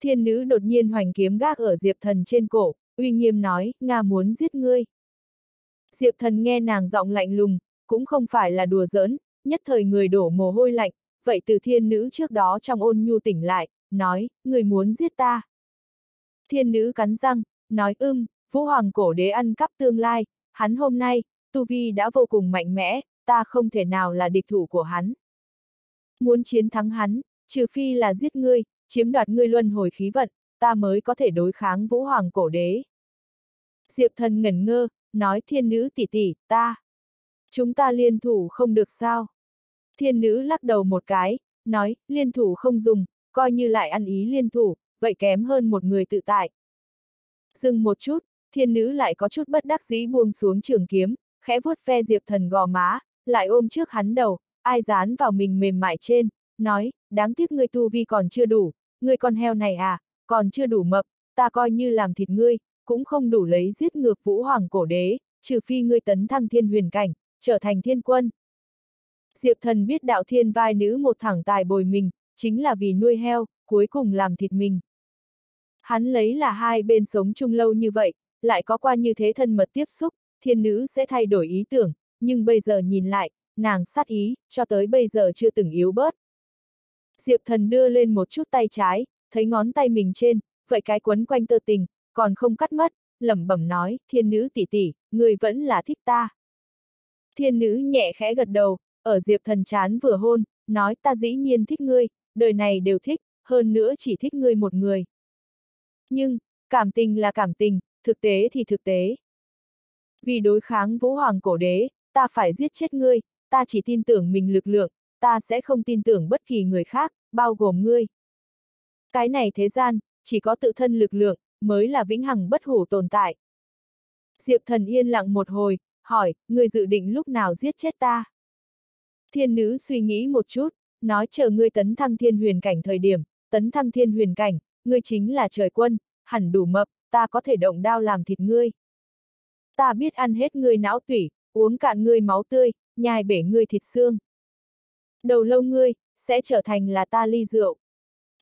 Thiên nữ đột nhiên hoành kiếm gác ở Diệp thần trên cổ, uy nghiêm nói, Nga muốn giết ngươi. Diệp thần nghe nàng giọng lạnh lùng, cũng không phải là đùa giỡn, nhất thời người đổ mồ hôi lạnh, vậy từ thiên nữ trước đó trong ôn nhu tỉnh lại, nói, người muốn giết ta. Thiên nữ cắn răng, nói ưng, vũ hoàng cổ đế ăn cắp tương lai, hắn hôm nay, tu vi đã vô cùng mạnh mẽ, ta không thể nào là địch thủ của hắn. Muốn chiến thắng hắn, trừ phi là giết ngươi, chiếm đoạt ngươi luân hồi khí vận, ta mới có thể đối kháng vũ hoàng cổ đế. Diệp thần ngẩn ngơ, nói thiên nữ tỷ tỷ, ta. Chúng ta liên thủ không được sao? Thiên nữ lắc đầu một cái, nói, liên thủ không dùng, coi như lại ăn ý liên thủ, vậy kém hơn một người tự tại. Dừng một chút, thiên nữ lại có chút bất đắc dĩ buông xuống trường kiếm, khẽ vuốt ve diệp thần gò má, lại ôm trước hắn đầu, ai dán vào mình mềm mại trên, nói, đáng tiếc ngươi tu vi còn chưa đủ, ngươi con heo này à, còn chưa đủ mập, ta coi như làm thịt ngươi, cũng không đủ lấy giết ngược vũ hoàng cổ đế, trừ phi ngươi tấn thăng thiên huyền cảnh, trở thành thiên quân. Diệp thần biết đạo thiên vai nữ một thẳng tài bồi mình, chính là vì nuôi heo, cuối cùng làm thịt mình. Hắn lấy là hai bên sống chung lâu như vậy, lại có qua như thế thân mật tiếp xúc, thiên nữ sẽ thay đổi ý tưởng, nhưng bây giờ nhìn lại, nàng sát ý, cho tới bây giờ chưa từng yếu bớt. Diệp thần đưa lên một chút tay trái, thấy ngón tay mình trên, vậy cái quấn quanh tơ tình, còn không cắt mất, lẩm bẩm nói, thiên nữ tỷ tỷ, người vẫn là thích ta. Thiên nữ nhẹ khẽ gật đầu, ở Diệp thần chán vừa hôn, nói ta dĩ nhiên thích ngươi, đời này đều thích, hơn nữa chỉ thích ngươi một người. Nhưng, cảm tình là cảm tình, thực tế thì thực tế. Vì đối kháng vũ hoàng cổ đế, ta phải giết chết ngươi, ta chỉ tin tưởng mình lực lượng, ta sẽ không tin tưởng bất kỳ người khác, bao gồm ngươi. Cái này thế gian, chỉ có tự thân lực lượng, mới là vĩnh hằng bất hủ tồn tại. Diệp thần yên lặng một hồi, hỏi, ngươi dự định lúc nào giết chết ta? Thiên nữ suy nghĩ một chút, nói chờ ngươi tấn thăng thiên huyền cảnh thời điểm, tấn thăng thiên huyền cảnh, ngươi chính là trời quân, hẳn đủ mập, ta có thể động đao làm thịt ngươi. Ta biết ăn hết ngươi não tủy, uống cạn ngươi máu tươi, nhai bể ngươi thịt xương. Đầu lâu ngươi, sẽ trở thành là ta ly rượu.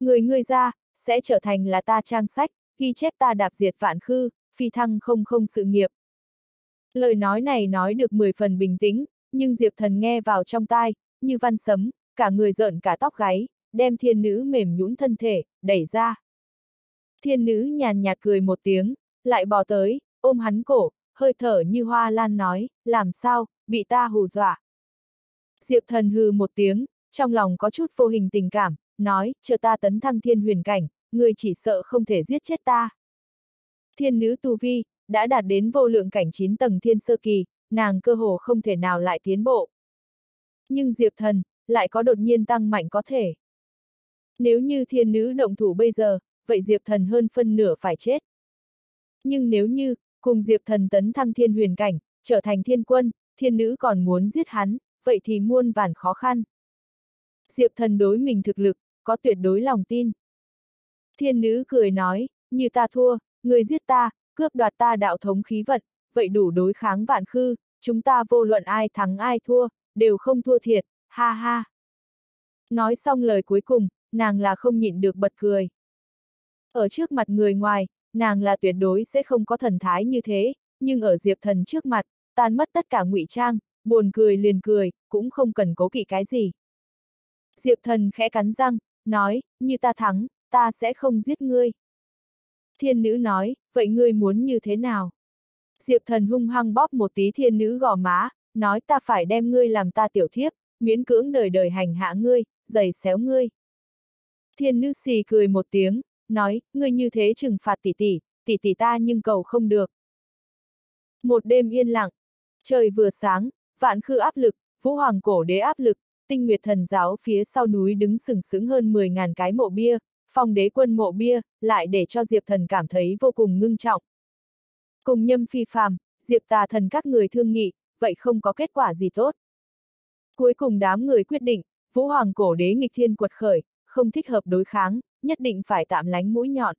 Người ngươi ra, sẽ trở thành là ta trang sách, ghi chép ta đạp diệt vạn khư, phi thăng không không sự nghiệp. Lời nói này nói được 10 phần bình tĩnh, nhưng Diệp Thần nghe vào trong tai, như văn sấm, cả người rợn cả tóc gáy, đem thiên nữ mềm nhũn thân thể, đẩy ra. Thiên nữ nhàn nhạt cười một tiếng, lại bò tới, ôm hắn cổ, hơi thở như hoa lan nói, làm sao, bị ta hù dọa. Diệp thần hừ một tiếng, trong lòng có chút vô hình tình cảm, nói, chờ ta tấn thăng thiên huyền cảnh, người chỉ sợ không thể giết chết ta. Thiên nữ tu vi, đã đạt đến vô lượng cảnh 9 tầng thiên sơ kỳ, nàng cơ hồ không thể nào lại tiến bộ. Nhưng Diệp thần, lại có đột nhiên tăng mạnh có thể. Nếu như thiên nữ động thủ bây giờ, vậy Diệp thần hơn phân nửa phải chết. Nhưng nếu như, cùng Diệp thần tấn thăng thiên huyền cảnh, trở thành thiên quân, thiên nữ còn muốn giết hắn, vậy thì muôn vàn khó khăn. Diệp thần đối mình thực lực, có tuyệt đối lòng tin. Thiên nữ cười nói, như ta thua, người giết ta, cướp đoạt ta đạo thống khí vận, vậy đủ đối kháng vạn khư, chúng ta vô luận ai thắng ai thua, đều không thua thiệt, ha ha. Nói xong lời cuối cùng, nàng là không nhịn được bật cười. Ở trước mặt người ngoài, nàng là tuyệt đối sẽ không có thần thái như thế, nhưng ở Diệp Thần trước mặt, tan mất tất cả ngụy trang, buồn cười liền cười, cũng không cần cố kỵ cái gì. Diệp Thần khẽ cắn răng, nói, như ta thắng, ta sẽ không giết ngươi. Thiên nữ nói, vậy ngươi muốn như thế nào? Diệp Thần hung hăng bóp một tí thiên nữ gò má, nói ta phải đem ngươi làm ta tiểu thiếp, miễn cưỡng đời đời hành hạ ngươi, giày xéo ngươi. Thiên nữ xì cười một tiếng, nói, ngươi như thế trừng phạt tỷ tỷ, tỷ tỷ ta nhưng cầu không được. Một đêm yên lặng, trời vừa sáng, vạn khư áp lực, vũ hoàng cổ đế áp lực, tinh nguyệt thần giáo phía sau núi đứng sừng sững hơn 10.000 cái mộ bia, phong đế quân mộ bia, lại để cho Diệp thần cảm thấy vô cùng ngưng trọng. Cùng nhâm phi phàm, Diệp tà thần các người thương nghị, vậy không có kết quả gì tốt. Cuối cùng đám người quyết định, vũ hoàng cổ đế nghịch thiên quật khởi, không thích hợp đối kháng, nhất định phải tạm lánh mũi nhọn.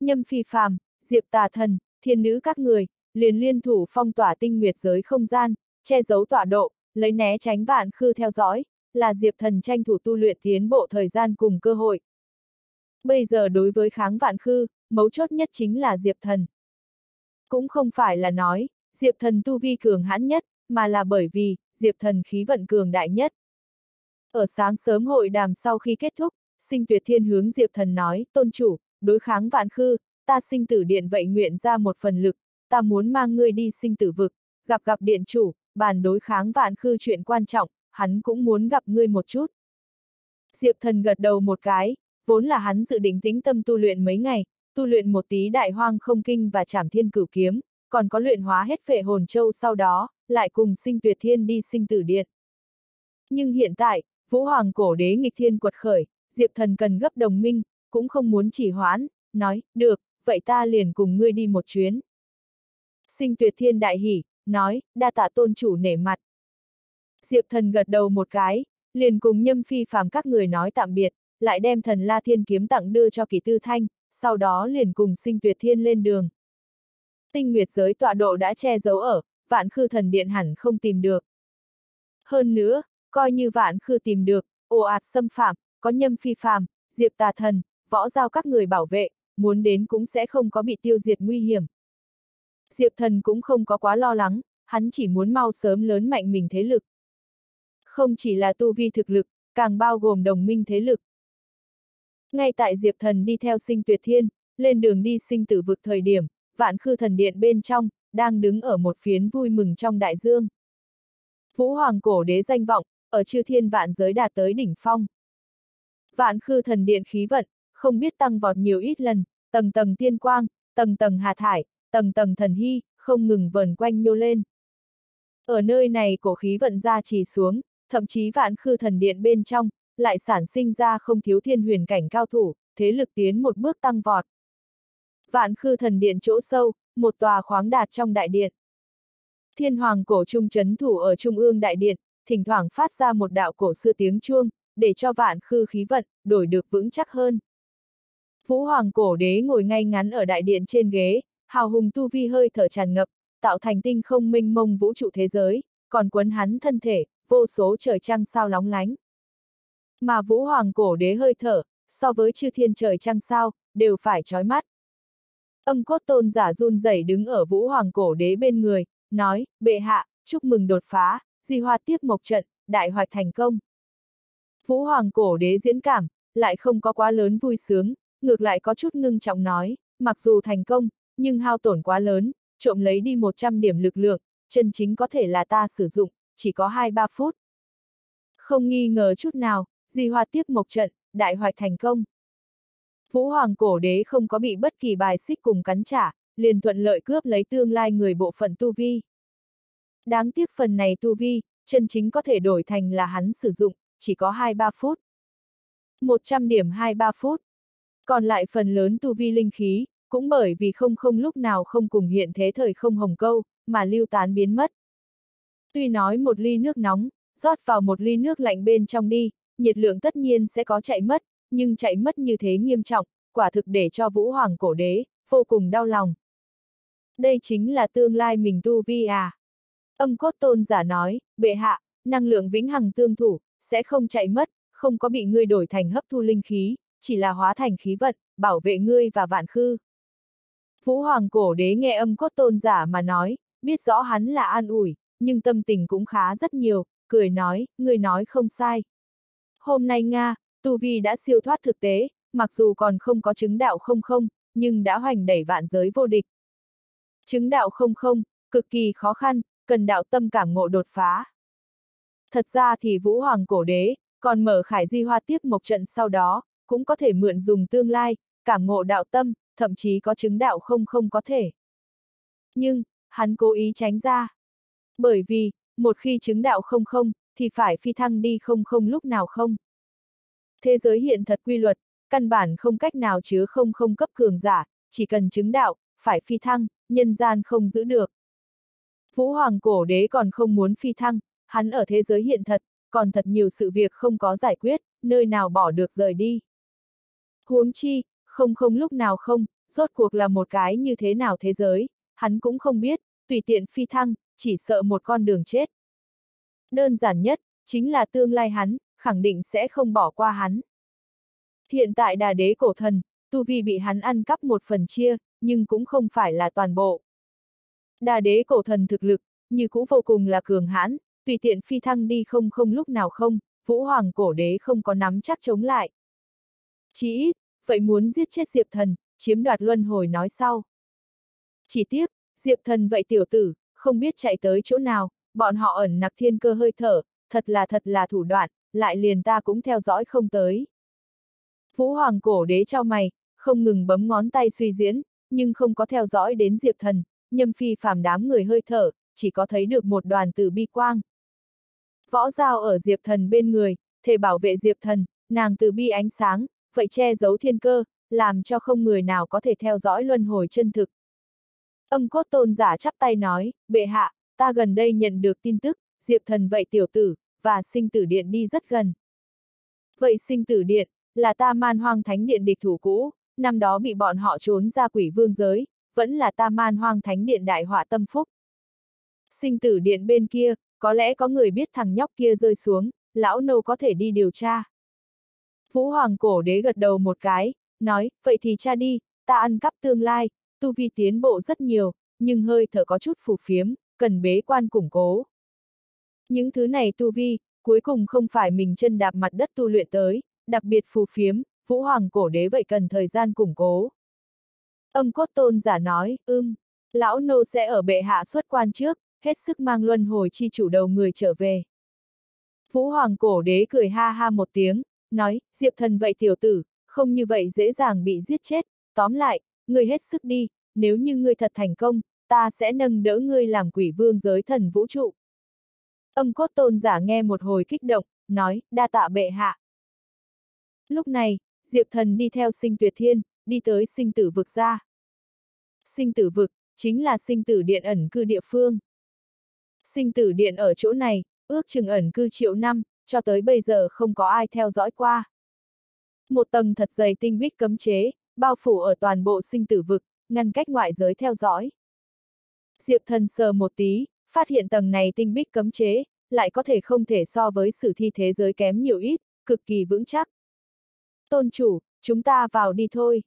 Nhâm phi phàm, diệp tà thần, thiên nữ các người, liền liên thủ phong tỏa tinh nguyệt giới không gian, che giấu tọa độ, lấy né tránh vạn khư theo dõi, là diệp thần tranh thủ tu luyện tiến bộ thời gian cùng cơ hội. Bây giờ đối với kháng vạn khư, mấu chốt nhất chính là diệp thần. Cũng không phải là nói, diệp thần tu vi cường hãn nhất, mà là bởi vì, diệp thần khí vận cường đại nhất. Ở sáng sớm hội đàm sau khi kết thúc, sinh tuyệt thiên hướng Diệp Thần nói, tôn chủ, đối kháng vạn khư, ta sinh tử điện vậy nguyện ra một phần lực, ta muốn mang ngươi đi sinh tử vực, gặp gặp điện chủ, bàn đối kháng vạn khư chuyện quan trọng, hắn cũng muốn gặp ngươi một chút. Diệp Thần gật đầu một cái, vốn là hắn dự định tính tâm tu luyện mấy ngày, tu luyện một tí đại hoang không kinh và trảm thiên cửu kiếm, còn có luyện hóa hết phệ hồn châu sau đó, lại cùng sinh tuyệt thiên đi sinh tử điện. Nhưng hiện tại, Vũ Hoàng cổ đế nghịch thiên quật khởi, Diệp Thần cần gấp đồng minh, cũng không muốn chỉ hoãn, nói, được, vậy ta liền cùng ngươi đi một chuyến. Sinh tuyệt thiên đại hỉ, nói, đa tạ tôn chủ nể mặt. Diệp Thần gật đầu một cái, liền cùng nhâm phi phàm các người nói tạm biệt, lại đem thần La Thiên kiếm tặng đưa cho kỳ tư thanh, sau đó liền cùng sinh tuyệt thiên lên đường. Tinh nguyệt giới tọa độ đã che giấu ở, vạn khư thần điện hẳn không tìm được. Hơn nữa, coi như vạn khư tìm được, ồ ạt xâm phạm, có nhâm phi phàm, diệp tà thần, võ giao các người bảo vệ, muốn đến cũng sẽ không có bị tiêu diệt nguy hiểm. Diệp thần cũng không có quá lo lắng, hắn chỉ muốn mau sớm lớn mạnh mình thế lực. Không chỉ là tu vi thực lực, càng bao gồm đồng minh thế lực. Ngay tại Diệp thần đi theo sinh tuyệt thiên, lên đường đi sinh tử vực thời điểm, vạn khư thần điện bên trong, đang đứng ở một phiến vui mừng trong đại dương. Vũ Hoàng cổ đế danh vọng, ở chư thiên vạn giới đạt tới đỉnh phong. Vạn khư thần điện khí vận, không biết tăng vọt nhiều ít lần, tầng tầng tiên quang, tầng tầng hà thải, tầng tầng thần hy, không ngừng vần quanh nhô lên. Ở nơi này cổ khí vận ra trì xuống, thậm chí vạn khư thần điện bên trong, lại sản sinh ra không thiếu thiên huyền cảnh cao thủ, thế lực tiến một bước tăng vọt. Vạn khư thần điện chỗ sâu, một tòa khoáng đạt trong đại điện. Thiên hoàng cổ trung chấn thủ ở trung ương đại điện, thỉnh thoảng phát ra một đạo cổ xưa tiếng chuông, để cho vạn khư khí vận, đổi được vững chắc hơn. Vũ hoàng cổ đế ngồi ngay ngắn ở đại điện trên ghế, hào hùng tu vi hơi thở tràn ngập, tạo thành tinh không minh mông vũ trụ thế giới, còn quấn hắn thân thể, vô số trời trăng sao lóng lánh. Mà vũ hoàng cổ đế hơi thở, so với chư thiên trời trăng sao, đều phải trói mắt. Âm cốt tôn giả run rẩy đứng ở vũ hoàng cổ đế bên người, nói, bệ hạ, chúc mừng đột phá, di hoa tiếp mộc trận, đại hoạch thành công. Vũ Hoàng cổ đế diễn cảm, lại không có quá lớn vui sướng, ngược lại có chút ngưng trọng nói, mặc dù thành công, nhưng hao tổn quá lớn, trộm lấy đi 100 điểm lực lượng, chân chính có thể là ta sử dụng, chỉ có 2-3 phút. Không nghi ngờ chút nào, di hoa tiếp một trận, đại hoạch thành công. Vũ Hoàng cổ đế không có bị bất kỳ bài xích cùng cắn trả, liền thuận lợi cướp lấy tương lai người bộ phận tu vi. Đáng tiếc phần này tu vi, chân chính có thể đổi thành là hắn sử dụng, chỉ có 2-3 phút. 100 điểm 2-3 phút. Còn lại phần lớn tu vi linh khí, cũng bởi vì không không lúc nào không cùng hiện thế thời không hồng câu, mà lưu tán biến mất. Tuy nói một ly nước nóng, rót vào một ly nước lạnh bên trong đi, nhiệt lượng tất nhiên sẽ có chạy mất, nhưng chạy mất như thế nghiêm trọng, quả thực để cho Vũ Hoàng cổ đế, vô cùng đau lòng. Đây chính là tương lai mình tu vi à. Âm cốt tôn giả nói, bệ hạ, năng lượng vĩnh hằng tương thủ, sẽ không chạy mất, không có bị ngươi đổi thành hấp thu linh khí, chỉ là hóa thành khí vận, bảo vệ ngươi và vạn khư. Vũ Hoàng cổ đế nghe âm cốt tôn giả mà nói, biết rõ hắn là an ủi, nhưng tâm tình cũng khá rất nhiều, cười nói, ngươi nói không sai. Hôm nay Nga, Tu Vi đã siêu thoát thực tế, mặc dù còn không có chứng đạo không không, nhưng đã hoành đẩy vạn giới vô địch. Chứng đạo không không, cực kỳ khó khăn, cần đạo tâm cảm ngộ đột phá. Thật ra thì Vũ Hoàng cổ đế, còn mở khải di hoa tiếp một trận sau đó, cũng có thể mượn dùng tương lai, cảm ngộ đạo tâm, thậm chí có chứng đạo không không có thể. Nhưng, hắn cố ý tránh ra. Bởi vì, một khi chứng đạo không không, thì phải phi thăng đi không không lúc nào không. Thế giới hiện thật quy luật, căn bản không cách nào chứa không không cấp cường giả, chỉ cần chứng đạo, phải phi thăng, nhân gian không giữ được. Vũ Hoàng cổ đế còn không muốn phi thăng, hắn ở thế giới hiện thật, còn thật nhiều sự việc không có giải quyết, nơi nào bỏ được rời đi. Huống chi, không không lúc nào không, rốt cuộc là một cái như thế nào thế giới, hắn cũng không biết, tùy tiện phi thăng, chỉ sợ một con đường chết. Đơn giản nhất, chính là tương lai hắn, khẳng định sẽ không bỏ qua hắn. Hiện tại đà đế cổ thần, tu vi bị hắn ăn cắp một phần chia, nhưng cũng không phải là toàn bộ. Đà đế cổ thần thực lực, như cũ vô cùng là cường hãn, tùy tiện phi thăng đi không không lúc nào không, vũ hoàng cổ đế không có nắm chắc chống lại. Chỉ ít, vậy muốn giết chết Diệp thần, chiếm đoạt luân hồi nói sau. Chỉ tiếc, Diệp thần vậy tiểu tử, không biết chạy tới chỗ nào, bọn họ ẩn nặc thiên cơ hơi thở, thật là thật là thủ đoạn, lại liền ta cũng theo dõi không tới. Vũ Hoàng cổ đế trao mày, không ngừng bấm ngón tay suy diễn, nhưng không có theo dõi đến Diệp Thần, nhâm phi phàm đám người hơi thở, chỉ có thấy được một đoàn từ bi quang. Võ giao ở Diệp Thần bên người, thể bảo vệ Diệp Thần, nàng từ bi ánh sáng, vậy che giấu thiên cơ, làm cho không người nào có thể theo dõi luân hồi chân thực. Âm cốt tôn giả chắp tay nói, bệ hạ, ta gần đây nhận được tin tức, Diệp Thần vậy tiểu tử, và sinh tử điện đi rất gần. Vậy sinh tử điện, là ta man hoang thánh điện địch thủ cũ, năm đó bị bọn họ trốn ra quỷ vương giới, vẫn là ta man hoang thánh điện đại họa tâm phúc. Sinh tử điện bên kia, có lẽ có người biết thằng nhóc kia rơi xuống, lão nô có thể đi điều tra. Vũ Hoàng cổ đế gật đầu một cái, nói, vậy thì cha đi, ta ăn cắp tương lai, tu vi tiến bộ rất nhiều, nhưng hơi thở có chút phù phiếm, cần bế quan củng cố. Những thứ này tu vi, cuối cùng không phải mình chân đạp mặt đất tu luyện tới, đặc biệt phù phiếm, Vũ Hoàng cổ đế vậy cần thời gian củng cố. Âm cốt tôn giả nói, ưm, lão nô sẽ ở bệ hạ xuất quan trước, hết sức mang luân hồi chi chủ đầu người trở về. Vũ Hoàng cổ đế cười ha ha một tiếng, nói, Diệp thần vậy tiểu tử, không như vậy dễ dàng bị giết chết, tóm lại, ngươi hết sức đi, nếu như ngươi thật thành công, ta sẽ nâng đỡ ngươi làm quỷ vương giới thần vũ trụ. Âm cốt tôn giả nghe một hồi kích động, nói, đa tạ bệ hạ. Lúc này, Diệp thần đi theo sinh tuyệt thiên, đi tới sinh tử vực ra. Sinh tử vực, chính là sinh tử điện ẩn cư địa phương. Sinh tử điện ở chỗ này, ước chừng ẩn cư triệu năm, cho tới bây giờ không có ai theo dõi qua. Một tầng thật dày tinh bích cấm chế, bao phủ ở toàn bộ sinh tử vực, ngăn cách ngoại giới theo dõi. Diệp thần sờ một tí, phát hiện tầng này tinh bích cấm chế, lại có thể không thể so với sử thi thế giới kém nhiều ít, cực kỳ vững chắc. Tôn chủ, chúng ta vào đi thôi.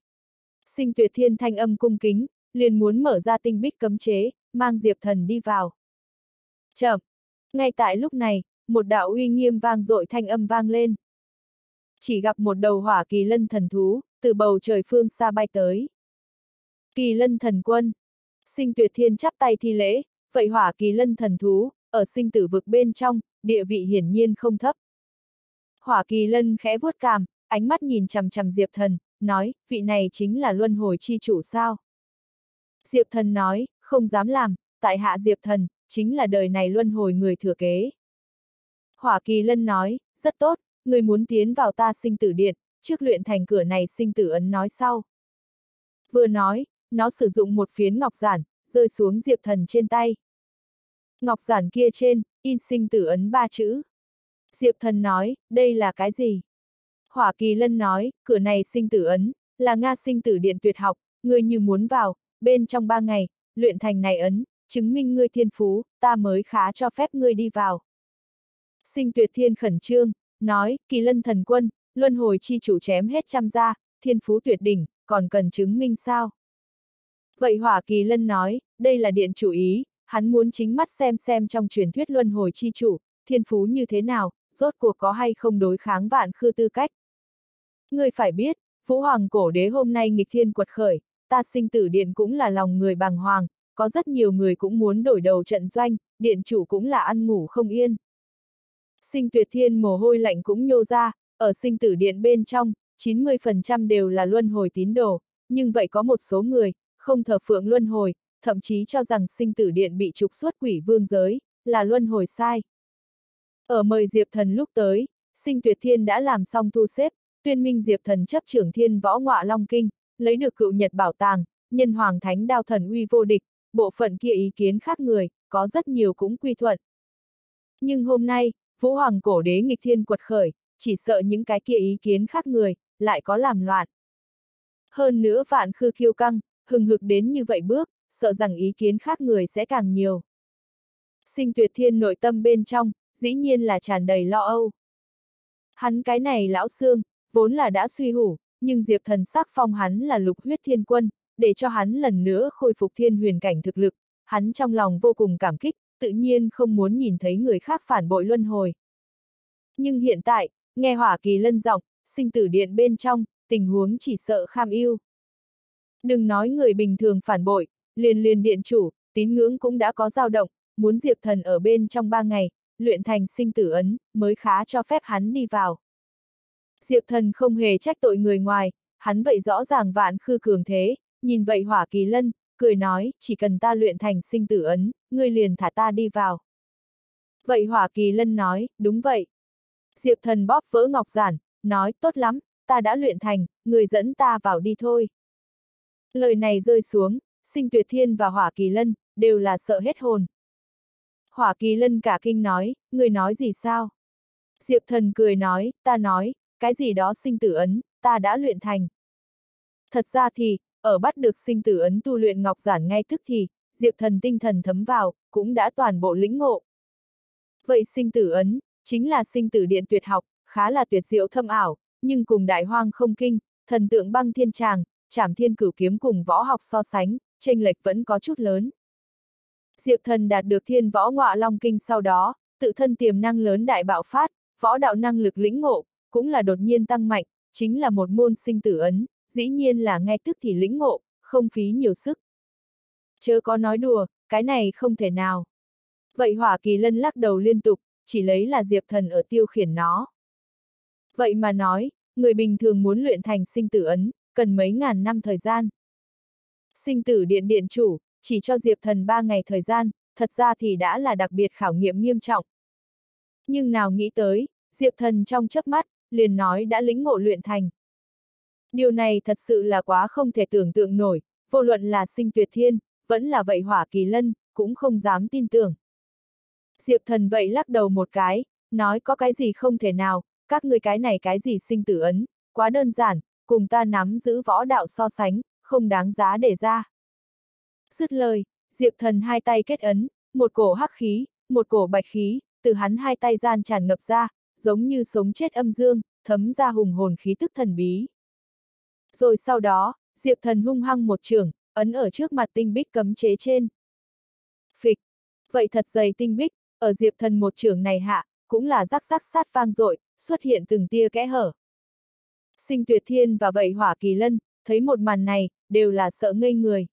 Sinh tuyệt thiên thanh âm cung kính, liền muốn mở ra tinh bích cấm chế, mang Diệp Thần đi vào. Chậm! Ngay tại lúc này, một đạo uy nghiêm vang dội thanh âm vang lên. Chỉ gặp một đầu hỏa kỳ lân thần thú, từ bầu trời phương xa bay tới. Kỳ lân thần quân. Sinh tuyệt thiên chắp tay thi lễ, vậy hỏa kỳ lân thần thú, ở sinh tử vực bên trong, địa vị hiển nhiên không thấp. Hỏa kỳ lân khẽ vuốt cằm, ánh mắt nhìn chằm chằm Diệp Thần, nói, vị này chính là luân hồi chi chủ sao? Diệp Thần nói, không dám làm, tại hạ Diệp Thần, chính là đời này luân hồi người thừa kế. Hỏa kỳ lân nói, rất tốt, người muốn tiến vào ta sinh tử điện, trước luyện thành cửa này sinh tử ấn nói sau. Vừa nói, nó sử dụng một phiến ngọc giản, rơi xuống Diệp Thần trên tay. Ngọc giản kia trên, in sinh tử ấn ba chữ. Diệp Thần nói, đây là cái gì? Hỏa Kỳ Lân nói, cửa này sinh tử ấn, là Nga sinh tử điện tuyệt học, người như muốn vào, bên trong ba ngày, luyện thành này ấn, chứng minh ngươi thiên phú, ta mới khá cho phép ngươi đi vào. Sinh tuyệt thiên khẩn trương, nói, Kỳ Lân thần quân, luân hồi chi chủ chém hết trăm gia, thiên phú tuyệt đỉnh, còn cần chứng minh sao? Vậy Hỏa Kỳ Lân nói, đây là điện chủ ý, hắn muốn chính mắt xem xem trong truyền thuyết luân hồi chi chủ, thiên phú như thế nào, rốt cuộc có hay không đối kháng vạn khư tư cách. ngươi phải biết, Vũ Hoàng cổ đế hôm nay nghịch thiên quật khởi, ta sinh tử điện cũng là lòng người bàng hoàng, có rất nhiều người cũng muốn đổi đầu trận doanh, điện chủ cũng là ăn ngủ không yên. Sinh tuyệt thiên mồ hôi lạnh cũng nhô ra, ở sinh tử điện bên trong, 90% đều là luân hồi tín đồ, nhưng vậy có một số người, không thờ phượng luân hồi, thậm chí cho rằng sinh tử điện bị trục xuất quỷ vương giới, là luân hồi sai. Ở mời Diệp Thần lúc tới, sinh tuyệt thiên đã làm xong thu xếp, tuyên minh Diệp Thần chấp trưởng thiên võ ngọa Long Kinh, lấy được cựu nhật bảo tàng, nhân hoàng thánh đao thần uy vô địch, bộ phận kia ý kiến khác người, có rất nhiều cũng quy thuận. Nhưng hôm nay, Vũ Hoàng cổ đế nghịch thiên quật khởi, chỉ sợ những cái kia ý kiến khác người, lại có làm loạn. Hơn nữa vạn khư kiêu căng, hừng hực đến như vậy bước, sợ rằng ý kiến khác người sẽ càng nhiều. Sinh tuyệt thiên nội tâm bên trong, dĩ nhiên là tràn đầy lo âu. Hắn cái này lão xương, vốn là đã suy hủ, nhưng Diệp thần sắc phong hắn là lục huyết thiên quân, để cho hắn lần nữa khôi phục thiên huyền cảnh thực lực, hắn trong lòng vô cùng cảm kích, tự nhiên không muốn nhìn thấy người khác phản bội luân hồi. Nhưng hiện tại, nghe hỏa kỳ lân giọng, sinh tử điện bên trong, tình huống chỉ sợ kham yêu. Đừng nói người bình thường phản bội, liền liền điện chủ, tín ngưỡng cũng đã có dao động, muốn Diệp Thần ở bên trong ba ngày, luyện thành sinh tử ấn, mới khá cho phép hắn đi vào. Diệp Thần không hề trách tội người ngoài, hắn vậy rõ ràng vạn khư cường thế, nhìn vậy hỏa kỳ lân, cười nói, chỉ cần ta luyện thành sinh tử ấn, ngươi liền thả ta đi vào. Vậy hỏa kỳ lân nói, đúng vậy. Diệp Thần bóp vỡ ngọc giản, nói, tốt lắm, ta đã luyện thành, người dẫn ta vào đi thôi. Lời này rơi xuống, sinh tuyệt thiên và hỏa kỳ lân, đều là sợ hết hồn. Hỏa kỳ lân cả kinh nói, người nói gì sao? Diệp thần cười nói, ta nói, cái gì đó sinh tử ấn, ta đã luyện thành. Thật ra thì, ở bắt được sinh tử ấn tu luyện ngọc giản ngay tức thì, Diệp thần tinh thần thấm vào, cũng đã toàn bộ lĩnh ngộ. Vậy sinh tử ấn, chính là sinh tử điện tuyệt học, khá là tuyệt diệu thâm ảo, nhưng cùng đại hoang không kinh, thần tượng băng thiên tràng, trảm thiên cửu kiếm cùng võ học so sánh, tranh lệch vẫn có chút lớn. Diệp thần đạt được thiên võ ngọa long kinh sau đó, tự thân tiềm năng lớn đại bạo phát, võ đạo năng lực lĩnh ngộ, cũng là đột nhiên tăng mạnh, chính là một môn sinh tử ấn, dĩ nhiên là ngay tức thì lĩnh ngộ, không phí nhiều sức. Chớ có nói đùa, cái này không thể nào. Vậy hỏa kỳ lân lắc đầu liên tục, chỉ lấy là diệp thần ở tiêu khiển nó. Vậy mà nói, người bình thường muốn luyện thành sinh tử ấn, cần mấy ngàn năm thời gian. Sinh tử điện điện chủ, chỉ cho Diệp Thần ba ngày thời gian, thật ra thì đã là đặc biệt khảo nghiệm nghiêm trọng. Nhưng nào nghĩ tới, Diệp Thần trong chớp mắt, liền nói đã lĩnh ngộ luyện thành. Điều này thật sự là quá không thể tưởng tượng nổi, vô luận là sinh tuyệt thiên, vẫn là vậy hỏa kỳ lân, cũng không dám tin tưởng. Diệp thần vậy lắc đầu một cái, nói có cái gì không thể nào, các người cái này cái gì sinh tử ấn, quá đơn giản, cùng ta nắm giữ võ đạo so sánh, không đáng giá để ra. Dứt lời, Diệp Thần hai tay kết ấn, một cổ hắc khí, một cổ bạch khí, từ hắn hai tay gian tràn ngập ra, giống như sống chết âm dương, thấm ra hùng hồn khí tức thần bí. Rồi sau đó, Diệp Thần hung hăng một trường, ấn ở trước mặt tinh bích cấm chế trên. phịch Vậy thật dày tinh bích, ở Diệp Thần một trường này hạ, cũng là rắc rắc sát vang dội, xuất hiện từng tia kẽ hở. Sinh tuyệt thiên và vậy hỏa kỳ lân, thấy một màn này, đều là sợ ngây người.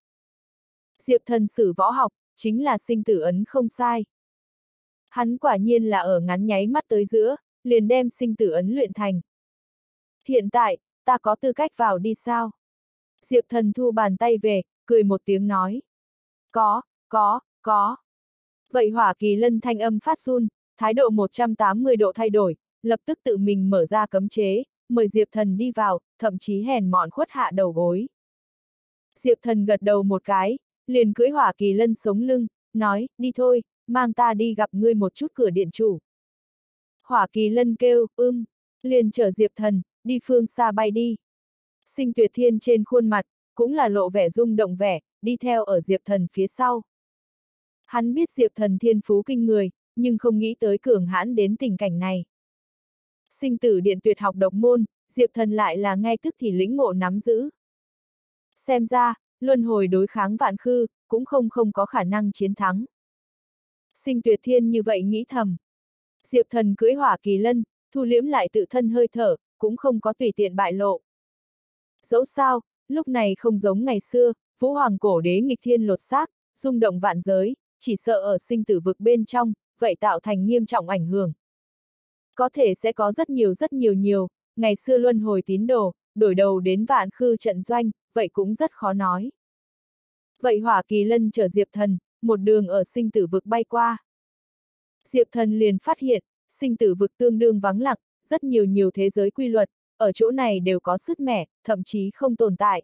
Diệp thần sử võ học, chính là sinh tử ấn không sai. Hắn quả nhiên là ở ngắn nháy mắt tới giữa, liền đem sinh tử ấn luyện thành. Hiện tại, ta có tư cách vào đi sao? Diệp thần thu bàn tay về, cười một tiếng nói. Có, có, có. Vậy hỏa kỳ lân thanh âm phát run, thái độ 180 độ thay đổi, lập tức tự mình mở ra cấm chế, mời Diệp thần đi vào, thậm chí hèn mọn khuất hạ đầu gối. Diệp thần gật đầu một cái, liền cưỡi hỏa kỳ lân sống lưng, nói, đi thôi, mang ta đi gặp ngươi một chút cửa điện chủ. Hỏa kỳ lân kêu, ưm, liền chở Diệp thần, đi phương xa bay đi. Sinh tuyệt thiên trên khuôn mặt, cũng là lộ vẻ rung động vẻ, đi theo ở Diệp thần phía sau. Hắn biết Diệp thần thiên phú kinh người, nhưng không nghĩ tới cường hãn đến tình cảnh này. Sinh tử điện tuyệt học độc môn, Diệp thần lại là ngay tức thì lĩnh ngộ nắm giữ. Xem ra, luân hồi đối kháng vạn khư, cũng không không có khả năng chiến thắng. Sinh tuyệt thiên như vậy nghĩ thầm. Diệp thần cưỡi hỏa kỳ lân, thu liếm lại tự thân hơi thở, cũng không có tùy tiện bại lộ. Dẫu sao, lúc này không giống ngày xưa, vũ hoàng cổ đế nghịch thiên lột xác, rung động vạn giới, chỉ sợ ở sinh tử vực bên trong, vậy tạo thành nghiêm trọng ảnh hưởng. Có thể sẽ có rất nhiều rất nhiều nhiều, ngày xưa luân hồi tín đồ, đổi đầu đến vạn khư trận doanh, vậy cũng rất khó nói. Vậy hỏa kỳ lân chở Diệp Thần, một đường ở sinh tử vực bay qua. Diệp Thần liền phát hiện, sinh tử vực tương đương vắng lặng, rất nhiều nhiều thế giới quy luật, ở chỗ này đều có sứt mẻ, thậm chí không tồn tại.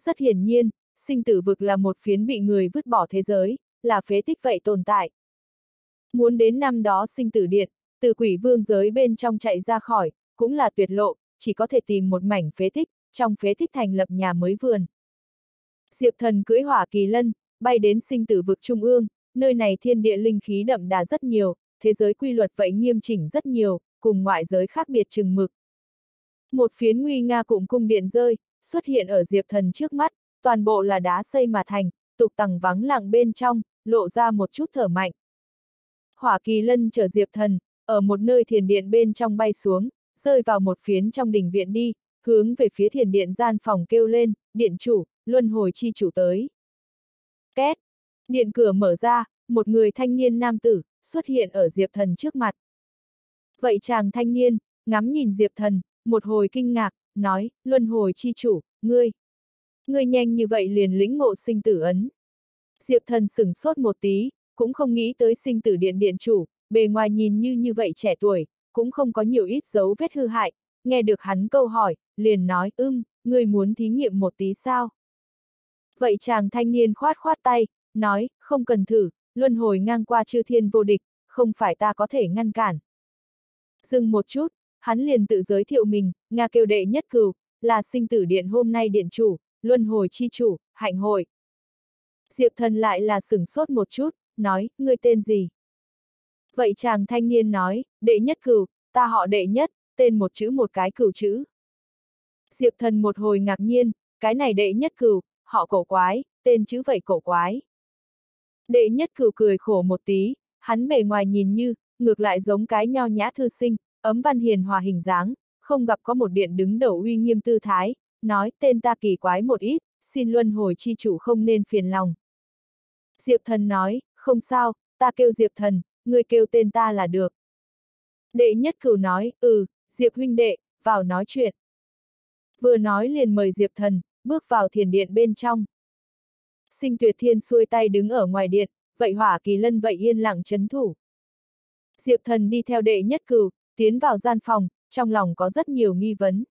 Rất hiển nhiên, sinh tử vực là một phiến bị người vứt bỏ thế giới, là phế tích vậy tồn tại. Muốn đến năm đó sinh tử điện, từ quỷ vương giới bên trong chạy ra khỏi, cũng là tuyệt lộ, chỉ có thể tìm một mảnh phế tích, trong phế tích thành lập nhà mới vườn. Diệp thần cưỡi hỏa kỳ lân, bay đến sinh tử vực trung ương, nơi này thiên địa linh khí đậm đà rất nhiều, thế giới quy luật vậy nghiêm chỉnh rất nhiều, cùng ngoại giới khác biệt chừng mực. Một phiến nguy nga cụm cung điện rơi, xuất hiện ở Diệp thần trước mắt, toàn bộ là đá xây mà thành, tục tầng vắng lặng bên trong, lộ ra một chút thở mạnh. Hỏa kỳ lân chở Diệp thần, ở một nơi thiền điện bên trong bay xuống, rơi vào một phiến trong đình viện đi, hướng về phía thiền điện gian phòng kêu lên, điện chủ, luân hồi chi chủ tới. Két! Điện cửa mở ra, một người thanh niên nam tử, xuất hiện ở Diệp Thần trước mặt. Vậy chàng thanh niên, ngắm nhìn Diệp Thần, một hồi kinh ngạc, nói, luân hồi chi chủ, ngươi. Ngươi nhanh như vậy liền lĩnh ngộ sinh tử ấn. Diệp Thần sửng sốt một tí, cũng không nghĩ tới sinh tử điện điện chủ, bề ngoài nhìn như như vậy trẻ tuổi, cũng không có nhiều ít dấu vết hư hại, nghe được hắn câu hỏi, liền nói, ưm, ngươi muốn thí nghiệm một tí sao? Vậy chàng thanh niên khoát khoát tay, nói, không cần thử, luân hồi ngang qua chư thiên vô địch, không phải ta có thể ngăn cản. Dừng một chút, hắn liền tự giới thiệu mình, Nga kêu đệ nhất cửu, là sinh tử điện hôm nay điện chủ, luân hồi chi chủ, hạnh hội. Diệp thần lại là sửng sốt một chút, nói, ngươi tên gì? Vậy chàng thanh niên nói, đệ nhất cửu, ta họ đệ nhất, tên một chữ một cái cửu chữ. Diệp thần một hồi ngạc nhiên, cái này đệ nhất cửu, họ cổ quái, tên chữ vậy cổ quái. Đệ nhất cửu cười khổ một tí, hắn bề ngoài nhìn như, ngược lại giống cái nho nhã thư sinh, ấm văn hiền hòa hình dáng, không gặp có một điện đứng đầu uy nghiêm tư thái, nói tên ta kỳ quái một ít, xin luân hồi chi chủ không nên phiền lòng. Diệp thần nói, không sao, ta kêu Diệp thần, người kêu tên ta là được. Đệ nhất cửu nói, ừ, Diệp huynh đệ, vào nói chuyện. Vừa nói liền mời Diệp thần, bước vào thiền điện bên trong. Sinh tuyệt thiên xuôi tay đứng ở ngoài điện, vậy hỏa kỳ lân vậy yên lặng chấn thủ. Diệp thần đi theo đệ nhất cửu, tiến vào gian phòng, trong lòng có rất nhiều nghi vấn.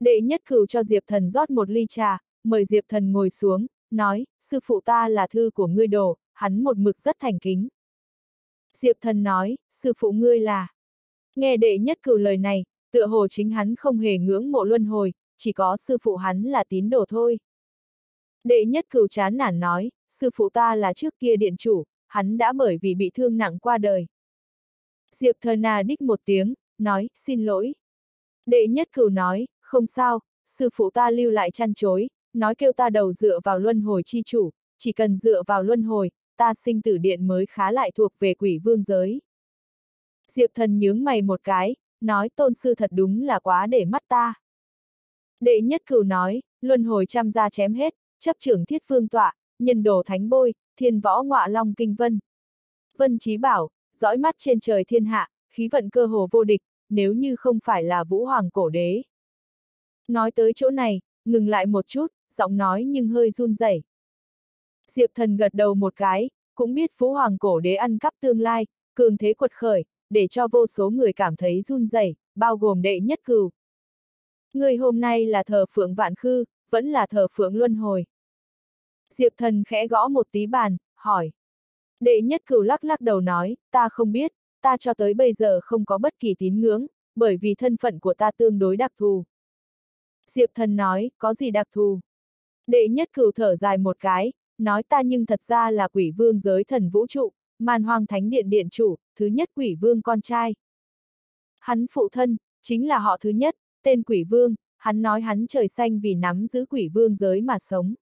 Đệ nhất cửu cho Diệp thần rót một ly trà, mời Diệp thần ngồi xuống, nói, sư phụ ta là thư của ngươi đồ, hắn một mực rất thành kính. Diệp thần nói, sư phụ ngươi là. Nghe đệ nhất cửu lời này, tựa hồ chính hắn không hề ngưỡng mộ luân hồi, chỉ có sư phụ hắn là tín đồ thôi. Đệ nhất cửu chán nản nói, sư phụ ta là trước kia điện chủ, hắn đã bởi vì bị thương nặng qua đời. Diệp thờ nà đích một tiếng, nói, xin lỗi. Đệ nhất cửu nói, không sao, sư phụ ta lưu lại chăn chối, nói kêu ta đầu dựa vào luân hồi chi chủ, chỉ cần dựa vào luân hồi, ta sinh tử điện mới khá lại thuộc về quỷ vương giới. Diệp thần nhướng mày một cái, nói tôn sư thật đúng là quá để mắt ta. Đệ nhất cửu nói, luân hồi trăm gia chém hết, chấp trưởng thiết phương tọa, nhân đồ thánh bôi, thiên võ ngọa long kinh vân. Vân Chí bảo, dõi mắt trên trời thiên hạ, khí vận cơ hồ vô địch, nếu như không phải là vũ hoàng cổ đế. Nói tới chỗ này, ngừng lại một chút, giọng nói nhưng hơi run rẩy. Diệp thần gật đầu một cái, cũng biết vũ hoàng cổ đế ăn cắp tương lai, cường thế quật khởi, để cho vô số người cảm thấy run rẩy, bao gồm đệ nhất cừu. Người hôm nay là thờ phượng vạn khư, vẫn là thờ phượng luân hồi. Diệp thần khẽ gõ một tí bàn, hỏi. Đệ nhất cửu lắc lắc đầu nói, ta không biết, ta cho tới bây giờ không có bất kỳ tín ngưỡng, bởi vì thân phận của ta tương đối đặc thù. Diệp thần nói, có gì đặc thù? Đệ nhất cửu thở dài một cái, nói ta nhưng thật ra là quỷ vương giới thần vũ trụ, màn hoàng thánh điện điện chủ, thứ nhất quỷ vương con trai. Hắn phụ thân, chính là họ thứ nhất, tên quỷ vương, hắn nói hắn trời xanh vì nắm giữ quỷ vương giới mà sống.